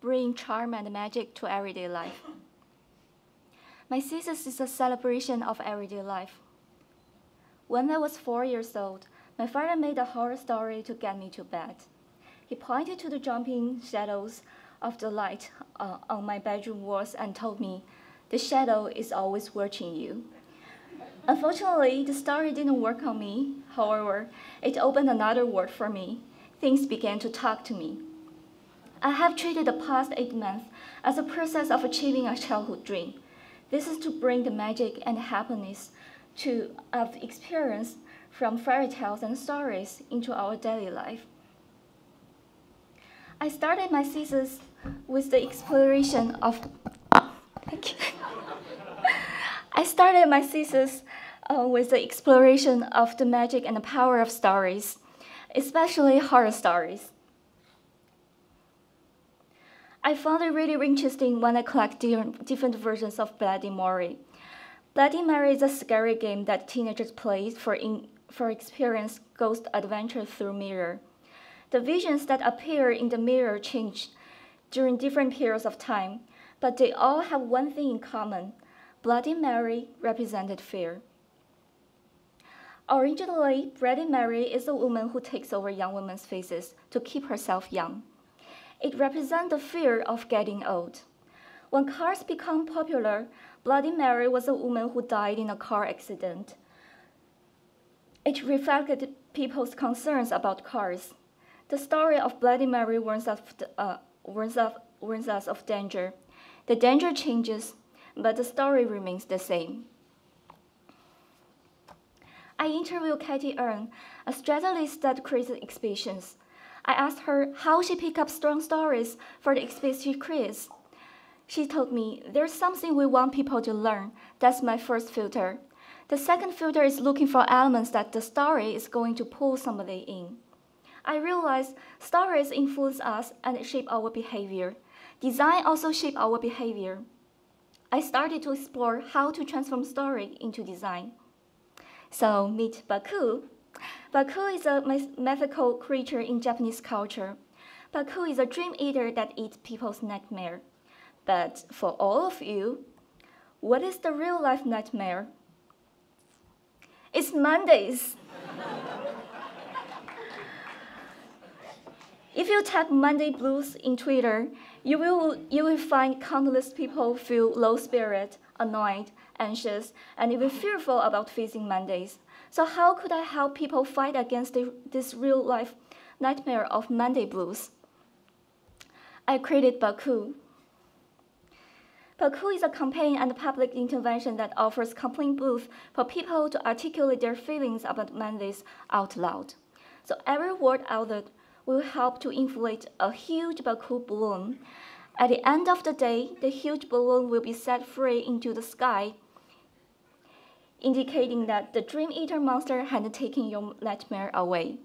Bring Charm and Magic to Everyday Life. My thesis is a celebration of everyday life. When I was four years old, my father made a horror story to get me to bed. He pointed to the jumping shadows of the light uh, on my bedroom walls and told me, the shadow is always watching you. Unfortunately, the story didn't work on me. However, it opened another world for me. Things began to talk to me. I have treated the past eight months as a process of achieving a childhood dream. This is to bring the magic and happiness to of experience from fairy tales and stories into our daily life. I started my thesis with the exploration of. Thank you. I started my thesis uh, with the exploration of the magic and the power of stories, especially horror stories. I found it really interesting when I collected different versions of Bloody Mary. Bloody Mary is a scary game that teenagers play for, in, for experience ghost adventure through mirror. The visions that appear in the mirror change during different periods of time, but they all have one thing in common. Bloody Mary represented fear. Originally, Bloody Mary is a woman who takes over young women's faces to keep herself young. It represents the fear of getting old. When cars become popular, Bloody Mary was a woman who died in a car accident. It reflected people's concerns about cars. The story of Bloody Mary warns us, uh, warns, warns us of danger. The danger changes, but the story remains the same. I interviewed Katie Earn, a strategist that creates exhibitions. I asked her how she picked up strong stories for the exhibit she creates. She told me, there's something we want people to learn. That's my first filter. The second filter is looking for elements that the story is going to pull somebody in. I realized stories influence us and shape our behavior. Design also shape our behavior. I started to explore how to transform story into design. So meet Baku. Baku is a mythical creature in Japanese culture. Baku is a dream eater that eats people's nightmare. But for all of you, what is the real life nightmare? It's Mondays. If you type Monday blues in Twitter, you will, you will find countless people feel low spirit, annoyed, anxious, and even fearful about facing Mondays. So how could I help people fight against the, this real-life nightmare of Monday blues? I created Baku. Baku is a campaign and public intervention that offers complaint booth for people to articulate their feelings about Mondays out loud. So every word outlet will help to inflate a huge Baku balloon. At the end of the day, the huge balloon will be set free into the sky, indicating that the Dream Eater monster had taken your nightmare away.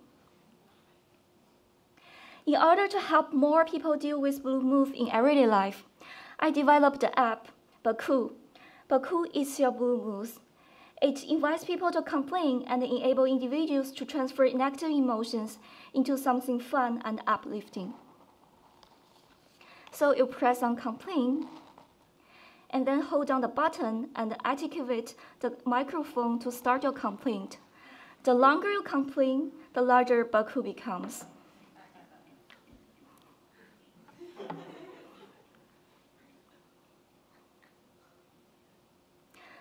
In order to help more people deal with blue mood in everyday life, I developed the app Baku. Baku is your blue mood. It invites people to complain and enable individuals to transfer negative emotions into something fun and uplifting. So you press on complain, and then hold down the button and activate the microphone to start your complaint. The longer you complain, the larger Baku becomes.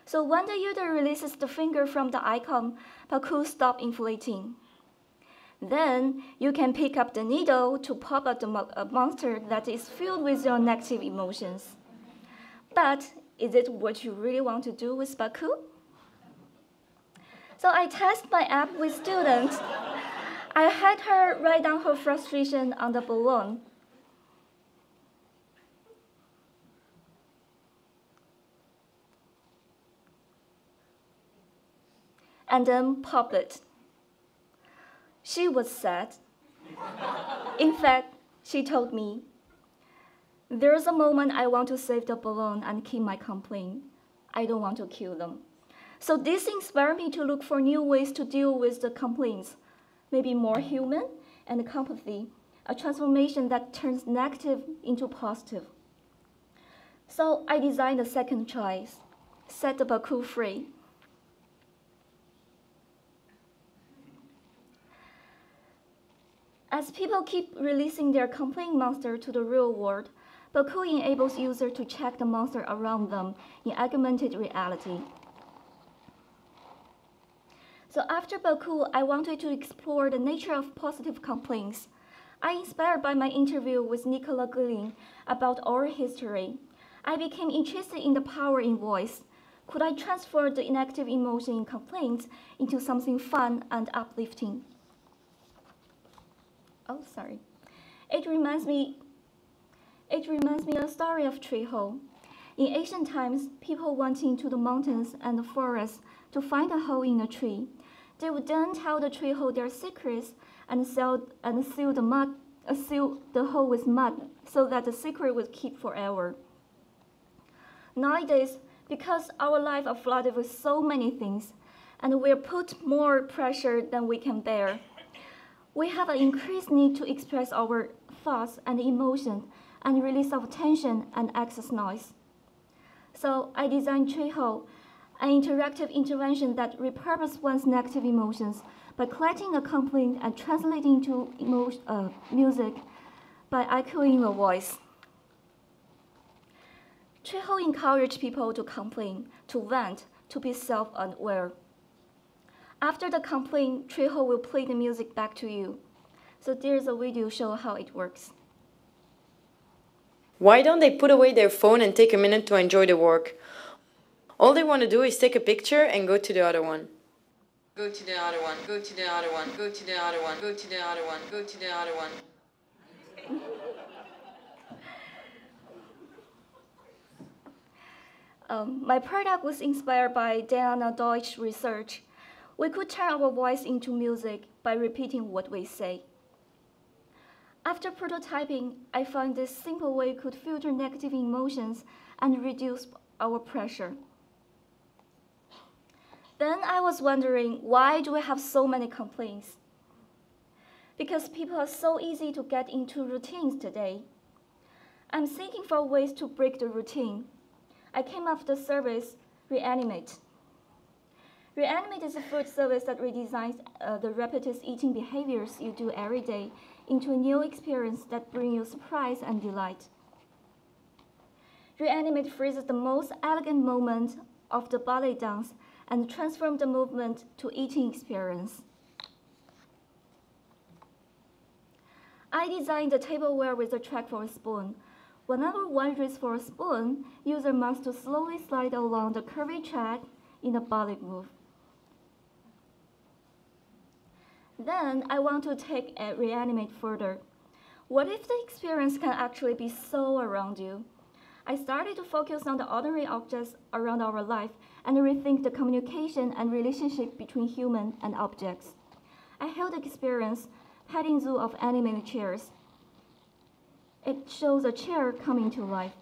So when the user releases the finger from the icon, Baku stop inflating. Then you can pick up the needle to pop out the mo monster that is filled with your negative emotions. But is it what you really want to do with Baku? So I test my app with students. I had her write down her frustration on the balloon and then popped it. She was sad. In fact, she told me, There's a moment I want to save the balloon and keep my complaint. I don't want to kill them. So this inspired me to look for new ways to deal with the complaints. maybe more human and compathy, a transformation that turns negative into positive. So I designed a second choice, set the Baku free. As people keep releasing their complaint monster to the real world, Baku enables users to check the monster around them in augmented reality. So after Baku, I wanted to explore the nature of positive complaints. I inspired by my interview with Nicola Gullin about oral history. I became interested in the power in voice. Could I transfer the negative emotion in complaints into something fun and uplifting? Oh, sorry. It reminds me it reminds me of a story of tree hole. In ancient times, people went into the mountains and the forests to find a hole in a tree. They would then tell the tree hole their secrets and seal, and seal the mud, uh, seal the hole with mud so that the secret would keep forever. Nowadays, because our lives are flooded with so many things, and we're put more pressure than we can bear, we have an increased need to express our thoughts and emotions and release of tension and excess noise. So I designed Treehole, an interactive intervention that repurposes one's negative emotions by collecting a complaint and translating to uh, music by echoing the voice. Treehole encourages people to complain, to vent, to be self-aware. After the complaint, Treehole will play the music back to you. So there's a video show how it works. Why don't they put away their phone and take a minute to enjoy the work? All they want to do is take a picture and go to the other one. Go to the other one, go to the other one, go to the other one, go to the other one, go to the other one. Um, my product was inspired by Diana Deutsch research. We could turn our voice into music by repeating what we say. After prototyping, I found this simple way could filter negative emotions and reduce our pressure. Then I was wondering, why do we have so many complaints? Because people are so easy to get into routines today. I'm thinking for ways to break the routine. I came up with the service Reanimate. Reanimate is a food service that redesigns uh, the repetitive eating behaviors you do every day into a new experience that brings you surprise and delight. Reanimate freezes the most elegant moment of the ballet dance and transforms the movement to eating experience. I designed the tableware with a track for a spoon. Whenever one reaches for a spoon, user must to slowly slide along the curvy track in the ballet move. Then I want to take a reanimate further. What if the experience can actually be so around you? I started to focus on the ordinary objects around our life and rethink the communication and relationship between human and objects. I held the experience petting zoo of animated chairs. It shows a chair coming to life.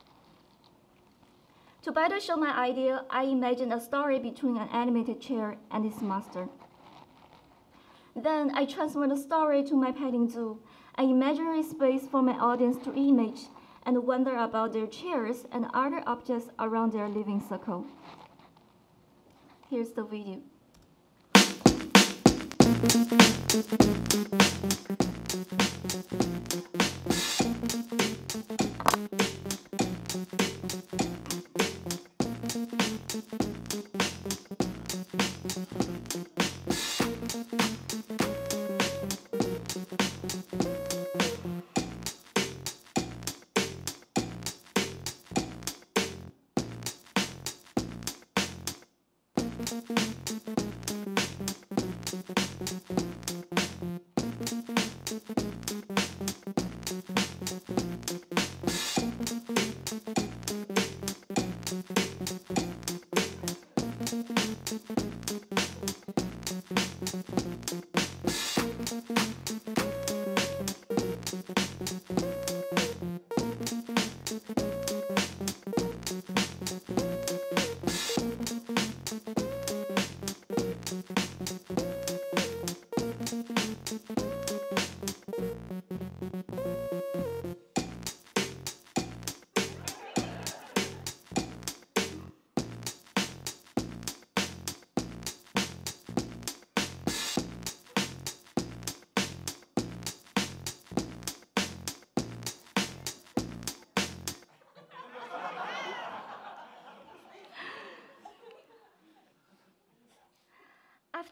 To better show my idea, I imagined a story between an animated chair and its master. Then I transfer the story to my painting zoo, an imaginary space for my audience to image and wonder about their chairs and other objects around their living circle. Here's the video.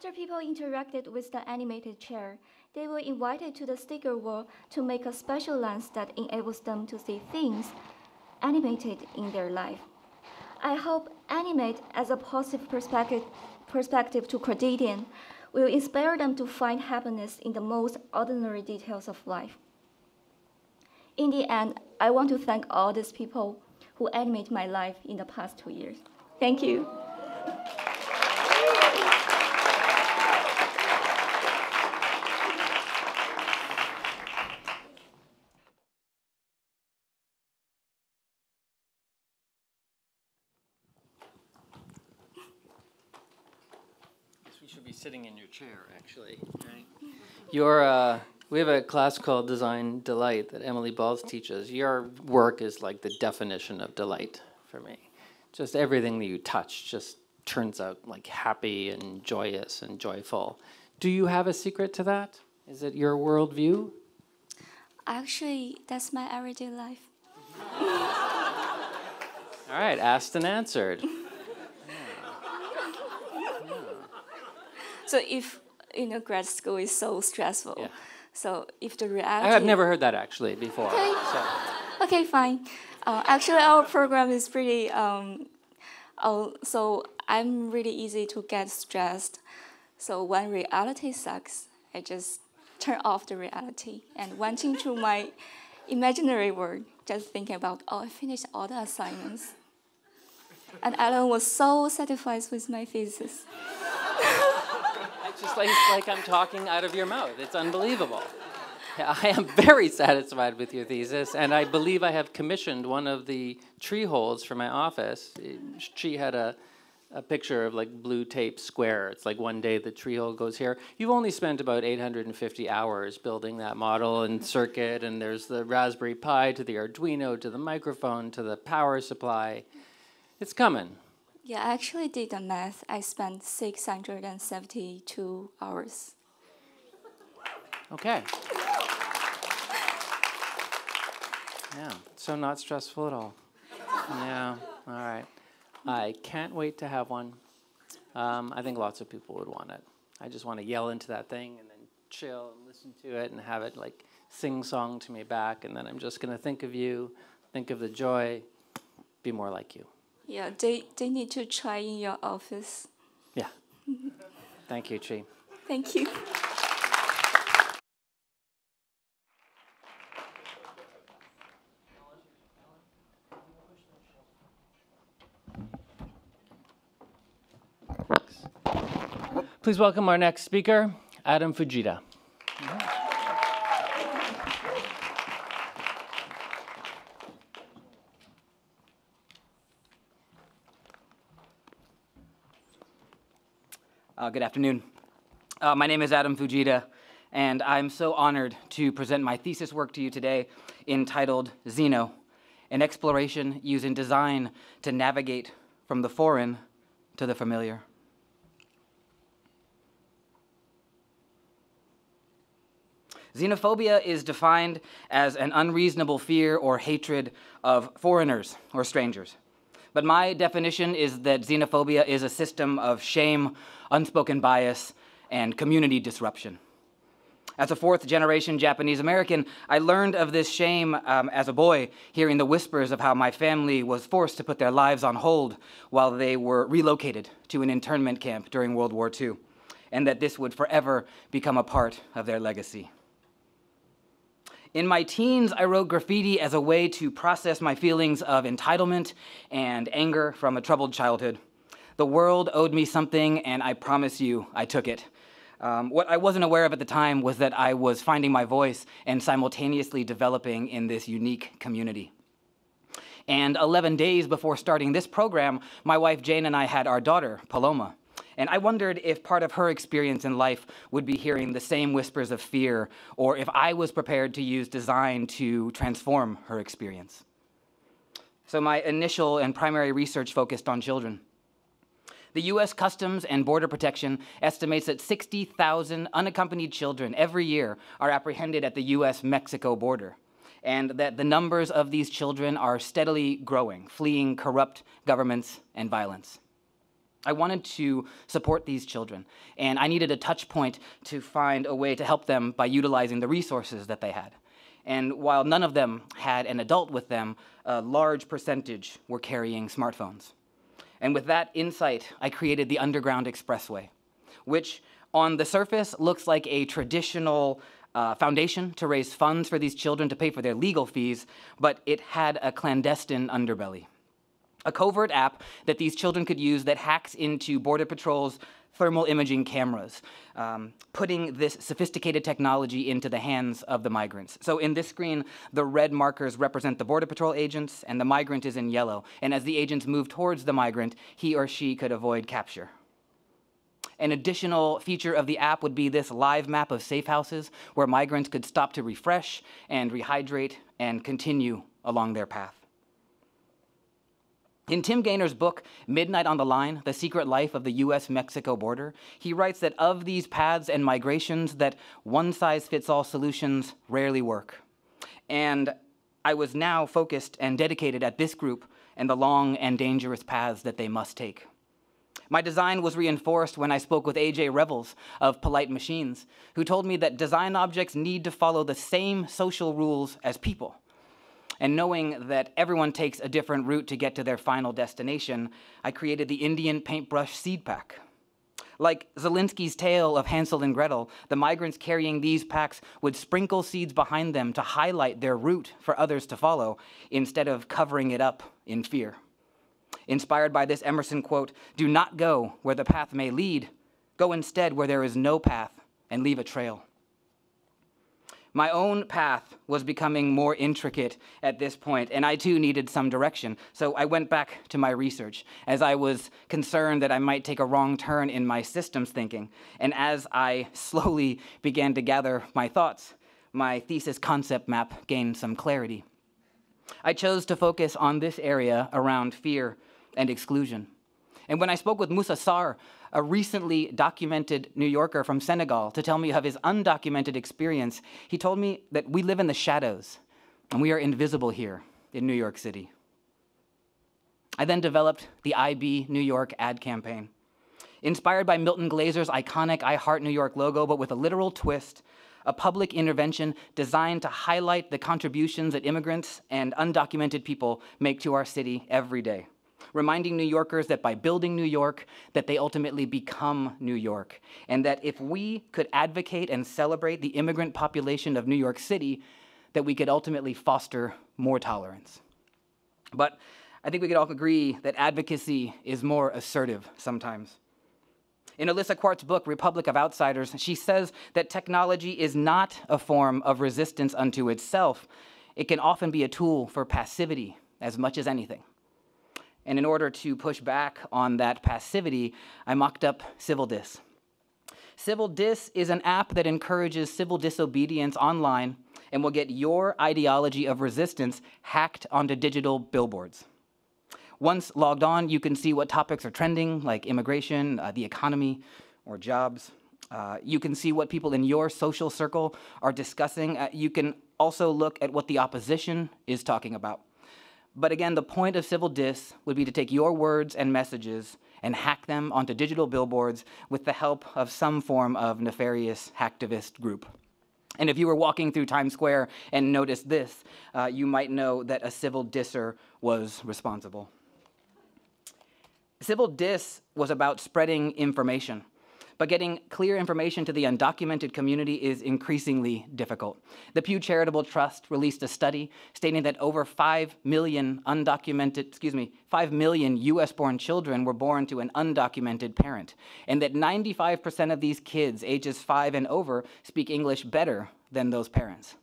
After people interacted with the animated chair, they were invited to the sticker wall to make a special lens that enables them to see things animated in their life. I hope animate as a positive perspective, perspective to quotidian will inspire them to find happiness in the most ordinary details of life. In the end, I want to thank all these people who animate my life in the past two years. Thank. You should be sitting in your chair, actually. Right? Your, uh, we have a class called Design Delight that Emily Balls teaches. Your work is like the definition of delight for me. Just everything that you touch just turns out like happy and joyous and joyful. Do you have a secret to that? Is it your worldview? Actually, that's my everyday life. All right, asked and answered. So if you know grad school is so stressful, so if the reality I have never heard that actually before. Okay. So. Okay, fine. Uh, actually, our program is pretty. Um, uh, so I'm really easy to get stressed. So when reality sucks, I just turn off the reality and went into my imaginary world, just thinking about, oh, I finished all the assignments. And Allan was so satisfied with my thesis. Just like, like I'm talking out of your mouth. It's unbelievable. I am very satisfied with your thesis, and I believe I have commissioned one of the tree holes for my office. She had a, a picture of like blue tape square. It's like one day the tree hole goes here. You've only spent about 850 hours building that model and circuit, and there's the Raspberry Pi to the Arduino to the microphone to the power supply. It's coming. Yeah, I actually did the math. I spent 672 hours. Okay. Yeah, so not stressful at all. Yeah, all right. I can't wait to have one. Um, I think lots of people would want it. I just want to yell into that thing and then chill and listen to it and have it like sing song to me back, and then I'm just going to think of you, think of the joy, be more like you. Yeah, they, they need to try in your office. Yeah. Thank you, Qi. Thank you. Please welcome our next speaker, Adam Fujita. Uh, good afternoon. Uh, my name is Adam Fujita, and I'm so honored to present my thesis work to you today entitled Xeno An Exploration Using Design to Navigate from the Foreign to the Familiar. Xenophobia is defined as an unreasonable fear or hatred of foreigners or strangers. But my definition is that xenophobia is a system of shame, unspoken bias, and community disruption. As a fourth generation Japanese American, I learned of this shame um, as a boy, hearing the whispers of how my family was forced to put their lives on hold while they were relocated to an internment camp during World War II, and that this would forever become a part of their legacy. In my teens, I wrote graffiti as a way to process my feelings of entitlement and anger from a troubled childhood. The world owed me something, and I promise you, I took it. Um, what I wasn't aware of at the time was that I was finding my voice and simultaneously developing in this unique community. And 11 days before starting this program, my wife Jane and I had our daughter, Paloma. And I wondered if part of her experience in life would be hearing the same whispers of fear, or if I was prepared to use design to transform her experience. So my initial and primary research focused on children. The US Customs and Border Protection estimates that 60,000 unaccompanied children every year are apprehended at the US Mexico border, and that the numbers of these children are steadily growing, fleeing corrupt governments and violence. I wanted to support these children, and I needed a touch point to find a way to help them by utilizing the resources that they had. And while none of them had an adult with them, a large percentage were carrying smartphones. And with that insight, I created the Underground Expressway, which on the surface looks like a traditional uh, foundation to raise funds for these children to pay for their legal fees, but it had a clandestine underbelly. A covert app that these children could use that hacks into Border Patrol's thermal imaging cameras, um, putting this sophisticated technology into the hands of the migrants. So in this screen, the red markers represent the Border Patrol agents, and the migrant is in yellow. And as the agents move towards the migrant, he or she could avoid capture. An additional feature of the app would be this live map of safe houses where migrants could stop to refresh and rehydrate and continue along their path. In Tim Gaynor's book, Midnight on the Line The Secret Life of the US Mexico Border, he writes that of these paths and migrations, that one size fits all solutions rarely work. And I was now focused and dedicated at this group and the long and dangerous paths that they must take. My design was reinforced when I spoke with AJ Revels of Polite Machines, who told me that design objects need to follow the same social rules as people. And knowing that everyone takes a different route to get to their final destination, I created the Indian paintbrush seed pack. Like Zelinsky's tale of Hansel and Gretel, the migrants carrying these packs would sprinkle seeds behind them to highlight their route for others to follow, instead of covering it up in fear. Inspired by this Emerson quote Do not go where the path may lead, go instead where there is no path and leave a trail. My own path was becoming more intricate at this point, and I too needed some direction. So I went back to my research as I was concerned that I might take a wrong turn in my systems thinking. And as I slowly began to gather my thoughts, my thesis concept map gained some clarity. I chose to focus on this area around fear and exclusion. And when I spoke with Musa Sarr, a recently documented New Yorker from Senegal, to tell me of his undocumented experience, he told me that we live in the shadows and we are invisible here in New York City. I then developed the IB New York ad campaign. Inspired by Milton Glaser's iconic I Heart New York logo, but with a literal twist, a public intervention designed to highlight the contributions that immigrants and undocumented people make to our city every day reminding New Yorkers that by building New York, that they ultimately become New York, and that if we could advocate and celebrate the immigrant population of New York City, that we could ultimately foster more tolerance. But I think we could all agree that advocacy is more assertive sometimes. In Alyssa Quart's book, Republic of Outsiders, she says that technology is not a form of resistance unto itself. It can often be a tool for passivity as much as anything. And in order to push back on that passivity, I mocked up Civil Dis. Civil Dis is an app that encourages civil disobedience online and will get your ideology of resistance hacked onto digital billboards. Once logged on, you can see what topics are trending, like immigration, uh, the economy, or jobs. Uh, you can see what people in your social circle are discussing. Uh, you can also look at what the opposition is talking about. But again, the point of civil dis would be to take your words and messages and hack them onto digital billboards with the help of some form of nefarious hacktivist group. And if you were walking through Times Square and noticed this, uh, you might know that a civil disser was responsible. Civil dis was about spreading information but getting clear information to the undocumented community is increasingly difficult. The Pew Charitable Trust released a study stating that over 5 million undocumented, excuse me, 5 million US born children were born to an undocumented parent, and that 95% of these kids ages 5 and over speak English better than those parents.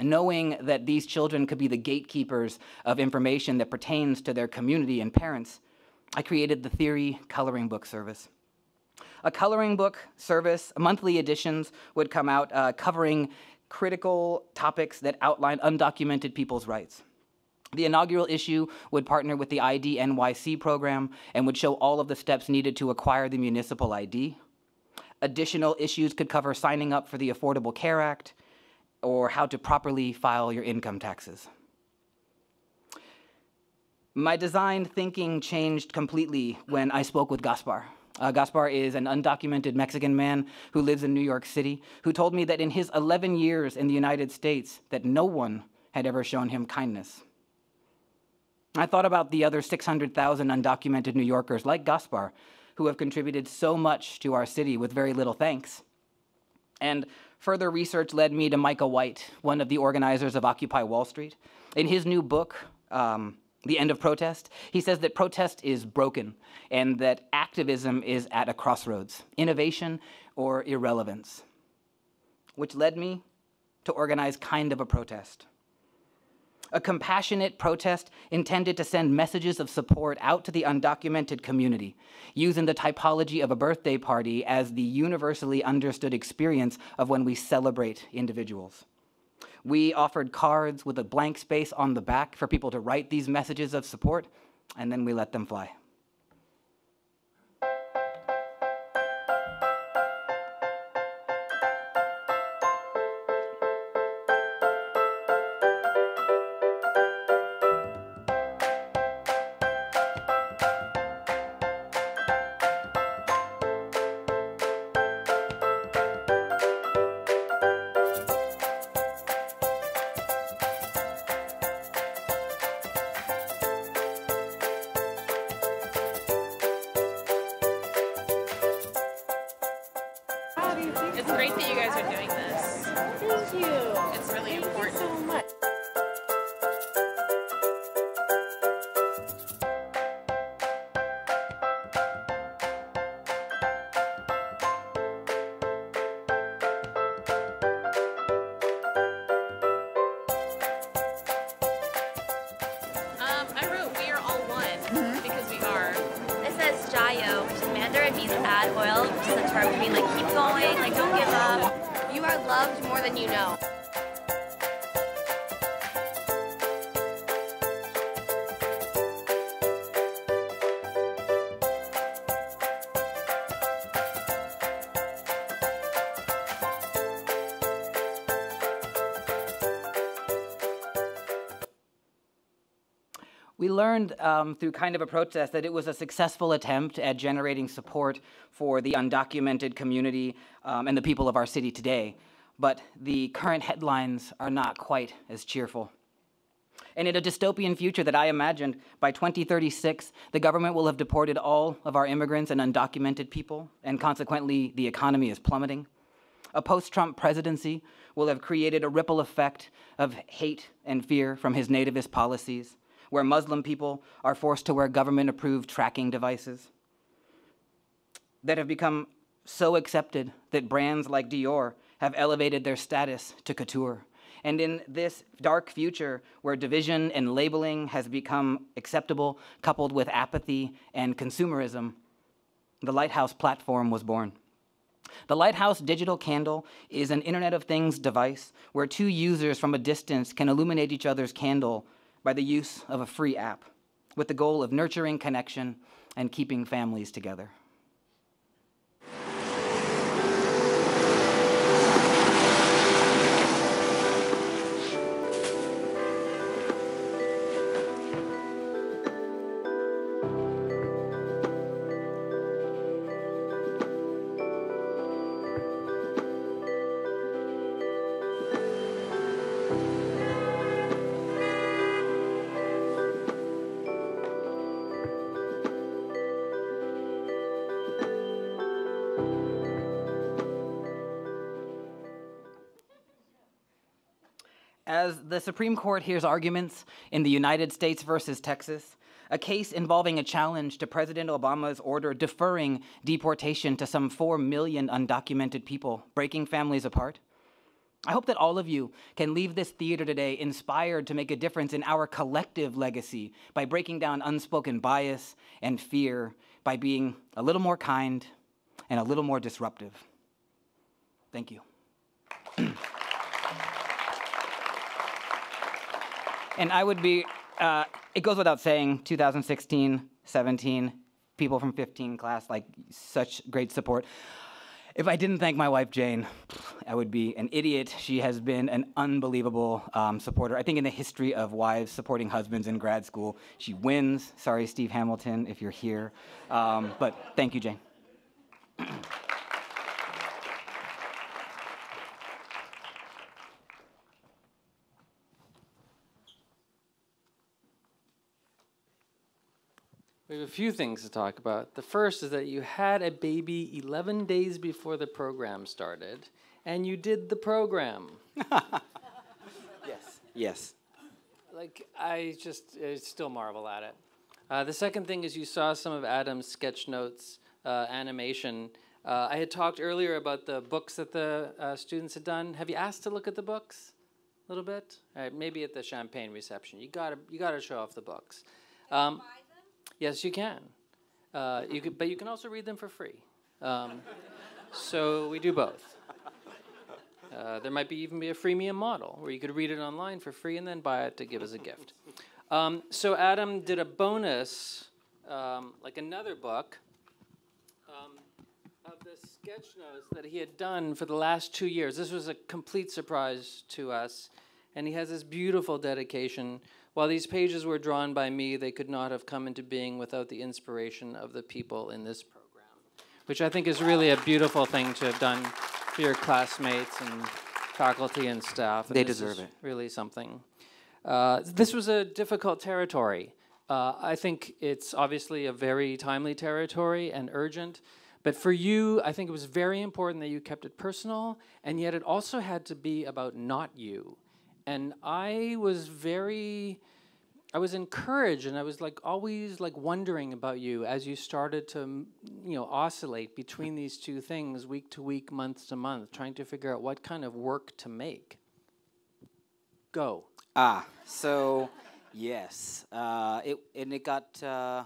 Knowing that these children could be the gatekeepers of information that pertains to their community and parents, I created the Theory Coloring Book Service a coloring book service, monthly editions would come out uh, covering critical topics that outline undocumented people's rights. The inaugural issue would partner with the ID NYC program and would show all of the steps needed to acquire the municipal ID. Additional issues could cover signing up for the Affordable Care Act or how to properly file your income taxes. My design thinking changed completely when I spoke with Gaspar. Uh, Gaspar is an undocumented Mexican man who lives in New York City, who told me that in his 11 years in the United States, that no one had ever shown him kindness. I thought about the other 600,000 undocumented New Yorkers like Gaspar, who have contributed so much to our city with very little thanks. And further research led me to Micah White, one of the organizers of Occupy Wall Street. In his new book, um, the end of protest, he says that protest is broken and that activism is at a crossroads innovation or irrelevance. Which led me to organize kind of a protest. A compassionate protest intended to send messages of support out to the undocumented community, using the typology of a birthday party as the universally understood experience of when we celebrate individuals. We offered cards with a blank space on the back for people to write these messages of support, and then we let them fly. Um, through kind of a protest that it was a successful attempt at generating support for the undocumented community um, and the people of our city today. But the current headlines are not quite as cheerful. And in a dystopian future that I imagined, by 2036, the government will have deported all of our immigrants and undocumented people, and consequently, the economy is plummeting. A post Trump presidency will have created a ripple effect of hate and fear from his nativist policies, where Muslim people are forced to wear government approved tracking devices that have become so accepted that brands like Dior have elevated their status to couture. And in this dark future where division and labeling has become acceptable, coupled with apathy and consumerism, the Lighthouse platform was born. The Lighthouse Digital Candle is an Internet of Things device where two users from a distance can illuminate each other's candle by the use of a free app, with the goal of nurturing connection and keeping families together. The Supreme Court hears arguments in the United States versus Texas, a case involving a challenge to President Obama's order deferring deportation to some 4 million undocumented people, breaking families apart. I hope that all of you can leave this theater today inspired to make a difference in our collective legacy by breaking down unspoken bias and fear, by being a little more kind and a little more disruptive. Thank you. And I would be, uh, it goes without saying, 2016, 17, people from 15 class, like such great support. If I didn't thank my wife, Jane, I would be an idiot. She has been an unbelievable um, supporter. I think in the history of wives supporting husbands in grad school, she wins. Sorry, Steve Hamilton, if you're here. Um, but thank you, Jane. a few things to talk about. The first is that you had a baby 11 days before the program started, and you did the program. yes. Yes. Like, I just I still marvel at it. Uh, the second thing is you saw some of Adam's sketch notes uh, animation. Uh, I had talked earlier about the books that the uh, students had done. Have you asked to look at the books a little bit? maybe at the champagne reception. You gotta you gotta show off the books. Um, Yes, you can. Uh, you but you can also read them for free. Um, so we do both. Uh, there might be even be a freemium model where you could read it online for free and then buy it to give as a gift. Um, so Adam did a bonus, um, like another book, um, of the sketch notes that he had done for the last two years. This was a complete surprise to us, and he has this beautiful dedication while these pages were drawn by me, they could not have come into being without the inspiration of the people in this program, which I think is really a beautiful thing to have done for your classmates and faculty and staff. And they deserve it. Really something. Uh, this was a difficult territory. Uh, I think it's obviously a very timely territory and urgent. But for you, I think it was very important that you kept it personal, and yet it also had to be about not you and I was very I was encouraged and I was like always like wondering about you as you started to you know oscillate between these two things week to week, month to month, trying to figure out what kind of work to make. Go. Ah, so yes, uh, it and it got. Uh,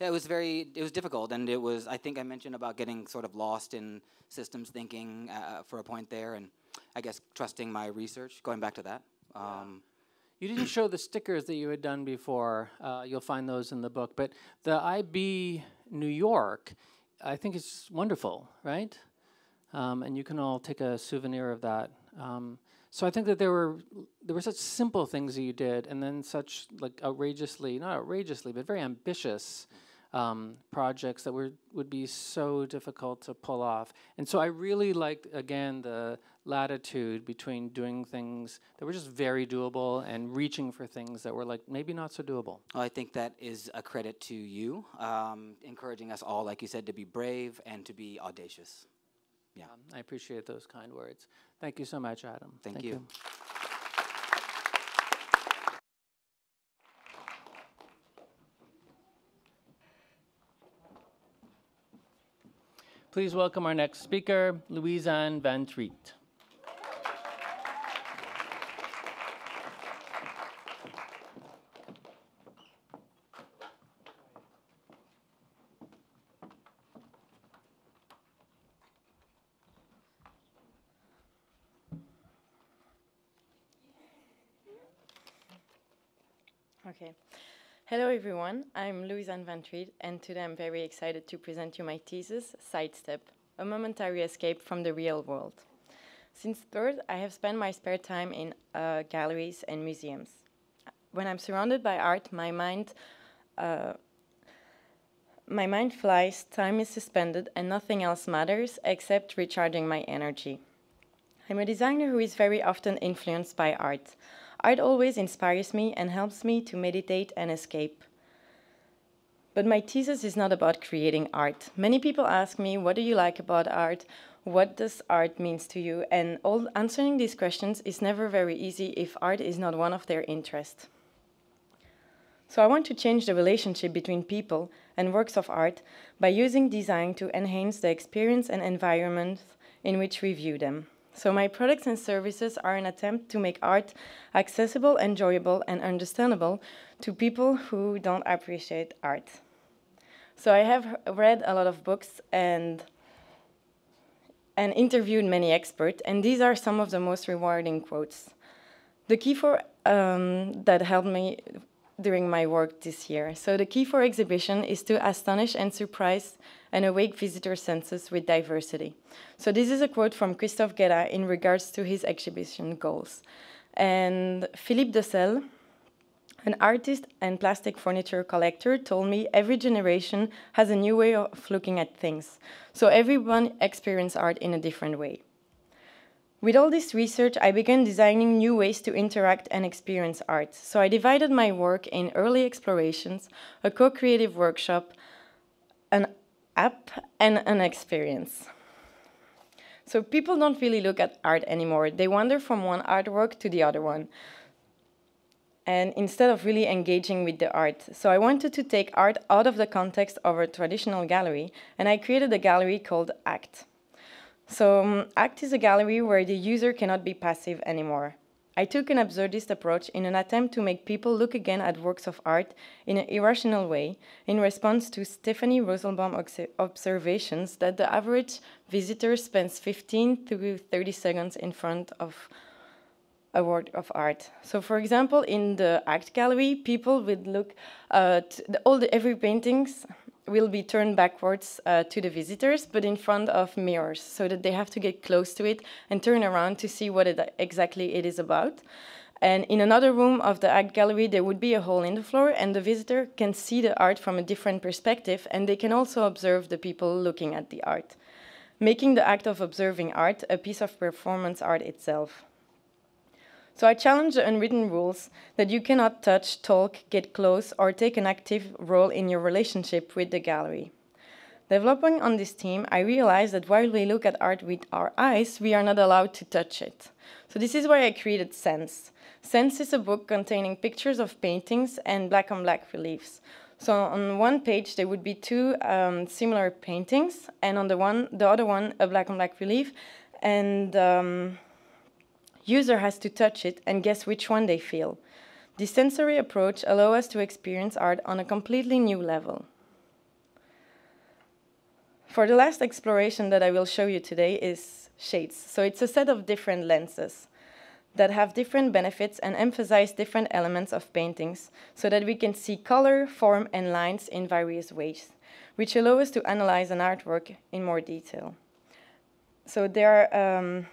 it was very it was difficult, and it was I think I mentioned about getting sort of lost in systems thinking uh, for a point there, and I guess trusting my research. Going back to that. Um, you didn't show the stickers that you had done before. Uh, you'll find those in the book. But the IB New York, I think it's wonderful, right? Um, and you can all take a souvenir of that. Um, so I think that there were there were such simple things that you did, and then such like outrageously, not outrageously, but very ambitious um, projects that were would be so difficult to pull off. And so I really liked again the latitude between doing things that were just very doable and reaching for things that were like maybe not so doable. Well, I think that is a credit to you, um, encouraging us all, like you said, to be brave and to be audacious. Yeah, um, I appreciate those kind words. Thank you so much, Adam. Thank, Thank you. you. Please welcome our next speaker, Louise-Anne van 't Riet. Okay. Hello, everyone. I'm Louise-Anne van 't Riet, and today I'm very excited to present you my thesis, Sidestep, a momentary escape from the real world. Since third, I have spent my spare time in uh, galleries and museums. When I'm surrounded by art, my mind, uh, my mind flies, time is suspended, and nothing else matters except recharging my energy. I'm a designer who is very often influenced by art. Art always inspires me and helps me to meditate and escape. But my thesis is not about creating art. Many people ask me, what do you like about art? What does art means to you? And all answering these questions is never very easy if art is not one of their interests. So I want to change the relationship between people and works of art by using design to enhance the experience and environment in which we view them. So my products and services are an attempt to make art accessible, enjoyable, and understandable to people who don't appreciate art. So I have read a lot of books and and interviewed many experts, and these are some of the most rewarding quotes. The key for um, that helped me during my work this year. So the key for exhibition is to astonish and surprise and awake visitor senses with diversity. So this is a quote from Christophe Guérin in regards to his exhibition goals. And Philippe Decelle, an artist and plastic furniture collector, told me every generation has a new way of looking at things. So everyone experiences art in a different way. With all this research, I began designing new ways to interact and experience art. So I divided my work in early explorations, a co-creative workshop, an app, and an experience. So people don't really look at art anymore. They wander from one artwork to the other one. And instead of really engaging with the art. So I wanted to take art out of the context of a traditional gallery, and I created a gallery called ACT. So um, ACT is a gallery where the user cannot be passive anymore. I took an absurdist approach in an attempt to make people look again at works of art in an irrational way in response to Stephanie Rosenbaum observations that the average visitor spends 15 to 30 seconds in front of a work of art. So, for example, in the art gallery, people would look at all the every paintings will be turned backwards uh, to the visitors, but in front of mirrors, so that they have to get close to it and turn around to see what it, exactly it is about. And in another room of the art gallery, there would be a hole in the floor, and the visitor can see the art from a different perspective, and they can also observe the people looking at the art, making the act of observing art a piece of performance art itself. So I challenge the unwritten rules that you cannot touch, talk, get close, or take an active role in your relationship with the gallery. Developing on this theme, I realized that while we look at art with our eyes, we are not allowed to touch it. So this is why I created Sense. Sense is a book containing pictures of paintings and black on black reliefs. So on one page there would be two um, similar paintings, and on the one, the other one, a black on black relief, and um, User has to touch it and guess which one they feel. The sensory approach allows us to experience art on a completely new level. For the last exploration that I will show you today is shades. So it's a set of different lenses that have different benefits and emphasize different elements of paintings so that we can see color, form, and lines in various ways, which allow us to analyze an artwork in more detail. So there are um,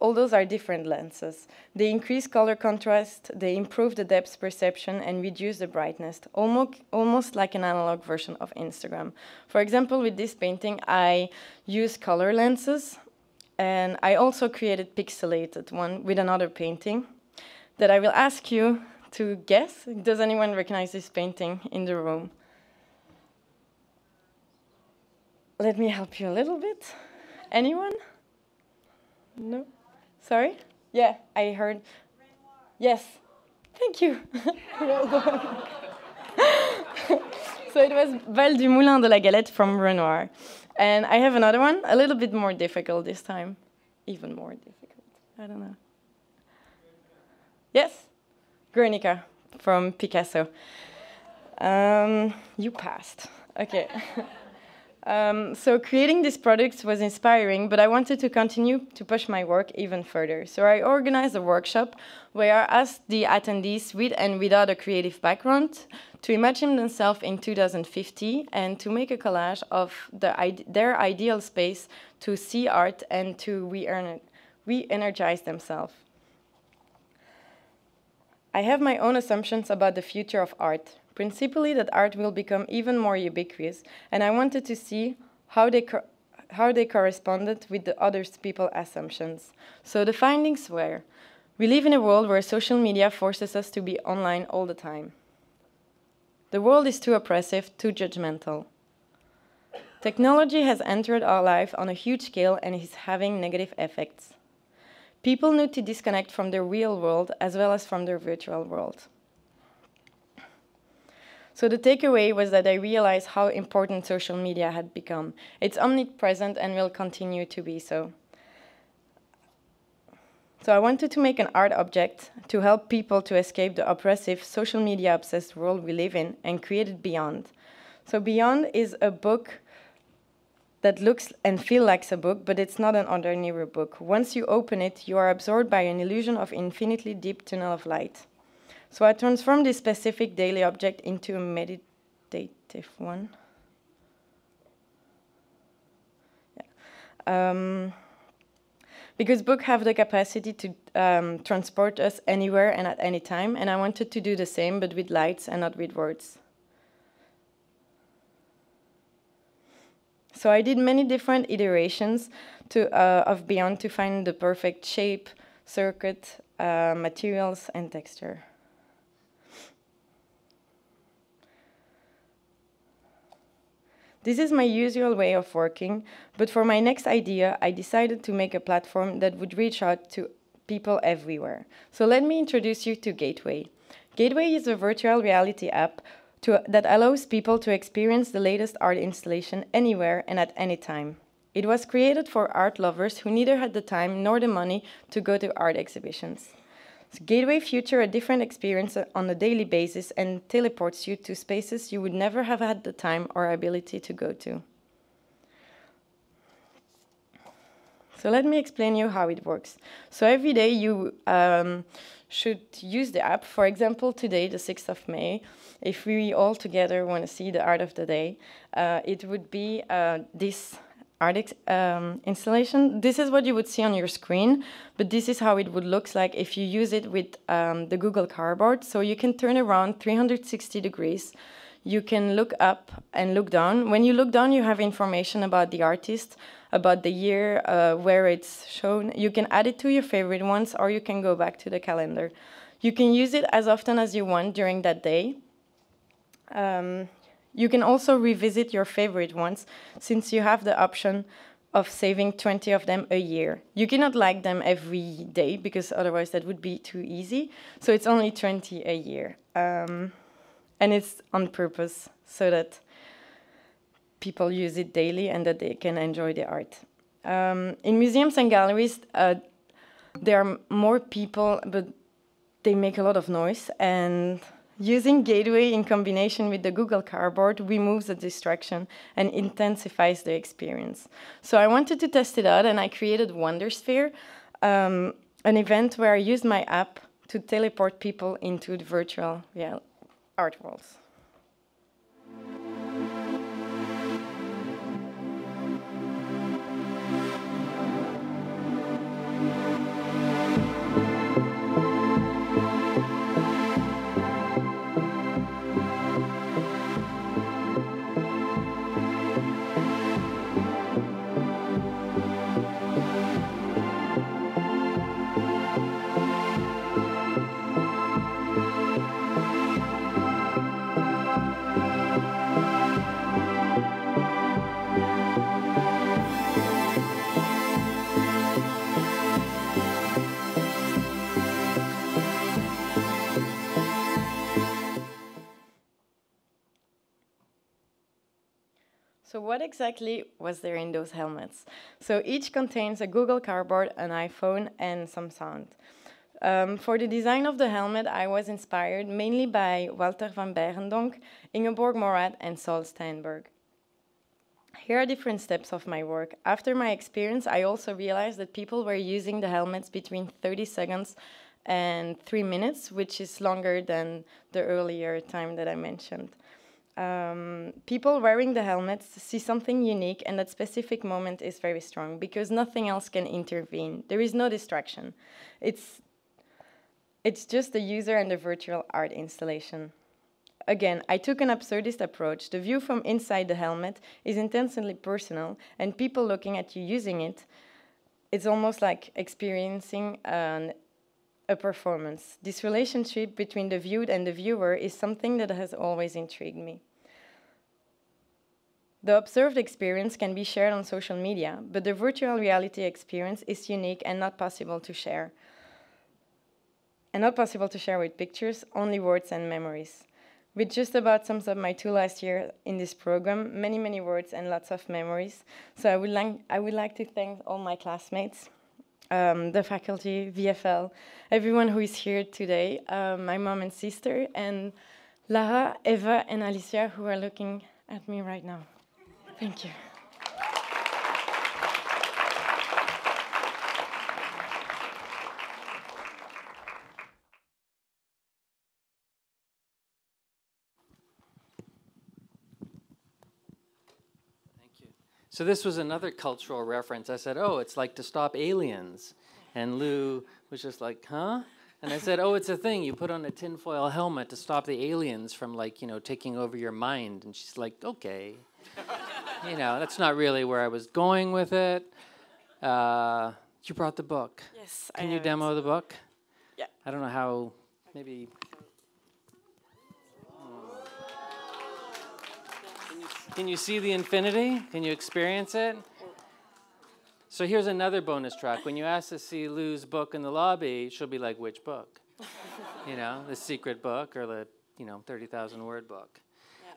all those are different lenses. They increase color contrast, they improve the depth perception, and reduce the brightness, almost, almost like an analog version of Instagram. For example, with this painting, I use color lenses, and I also created pixelated one with another painting that I will ask you to guess. Does anyone recognize this painting in the room? Let me help you a little bit. Anyone? No? Sorry? Yeah, I heard. Yes. Thank you. so it was Bal du Moulin de la Galette from Renoir. And I have another one, a little bit more difficult this time. Even more difficult. I don't know. Yes? Guernica from Picasso. Um, you passed. Okay. Um, so creating these products was inspiring, but I wanted to continue to push my work even further. So I organized a workshop where I asked the attendees with and without a creative background to imagine themselves in 2050 and to make a collage of the, their ideal space to see art and to re-energize themselves. I have my own assumptions about the future of art, principally that art will become even more ubiquitous, and I wanted to see how they, how they corresponded with the other people's assumptions. So the findings were, we live in a world where social media forces us to be online all the time. The world is too oppressive, too judgmental. Technology has entered our life on a huge scale and is having negative effects. People need to disconnect from their real world as well as from their virtual world. So the takeaway was that I realized how important social media had become. It's omnipresent and will continue to be so. So I wanted to make an art object to help people to escape the oppressive, social media obsessed world we live in and create it beyond. So Beyond is a book that looks and feels like a book, but it's not an ordinary book. Once you open it, you are absorbed by an illusion of infinitely deep tunnel of light. So I transform this specific daily object into a meditative one. Yeah. Um, because books have the capacity to um, transport us anywhere and at any time, and I wanted to do the same, but with lights and not with words. So I did many different iterations to, uh, of Beyond to find the perfect shape, circuit, uh, materials, and texture. This is my usual way of working, but for my next idea, I decided to make a platform that would reach out to people everywhere. So let me introduce you to Gateway. Gateway is a virtual reality app to, that allows people to experience the latest art installation anywhere and at any time. It was created for art lovers who neither had the time nor the money to go to art exhibitions. Gateway Future, a different experience on a daily basis and teleports you to spaces you would never have had the time or ability to go to. So let me explain you how it works. So every day you um, should use the app. For example, today, the 6th of May, if we all together want to see the art of the day, uh, it would be uh, this um, installation. This is what you would see on your screen, but this is how it would look like if you use it with um, the Google Cardboard. So you can turn around 360 degrees. You can look up and look down. When you look down, you have information about the artist, about the year, uh, where it's shown. You can add it to your favorite ones, or you can go back to the calendar. You can use it as often as you want during that day. Um, you can also revisit your favorite ones since you have the option of saving 20 of them a year. You cannot like them every day because otherwise that would be too easy. So it's only 20 a year. Um, and it's on purpose so that people use it daily and that they can enjoy the art. Um, in museums and galleries, uh, there are more people, but they make a lot of noise and Using Gateway in combination with the Google Cardboard removes the distraction and intensifies the experience. So I wanted to test it out and I created Wondersphere, um, an event where I used my app to teleport people into the virtual real art worlds. So what exactly was there in those helmets? So each contains a Google Cardboard, an iPhone, and some sound. Um, for the design of the helmet, I was inspired mainly by Walter van Beirendonck, Ingeborg Morath, and Saul Steinberg. Here are different steps of my work. After my experience, I also realized that people were using the helmets between 30 seconds and three minutes, which is longer than the earlier time that I mentioned um, people wearing the helmets see something unique, and that specific moment is very strong because nothing else can intervene. There is no distraction. It's it's just the user and the virtual art installation. Again, I took an absurdist approach. The view from inside the helmet is intensely personal, and people looking at you using it, it's almost like experiencing an a performance. This relationship between the viewed and the viewer is something that has always intrigued me. The observed experience can be shared on social media, but the virtual reality experience is unique and not possible to share. And not possible to share with pictures, only words and memories. Which just about sums up my two last years in this program, many, many words and lots of memories. So I would like, I would like to thank all my classmates, um, the faculty, VFL, everyone who is here today, uh, my mom and sister, and Lara, Eva, and Alicia who are looking at me right now. Thank you. So this was another cultural reference. I said, "Oh, it's like to stop aliens," and Lou was just like, "Huh?" And I said, "Oh, it's a thing. You put on a tinfoil helmet to stop the aliens from like you know taking over your mind." And she's like, "Okay." you know, that's not really where I was going with it. Uh, you brought the book. Yes, I Can you have it. demo the book? Yeah. I don't know how. Maybe. Can you see the infinity? Can you experience it? So here's another bonus track. When you ask to see Lou's book in the lobby, she'll be like, "Which book?" you know, the secret book or the you know thirty thousand word book.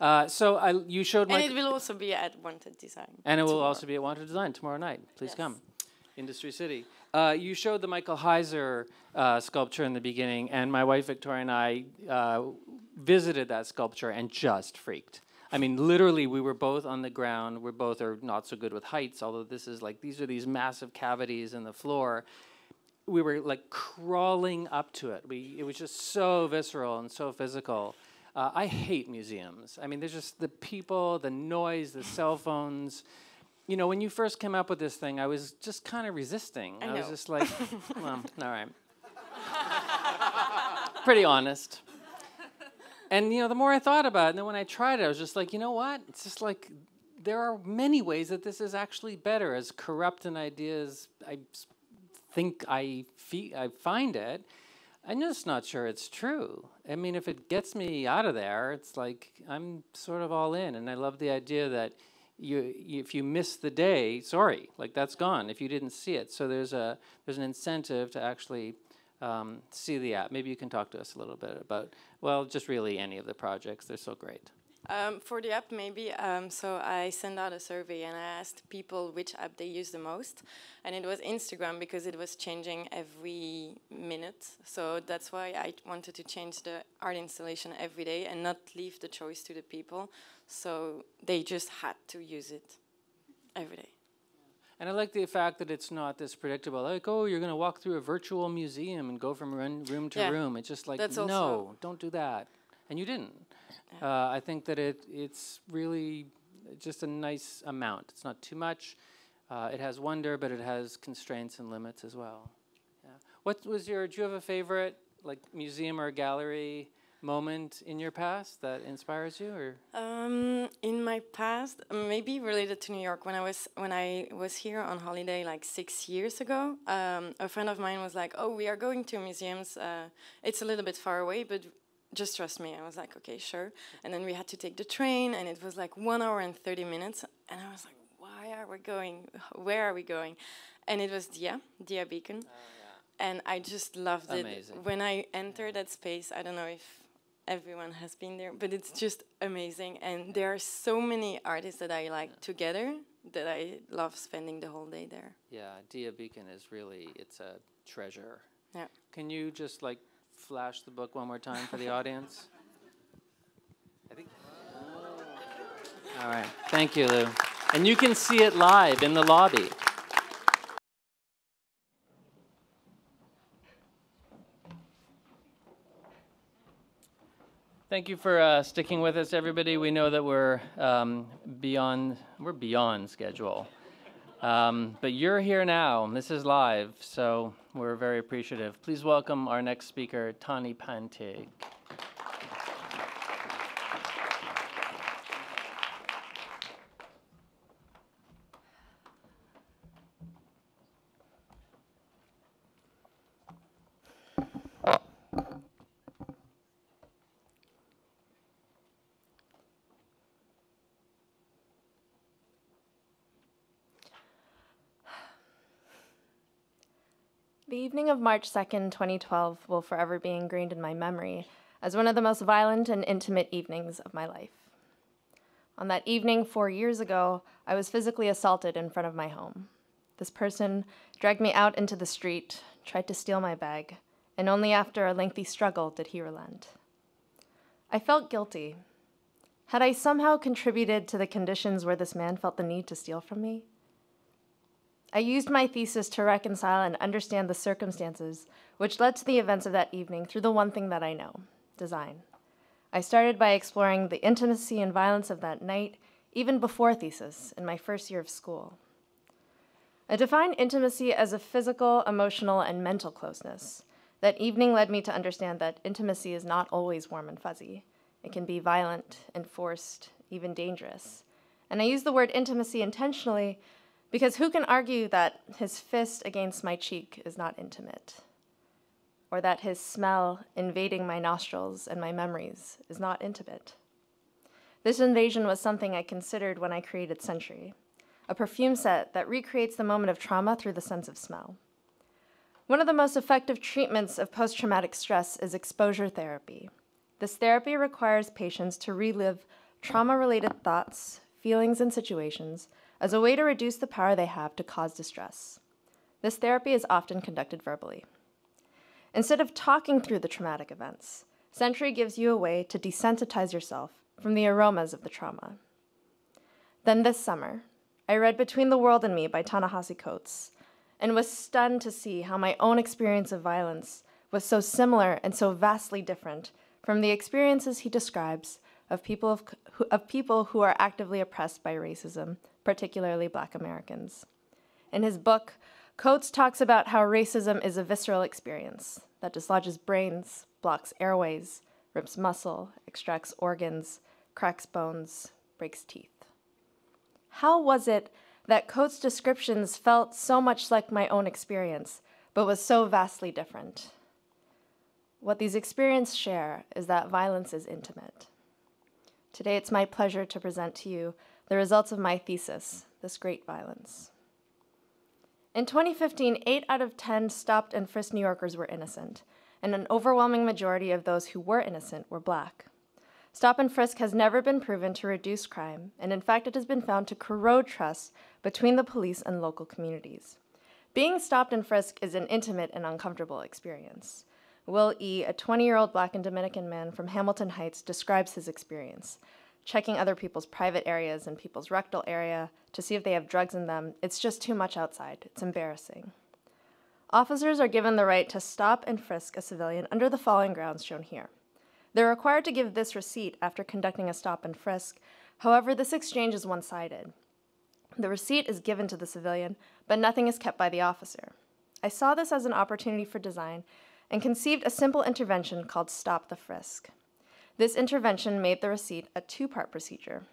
Uh, so I, you showed my. And it will also be at Wanted Design. And it will also be at Wanted Design tomorrow night. Please come. Industry City. Uh, you showed the Michael Heizer uh, sculpture in the beginning, and my wife Victoria and I uh, visited that sculpture and just freaked. I mean, literally, we were both on the ground. We both are not so good with heights, although this is like, these are these massive cavities in the floor. We were like crawling up to it. We, it was just so visceral and so physical. Uh, I hate museums. I mean, there's just the people, the noise, the cell phones. You know, when you first came up with this thing, I was just kind of resisting. I was know. just like, well, all right. Pretty honest. And you know, the more I thought about it, and then when I tried it, I was just like, you know what? It's just like there are many ways that this is actually better. As corrupt an idea as I think I fe- I find it, I'm just not sure it's true. I mean, if it gets me out of there, it's like I'm sort of all in, and I love the idea that you if you miss the day, sorry, like that's gone if you didn't see it. So there's a there's an incentive to actually um, see the app. Maybe you can talk to us a little bit about well, just really any of the projects. They're so great. Um, for the app, maybe. Um, so I sent out a survey and I asked people which app they use the most, and it was Instagram because it was changing every minute. So that's why I wanted to change the art installation every day and not leave the choice to the people. So they just had to use it every day. And I like the fact that it's not this predictable, like, oh, you're going to walk through a virtual museum and go from run, room to Yeah. room. It's just like, That's no, don't do that. And you didn't. Uh, I think that it it's really just a nice amount. It's not too much. Uh, it has wonder, but it has constraints and limits as well. Yeah. What was your? Do you have a favorite like museum or gallery moment in your past that inspires you, or? Um, in my past, maybe related to New York, when I was when I was here on holiday like six years ago, um, a friend of mine was like, "Oh, we are going to museums. Uh, it's a little bit far away, but just trust me." I was like, "Okay, sure." And then we had to take the train, and it was like one hour and thirty minutes, and I was like, "Why are we going? Where are we going?" And it was Dia, Dia Beacon, and I just loved Amazing. it. When I entered that space, I don't know if everyone has been there, but it's just amazing. And there are so many artists that I like together that I love spending the whole day there. Yeah, Dia Beacon is really it's a treasure. Yeah. Can you just like flash the book one more time for the audience? I think. All right. Thank you, Lou. And you can see it live in the lobby. Thank you for uh, sticking with us, everybody. We know that we're um, beyond we're beyond schedule, um, but you're here now. This is live, so we're very appreciative. Please welcome our next speaker, Tahnee Pantig. The evening of March 2nd, 2012, will forever be ingrained in my memory as one of the most violent and intimate evenings of my life. On that evening, four years ago, I was physically assaulted in front of my home. This person dragged me out into the street, tried to steal my bag, and only after a lengthy struggle did he relent. I felt guilty. Had I somehow contributed to the conditions where this man felt the need to steal from me? I used my thesis to reconcile and understand the circumstances which led to the events of that evening through the one thing that I know design. I started by exploring the intimacy and violence of that night, even before thesis, in my first year of school. I defined intimacy as a physical, emotional, and mental closeness. That evening led me to understand that intimacy is not always warm and fuzzy. It can be violent, enforced, even dangerous. And I use the word intimacy intentionally because who can argue that his fist against my cheek is not intimate? Or that his smell invading my nostrils and my memories is not intimate? This invasion was something I considered when I created Century a perfume set that recreates the moment of trauma through the sense of smell. One of the most effective treatments of post traumatic stress is exposure therapy. This therapy requires patients to relive trauma related thoughts, feelings, and situations as a way to reduce the power they have to cause distress. This therapy is often conducted verbally. Instead of talking through the traumatic events, Century gives you a way to desensitize yourself from the aromas of the trauma. Then this summer, I read Between the World and Me by Ta-Nehisi Coates and was stunned to see how my own experience of violence was so similar and so vastly different from the experiences he describes of people, of, of people who are actively oppressed by racism, particularly black Americans. In his book, Coates talks about how racism is a visceral experience that dislodges brains, blocks airways, rips muscle, extracts organs, cracks bones, breaks teeth. How was it that Coates' descriptions felt so much like my own experience, but was so vastly different? What these experiences share is that violence is intimate. Today, it's my pleasure to present to you the results of my thesis, This Great Violence. In 2015, 8 out of 10 stopped and frisked New Yorkers were innocent, and an overwhelming majority of those who were innocent were black. Stop and frisk has never been proven to reduce crime, and in fact, it has been found to corrode trust between the police and local communities. Being stopped and frisked is an intimate and uncomfortable experience. Will E., a 20 year old black and Dominican man from Hamilton Heights, describes his experience. Checking other people's private areas and people's rectal area to see if they have drugs in them, it's just too much outside. It's embarrassing. Officers are given the right to stop and frisk a civilian under the following grounds shown here. They're required to give this receipt after conducting a stop and frisk. However, this exchange is one sided. The receipt is given to the civilian, but nothing is kept by the officer. I saw this as an opportunity for design and conceived a simple intervention called Stop the Frisk. This intervention made the receipt a two part procedure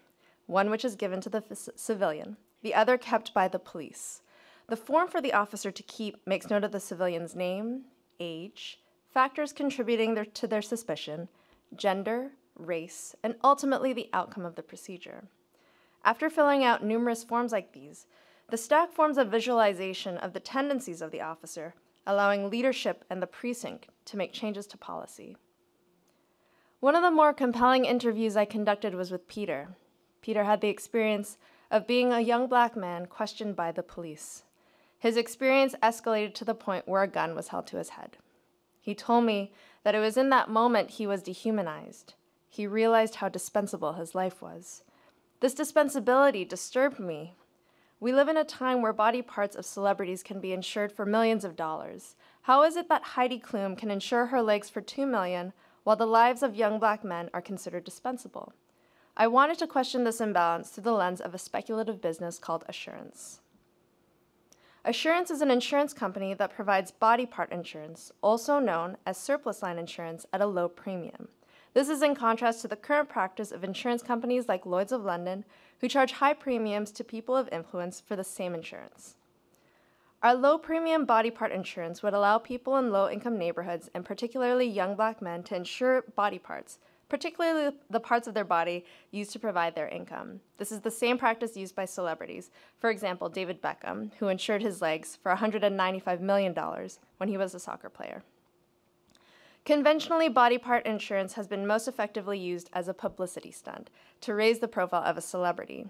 one which is given to the civilian, the other kept by the police. The form for the officer to keep makes note of the civilian's name, age, factors contributing their, to their suspicion, gender, race, and ultimately the outcome of the procedure. After filling out numerous forms like these, the stack forms a visualization of the tendencies of the officer, allowing leadership and the precinct to make changes to policy. One of the more compelling interviews I conducted was with Peter. Peter had the experience of being a young black man questioned by the police. His experience escalated to the point where a gun was held to his head. He told me that it was in that moment he was dehumanized. He realized how dispensable his life was. This dispensability disturbed me. We live in a time where body parts of celebrities can be insured for millions of dollars. How is it that Heidi Klum can insure her legs for 2 million while the lives of young black men are considered dispensable? I wanted to question this imbalance through the lens of a speculative business called assurance. Assurance is an insurance company that provides body part insurance, also known as surplus line insurance, at a low premium. This is in contrast to the current practice of insurance companies like Lloyds of London, who charge high premiums to people of influence for the same insurance. Our low premium body part insurance would allow people in low income neighborhoods, and particularly young black men, to insure body parts, particularly the parts of their body used to provide their income. This is the same practice used by celebrities. For example, David Beckham, who insured his legs for $195 million when he was a soccer player. Conventionally, body part insurance has been most effectively used as a publicity stunt to raise the profile of a celebrity.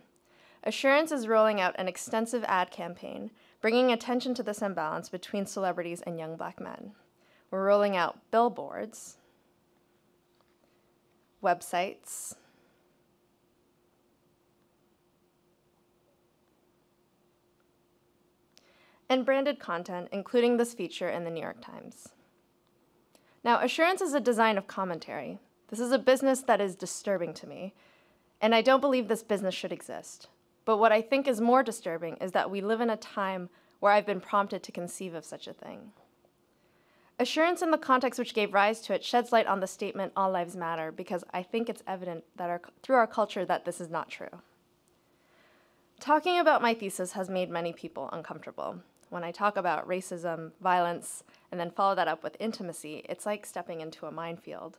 Assurance is rolling out an extensive ad campaign, bringing attention to this imbalance between celebrities and young black men. We're rolling out billboards, websites, and branded content, including this feature in the New York Times. Now, assurance is a design of commentary. This is a business that is disturbing to me. And I don't believe this business should exist. But what I think is more disturbing is that we live in a time where I've been prompted to conceive of such a thing. Assurance in the context which gave rise to it sheds light on the statement, all lives matter, because I think it's evident that our, through our culture that this is not true. Talking about my thesis has made many people uncomfortable. When I talk about racism, violence, and then follow that up with intimacy, it's like stepping into a minefield.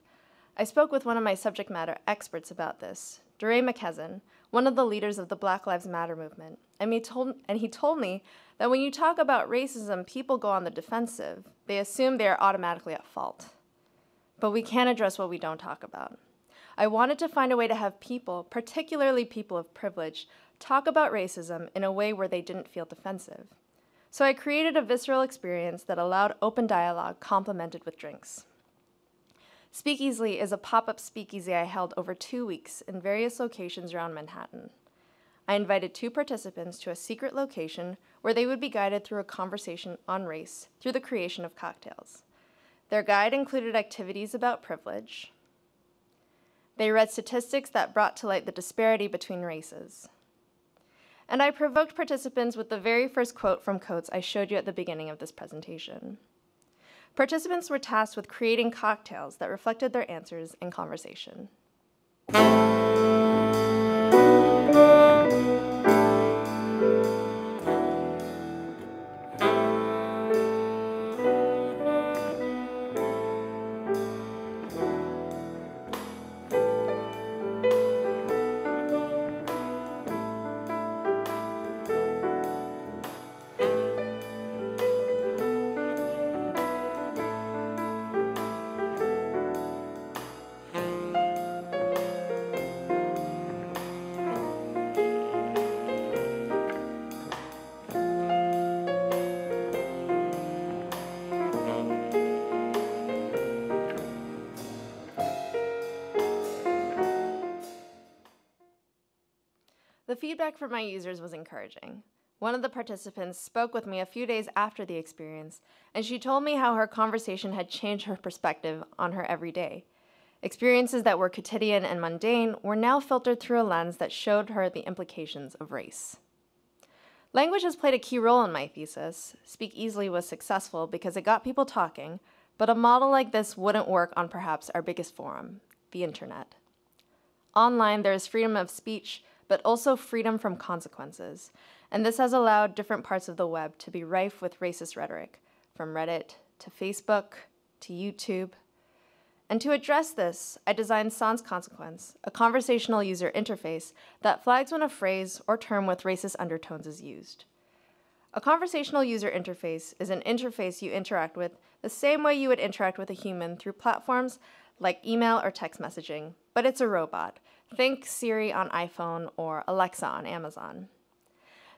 I spoke with one of my subject matter experts about this, DeRay McKesson, one of the leaders of the Black Lives Matter movement, and he told, and he told me that when you talk about racism, people go on the defensive. They assume they are automatically at fault. But we can't address what we don't talk about. I wanted to find a way to have people, particularly people of privilege, talk about racism in a way where they didn't feel defensive. So I created a visceral experience that allowed open dialogue complemented with drinks. Speakeasy is a pop up speakeasy I held over two weeks in various locations around Manhattan. I invited two participants to a secret location where they would be guided through a conversation on race through the creation of cocktails. Their guide included activities about privilege. They read statistics that brought to light the disparity between races. And I provoked participants with the very first quote from Coates I showed you at the beginning of this presentation. Participants were tasked with creating cocktails that reflected their answers in conversation. The feedback from my users was encouraging. One of the participants spoke with me a few days after the experience, and she told me how her conversation had changed her perspective on her everyday. Experiences that were quotidian and mundane were now filtered through a lens that showed her the implications of race. Language has played a key role in my thesis. Speak Easily was successful because it got people talking, but a model like this wouldn't work on perhaps our biggest forum, the internet. Online, there is freedom of speech, but also freedom from consequences. And this has allowed different parts of the web to be rife with racist rhetoric, from Reddit to Facebook to YouTube. And to address this, I designed Sans Consequence, a conversational user interface that flags when a phrase or term with racist undertones is used. A conversational user interface is an interface you interact with the same way you would interact with a human through platforms like email or text messaging, but it's a robot Think Siri on iPhone or Alexa on Amazon.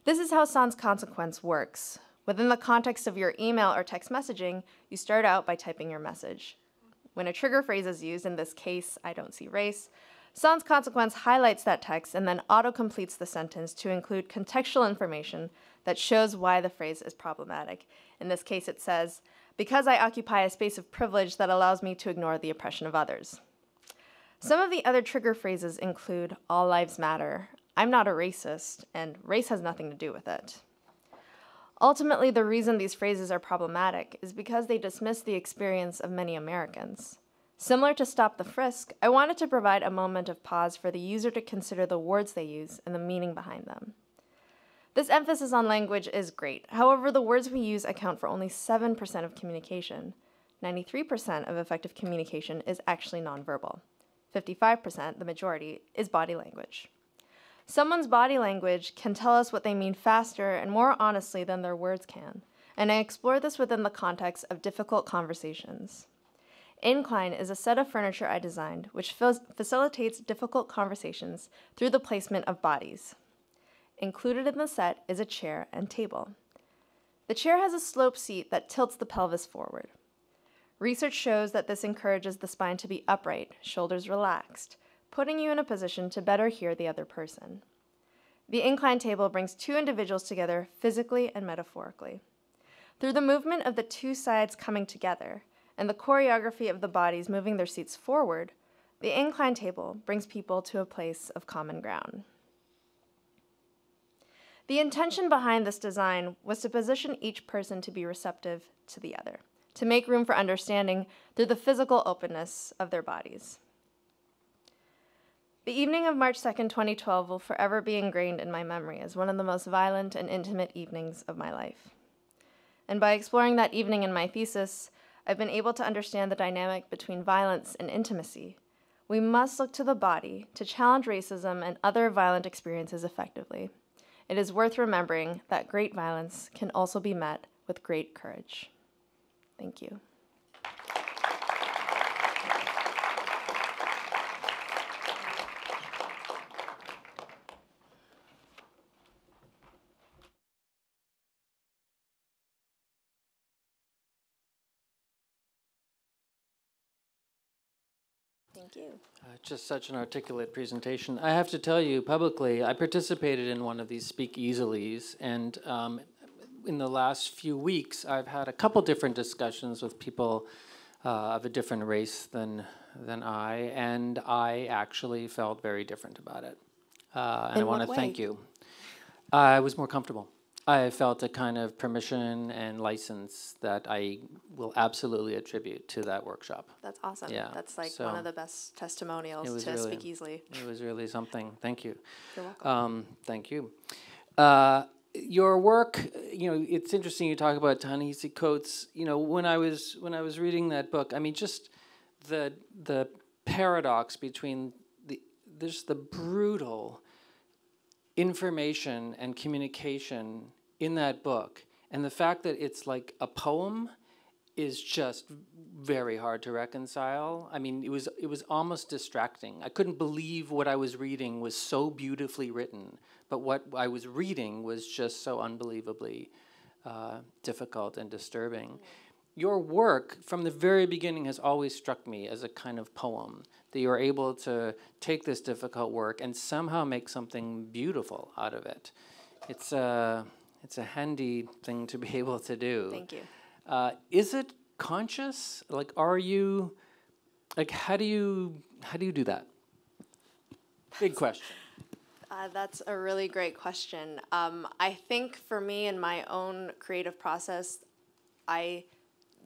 This is how Sans Consequence works. Within the context of your email or text messaging, you start out by typing your message. When a trigger phrase is used, in this case, I don't see race, Sans Consequence highlights that text and then auto-completes the sentence to include contextual information that shows why the phrase is problematic. In this case, it says, because I occupy a space of privilege that allows me to ignore the oppression of others. Some of the other trigger phrases include all lives matter, I'm not a racist, and race has nothing to do with it. Ultimately, the reason these phrases are problematic is because they dismiss the experience of many Americans. Similar to Stop the Frisk, I wanted to provide a moment of pause for the user to consider the words they use and the meaning behind them. This emphasis on language is great. However, the words we use account for only 7% of communication. 93% of effective communication is actually nonverbal. 55%, the majority, is body language. Someone's body language can tell us what they mean faster and more honestly than their words can, and I explore this within the context of difficult conversations. Incline is a set of furniture I designed which facilitates difficult conversations through the placement of bodies. Included in the set is a chair and table. The chair has a slope seat that tilts the pelvis forward. Research shows that this encourages the spine to be upright, shoulders relaxed, putting you in a position to better hear the other person. The incline table brings two individuals together physically and metaphorically. Through the movement of the two sides coming together and the choreography of the bodies moving their seats forward, The incline table brings people to a place of common ground. The intention behind this design was to position each person to be receptive to the other, to make room for understanding through the physical openness of their bodies. The evening of March 2nd, 2012 will forever be ingrained in my memory as one of the most violent and intimate evenings of my life. And by exploring that evening in my thesis, I've been able to understand the dynamic between violence and intimacy. We must look to the body to challenge racism and other violent experiences effectively. It is worth remembering that great violence can also be met with great courage. Thank you. Thank you. Uh, just such an articulate presentation. I have to tell you publicly, I participated in one of these Speak Easilies, and um, in the last few weeks, I've had a couple different discussions with people uh, of a different race than than I, and I actually felt very different about it. Uh, and In I want to thank you. I was more comfortable. I felt a kind of permission and license that I will absolutely attribute to that workshop. That's awesome. Yeah, That's like so one of the best testimonials to really, speak easily. It was really something. Thank you. You're welcome. Um, thank you. Uh, your work, you know, it's interesting. You talk about Ta-Nehisi Coates. You know, when I was when I was reading that book, I mean, just the the paradox between the there's the brutal information and communication in that book, and the fact that it's like a poem is just very hard to reconcile. I mean, it was it was almost distracting. I couldn't believe what I was reading was so beautifully written, but what I was reading was just so unbelievably uh, difficult and disturbing. Your work from the very beginning has always struck me as a kind of poem that you are able to take this difficult work and somehow make something beautiful out of it. It's a it's a handy thing to be able to do. Thank you. Uh, is it conscious? Like, are you, like, how do you, how do you do that? Big question. Uh, that's a really great question. Um, I think for me in my own creative process, I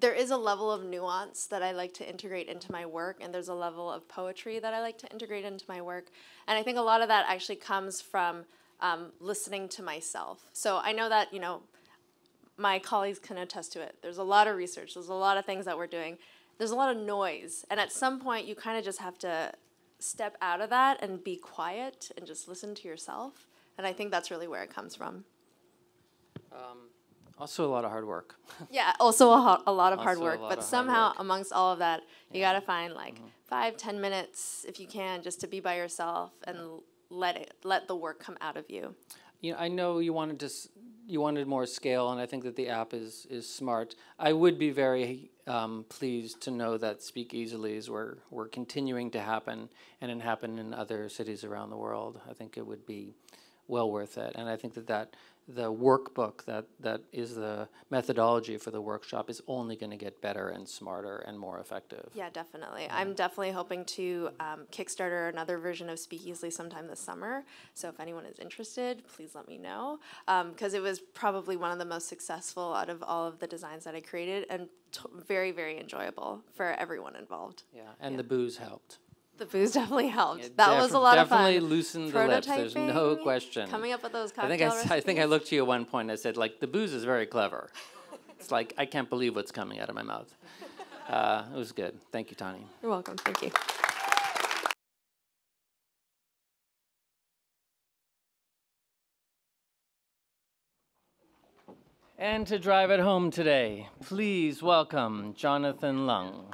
there is a level of nuance that I like to integrate into my work, and there's a level of poetry that I like to integrate into my work. And I think a lot of that actually comes from um, listening to myself. So I know that you know my colleagues can attest to it. There's a lot of research. There's a lot of things that we're doing. There's a lot of noise, and at some point, you kind of just have to step out of that and be quiet and just listen to yourself. And I think that's really where it comes from. Um, also, a lot of hard work. Yeah, also a, ho- a lot of hard Also work, but somehow work. amongst all of that, you got to find like five, ten minutes if you can, just to be by yourself and let it let the work come out of you. You know, I know you wanted to, s- you wanted more scale, and I think that the app is is smart. I would be very um, pleased to know that Speak Easilies were were continuing to happen and it happen in other cities around the world. I think it would be well worth it, and I think that that the workbook that that is the methodology for the workshop is only going to get better and smarter and more effective. Yeah, definitely. I'm definitely hoping to um, Kickstarter another version of Speak Easily sometime this summer. So if anyone is interested, please let me know. Because it was probably one of the most successful out of all of the designs that I created and t- very, very enjoyable for everyone involved. Yeah, and the booze helped. The booze definitely helped. It that was a lot of fun. Definitely loosened the lips. There's no question. Coming up with those I cocktail think I, s- I think I looked to you at one point. I said, like, the booze is very clever. it's like I can't believe what's coming out of my mouth. Uh, it was good. Thank you, Tahnee. You're welcome. Thank you. And to drive it home today, please welcome Jonathan Lung.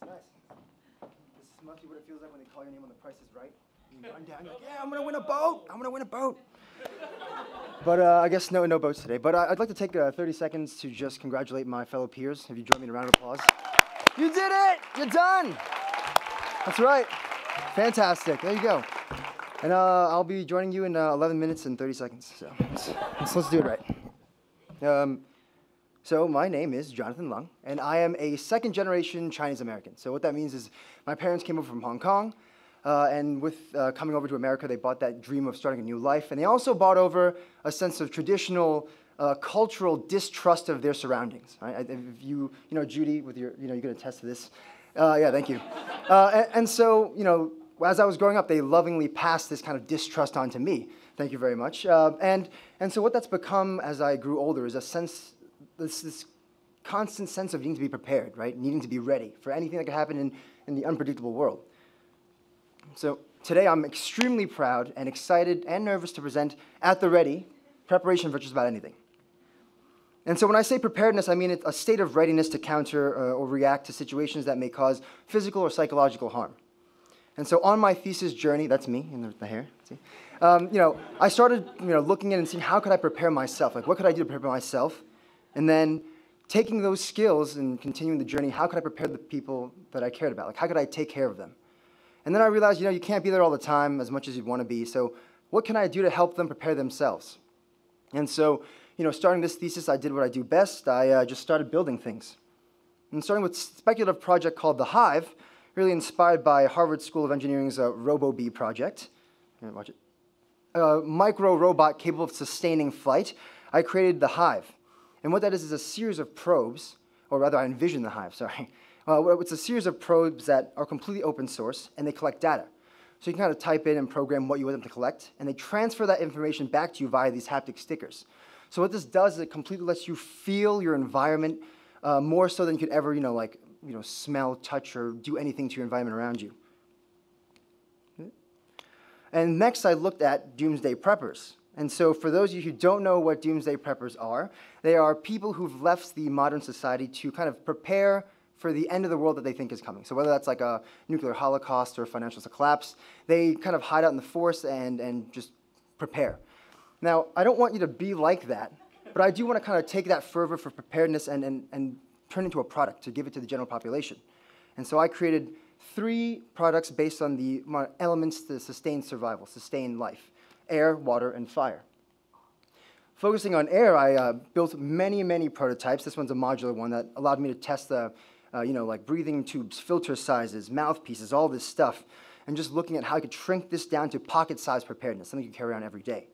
That's nice. This must be what it feels like when they call your name on the price is right. You run down, like, yeah, I'm gonna win a boat. I'm gonna win a boat. But uh, I guess no, no boats today. But uh, I'd like to take uh, 30 seconds to just congratulate my fellow peers. Have you joined me in a round of applause? You did it! You're done! That's right. Fantastic. There you go. And uh, I'll be joining you in uh, 11 minutes and 30 seconds. So let's, let's, let's do it right. Um, so my name is Jonathan Lung, and I am a second generation Chinese American. So what that means is my parents came over from Hong Kong, uh, and with uh, coming over to America, they bought that dream of starting a new life, and they also bought over a sense of traditional uh, cultural distrust of their surroundings. Right? If you, you know, Judy, with your, you know, you can attest to this. Uh, yeah, thank you. Uh, and, and so, you know, as I was growing up, they lovingly passed this kind of distrust on to me. Thank you very much. Uh, and, and so what that's become as I grew older is a sense, this, this constant sense of needing to be prepared, right? Needing to be ready for anything that could happen in, in the unpredictable world. So today I'm extremely proud and excited and nervous to present At the Ready, preparation for just about anything. And so when I say preparedness, I mean it's a state of readiness to counter uh, or react to situations that may cause physical or psychological harm. And so on my thesis journey, that's me in the, the hair, see? Um, you know, I started, you know, looking in and seeing how could I prepare myself? Like, what could I do to prepare myself? And then taking those skills and continuing the journey, how could I prepare the people that I cared about? Like, how could I take care of them? And then I realized, you know, you can't be there all the time as much as you'd want to be. So what can I do to help them prepare themselves? And so, you know, starting this thesis, I did what I do best. I uh, just started building things. And starting with a speculative project called The Hive, really inspired by Harvard School of Engineering's uh, RoboBee project. Watch it. A micro robot capable of sustaining flight. I created the Hive. And what that is is a series of probes, or rather, I envisioned the Hive, sorry. Uh, it's a series of probes that are completely open source and they collect data. So you can kind of type in and program what you want them to collect, and they transfer that information back to you via these haptic stickers. So what this does is it completely lets you feel your environment uh, more so than you could ever, you know, like you know, smell, touch, or do anything to your environment around you. And next, I looked at doomsday preppers. And so, for those of you who don't know what doomsday preppers are, they are people who've left the modern society to kind of prepare for the end of the world that they think is coming. So, whether that's like a nuclear holocaust or financial collapse, they kind of hide out in the forest and, and just prepare. Now, I don't want you to be like that, but I do want to kind of take that fervor for preparedness and, and, and turn into a product to give it to the general population. And so I created three products based on the elements to sustain survival, sustain life, air, water, and fire. Focusing on air, I uh, built many, many prototypes. This one's a modular one that allowed me to test the, uh, you know, like breathing tubes, filter sizes, mouthpieces, all this stuff, and just looking at how I could shrink this down to pocket-sized preparedness, something you carry around every day.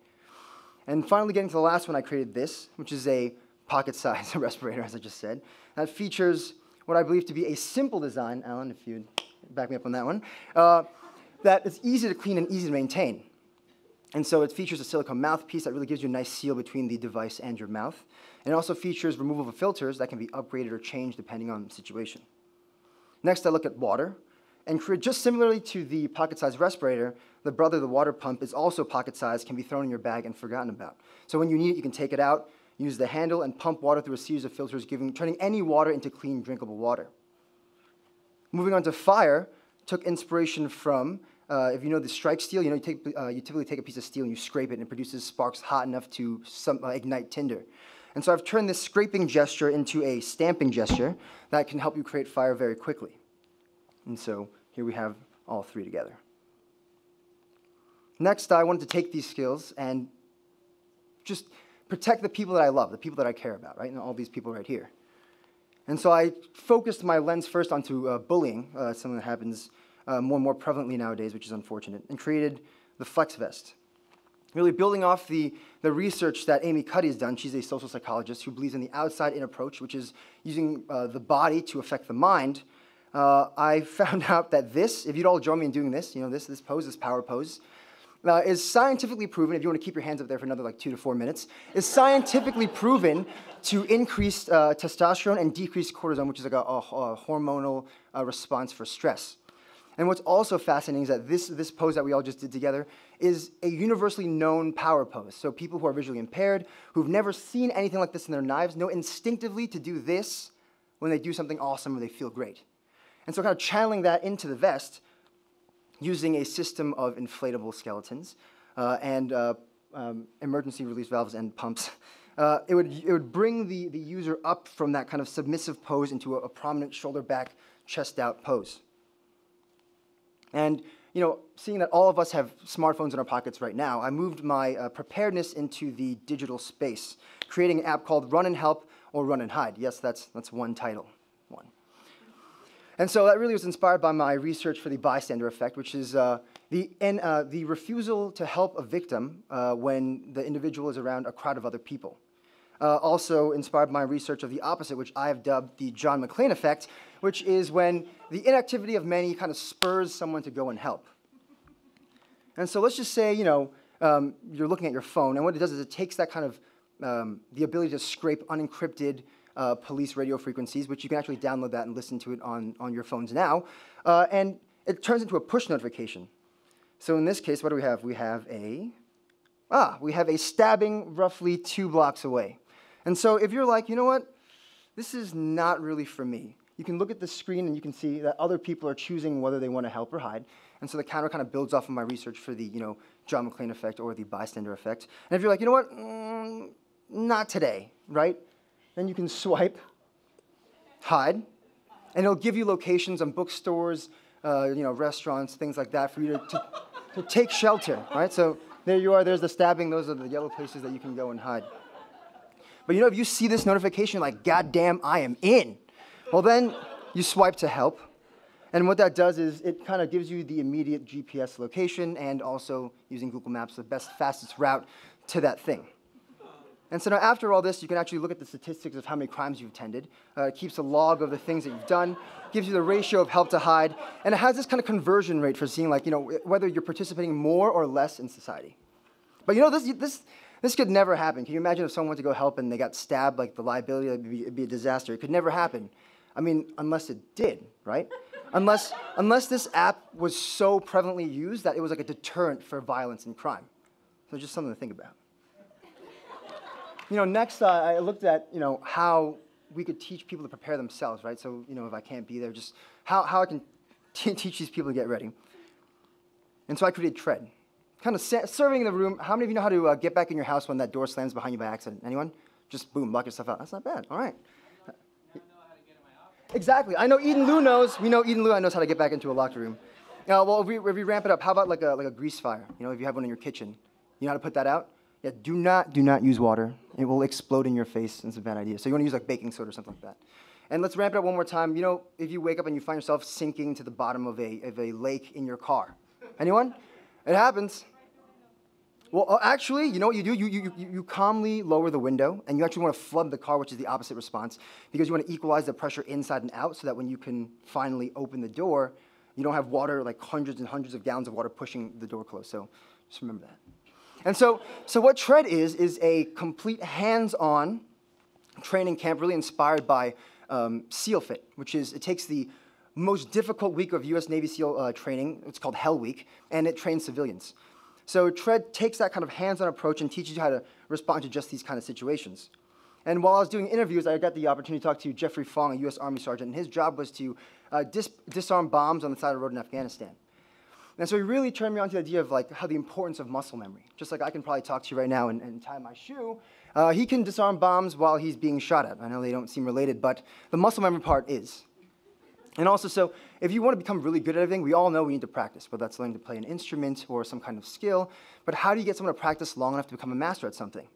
And finally, getting to the last one, I created this, which is a pocket-sized respirator, as I just said. That features what I believe to be a simple design, Allan, if you'd back me up on that one, uh, that is easy to clean and easy to maintain. And so it features a silicone mouthpiece that really gives you a nice seal between the device and your mouth. And it also features removable filters that can be upgraded or changed depending on the situation. Next, I look at water. And just similarly to the pocket-sized respirator, the brother, the water pump, is also pocket-sized, can be thrown in your bag and forgotten about. So when you need it, you can take it out, use the handle and pump water through a series of filters, giving, turning any water into clean, drinkable water. Moving on to fire, took inspiration from, uh, if you know the strike steel, you know you, take, uh, you typically take a piece of steel and you scrape it and it produces sparks hot enough to some, uh, ignite tinder. And so I've turned this scraping gesture into a stamping gesture that can help you create fire very quickly. And so here we have all three together. Next, I wanted to take these skills and just protect the people that I love, the people that I care about, right? And all these people right here. And so I focused my lens first onto uh, bullying, uh, something that happens uh, more and more prevalently nowadays, which is unfortunate, and created the Flex Vest. Really building off the, the research that Amy Cuddy has done. She's a social psychologist who believes in the outside-in approach, which is using uh, the body to affect the mind. Uh, I found out that this, if you'd all join me in doing this, you know, this, this pose, this power pose, uh, is scientifically proven, if you want to keep your hands up there for another like two to four minutes, is scientifically proven to increase uh, testosterone and decrease cortisol, which is like a, a, a hormonal uh, response for stress. And what's also fascinating is that this, this pose that we all just did together is a universally known power pose. So people who are visually impaired, who've never seen anything like this in their lives, know instinctively to do this when they do something awesome or they feel great. And so kind of channeling that into the vest, using a system of inflatable skeletons uh, and uh, um, emergency release valves and pumps. Uh, it, would, it would bring the, the user up from that kind of submissive pose into a, a prominent shoulder back, chest out pose. And you know, seeing that all of us have smartphones in our pockets right now, I moved my uh, preparedness into the digital space, creating an app called Run and Help or Run and Hide. Yes, that's, that's one title, one. And so that really was inspired by my research for the bystander effect, which is uh, the, uh, the refusal to help a victim uh, when the individual is around a crowd of other people. Uh, also inspired my research of the opposite, which I have dubbed the John McClane effect, which is when the inactivity of many kind of spurs someone to go and help. And so let's just say, you know, um, you're looking at your phone, and what it does is it takes that kind of um, the ability to scrape unencrypted uh, police radio frequencies, which you can actually download that and listen to it on, on your phones now, uh, and it turns into a push notification. So in this case, what do we have? We have a, ah, we have a stabbing roughly two blocks away. And so if you're like, you know what, this is not really for me, you can look at the screen and you can see that other people are choosing whether they want to help or hide. And so the counter kind of builds off of my research for the, you know, John McClane effect or the bystander effect. And if you're like, you know what, mm, not today, right? Then you can swipe, hide, and it'll give you locations on bookstores, uh, you know, restaurants, things like that for you to, to, to take shelter, right? So there you are, there's the stabbing, those are the yellow places that you can go and hide. But you know, if you see this notification, like, goddamn, I am in, well, then you swipe to help. And what that does is it kind of gives you the immediate GPS location and also using Google Maps, the best, fastest route to that thing. And so now after all this, you can actually look at the statistics of how many crimes you've attended. Uh, it keeps a log of the things that you've done, gives you the ratio of help to hide, and it has this kind of conversion rate for seeing like, you know, whether you're participating more or less in society. But you know, this, this, this could never happen. Can you imagine if someone went to go help and they got stabbed, like the liability, it'd be, it'd be a disaster. It could never happen. I mean, unless it did, right? unless, unless this app was so prevalently used that it was like a deterrent for violence and crime. So just something to think about. You know, next uh, I looked at, you know, how we could teach people to prepare themselves, right? So, you know, if I can't be there, just how, how I can teach these people to get ready. And so I created Tread. Kind of serving in the room. How many of you know how to uh, get back in your house when that door slams behind you by accident? Anyone? Just boom, lock yourself out. That's not bad. All right. Exactly. I know Eden Lew knows. We know Eden Lew knows how to get back into a locked room. Uh, well, if we, if we ramp it up, how about like a, like a grease fire? You know, if you have one in your kitchen, you know how to put that out? Yeah, do not, do not use water. It will explode in your face. It's a bad idea. So you want to use like baking soda or something like that. And let's ramp it up one more time. You know, if you wake up and you find yourself sinking to the bottom of a, of a lake in your car. Anyone? It happens. Well, uh, actually, you know what you do? You, you, you, you calmly lower the window, and you actually want to flood the car, which is the opposite response, because you want to equalize the pressure inside and out so that when you can finally open the door, you don't have water, like hundreds and hundreds of gallons of water pushing the door closed. So just remember that. And so, so what Tread is, is a complete hands-on training camp really inspired by um, SEAL Fit, which is, it takes the most difficult week of U.S. Navy SEAL uh, training, it's called Hell Week, and it trains civilians. So Tread takes that kind of hands-on approach and teaches you how to respond to just these kind of situations. And while I was doing interviews, I got the opportunity to talk to Jeffrey Fong, a U.S. Army sergeant, and his job was to uh, dis disarm bombs on the side of the road in Afghanistan. And so he really turned me on to the idea of like how the importance of muscle memory. Just like I can probably talk to you right now and, and tie my shoe, uh, he can disarm bombs while he's being shot at. I know they don't seem related, but the muscle memory part is. And also, so if you want to become really good at everything, we all know we need to practice, whether that's learning to play an instrument or some kind of skill. But how do you get someone to practice long enough to become a master at something?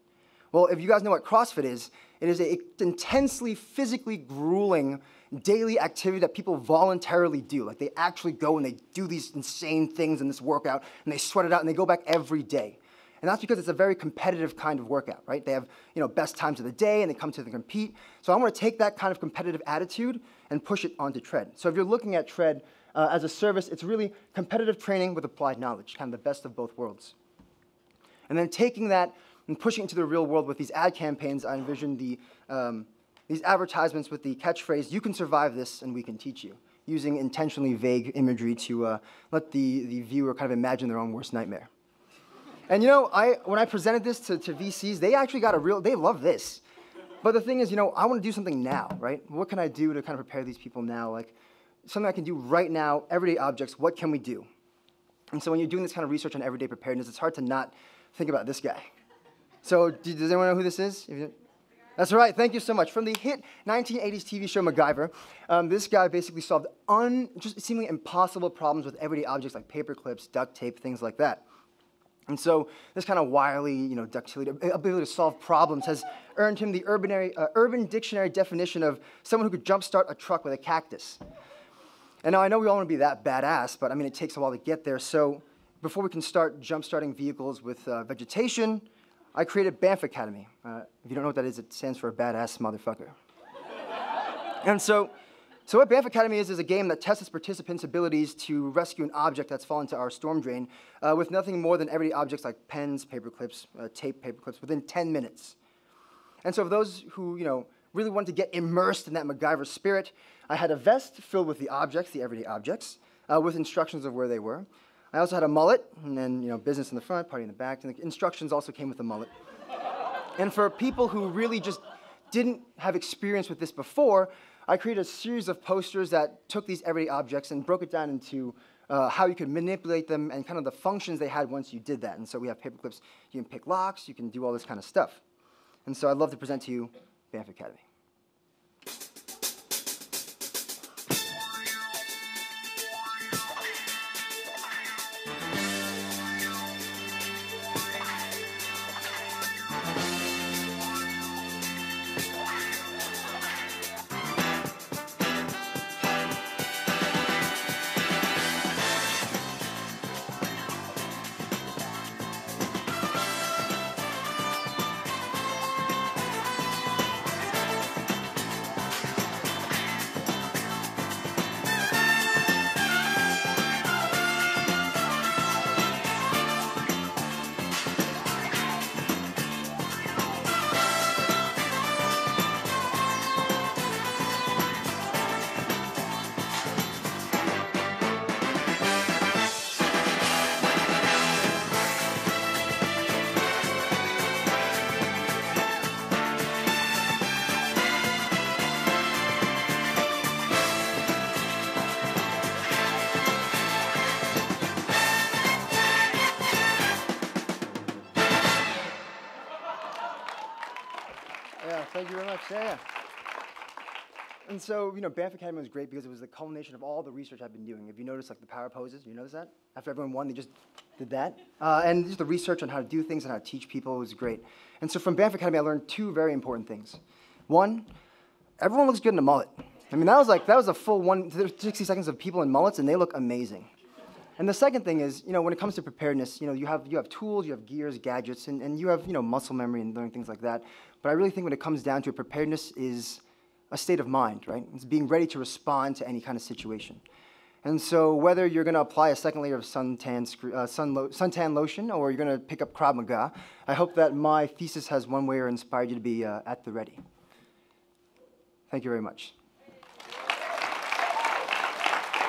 Well, if you guys know what CrossFit is, it is an intensely physically grueling daily activity that people voluntarily do. Like they actually go and they do these insane things in this workout and they sweat it out and they go back every day. And that's because it's a very competitive kind of workout, right? They have, you know, best times of the day and they come to the compete. So I want to take that kind of competitive attitude and push it onto Tread. So if you're looking at Tread uh, as a service, it's really competitive training with applied knowledge, kind of the best of both worlds. And then taking that and pushing it into the real world with these ad campaigns, I envision the, um, these advertisements with the catchphrase, you can survive this and we can teach you, using intentionally vague imagery to uh, let the, the viewer kind of imagine their own worst nightmare. And you know, I, when I presented this to, to VCs, they actually got a real, they love this. But the thing is, you know, I want to do something now, right? What can I do to kind of prepare these people now? Like, something I can do right now, everyday objects, what can we do? And so when you're doing this kind of research on everyday preparedness, it's hard to not think about this guy. So does anyone know who this is? That's right. Thank you so much. From the hit 1980s TV show MacGyver, um, this guy basically solved un, just seemingly impossible problems with everyday objects like paper clips, duct tape, things like that. And so this kind of wily, you know, ductility, ability to solve problems has earned him the uh, Urban Dictionary definition of someone who could jumpstart a truck with a cactus. And now I know we all want to be that badass, but I mean, it takes a while to get there. So before we can start jumpstarting vehicles with uh, vegetation, I created BAMF Academy. Uh, if you don't know what that is, it stands for badass motherfucker. and so, so what BAMF Academy is is a game that tests its participants' abilities to rescue an object that's fallen to our storm drain uh, with nothing more than everyday objects like pens, paper clips, uh, tape, paper clips within 10 minutes. And so for those who, you know, really wanted to get immersed in that MacGyver spirit, I had a vest filled with the objects, the everyday objects, uh, with instructions of where they were. I also had a mullet, and then you know, business in the front, party in the back, and the instructions also came with the mullet. and for people who really just didn't have experience with this before, I created a series of posters that took these everyday objects and broke it down into uh, how you could manipulate them and kind of the functions they had once you did that. And so we have paper clips, you can pick locks, you can do all this kind of stuff. And so I'd love to present to you BAMF Academy. Know, BAMF Academy was great because it was the culmination of all the research I've been doing. If you notice, like the power poses, you notice that? After everyone won, they just did that. Uh, and just the research on how to do things and how to teach people was great. And so from BAMF Academy, I learned two very important things. One, everyone looks good in a mullet. I mean, that was like, that was a full one, 60 seconds of people in mullets, and they look amazing. And the second thing is, you know, when it comes to preparedness, you know, you have, you have tools, you have gears, gadgets, and, and you have, you know, muscle memory and learning things like that. But I really think when it comes down to it, preparedness is a state of mind, right? It's being ready to respond to any kind of situation. And so whether you're going to apply a second layer of suntan, uh, sun lo suntan lotion or you're going to pick up Krav Maga, I hope that my thesis has one way or inspired you to be uh, at the ready. Thank you very much.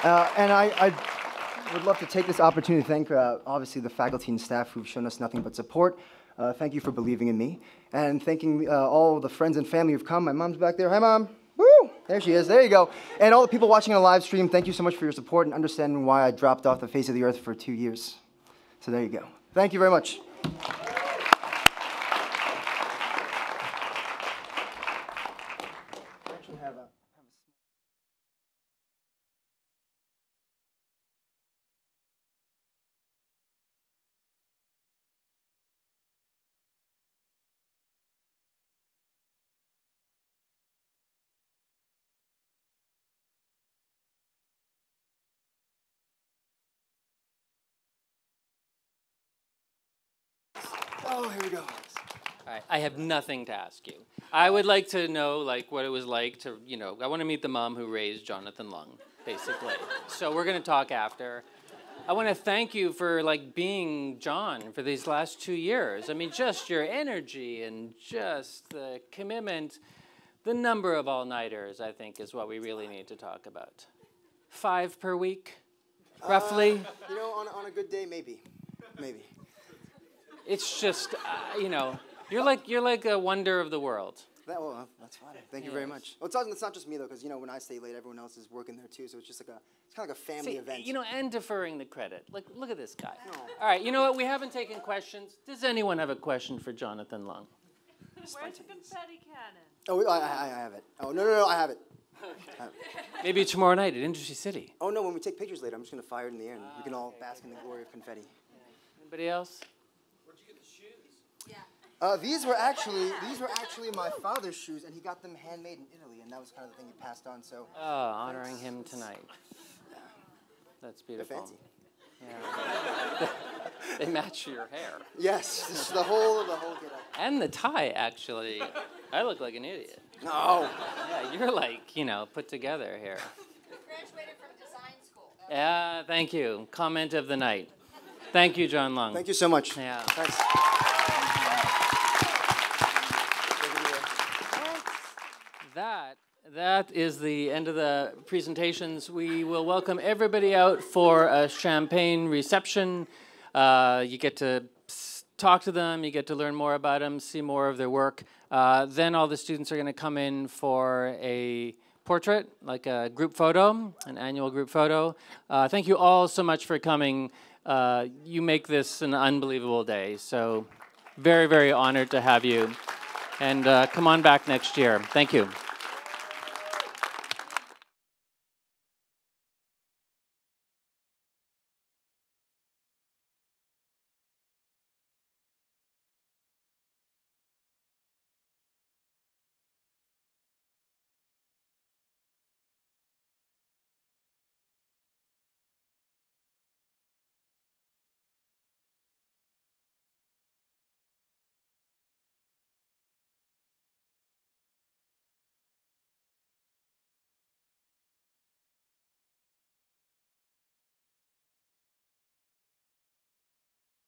Uh, and I, I, would love to take this opportunity to thank, uh, obviously, the faculty and staff who've shown us nothing but support. Uh, thank you for believing in me. And thanking uh, all the friends and family who've come. My mom's back there. Hi, Mom. Woo! There she is. There you go. And all the people watching on the live stream, thank you so much for your support and understanding why I dropped off the face of the earth for two years. So there you go. Thank you very much. I have nothing to ask you. I would like to know, like, what it was like to, you know, I want to meet the mom who raised Jonathan Lung, basically. so we're going to talk after. I want to thank you for, like, being John for these last two years. I mean, just your energy and just the commitment. The number of all-nighters, I think, is what we really need to talk about. Five per week, roughly? Uh, you know, on, on a good day, maybe. Maybe it's just uh, you know you're like you're like a wonder of the world. That, well, that's fine. Thank yes. you very much. Well, it's not, it's not just me though, because you know when I stay late, everyone else is working there too. So it's just like a it's kind of like a family See, event. You know, and deferring the credit. Like, look at this guy. No. All right, you know what? We haven't taken questions. Does anyone have a question for Jonathan Lung? Where's the confetti cannon? Oh, I, I, I have it. Oh, no, no, no, I have it. I have it. Maybe tomorrow night at Industry City. Oh, no, when we take pictures later, I'm just going to fire it in the air and we can all bask in the glory of confetti. Anybody else? Uh, these were actually these were actually my father's shoes, and he got them handmade in Italy, and that was kind of the thing he passed on. So. Oh, honoring him tonight. That's beautiful. They're fancy. Yeah. they match your hair. Yes, this is the whole the whole get up. And the tie, actually. I look like an idiot. No. Yeah, you're like, you know, put together here. Graduated from design school. Yeah, thank you. Comment of the night. Thank you, John Lung. Thank you so much. Yeah. Thanks. That is the end of the presentations. We will welcome everybody out for a champagne reception. Uh, you get to talk to them, you get to learn more about them, see more of their work. Uh, then all the students are going to come in for a portrait, like a group photo, an annual group photo. Uh, thank you all so much for coming. Uh, you make this an unbelievable day. So, very, very honored to have you. And uh, come on back next year. Thank you.